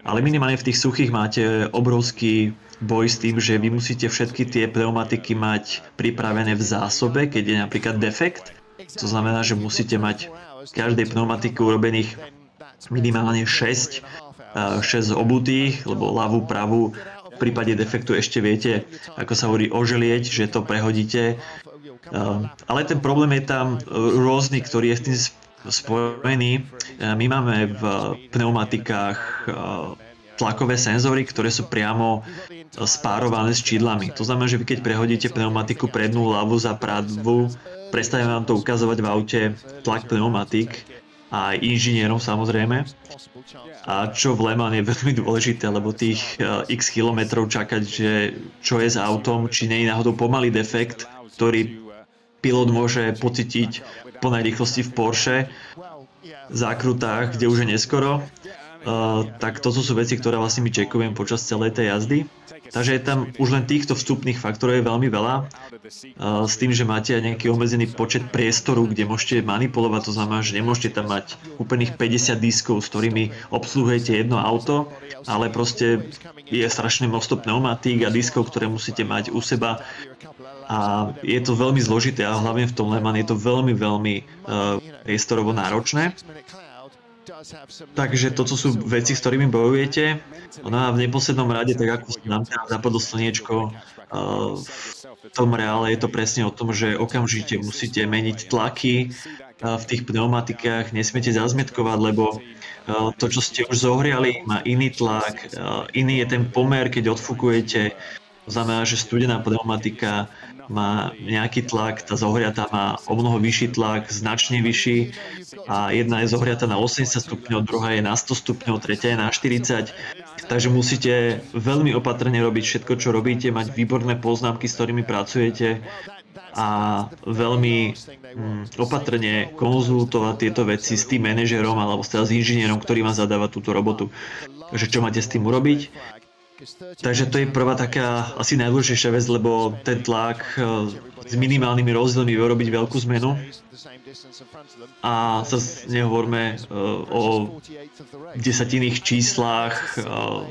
ale minimálne v tých suchých máte obrovský boj s tým, že vy musíte všetky tie pneumatiky mať pripravené v zásobe, keď je napríklad defekt. To znamená, že musíte mať každej pneumatiky urobených minimálne 6, 6 obutých, lebo ľavú, pravú v prípade defektu ešte viete, ako sa hovorí, oželieť, že to prehodíte. Ale ten problém je tam rôzny, ktorý je s tým spojený. My máme v pneumatikách tlakové senzory, ktoré sú priamo spárované s čidlami. To znamená, že vy keď prehodíte pneumatiku prednú, ľavú za pravú, prestane vám to ukazovať v aute tlak pneumatik a inžinierom samozrejme. A čo v Leman je veľmi dôležité, lebo tých x kilometrov čakať, že čo je s autom, či nie je náhodou pomalý defekt, ktorý pilot môže pocítiť po najrýchlosti v Porsche, zákrutách, kde už je neskoro, Uh, tak toto sú veci, ktoré vlastne my čekujem počas celej tej jazdy. Takže je tam už len týchto vstupných faktorov je veľmi veľa. Uh, s tým, že máte aj nejaký obmedzený počet priestoru, kde môžete manipulovať, to znamená, že nemôžete tam mať úplných 50 diskov, s ktorými obsluhujete jedno auto, ale proste je strašné množstvo pneumatík a diskov, ktoré musíte mať u seba a je to veľmi zložité a hlavne v tom Leman je to veľmi, veľmi uh, priestorovo náročné. Takže toto sú veci, s ktorými bojujete. No a v neposlednom rade, tak ako nám tam zapadlo slniečko, v tom reále je to presne o tom, že okamžite musíte meniť tlaky v tých pneumatikách, nesmiete zazmetkovať, lebo to, čo ste už zohriali, má iný tlak, iný je ten pomer, keď odfúkujete. To znamená, že studená pneumatika má nejaký tlak, tá zohriata má o mnoho vyšší tlak, značne vyšší a jedna je zohriata na 80 stupňov, druhá je na 100 stupňov, tretia je na 40. Takže musíte veľmi opatrne robiť všetko, čo robíte, mať výborné poznámky, s ktorými pracujete a veľmi mm, opatrne konzultovať tieto veci s tým manažerom alebo s inžinierom, ktorý vám zadáva túto robotu. Takže čo máte s tým urobiť? Takže to je prvá taká asi najdôležitejšia vec, lebo ten tlak eh, s minimálnymi rozdielmi vie robiť veľkú zmenu. A zase nehovorme uh, o desatinných číslach uh,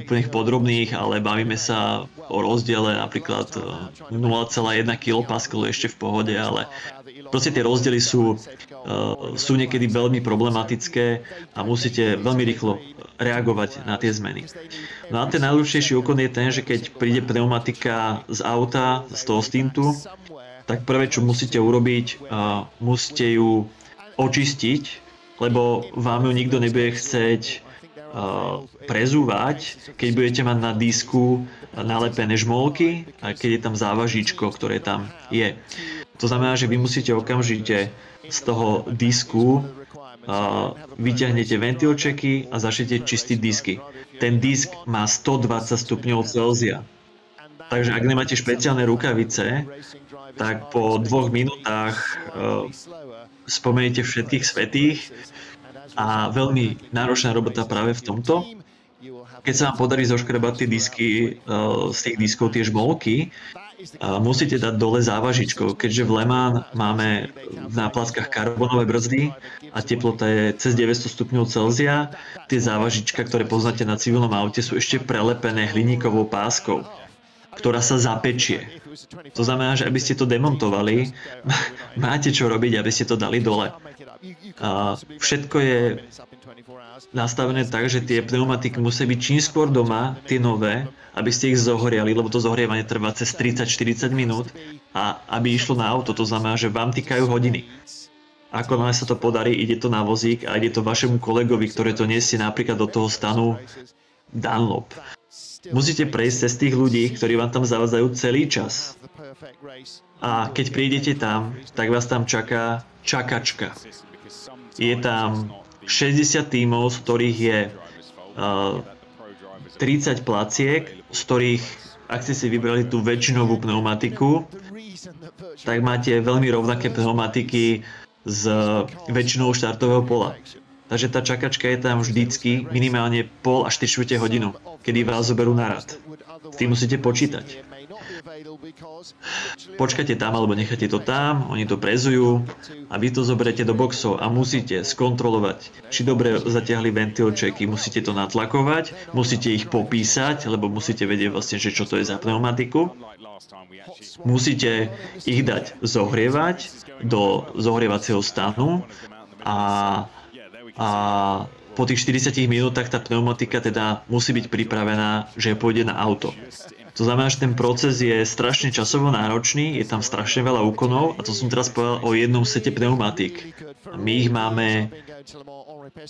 úplných podrobných, ale bavíme sa o rozdiele napríklad uh, 0,1 kPa ešte v pohode, ale proste tie rozdiely sú, uh, sú niekedy veľmi problematické a musíte veľmi rýchlo reagovať na tie zmeny. No a ten najdôležitejší úkon je ten, že keď príde pneumatika z auta, z toho stintu, tak prvé, čo musíte urobiť, uh, musíte ju očistiť, lebo vám ju nikto nebude chcieť uh, prezúvať, keď budete mať na disku nalepené žmolky a keď je tam závažičko, ktoré tam je. To znamená, že vy musíte okamžite z toho disku vyťahnete ventilčeky a začnete čistiť disky. Ten disk má 120 stupňov Celzia. Takže ak nemáte špeciálne rukavice, tak po dvoch minútach uh, spomeniete všetkých svetých a veľmi náročná robota práve v tomto. Keď sa vám podarí zoškrebať tie disky, uh, z tých diskov tie žmolky, musíte dať dole závažičko, keďže v Le Mans máme v náplaskách karbonové brzdy a teplota je cez 900 stupňov Celzia, tie závažička, ktoré poznáte na civilnom aute, sú ešte prelepené hliníkovou páskou, ktorá sa zapečie. To znamená, že aby ste to demontovali, máte čo robiť, aby ste to dali dole. A všetko je nastavené tak, že tie pneumatiky musia byť čím skôr doma, tie nové, aby ste ich zohriali, lebo to zohrievanie trvá cez 30-40 minút a aby išlo na auto, to znamená, že vám týkajú hodiny. Ako náhle sa to podarí, ide to na vozík a ide to vašemu kolegovi, ktoré to nesie napríklad do toho stanu Dunlop. Musíte prejsť cez tých ľudí, ktorí vám tam zavádzajú celý čas. A keď prídete tam, tak vás tam čaká čakačka. Je tam 60 tímov, z ktorých je uh, 30 placiek, z ktorých, ak ste si vybrali tú väčšinovú pneumatiku, tak máte veľmi rovnaké pneumatiky s väčšinou štartového pola. Takže tá čakačka je tam vždycky minimálne pol až 4 hodinu, kedy vás zoberú na rad. S tým musíte počítať. počkajte tam alebo necháte to tam, oni to prezujú a vy to zoberete do boxov a musíte skontrolovať, či dobre zatiahli ventilčeky, musíte to natlakovať, musíte ich popísať, lebo musíte vedieť vlastne, že čo to je za pneumatiku. Musíte ich dať zohrievať do zohrievacieho stanu a, a po tých 40 minútach tá pneumatika teda musí byť pripravená, že pôjde na auto. To znamená, že ten proces je strašne časovo náročný, je tam strašne veľa úkonov a to som teraz povedal o jednom sete pneumatik. My ich máme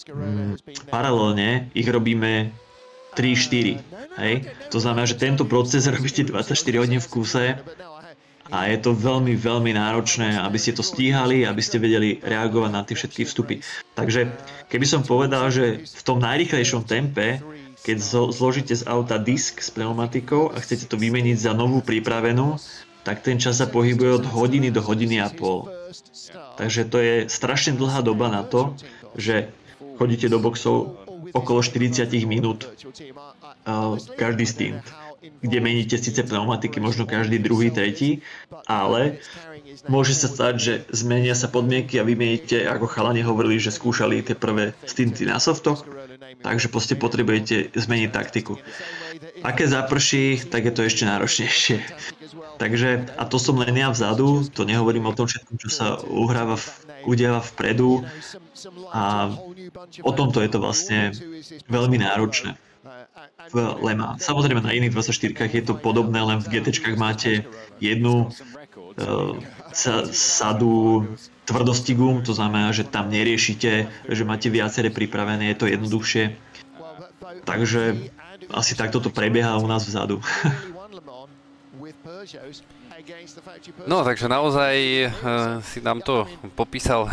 mm, paralelne, ich robíme 3-4. Hej? To znamená, že tento proces robíte 24 hodín v kúse a je to veľmi, veľmi náročné, aby ste to stíhali, aby ste vedeli reagovať na tie všetky vstupy. Takže keby som povedal, že v tom najrychlejšom tempe, keď zložíte z auta disk s pneumatikou a chcete to vymeniť za novú pripravenú, tak ten čas sa pohybuje od hodiny do hodiny a pol. Takže to je strašne dlhá doba na to, že chodíte do boxov okolo 40 minút uh, každý stint kde meníte síce pneumatiky, možno každý druhý, tretí, ale môže sa stať, že zmenia sa podmienky a vymeníte, ako chalani hovorili, že skúšali tie prvé stinty na softoch, takže proste potrebujete zmeniť taktiku. Aké zaprší, tak je to ešte náročnejšie. Takže, a to som len ja vzadu, to nehovorím o tom všetkom, čo sa uhráva udiava vpredu a o tomto je to vlastne veľmi náročné v Lema. Samozrejme na iných 24 je to podobné, len v GT máte jednu sa, sadu tvrdostigum, to znamená, že tam neriešite, že máte viaceré pripravené, je to jednoduchšie. Takže asi takto to prebieha u nás vzadu. No, takže naozaj uh, si nám to popísal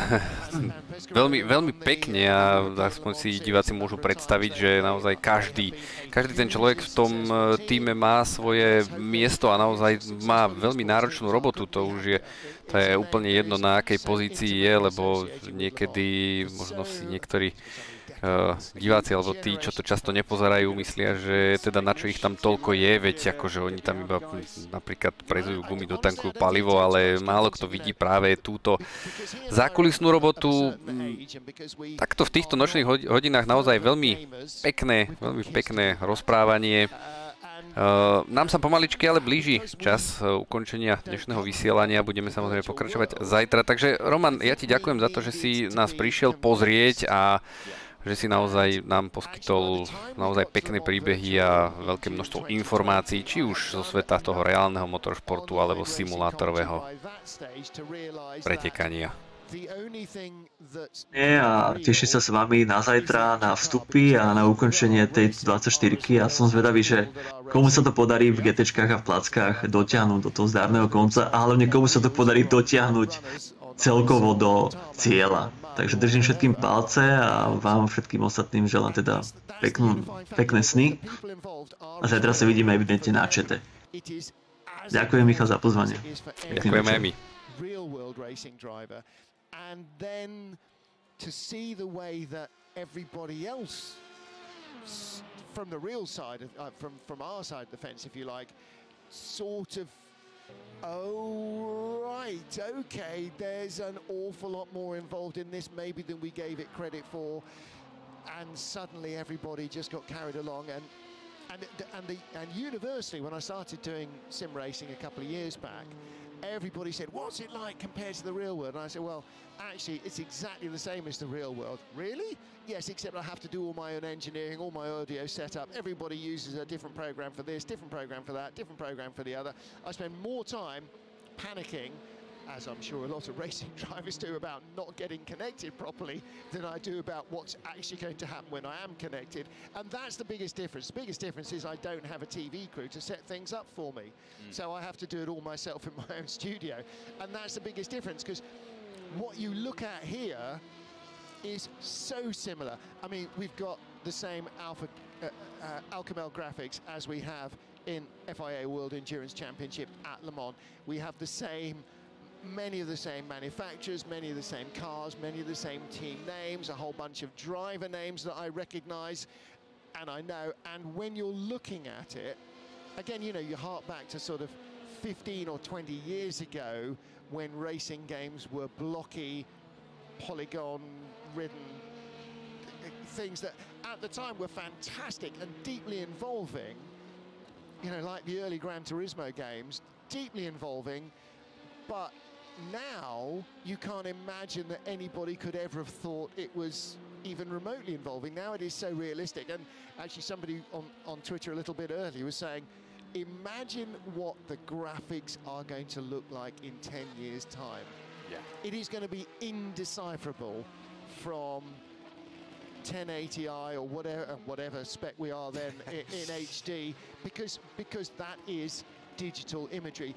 veľmi, veľmi pekne a aspoň si diváci môžu predstaviť, že naozaj každý, každý ten človek v tom eh, týme má svoje miesto a naozaj má veľmi náročnú robotu. To už je, to je úplne jedno na akej pozícii je, lebo niekedy možno si niektorí uh, diváci alebo tí, čo to často nepozerajú, myslia, že teda na čo ich tam toľko je, veď akože oni tam iba napríklad prezujú gumy, dotankujú palivo, ale málo kto vidí práve túto zákulisnú robotu. Takto v týchto nočných hodinách naozaj veľmi pekné, veľmi pekné rozprávanie. Uh, nám sa pomaličky ale blíži čas uh, ukončenia dnešného vysielania. Budeme samozrejme pokračovať zajtra. Takže Roman, ja ti ďakujem za to, že si nás prišiel pozrieť a že si naozaj nám poskytol naozaj pekné príbehy a veľké množstvo informácií, či už zo sveta toho reálneho motoršportu alebo simulátorového pretekania. Nie a teším sa s vami na zajtra, na vstupy a na ukončenie tej 24 a som zvedavý, že komu sa to podarí v GT a v plackách dotiahnuť do toho zdárneho konca a hlavne komu sa to podarí dotiahnuť celkovo do cieľa. Takže držím všetkým palce a vám všetkým ostatným želám teda peknú, pekné sny. A zajtra sa vidíme evidentne na čete. Ďakujem Michal za pozvanie. Ďakujeme aj my. And then to see the way that everybody else from the real side, of, uh, from, from our side of the fence, if you like, sort of Oh, right, okay. There's an awful lot more involved in this maybe than we gave it credit for. And suddenly everybody just got carried along. And and and, the, and universally, when I started doing sim racing a couple of years back, everybody said, what's it like compared to the real world? And I said, well, actually, it's exactly the same as the real world. Really? Yes, except I have to do all my own engineering, all my audio setup. Everybody uses a different program for this, different program for that, different program for the other. I spend more time panicking as I'm sure a lot of racing drivers do, about not getting connected properly than I do about what's actually going to happen when I am connected. And that's the biggest difference. The biggest difference is I don't have a TV crew to set things up for me. Mm. So I have to do it all myself in my own studio. And that's the biggest difference because what you look at here is so similar. I mean, we've got the same Alpha uh, uh, Alcamel graphics as we have in FIA World Endurance Championship at Le Mans. We have the same many of the same manufacturers, many of the same cars, many of the same team names, a whole bunch of driver names that I recognize and I know. And when you're looking at it, again, you know, you hark back to sort of 15 or 20 years ago when racing games were blocky, polygon ridden things that at the time were fantastic and deeply involving, you know, like the early Gran Turismo games, deeply involving, but now you can't imagine that anybody could ever have thought it was even remotely involving. Now it is so realistic. And actually somebody on, on Twitter a little bit earlier was saying, imagine what the graphics are going to look like in 10 years' time. Yeah. It is going to be indecipherable from 1080i or whatever whatever spec we are then in, in HD because because that is digital imagery.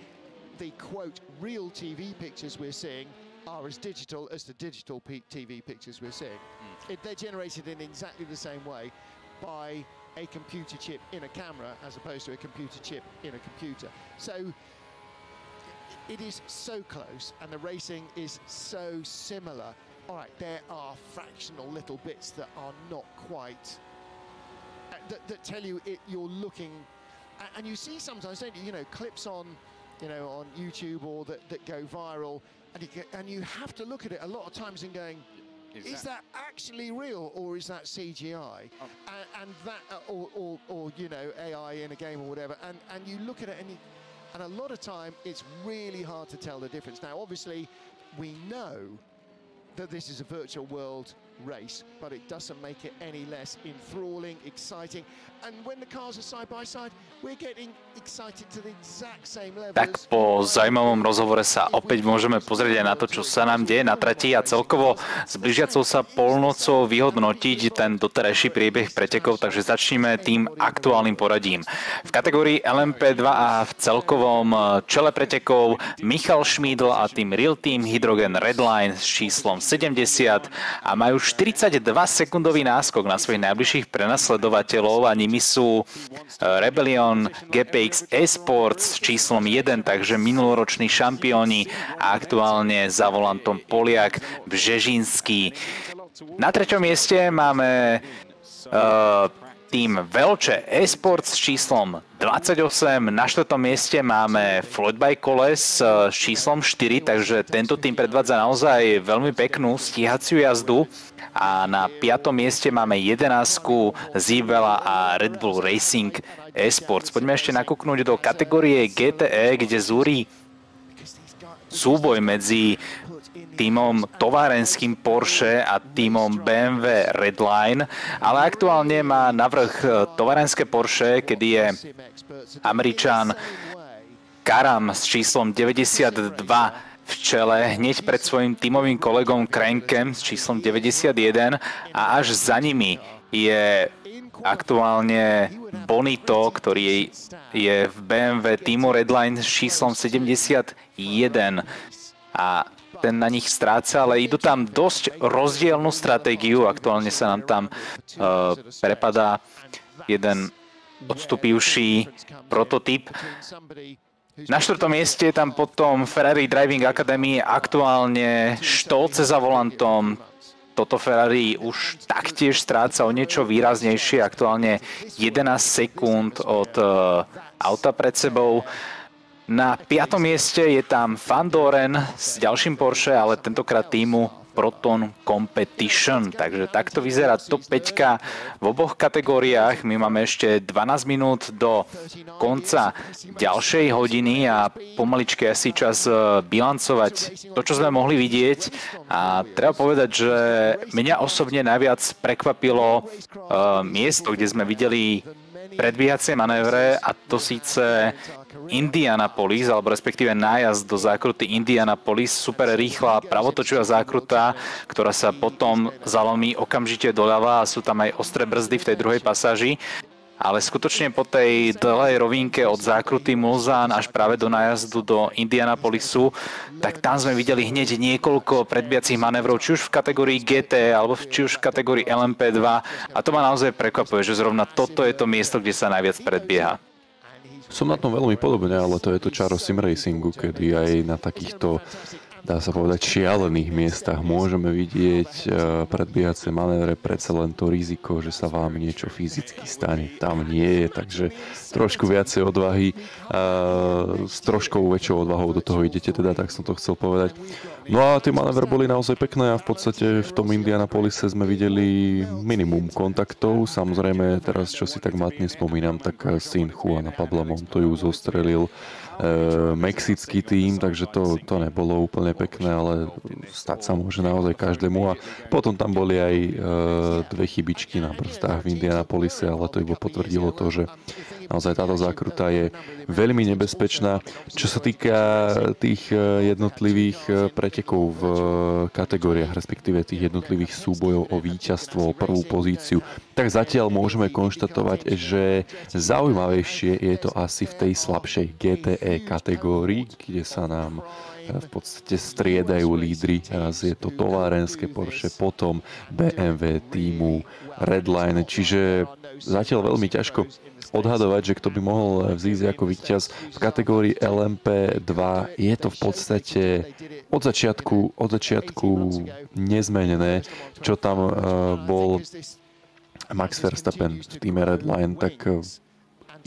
The quote real TV pictures we're seeing are as digital as the digital TV pictures we're seeing. Mm. It, they're generated in exactly the same way by a computer chip in a camera as opposed to a computer chip in a computer. So it is so close and the racing is so similar. All right, there are fractional little bits that are not quite, uh, that, that, tell you it, you're looking, and you see sometimes, don't you, you know, clips on, you know, on YouTube or that, that go viral, and you, get, and you have to look at it a lot of times and going, is, is that, that, actually real or is that CGI? Oh. And, and, that, uh, or, or, or, you know, AI in a game or whatever, and, and you look at it and you, and a lot of time it's really hard to tell the difference. Now, obviously, we know that this is a virtual world race, but it doesn't make it any less enthralling, exciting. Tak po zaujímavom rozhovore sa opäť môžeme pozrieť aj na to, čo sa nám deje na trati a celkovo s blížiacou sa polnocou vyhodnotiť ten doterajší priebeh pretekov, takže začneme tým aktuálnym poradím. V kategórii LMP2 a v celkovom čele pretekov Michal Šmídl a tým Real Team Hydrogen Redline s číslom 70 a majú 42 sekundový náskok na svojich najbližších prenasledovateľov. A nimi sú e, Rebellion GPX Esports číslom 1, takže minuloroční šampióni a aktuálne za volantom Poliak Bžežinský. Na treťom mieste máme uh, tým Velče Esports s číslom 28. Na štvrtom mieste máme Floyd by Koles s číslom 4, takže tento tým predvádza naozaj veľmi peknú stíhaciu jazdu. A na piatom mieste máme 11 Zivela a Red Bull Racing Esports. Poďme ešte nakúknúť do kategórie GTE, kde zúri súboj medzi týmom továrenským Porsche a týmom BMW Redline, ale aktuálne má navrh e, továrenské Porsche, kedy je Američan Karam s číslom 92 v čele hneď pred svojim tímovým kolegom Krenkem s číslom 91 a až za nimi je aktuálne Bonito, ktorý je v BMW Timo Redline s číslom 71 a ten na nich stráca, ale idú tam dosť rozdielnú stratégiu. Aktuálne sa nám tam uh, prepadá jeden odstupivší prototyp. Na štvrtom mieste je tam potom Ferrari Driving Academy aktuálne štolce za volantom. Toto Ferrari už taktiež stráca o niečo výraznejšie, aktuálne 11 sekúnd od uh, auta pred sebou. Na piatom mieste je tam Fandoren s ďalším Porsche, ale tentokrát týmu Proton Competition. Takže takto vyzerá top 5 v oboch kategóriách. My máme ešte 12 minút do konca ďalšej hodiny a pomaličke asi čas e, bilancovať to, čo sme mohli vidieť. A treba povedať, že mňa osobne najviac prekvapilo uh, miesto, kde sme videli predbiehacie manévre a to síce Indianapolis, alebo respektíve nájazd do zákruty Indianapolis, super rýchla pravotočivá zákruta, ktorá sa potom zalomí okamžite doľava a sú tam aj ostré brzdy v tej druhej pasáži ale skutočne po tej dlhej rovinke od zákruty Mulzán až práve do nájazdu do Indianapolisu, tak tam sme videli hneď niekoľko predbiacich manévrov, či už v kategórii GT, alebo či už v kategórii LMP2 a to ma naozaj prekvapuje, že zrovna toto je to miesto, kde sa najviac predbieha. Som na tom veľmi podobne, ale to je to čaro sim racingu, kedy aj na takýchto dá sa povedať, šialených miestach môžeme vidieť uh, predbiehacie manévre, predsa len to riziko, že sa vám niečo fyzicky stane, tam nie je, takže trošku viacej odvahy, s troškou väčšou odvahou do toho idete, teda tak som to chcel povedať. No a tie manévre boli naozaj pekné a v podstate v tom Indianapolise sme videli minimum kontaktov. Samozrejme, teraz čo si tak matne spomínam, tak syn Juana Pabla Montoju zostrelil e, mexický tým, takže to, to nebolo úplne pekné, ale stať sa môže naozaj každému. A potom tam boli aj e, dve chybičky na brzdách v Indianapolise, ale to iba potvrdilo to, že naozaj táto zákruta je veľmi nebezpečná. Čo sa týka tých e, jednotlivých e, pretekov v e, kategóriách, respektíve tých jednotlivých súbojov o víťazstvo, o prvú pozíciu, tak zatiaľ môžeme konštatovať, že zaujímavejšie je to asi v tej slabšej GTE kategórii, kde sa nám v podstate striedajú lídry. Raz je to továrenské Porsche, potom BMW týmu Redline, čiže zatiaľ veľmi ťažko odhadovať, že kto by mohol vzísť ako víťaz v kategórii LMP2. Je to v podstate od začiatku, od začiatku nezmenené, čo tam uh, bol Max Verstappen v týme Redline, tak uh,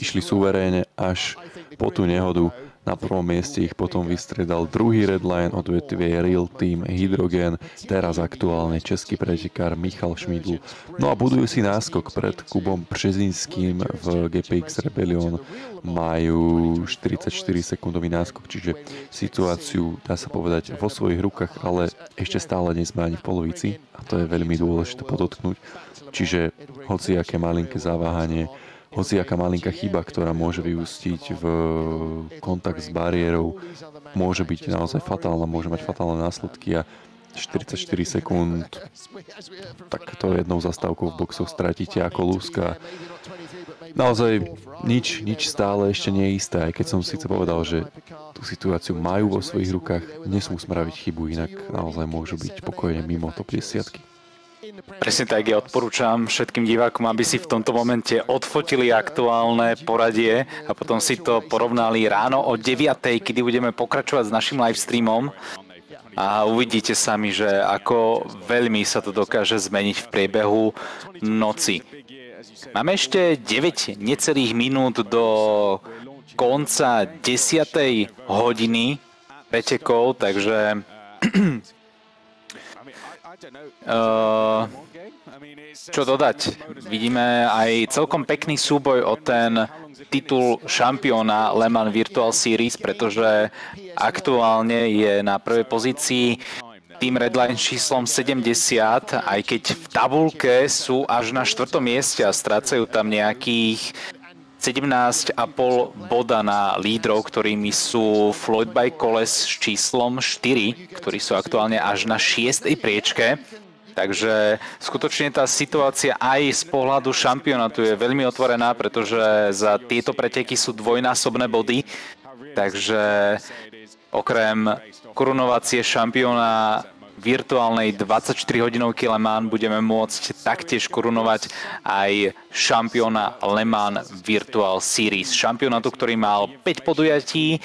išli suveréne až po tú nehodu na prvom mieste ich potom vystriedal druhý Redline odvetvie Real Team Hydrogen, teraz aktuálne český pretekár Michal Šmidl. No a budujú si náskok pred Kubom Březinským v GPX Rebellion. Majú 44 sekundový náskok, čiže situáciu dá sa povedať vo svojich rukách, ale ešte stále nie sme ani v polovici a to je veľmi dôležité podotknúť. Čiže hoci aké malinké zaváhanie hociaká malinká chyba, ktorá môže vyústiť v kontakt s bariérou, môže byť naozaj fatálna, môže mať fatálne následky a 44 sekúnd, tak to jednou zastávkou v boxoch stratíte ako lúska. Naozaj nič, nič stále ešte nie je isté, aj keď som síce povedal, že tú situáciu majú vo svojich rukách, nesmú spraviť chybu, inak naozaj môžu byť pokojne mimo top 10. Presne tak, ja odporúčam všetkým divákom, aby si v tomto momente odfotili aktuálne poradie a potom si to porovnali ráno o 9, kedy budeme pokračovať s našim livestreamom a uvidíte sami, že ako veľmi sa to dokáže zmeniť v priebehu noci. Máme ešte 9 necelých minút do konca 10. hodiny pretekov, takže čo dodať? Vidíme aj celkom pekný súboj o ten titul šampióna Le Mans Virtual Series, pretože aktuálne je na prvej pozícii tým Redline číslom 70, aj keď v tabulke sú až na štvrtom mieste a strácajú tam nejakých 17,5 boda na lídrov, ktorými sú Floyd by Coles s číslom 4, ktorí sú aktuálne až na 6. priečke. Takže skutočne tá situácia aj z pohľadu šampionátu je veľmi otvorená, pretože za tieto preteky sú dvojnásobné body. Takže okrem korunovacie šampióna virtuálnej 24-hodinovky Le Mans budeme môcť taktiež korunovať aj šampióna Le Mans Virtual Series. Šampionátu, ktorý mal 5 podujatí,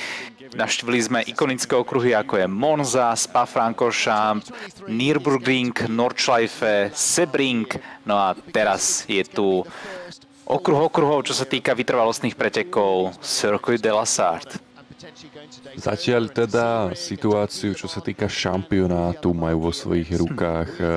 Navštívili sme ikonické okruhy ako je Monza, Spa-Francorchamps, Nürburgring, Nordschleife, Sebring. No a teraz je tu okruh okruhov, čo sa týka vytrvalostných pretekov Circuit de la Sarthe. Zatiaľ teda situáciu, čo sa týka šampionátu, majú vo svojich rukách eh,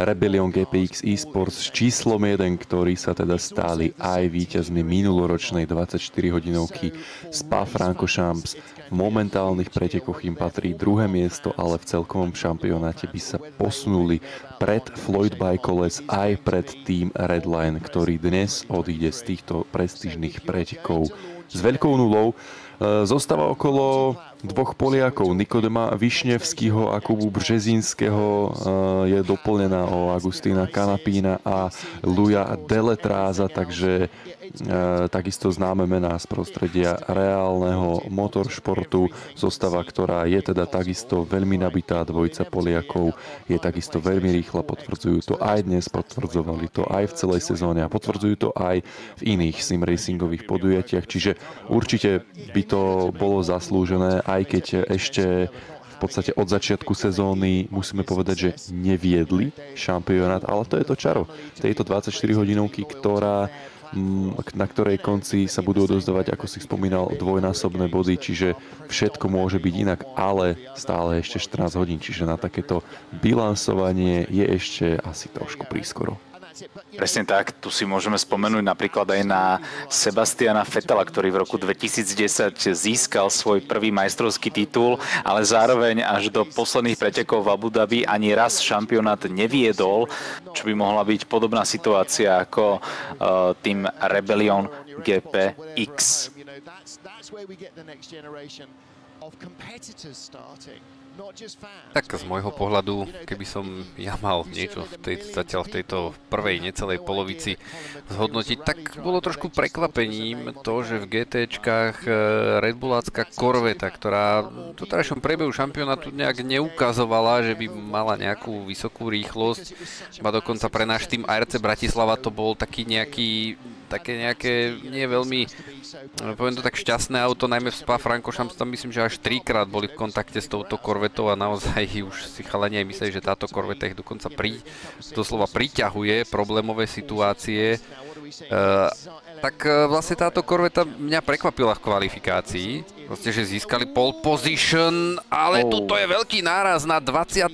Rebellion GPX Esports číslom 1, ktorí sa teda stáli aj víťazmi minuloročnej 24-hodinovky Spa Francorchamps. V momentálnych pretekoch im patrí druhé miesto, ale v celkovom šampionáte by sa posunuli pred Floyd Coles aj pred tým Redline, ktorý dnes odíde z týchto prestížnych pretekov s veľkou nulou. Zostáva okolo dvoch Poliakov, Nikodema Višnevského a Kubu Březínského e, je doplnená o Agustína Kanapína a Luja Deletráza, takže takisto známe mená z prostredia reálneho motoršportu. Zostava, ktorá je teda takisto veľmi nabitá dvojica Poliakov, je takisto veľmi rýchla, potvrdzujú to aj dnes, potvrdzovali to aj v celej sezóne a potvrdzujú to aj v iných sim racingových podujatiach, čiže určite by to bolo zaslúžené, aj keď ešte v podstate od začiatku sezóny musíme povedať, že neviedli šampionát, ale to je to čaro tejto 24 hodinovky, ktorá na ktorej konci sa budú odozdávať, ako si spomínal, dvojnásobné body, čiže všetko môže byť inak, ale stále ešte 14 hodín, čiže na takéto bilansovanie je ešte asi trošku prískoro. Presne tak, tu si môžeme spomenúť napríklad aj na Sebastiana Fetela, ktorý v roku 2010 získal svoj prvý majstrovský titul, ale zároveň až do posledných pretekov v Abu Dhabi ani raz šampionát neviedol, čo by mohla byť podobná situácia ako uh, tým Rebellion GPX. Tak z môjho pohľadu, keby som ja mal niečo v tej, zatiaľ v tejto prvej necelej polovici zhodnotiť, tak bolo trošku prekvapením to, že v GTčkách e, Red Bullácka Corveta, ktorá v doterajšom priebehu šampionátu nejak neukazovala, že by mala nejakú vysokú rýchlosť, ma dokonca pre náš tým ARC Bratislava to bol taký nejaký také nejaké nie veľmi, poviem to tak šťastné auto, najmä v Spa Frankošams tam myslím, že až trikrát boli v kontakte s touto korvetou a naozaj už si chalani aj mysleli, že táto korveta ich dokonca pri, doslova priťahuje problémové situácie. Uh, tak uh, vlastne táto korveta mňa prekvapila v kvalifikácii. Vlastne, že získali pole position, ale oh. tuto je veľký náraz na 24.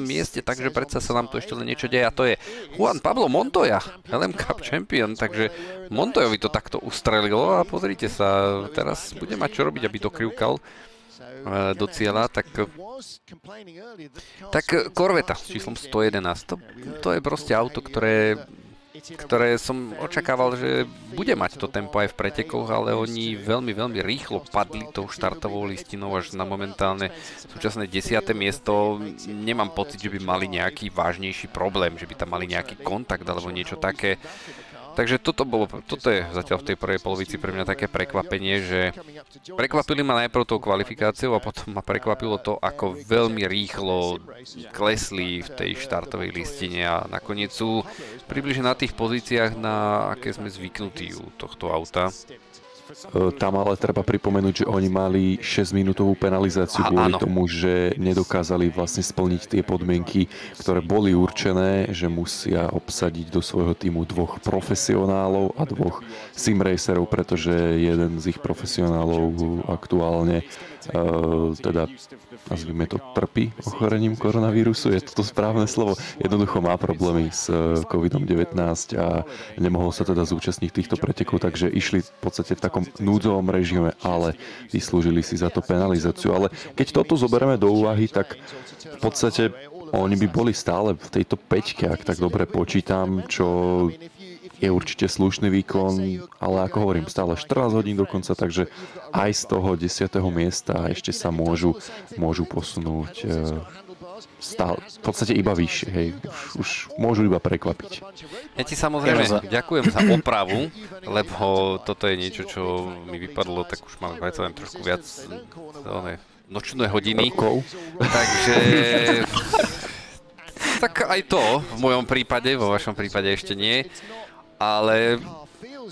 mieste, takže predsa sa nám tu ešte len niečo deje a to je Juan Pablo Montoya, LM Cup champion, takže Montoyovi to takto ustrelilo a pozrite sa, teraz bude mať čo robiť, aby dokrivkal uh, do cieľa, tak tak Corvetta s číslom 111, to, to je proste auto, ktoré ktoré som očakával, že bude mať to tempo aj v pretekoch, ale oni veľmi, veľmi rýchlo padli tou štartovou listinou až na momentálne súčasné 10. miesto. Nemám pocit, že by mali nejaký vážnejší problém, že by tam mali nejaký kontakt alebo niečo také. Takže toto, bolo, toto je zatiaľ v tej prvej polovici pre mňa také prekvapenie, že prekvapili ma najprv tou kvalifikáciou a potom ma prekvapilo to, ako veľmi rýchlo klesli v tej štartovej listine a nakoniec sú približne na tých pozíciách, na aké sme zvyknutí u tohto auta. E, tam ale treba pripomenúť, že oni mali 6-minútovú penalizáciu kvôli tomu, že nedokázali vlastne splniť tie podmienky, ktoré boli určené, že musia obsadiť do svojho týmu dvoch profesionálov a dvoch simracerov, pretože jeden z ich profesionálov aktuálne teda nazvime to, trpí ochorením koronavírusu. Je to správne slovo. Jednoducho má problémy s eh, COVID-19 a nemohol sa teda zúčastniť týchto pretekov, takže išli v podstate v takom núdzovom režime, ale vyslúžili si za to penalizáciu. Ale keď toto zoberieme do úvahy, tak v podstate oni by boli stále v tejto peťke, ak tak dobre počítam, čo je určite slušný výkon, ale ako hovorím, stále 14 hodín dokonca, takže aj z toho 10. miesta ešte sa môžu, môžu posunúť e, stále, v podstate iba vyššie, hej. Už, už môžu iba prekvapiť. Ja ti samozrejme ďakujem za opravu, lebo toto je niečo, čo mi vypadlo, tak už máme predsa len trošku viac ne, nočné hodiny. Rokov. Takže... tak aj to v mojom prípade, vo vašom prípade ešte nie ale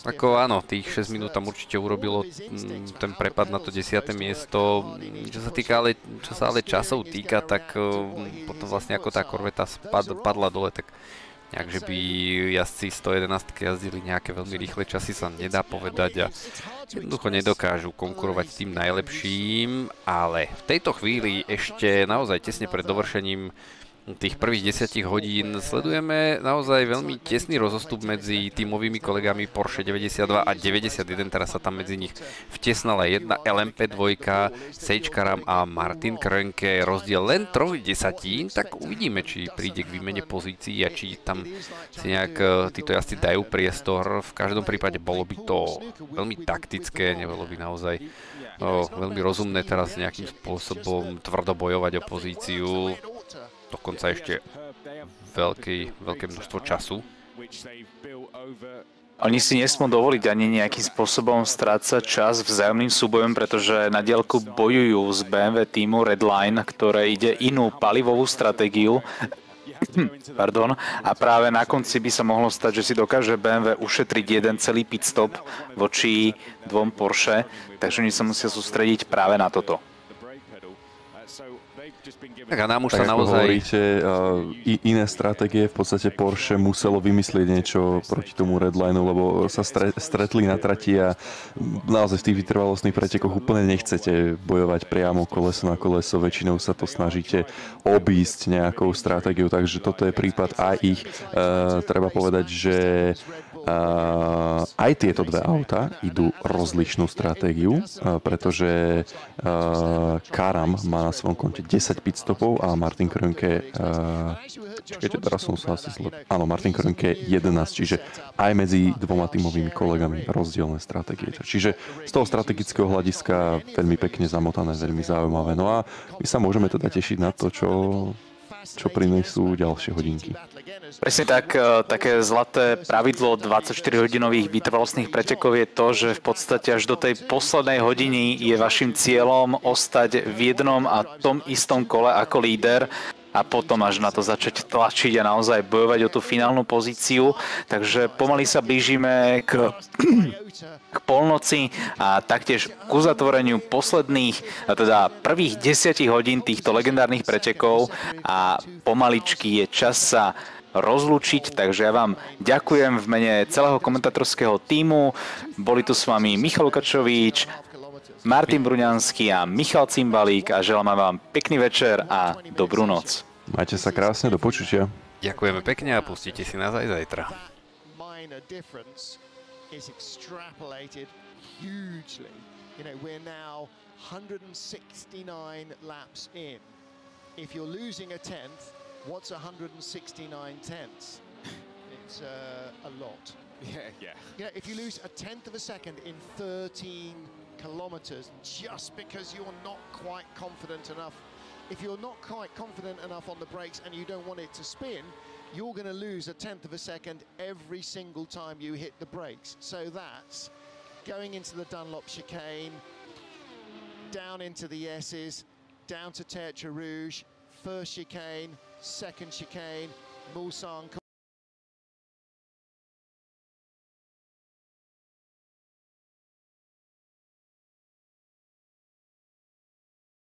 ako áno, tých 6 minút tam určite urobilo mm, ten prepad na to 10. miesto. Čo sa, týka ale, čo sa ale časov týka, tak mm, potom vlastne ako tá korveta spad, padla dole, tak nejak, že by jazdci 111 jazdili nejaké veľmi rýchle časy sa nedá povedať a jednoducho nedokážu konkurovať tým najlepším, ale v tejto chvíli ešte naozaj tesne pred dovršením tých prvých 10 hodín sledujeme naozaj veľmi tesný rozostup medzi tímovými kolegami Porsche 92 a 91, teraz sa tam medzi nich vtesnala jedna LMP2, Sage Karam a Martin Krönke, rozdiel len troch desatín, tak uvidíme, či príde k výmene pozícií a či tam si nejak e, títo jazdci dajú priestor. V každom prípade bolo by to veľmi taktické, nebolo by naozaj o, veľmi rozumné teraz nejakým spôsobom tvrdo bojovať o pozíciu dokonca ešte veľký, veľké množstvo času. Oni si nesmú dovoliť ani nejakým spôsobom strácať čas vzájomným súbojom, pretože na dielku bojujú z BMW týmu Redline, ktoré ide inú palivovú stratégiu. Pardon. A práve na konci by sa mohlo stať, že si dokáže BMW ušetriť jeden celý pit stop voči dvom Porsche, takže oni sa musia sústrediť práve na toto. Tak a nám už tak sa naozaj... hovoríte, uh, i, iné stratégie, v podstate Porsche muselo vymyslieť niečo proti tomu Redlineu, lebo sa stre, stretli na trati a naozaj v tých vytrvalostných pretekoch úplne nechcete bojovať priamo koleso na koleso, väčšinou sa to snažíte obísť nejakou stratégiou, takže toto je prípad aj ich. Uh, treba povedať, že aj tieto dve auta idú rozlišnú stratégiu, pretože Karam má na svojom konte 10 pitstopov a Martin Krönke, čakajte, teraz som sa asi zle... Áno, Martin Krönke 11, čiže aj medzi dvoma tímovými kolegami rozdielne stratégie. Čiže z toho strategického hľadiska veľmi pekne zamotané, veľmi zaujímavé. No a my sa môžeme teda tešiť na to, čo čo prinesú ďalšie hodinky. Presne tak, e, také zlaté pravidlo 24-hodinových vytrvalostných pretekov je to, že v podstate až do tej poslednej hodiny je vašim cieľom ostať v jednom a tom istom kole ako líder a potom až na to začať tlačiť a naozaj bojovať o tú finálnu pozíciu. Takže pomaly sa blížime k, k polnoci a taktiež k uzatvoreniu posledných, teda prvých desiatich hodín týchto legendárnych pretekov a pomaličky je čas sa rozlúčiť, takže ja vám ďakujem v mene celého komentatorského týmu. Boli tu s vami Michal Kačovič, Martin Bruňanský a Michal Cimbalík a želám vám pekný večer a dobrú noc. Majte sa krásne, do počutia. Ďakujeme pekne a pustite si nás aj zajtra. You know, we're now 169 laps in. If you're losing a tenth, what's 169 tenths? It's uh, a lot. Yeah, yeah. You know, if you lose a tenth of a second in 13 kilometers just because you're not quite confident enough, if you're not quite confident enough on the brakes and you don't want it to spin, you're going to lose a tenth of a second every single time you hit the brakes. So that's going into the Dunlop chicane, down into the S's, down to Tertre Rouge, first chicane, second chicane, Mulsanne